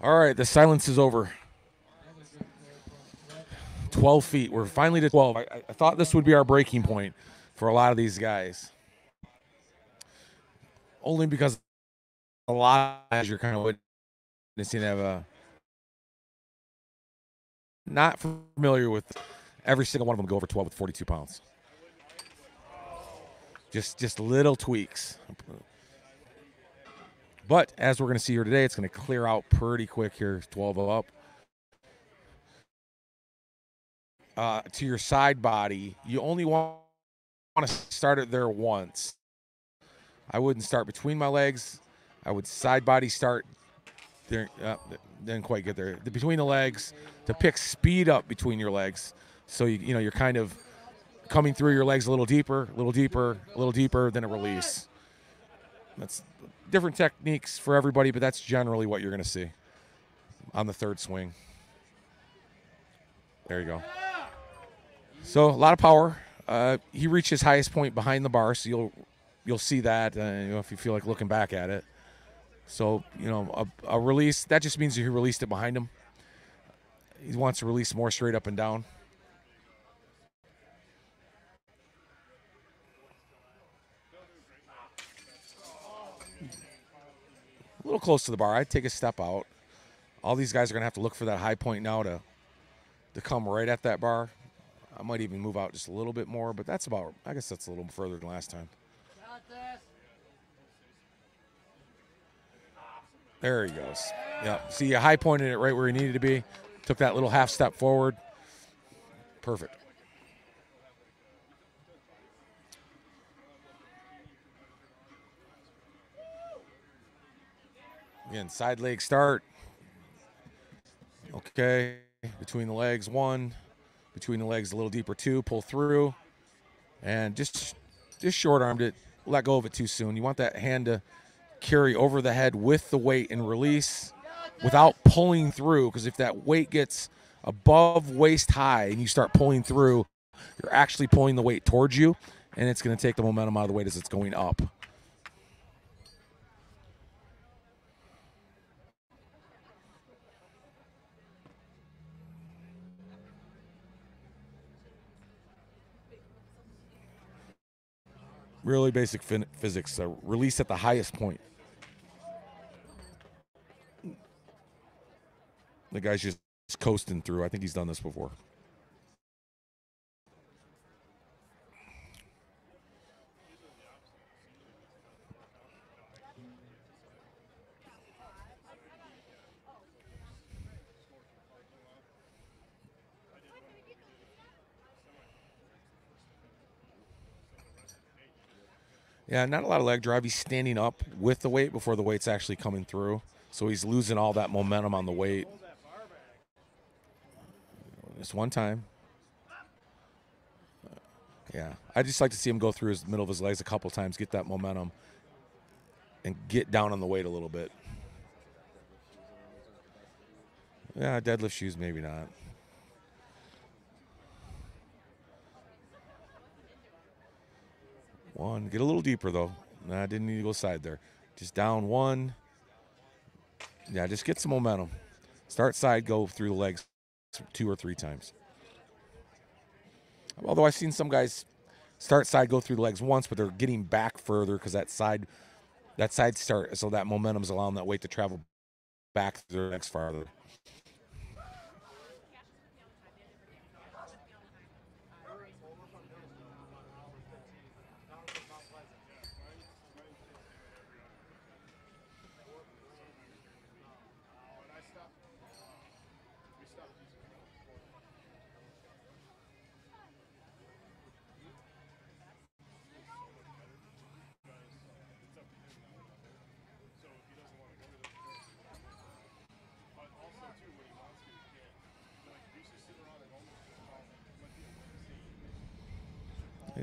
All right, the silence is over. 12 feet. We're finally to 12. I, I- thought this would be our breaking point for a lot of these guys. Only because a lot as you're kind of witnessing have a not familiar with every single one of them go over 12 with 42 pounds. Just just little tweaks. But as we're going to see here today, it's going to clear out pretty quick here. 12 up. Uh, to your side body, you only want to start it there once. I wouldn't start between my legs. I would side body start there. Uh, didn't quite get there. The, between the legs to pick speed up between your legs. So you you know you're kind of coming through your legs a little deeper, a little deeper, a little deeper, then a release. That's different techniques for everybody, but that's generally what you're going to see on the third swing. There you go. So a lot of power. Uh, he reached his highest point behind the bar, so you'll you'll see that uh, you know, if you feel like looking back at it. So you know a, a release that just means he released it behind him. He wants to release more straight up and down. A little close to the bar. I'd take a step out. All these guys are gonna have to look for that high point now to to come right at that bar. I might even move out just a little bit more, but that's about. I guess that's a little further than last time. There he goes. Yep. See, you high pointed it right where he needed to be. Took that little half step forward. Perfect. Again, side leg start. Okay. Between the legs, one. Between the legs, a little deeper, two. Pull through. And just just short armed it. Let go of it too soon. You want that hand to carry over the head with the weight and release without pulling through. Because if that weight gets above waist high and you start pulling through, you're actually pulling the weight towards you, and it's going to take the momentum out of the weight as it's going up. Really basic physics. Uh, release at the highest point. The guy's just coasting through. I think he's done this before. Yeah, not a lot of leg drive. He's standing up with the weight before the weight's actually coming through. So he's losing all that momentum on the weight. Just one time. Yeah, I just like to see him go through his middle of his legs a couple times, get that momentum, and get down on the weight a little bit. Yeah, deadlift shoes, maybe not. One. Get a little deeper though. I didn't need to go side there. Just down one. Yeah, just get some momentum. Start side, go through the legs two or three times. Although I've seen some guys start side, go through the legs once, but they're getting back further because that side, that side start, so that momentum's allowing that weight to travel back through the legs farther.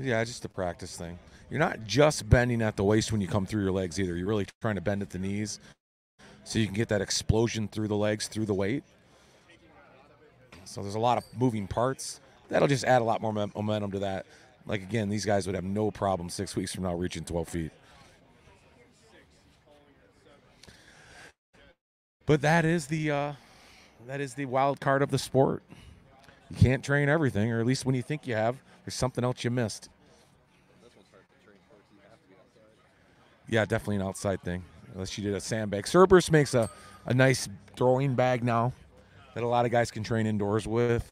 Yeah, just a practice thing. You're not just bending at the waist when you come through your legs either. You're really trying to bend at the knees so you can get that explosion through the legs through the weight. So there's a lot of moving parts. That'll just add a lot more momentum to that. Like again, these guys would have no problem six weeks from now reaching 12 feet. But that is the uh, that is the wild card of the sport. You can't train everything, or at least when you think you have, there's something else you missed. Yeah, definitely an outside thing. Unless you did a sandbag. Cerberus makes a, a nice throwing bag now that a lot of guys can train indoors with.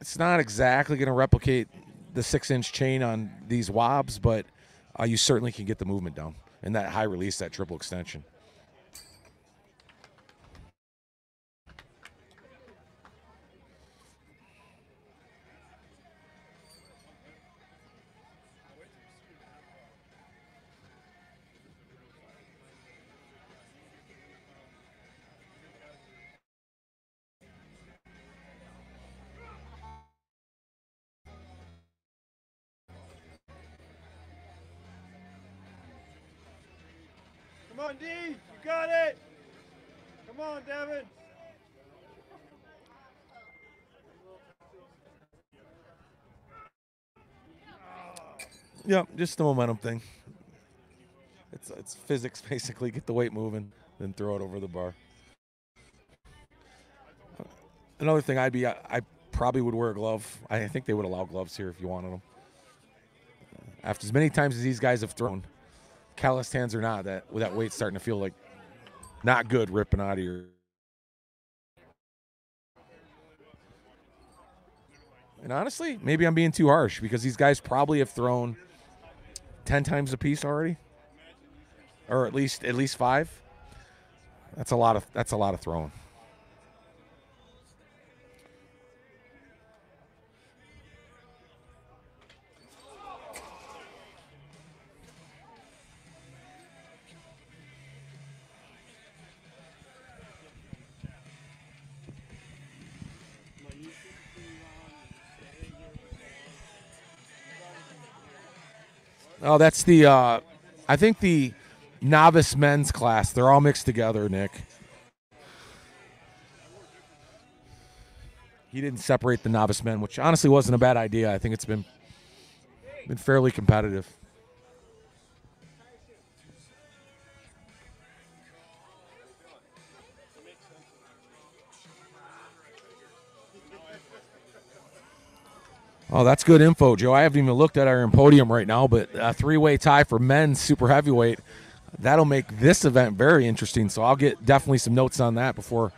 It's not exactly going to replicate the six inch chain on these wobs, but uh, you certainly can get the movement down and that high release, that triple extension. Yep, just the momentum thing. It's it's physics basically. Get the weight moving, then throw it over the bar. Another thing, I'd be I, I probably would wear a glove. I think they would allow gloves here if you wanted them. After as many times as these guys have thrown, calloused hands or not, that that weight starting to feel like not good ripping out of your. And honestly, maybe I'm being too harsh because these guys probably have thrown ten times a piece already, or at least at least five. That's a lot of that's a lot of throwing. Oh, that's the. Uh, I think the novice men's class. They're all mixed together, Nick. He didn't separate the novice men, which honestly wasn't a bad idea. I think it's been been fairly competitive. Oh, that's good info, Joe. I haven't even looked at our podium right now, but a three-way tie for men's super heavyweight. That'll make this event very interesting. So I'll get definitely some notes on that before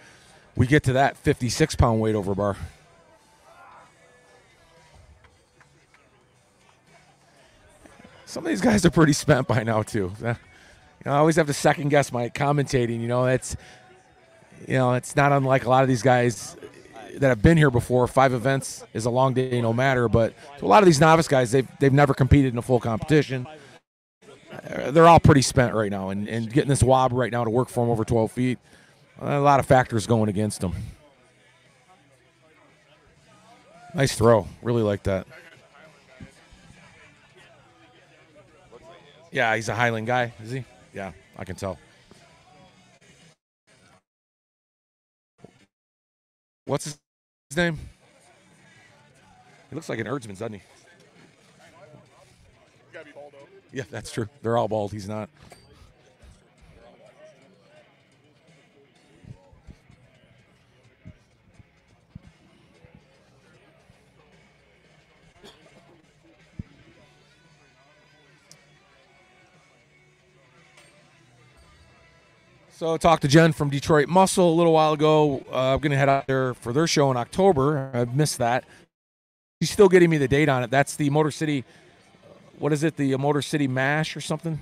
we get to that 56-pound weight over bar. Some of these guys are pretty spent by now too. You know, I always have to second guess my commentating. You know, it's you know, it's not unlike a lot of these guys that have been here before. Five events is a long day, no matter. But to a lot of these novice guys, they've they've never competed in a full competition. Uh, They're all pretty spent right now, and, and getting this wob right now to work for them over 12 feet, a lot of factors going against them. Nice throw, really like that. Yeah, he's a Highland guy, is he? Yeah, I can tell. What's his, name? He looks like an herdsman, doesn't he? Yeah, that's true. They're all bald. He's not. So I talked to Jen from Detroit Muscle a little while ago. Uh, I'm going to head out there for their show in October. I've missed that. She's still getting me the date on it. That's the Motor City. What is it? The Motor City Mash or something?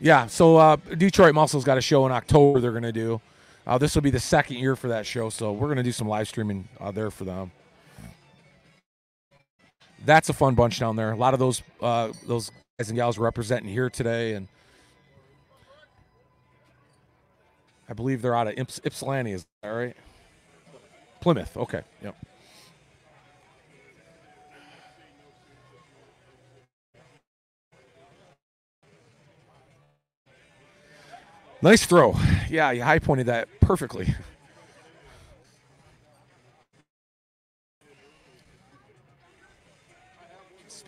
Yeah. So uh, Detroit Muscle's got a show in October. They're going to do. Uh, this will be the second year for that show, so we're going to do some live streaming uh, there for them. That's a fun bunch down there. A lot of those uh, those guys and gals representing here today, and I believe they're out of Yps- Ypsilanti. Is that right? Plymouth. Okay. Yep. Nice throw. Yeah, you high pointed that perfectly.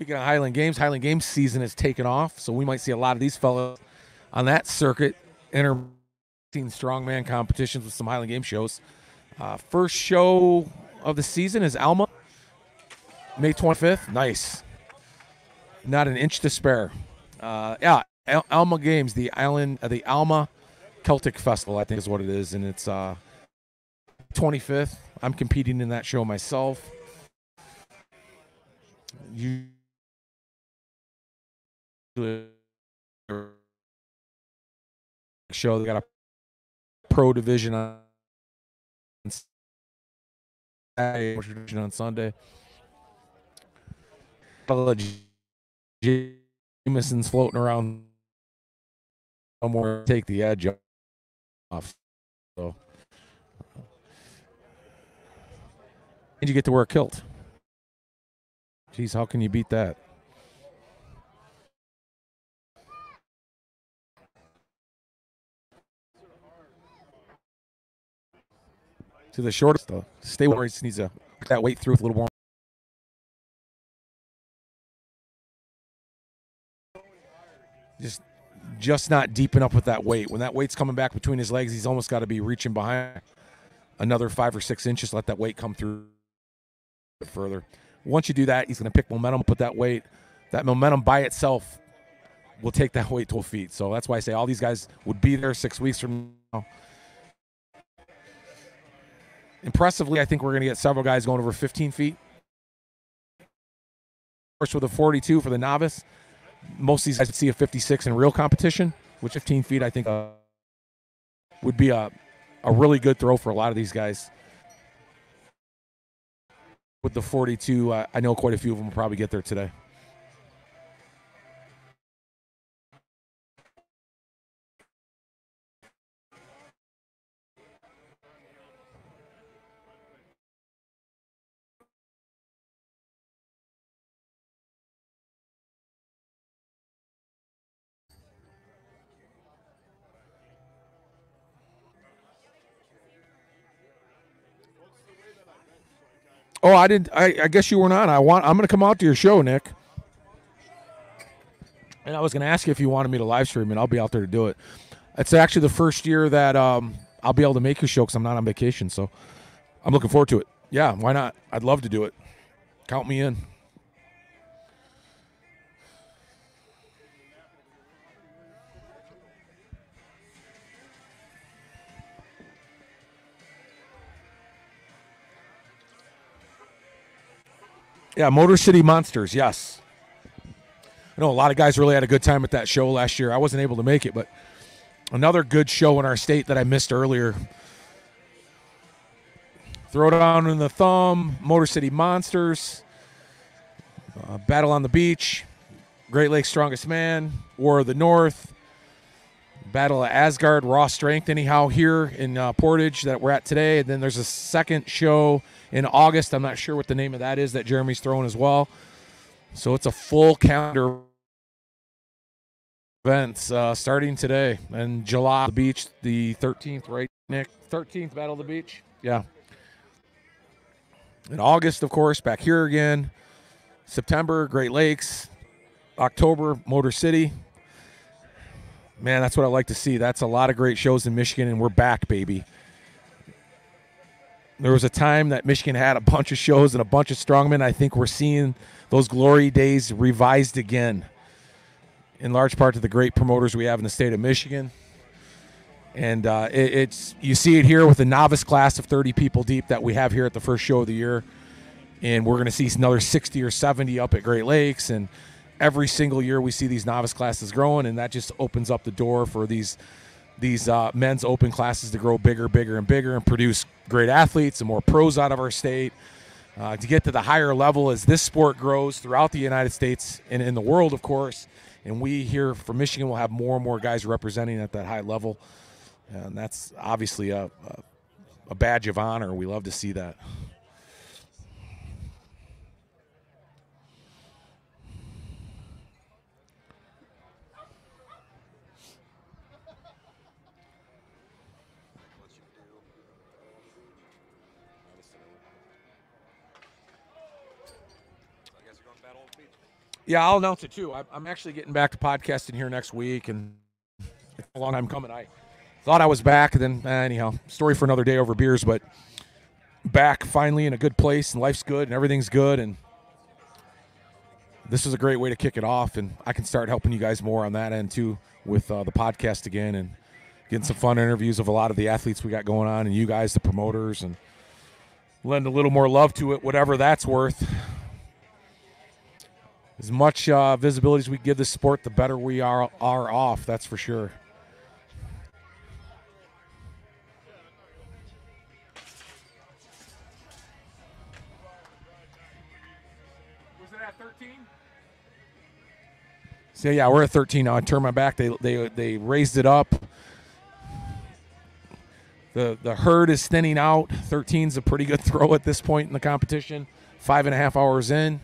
Speaking of Highland Games, Highland Games season has taken off, so we might see a lot of these fellows on that circuit enter strongman competitions with some Highland Game shows. Uh, first show of the season is Alma, May 25th. Nice. Not an inch to spare. Uh, yeah, Al- Alma Games, the island, uh, the Alma Celtic Festival, I think is what it is, and it's uh, 25th. I'm competing in that show myself. You show they got a pro division on Saturday, on Sunday. Jameson's floating around somewhere, take the edge off. So, and you get to wear a kilt. Jeez, how can you beat that? To the shortest, though. Stay where he needs to put that weight through with a little more. Just, just not deep enough with that weight. When that weight's coming back between his legs, he's almost got to be reaching behind another five or six inches. Let that weight come through further. Once you do that, he's going to pick momentum, put that weight. That momentum by itself will take that weight 12 feet. So that's why I say all these guys would be there six weeks from now. Impressively, I think we're going to get several guys going over 15 feet. Course, with a 42 for the novice, most of these guys would see a 56 in real competition, which 15 feet, I think, uh, would be a, a really good throw for a lot of these guys with the 42, uh, I know quite a few of them will probably get there today. Oh, I didn't. I, I guess you were not. I want. I'm going to come out to your show, Nick. And I was going to ask you if you wanted me to live stream, and I'll be out there to do it. It's actually the first year that um, I'll be able to make your show because I'm not on vacation. So I'm looking forward to it. Yeah, why not? I'd love to do it. Count me in. Yeah, Motor City Monsters. Yes. I know a lot of guys really had a good time at that show last year. I wasn't able to make it, but another good show in our state that I missed earlier. Throw down in the thumb, Motor City Monsters, uh, Battle on the Beach, Great Lakes Strongest Man, War of the North, Battle of Asgard, Raw Strength, anyhow, here in uh, Portage that we're at today. And then there's a second show in August. I'm not sure what the name of that is that Jeremy's throwing as well. So it's a full calendar events uh, starting today and July. The beach the 13th right Nick? 13th Battle of the Beach? Yeah. In August of course back here again. September Great Lakes. October Motor City. Man that's what I like to see. That's a lot of great shows in Michigan and we're back baby there was a time that Michigan had a bunch of shows and a bunch of strongmen. I think we're seeing those glory days revised again, in large part to the great promoters we have in the state of Michigan. And uh, it, it's you see it here with the novice class of 30 people deep that we have here at the first show of the year, and we're going to see another 60 or 70 up at Great Lakes. And every single year we see these novice classes growing, and that just opens up the door for these these uh, men's open classes to grow bigger, bigger, and bigger, and produce great athletes and more pros out of our state. Uh, to get to the higher level as this sport grows throughout the United States and in the world, of course. And we here from Michigan will have more and more guys representing at that high level. And that's obviously a, a, a badge of honor. We love to see that. Yeah, I'll announce it too. I'm actually getting back to podcasting here next week, and it's a long time coming. I thought I was back, and then eh, anyhow, story for another day over beers. But back finally in a good place, and life's good, and everything's good, and this is a great way to kick it off. And I can start helping you guys more on that end too with uh, the podcast again, and getting some fun interviews of a lot of the athletes we got going on, and you guys, the promoters, and lend a little more love to it, whatever that's worth as much uh, visibility as we give the sport, the better we are are off. That's for sure. Was it at 13? So yeah, we're at 13 now. I turn my back. They they they raised it up. The the herd is thinning out. 13's a pretty good throw at this point in the competition. Five and a half hours in.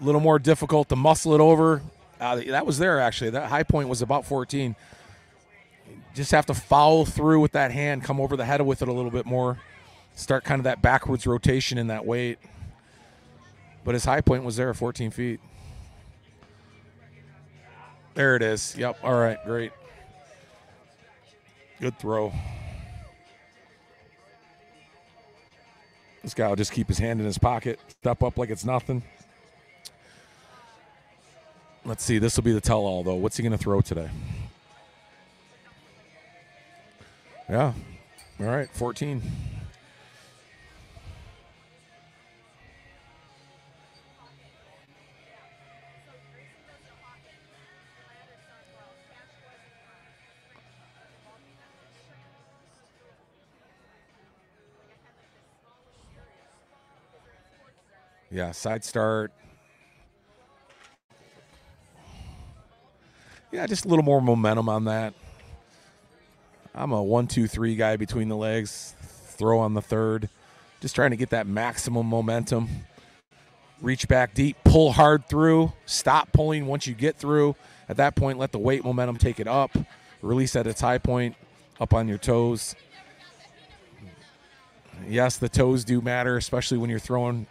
A little more difficult to muscle it over. Uh, that was there actually. That high point was about 14. Just have to follow through with that hand, come over the head with it a little bit more, start kind of that backwards rotation in that weight. But his high point was there, 14 feet. There it is. Yep. All right. Great. Good throw. This guy will just keep his hand in his pocket, step up like it's nothing. Let's see. This will be the tell all, though. What's he going to throw today? Yeah. All right. 14. Yeah, side start. Yeah, just a little more momentum on that. I'm a one, two, three guy between the legs, throw on the third. Just trying to get that maximum momentum. Reach back deep, pull hard through, stop pulling once you get through. At that point, let the weight momentum take it up. Release at its high point, up on your toes. Yes, the toes do matter, especially when you're throwing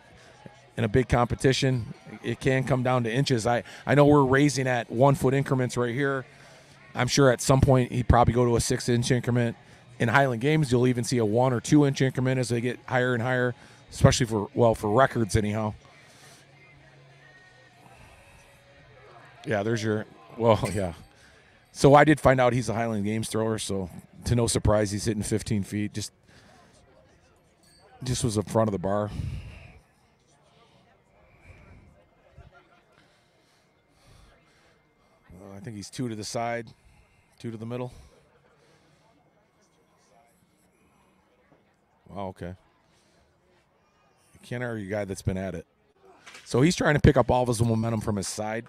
in a big competition. It can come down to inches. I, I know we're raising at one foot increments right here. I'm sure at some point he'd probably go to a six inch increment. In Highland Games, you'll even see a one or two inch increment as they get higher and higher, especially for, well, for records, anyhow. Yeah, there's your, well, yeah. So I did find out he's a Highland Games thrower, so to no surprise, he's hitting 15 feet. Just, just was in front of the bar. I think he's two to the side, two to the middle. Okay. You can't argue a guy that's been at it. So he's trying to pick up all of his momentum from his side.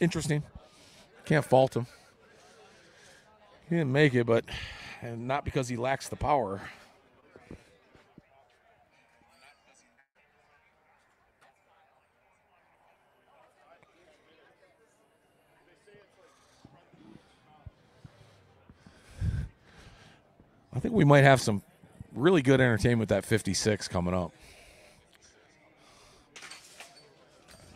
Interesting. Can't fault him. He didn't make it, but and not because he lacks the power. I think we might have some really good entertainment that 56 coming up.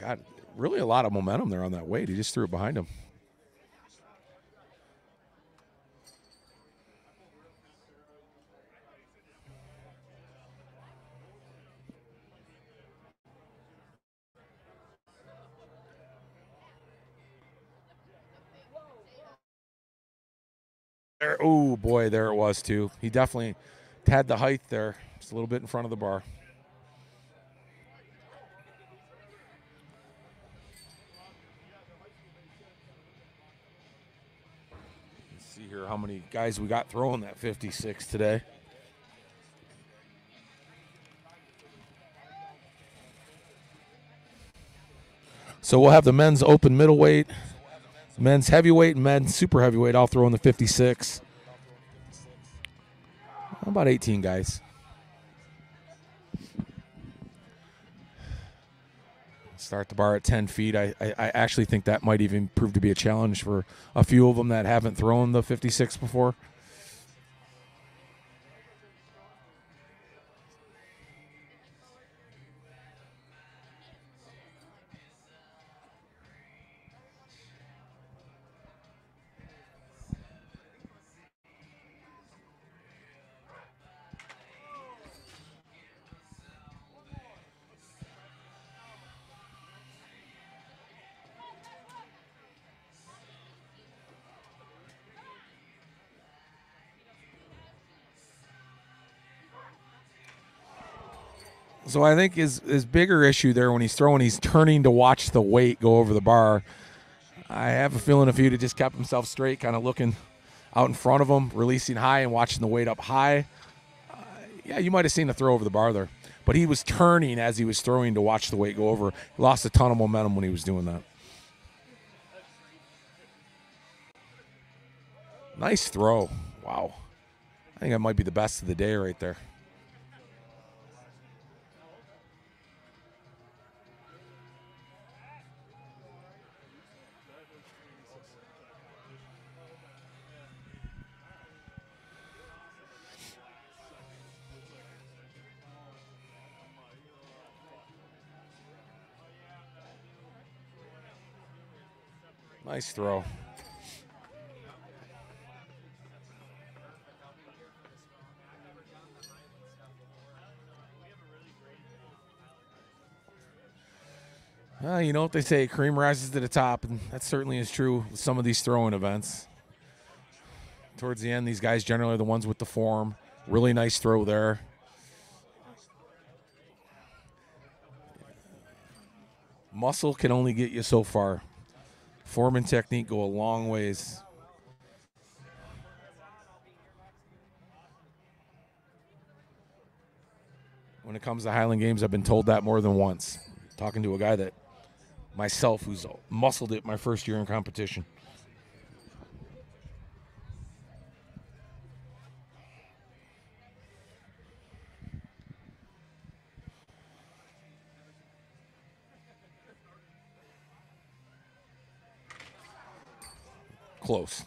Got really a lot of momentum there on that weight. He just threw it behind him. There, oh boy, there it was too. He definitely had the height there, just a little bit in front of the bar. Let's see here how many guys we got throwing that 56 today. So we'll have the men's open middleweight, men's heavyweight, and men's super heavyweight all throwing the 56. About 18 guys. Start the bar at 10 feet. I, I, I actually think that might even prove to be a challenge for a few of them that haven't thrown the 56 before. So I think his his bigger issue there when he's throwing, he's turning to watch the weight go over the bar. I have a feeling if he'd have just kept himself straight, kind of looking out in front of him, releasing high and watching the weight up high, uh, yeah, you might have seen the throw over the bar there. But he was turning as he was throwing to watch the weight go over. He lost a ton of momentum when he was doing that. Nice throw. Wow. I think that might be the best of the day right there. Nice throw. Uh, you know what they say, cream rises to the top, and that certainly is true with some of these throwing events. Towards the end, these guys generally are the ones with the form. Really nice throw there. Muscle can only get you so far. Form and technique go a long ways. When it comes to Highland Games, I've been told that more than once. Talking to a guy that myself who's muscled it my first year in competition. Close.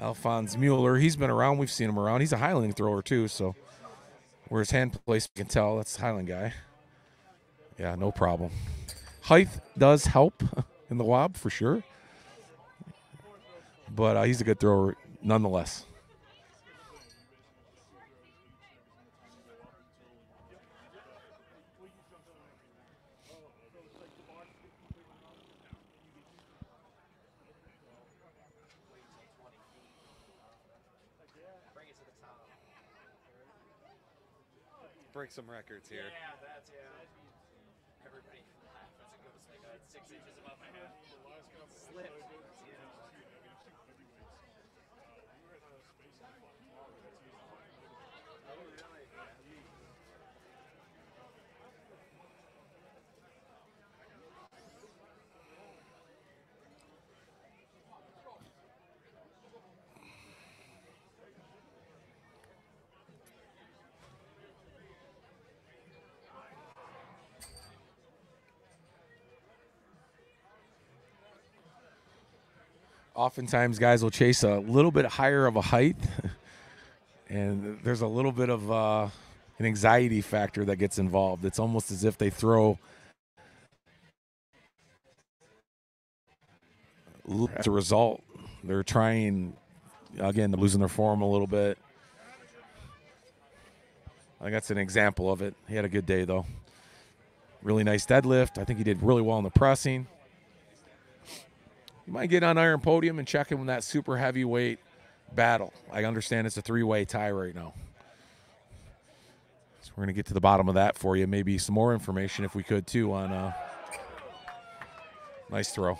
Alphonse Mueller, he's been around. We've seen him around. He's a Highland thrower too, so where his hand placed, you can tell that's a Highland guy. Yeah, no problem. Height does help in the wob for sure, but uh, he's a good thrower nonetheless. Break some records here. Yeah, that's yeah. Everybody laugh. That's a good mistake. I had six inches above my head. Slipped. Yeah. Oh, really? Oftentimes, guys will chase a little bit higher of a height, and there's a little bit of uh, an anxiety factor that gets involved. It's almost as if they throw as a result. They're trying again, losing their form a little bit. I think that's an example of it. He had a good day though. Really nice deadlift. I think he did really well in the pressing. You might get on iron podium and check in that super heavyweight battle. I understand it's a three-way tie right now. So we're gonna get to the bottom of that for you. Maybe some more information if we could too on. Uh, nice throw.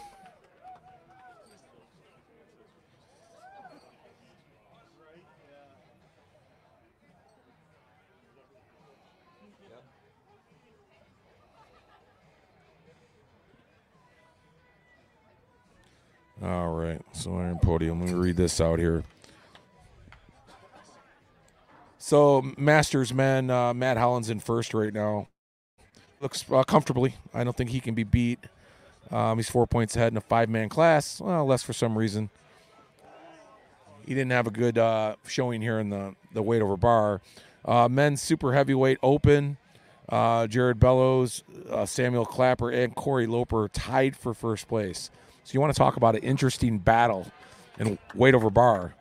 All right, so Iron Podium. Let me read this out here. So Masters men, uh, Matt Holland's in first right now. Looks uh, comfortably. I don't think he can be beat. Um, he's four points ahead in a five-man class. Well, less for some reason. He didn't have a good uh, showing here in the the weight over bar. Uh, men's super heavyweight open. Uh, Jared Bellows, uh, Samuel Clapper, and Corey Loper tied for first place. So you want to talk about an interesting battle in weight over bar.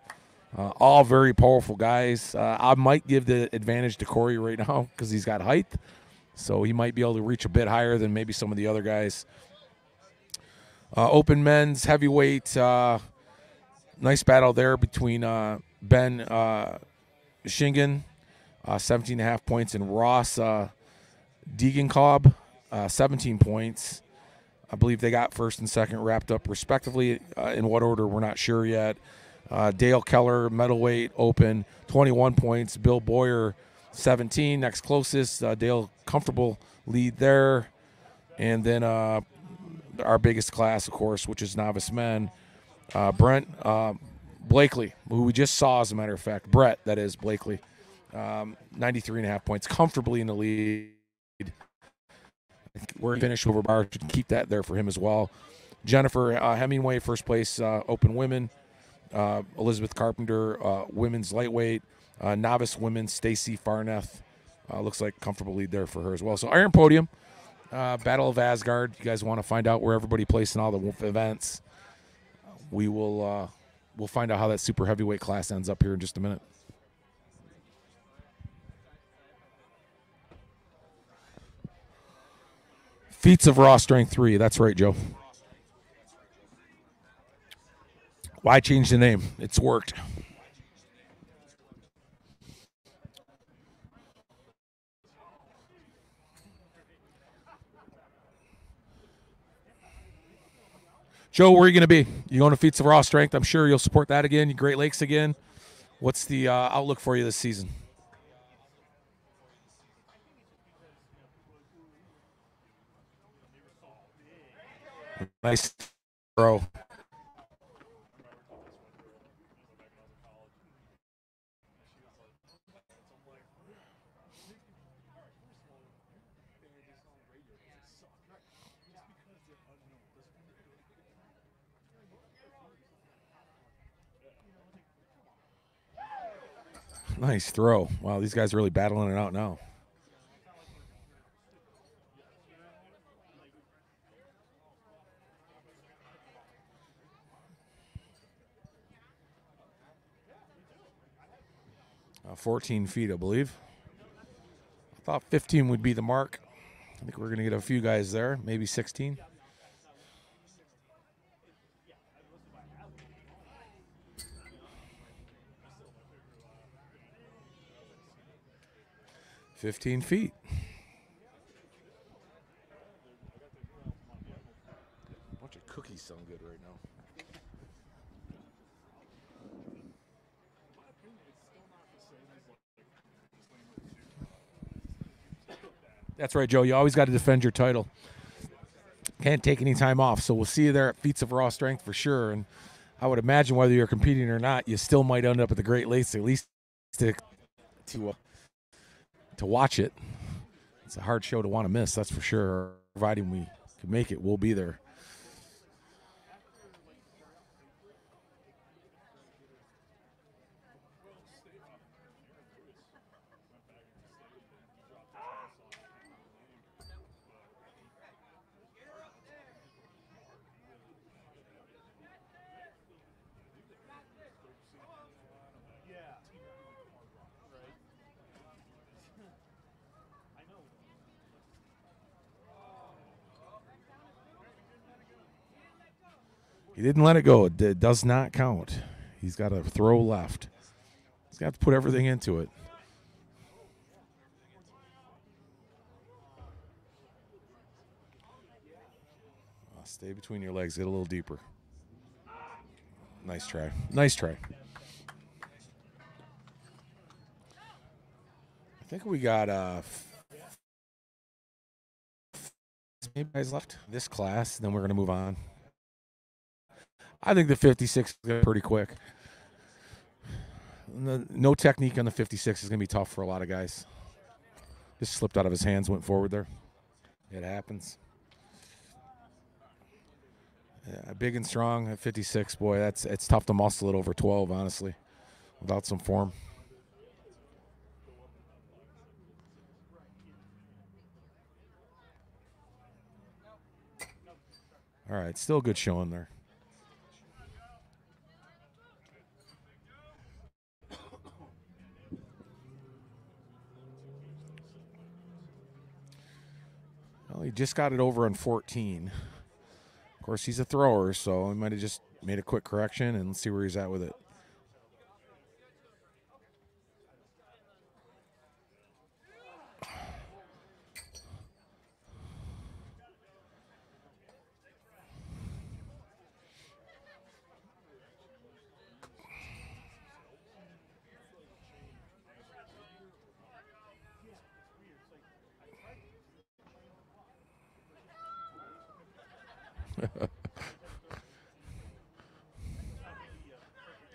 Uh, all very powerful guys. Uh, I might give the advantage to Corey right now because he's got height, so he might be able to reach a bit higher than maybe some of the other guys. Uh, open men's heavyweight, uh, nice battle there between uh, Ben uh, Shingen, uh, 17 and a half points, and Ross uh, Degenkolb, uh, 17 points. I believe they got first and second wrapped up respectively. Uh, in what order, we're not sure yet. Uh, Dale Keller, middleweight, open, 21 points. Bill Boyer, 17. Next closest, uh, Dale, comfortable lead there. And then uh, our biggest class, of course, which is novice men, uh, Brent uh, Blakely, who we just saw, as a matter of fact. Brett, that is, Blakely, um, 93 and a half points, comfortably in the lead. We're finished over bar to keep that there for him as well. Jennifer uh, Hemingway, first place, uh, open women. Uh, Elizabeth Carpenter, uh, women's lightweight. Uh, novice women, Stacy Farneth. Uh, looks like comfortable lead there for her as well. So Iron Podium, Battle of Asgard. You guys want to find out where everybody placed in all the events? We will. We'll find out how that super heavyweight class ends up here in just a minute. Feats of Raw Strength 3. That's right, Joe. Why change the name? It's worked. Joe, where are you going to be? You going to Feats of Raw Strength? I'm sure you'll support that again. Great Lakes again. What's the uh, outlook for you this season? Nice throw. Nice throw. Wow, these guys are really battling it out now. 14 feet, I believe. I thought 15 would be the mark. I think we're going to get a few guys there, maybe 16. Fifteen feet. Bunch of cookies sound good right now. That's right, Joe. You always got to defend your title. Can't take any time off. So we'll see you there at Feats of Raw Strength for sure. And I would imagine whether you're competing or not, you still might end up at the Great Lakes at least to to uh, to watch it. It's a hard show to want to miss, that's for sure. Providing we can make it, we'll be there. He didn't let it go. It does not count. He's got to throw left. He's got to put everything into it. Uh, Stay between your legs. Get a little deeper. Nice try. Nice try. I think we got uh, maybe guys left this class. Then we're gonna move on. I think the 56 is pretty quick. No, no technique on the 56 is going to be tough for a lot of guys. Just slipped out of his hands, went forward there. It happens. Yeah, big and strong at 56, boy, that's it's tough to muscle it over 12, honestly, without some form. All right, still good showing there. Well, he just got it over on 14. Of course, he's a thrower, so he might have just made a quick correction and see where he's at with it.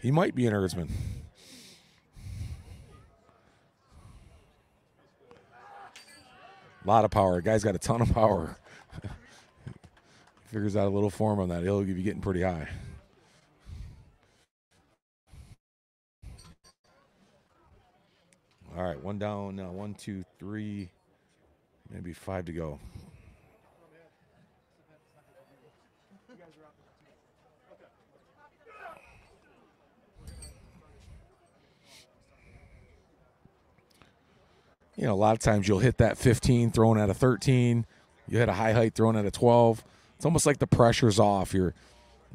he might be an herdsman. A lot of power. Guy's got a ton of power. Figures out a little form on that. He'll be getting pretty high. All right, one down now. One, two, three, maybe five to go. You know, a lot of times you'll hit that 15 thrown at a 13. You hit a high height thrown at a 12. It's almost like the pressure's off. You're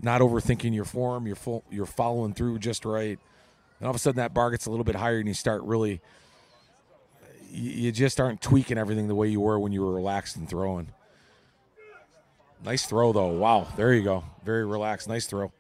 not overthinking your form. You're full. You're following through just right. And all of a sudden that bar gets a little bit higher, and you start really. You, you just aren't tweaking everything the way you were when you were relaxed and throwing. Nice throw though. Wow, there you go. Very relaxed. Nice throw.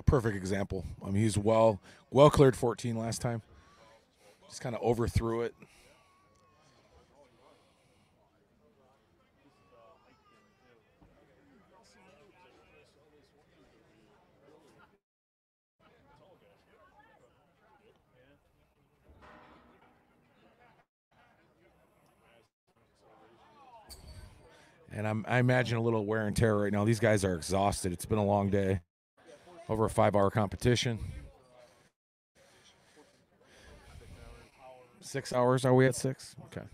A perfect example. I mean, he's well well cleared 14 last time. Just kind of overthrew it. And I'm, I imagine a little wear and tear right now. These guys are exhausted. It's been a long day over a five hour competition. Six hours? Are we at six? Okay.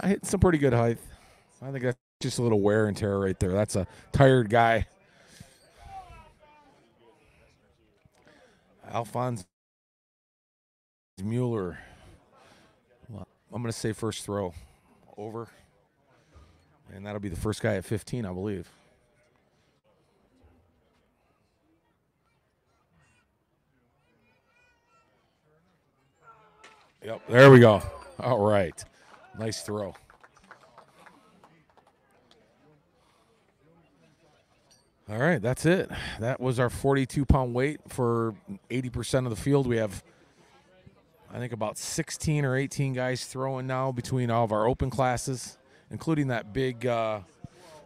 I hit some pretty good height. I think that's just a little wear and tear right there. That's a tired guy. Alphonse Mueller. I'm going to say first throw over. And that'll be the first guy at 15, I believe. Yep, there we go. All right. Nice throw. All right, that's it. That was our 42 pound weight for 80% of the field. We have, I think, about 16 or 18 guys throwing now between all of our open classes, including that big uh,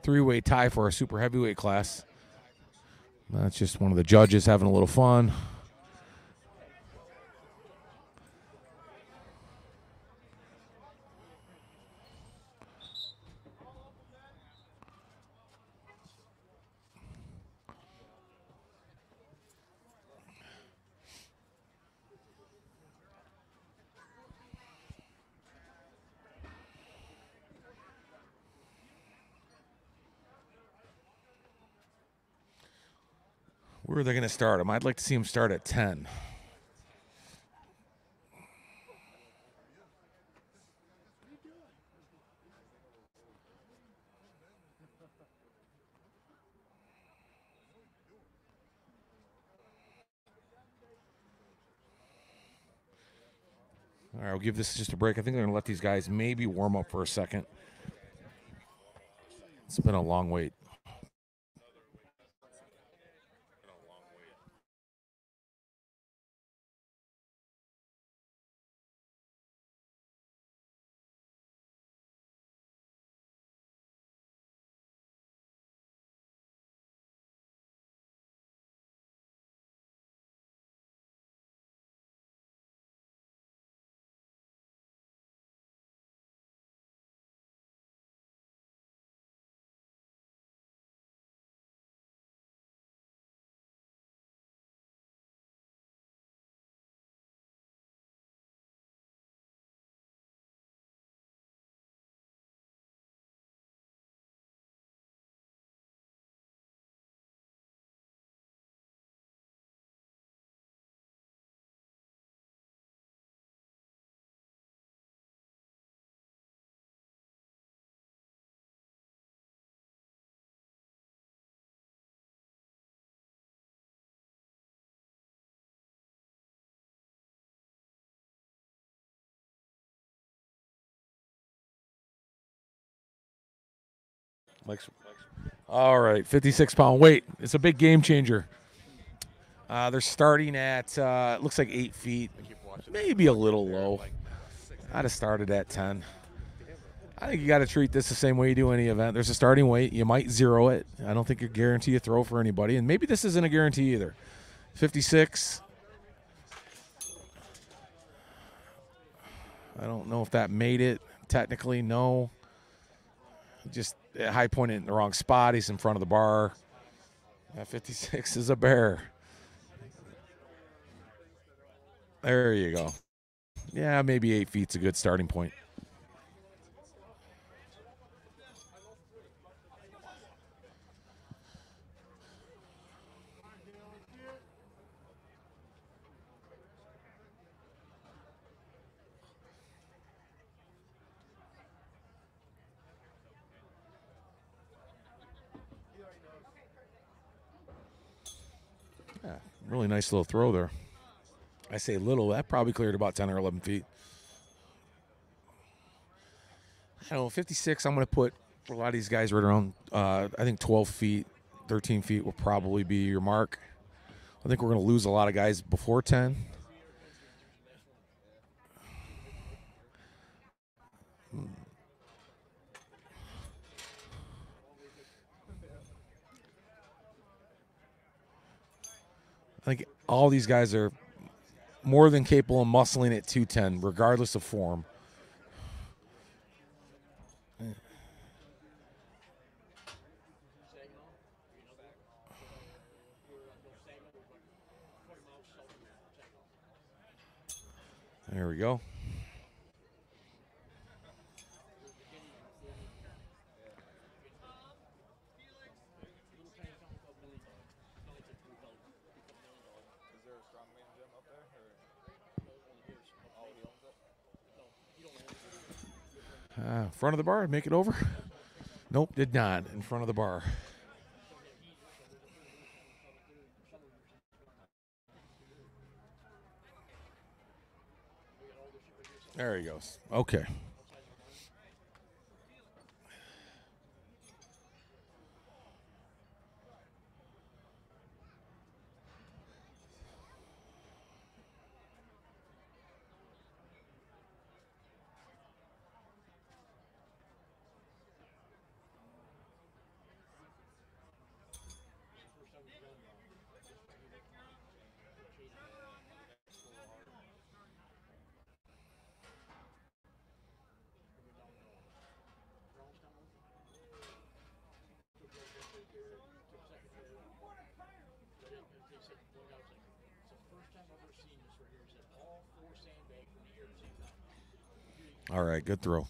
three way tie for our super heavyweight class. That's just one of the judges having a little fun. Where are they going to start him? I'd like to see him start at 10. All right, I'll give this just a break. I think I'm going to let these guys maybe warm up for a second. It's been a long wait. Mike's. All right, 56 pound weight. It's a big game changer. Uh, they're starting at uh, it looks like eight feet, maybe a little low. I'd have started at 10. I think you got to treat this the same way you do any event. There's a starting weight. You might zero it. I don't think you're guaranteed a throw for anybody, and maybe this isn't a guarantee either. 56. I don't know if that made it. Technically, no. Just high point in the wrong spot. He's in front of the bar. That 56 is a bear. There you go. Yeah, maybe eight feet's a good starting point. Yeah, really nice little throw there. I say little, that probably cleared about 10 or 11 feet. I don't know, 56, I'm going to put for a lot of these guys right around, uh, I think 12 feet, 13 feet will probably be your mark. I think we're going to lose a lot of guys before 10. I think all these guys are more than capable of muscling at 210, regardless of form. There we go. Uh, front of the bar, make it over. Nope, did not. In front of the bar. There he goes. Okay. All right, good throw.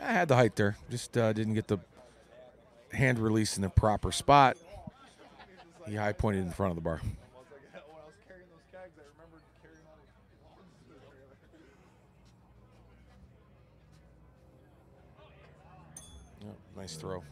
I had the height there, just uh, didn't get the hand release in the proper spot. He high pointed in front of the bar. Yep, nice throw.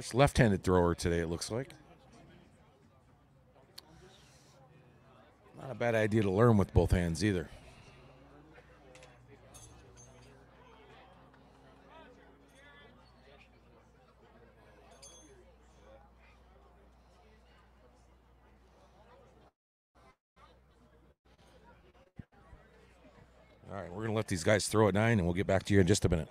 First left-handed thrower today, it looks like. Not a bad idea to learn with both hands either. All right, we're going to let these guys throw at nine, and we'll get back to you in just a minute.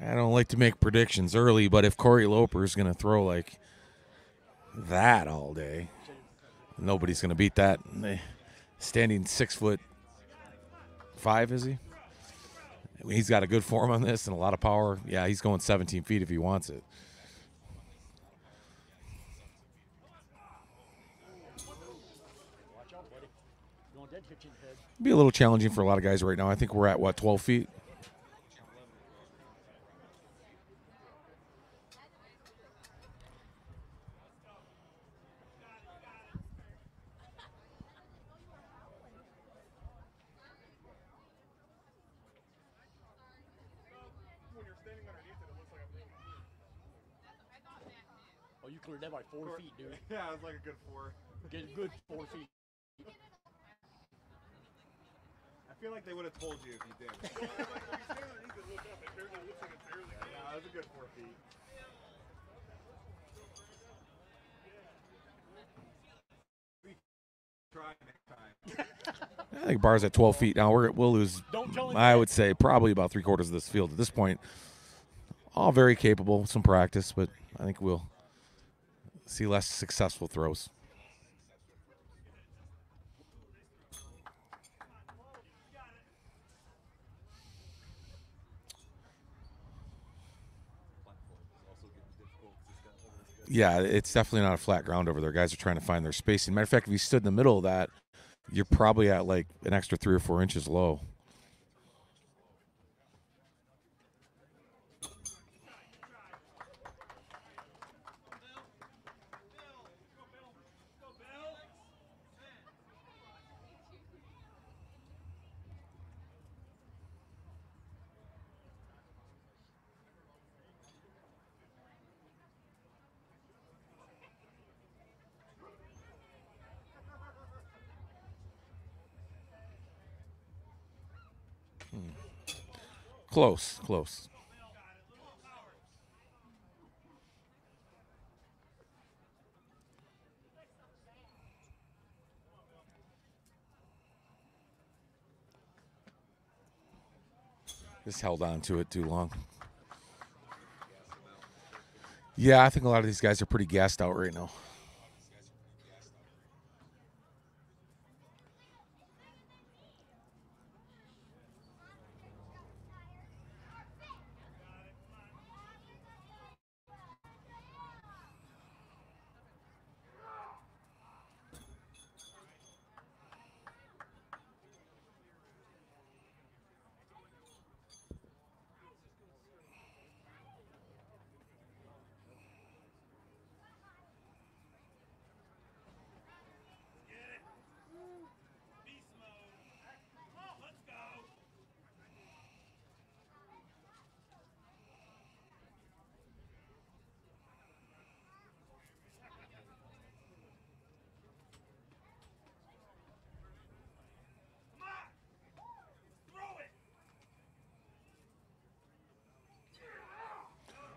I don't like to make predictions early, but if Corey Loper is going to throw like that all day, nobody's going to beat that. Standing six foot five, is he? He's got a good form on this and a lot of power. Yeah, he's going 17 feet if he wants it. Be a little challenging for a lot of guys right now. I think we're at what 12 feet. You cleared that by four feet, dude. Yeah, it was like a good four. Get a good four feet. I feel like they would have told you if you did. yeah, it was a good four feet. Try next time. I think Bar's at 12 feet now. We're, we'll lose, Don't tell him I would say, probably about three quarters of this field at this point. All very capable, some practice, but I think we'll see less successful throws. Yeah, it's definitely not a flat ground over there. Guys are trying to find their spacing. Matter of fact, if you stood in the middle of that, you're probably at like an extra three or four inches low. Close, close. Just held on to it too long. Yeah, I think a lot of these guys are pretty gassed out right now.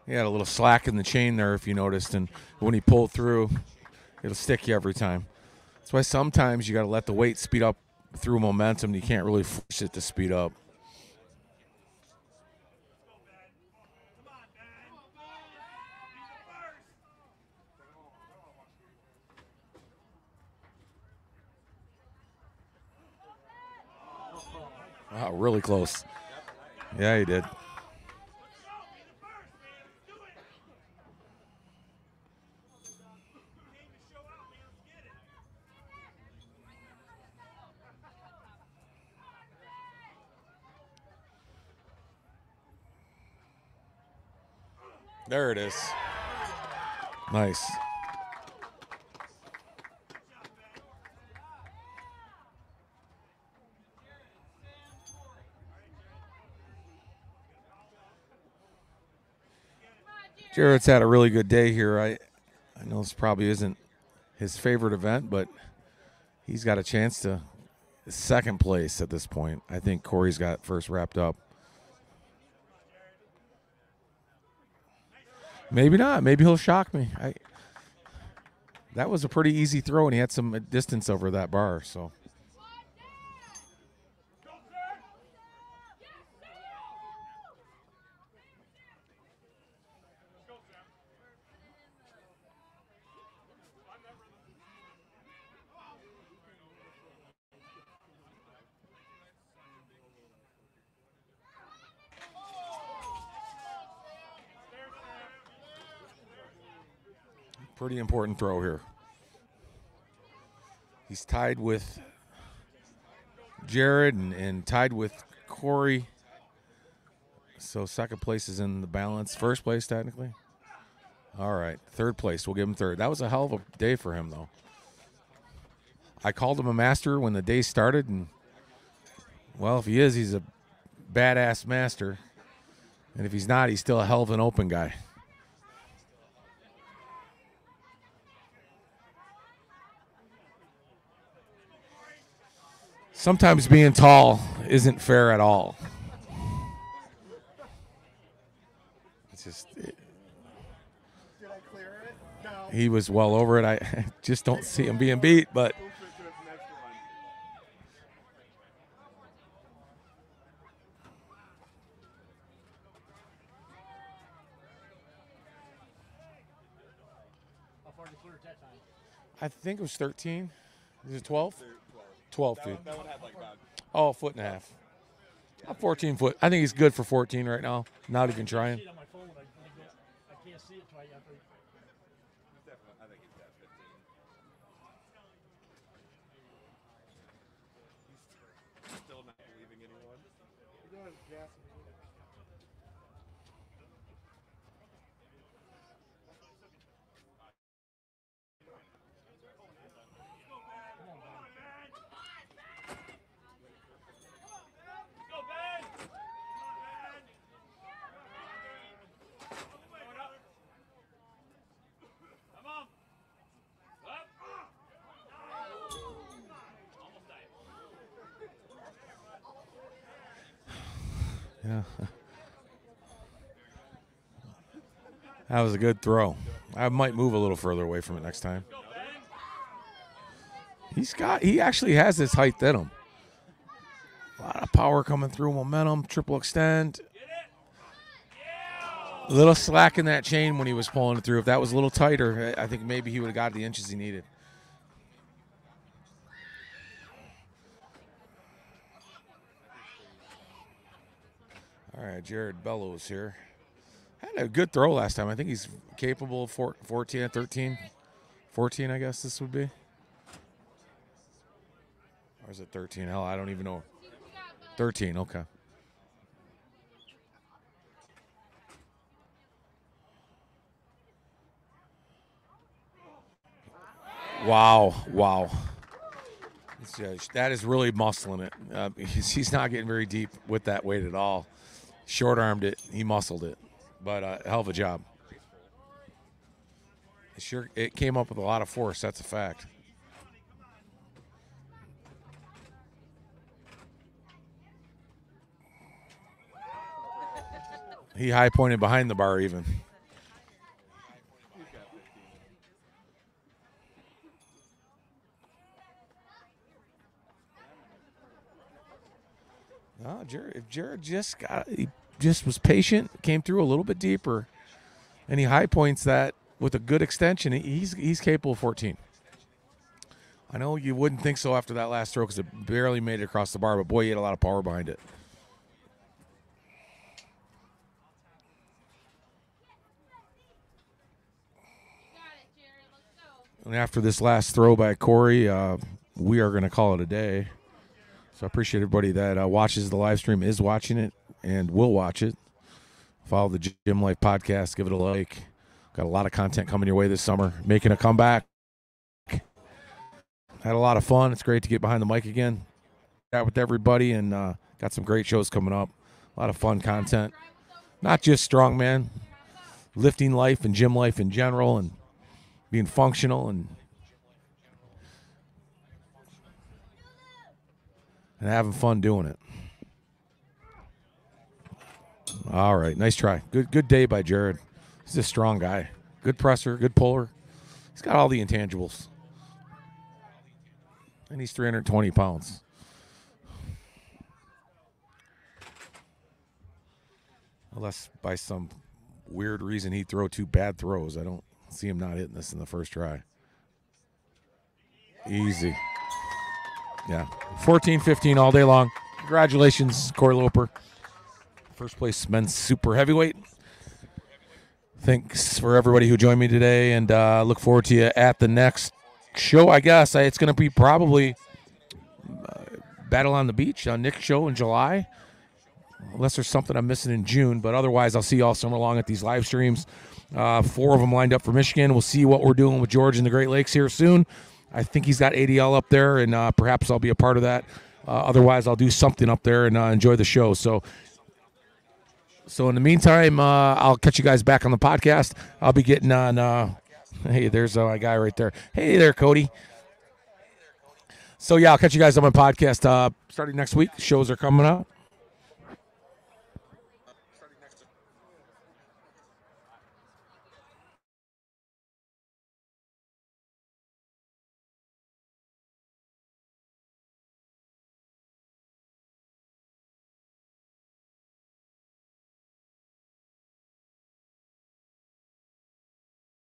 He had a little slack in the chain there, if you noticed, and when he pulled through, it'll stick you every time. That's why sometimes you got to let the weight speed up through momentum. You can't really force it to speed up. Wow, really close. Yeah, he did. There it is. Nice. Jared's had a really good day here. I I know this probably isn't his favorite event, but he's got a chance to second place at this point. I think Corey's got first wrapped up. Maybe not. Maybe he'll shock me. I that was a pretty easy throw, and he had some distance over that bar. So Pretty important throw here. He's tied with Jared and, and tied with Corey. So second place is in the balance. First place, technically. All right. Third place. We'll give him third. That was a hell of a day for him, though. I called him a master when the day started, and well, if he is, he's a badass master. And if he's not, he's still a hell of an open guy. Sometimes being tall isn't fair at all. It's just it? He was well over it. I just don't see him being beat, but? I think it was 13. Is it 12? 12 feet. That one had like about Oh, a foot and a half. A 14 foot. I think he's good for 14 right now. Not even trying. See it on my phone. I, I go- I can't see it till I have to. definitely. I think he's at 15. He's still not believing anyone. You're doing gas and Yeah. That was a good throw. I might move a little further away from it next time. He's got he actually has his height in him. A lot of power coming through, momentum, triple extend. A little slack in that chain when he was pulling it through. If that was a little tighter, I think maybe he would have got the inches he needed. All right, Jared Bellows here. Had a good throw last time. I think he's capable of four, 14, 13, 14, I guess this would be. Or is it 13? Hell, I don't even know. 13, okay. Wow, wow. That is really muscling it. Uh, he's, he's not getting very deep with that weight at all. Short armed it, he muscled it, but uh, hell of a job. It sure, it came up with a lot of force. That's a fact. He high pointed behind the bar even. No, Jared. If Jared just got, he just was patient, came through a little bit deeper, and he high points that with a good extension. He's he's capable of 14. I know you wouldn't think so after that last throw because it barely made it across the bar, but boy, he had a lot of power behind it. And after this last throw by Corey, uh, we are going to call it a day. So I appreciate everybody that uh, watches the live stream, is watching it, and will watch it. Follow the Gym Life podcast, give it a like. Got a lot of content coming your way this summer, making a comeback. Had a lot of fun. It's great to get behind the mic again, chat with everybody, and uh, got some great shows coming up. A lot of fun content, not just strongman, lifting life and gym life in general, and being functional and and having fun doing it. All right, nice try. Good good day by Jared. He's a strong guy. Good presser, good puller. He's got all the intangibles. And he's 320 pounds. Unless by some weird reason he'd throw two bad throws. I don't see him not hitting this in the first try. Easy. Yeah. 14 15 all day long. Congratulations, Corey Loper. First place men's super heavyweight. Thanks for everybody who joined me today, and uh, look forward to you at the next show. I guess it's going to be probably uh, Battle on the Beach on Nick's show in July, unless there's something I'm missing in June. But otherwise, I'll see you all summer long at these live streams. Uh, four of them lined up for Michigan. We'll see what we're doing with George in the Great Lakes here soon. I think he's got ADL up there, and uh, perhaps I'll be a part of that. Uh, otherwise, I'll do something up there and uh, enjoy the show. So, so in the meantime, uh, I'll catch you guys back on the podcast. I'll be getting on. Uh, hey, there's uh, my guy right there. Hey there, Cody. So yeah, I'll catch you guys on my podcast starting next week. Shows are coming up.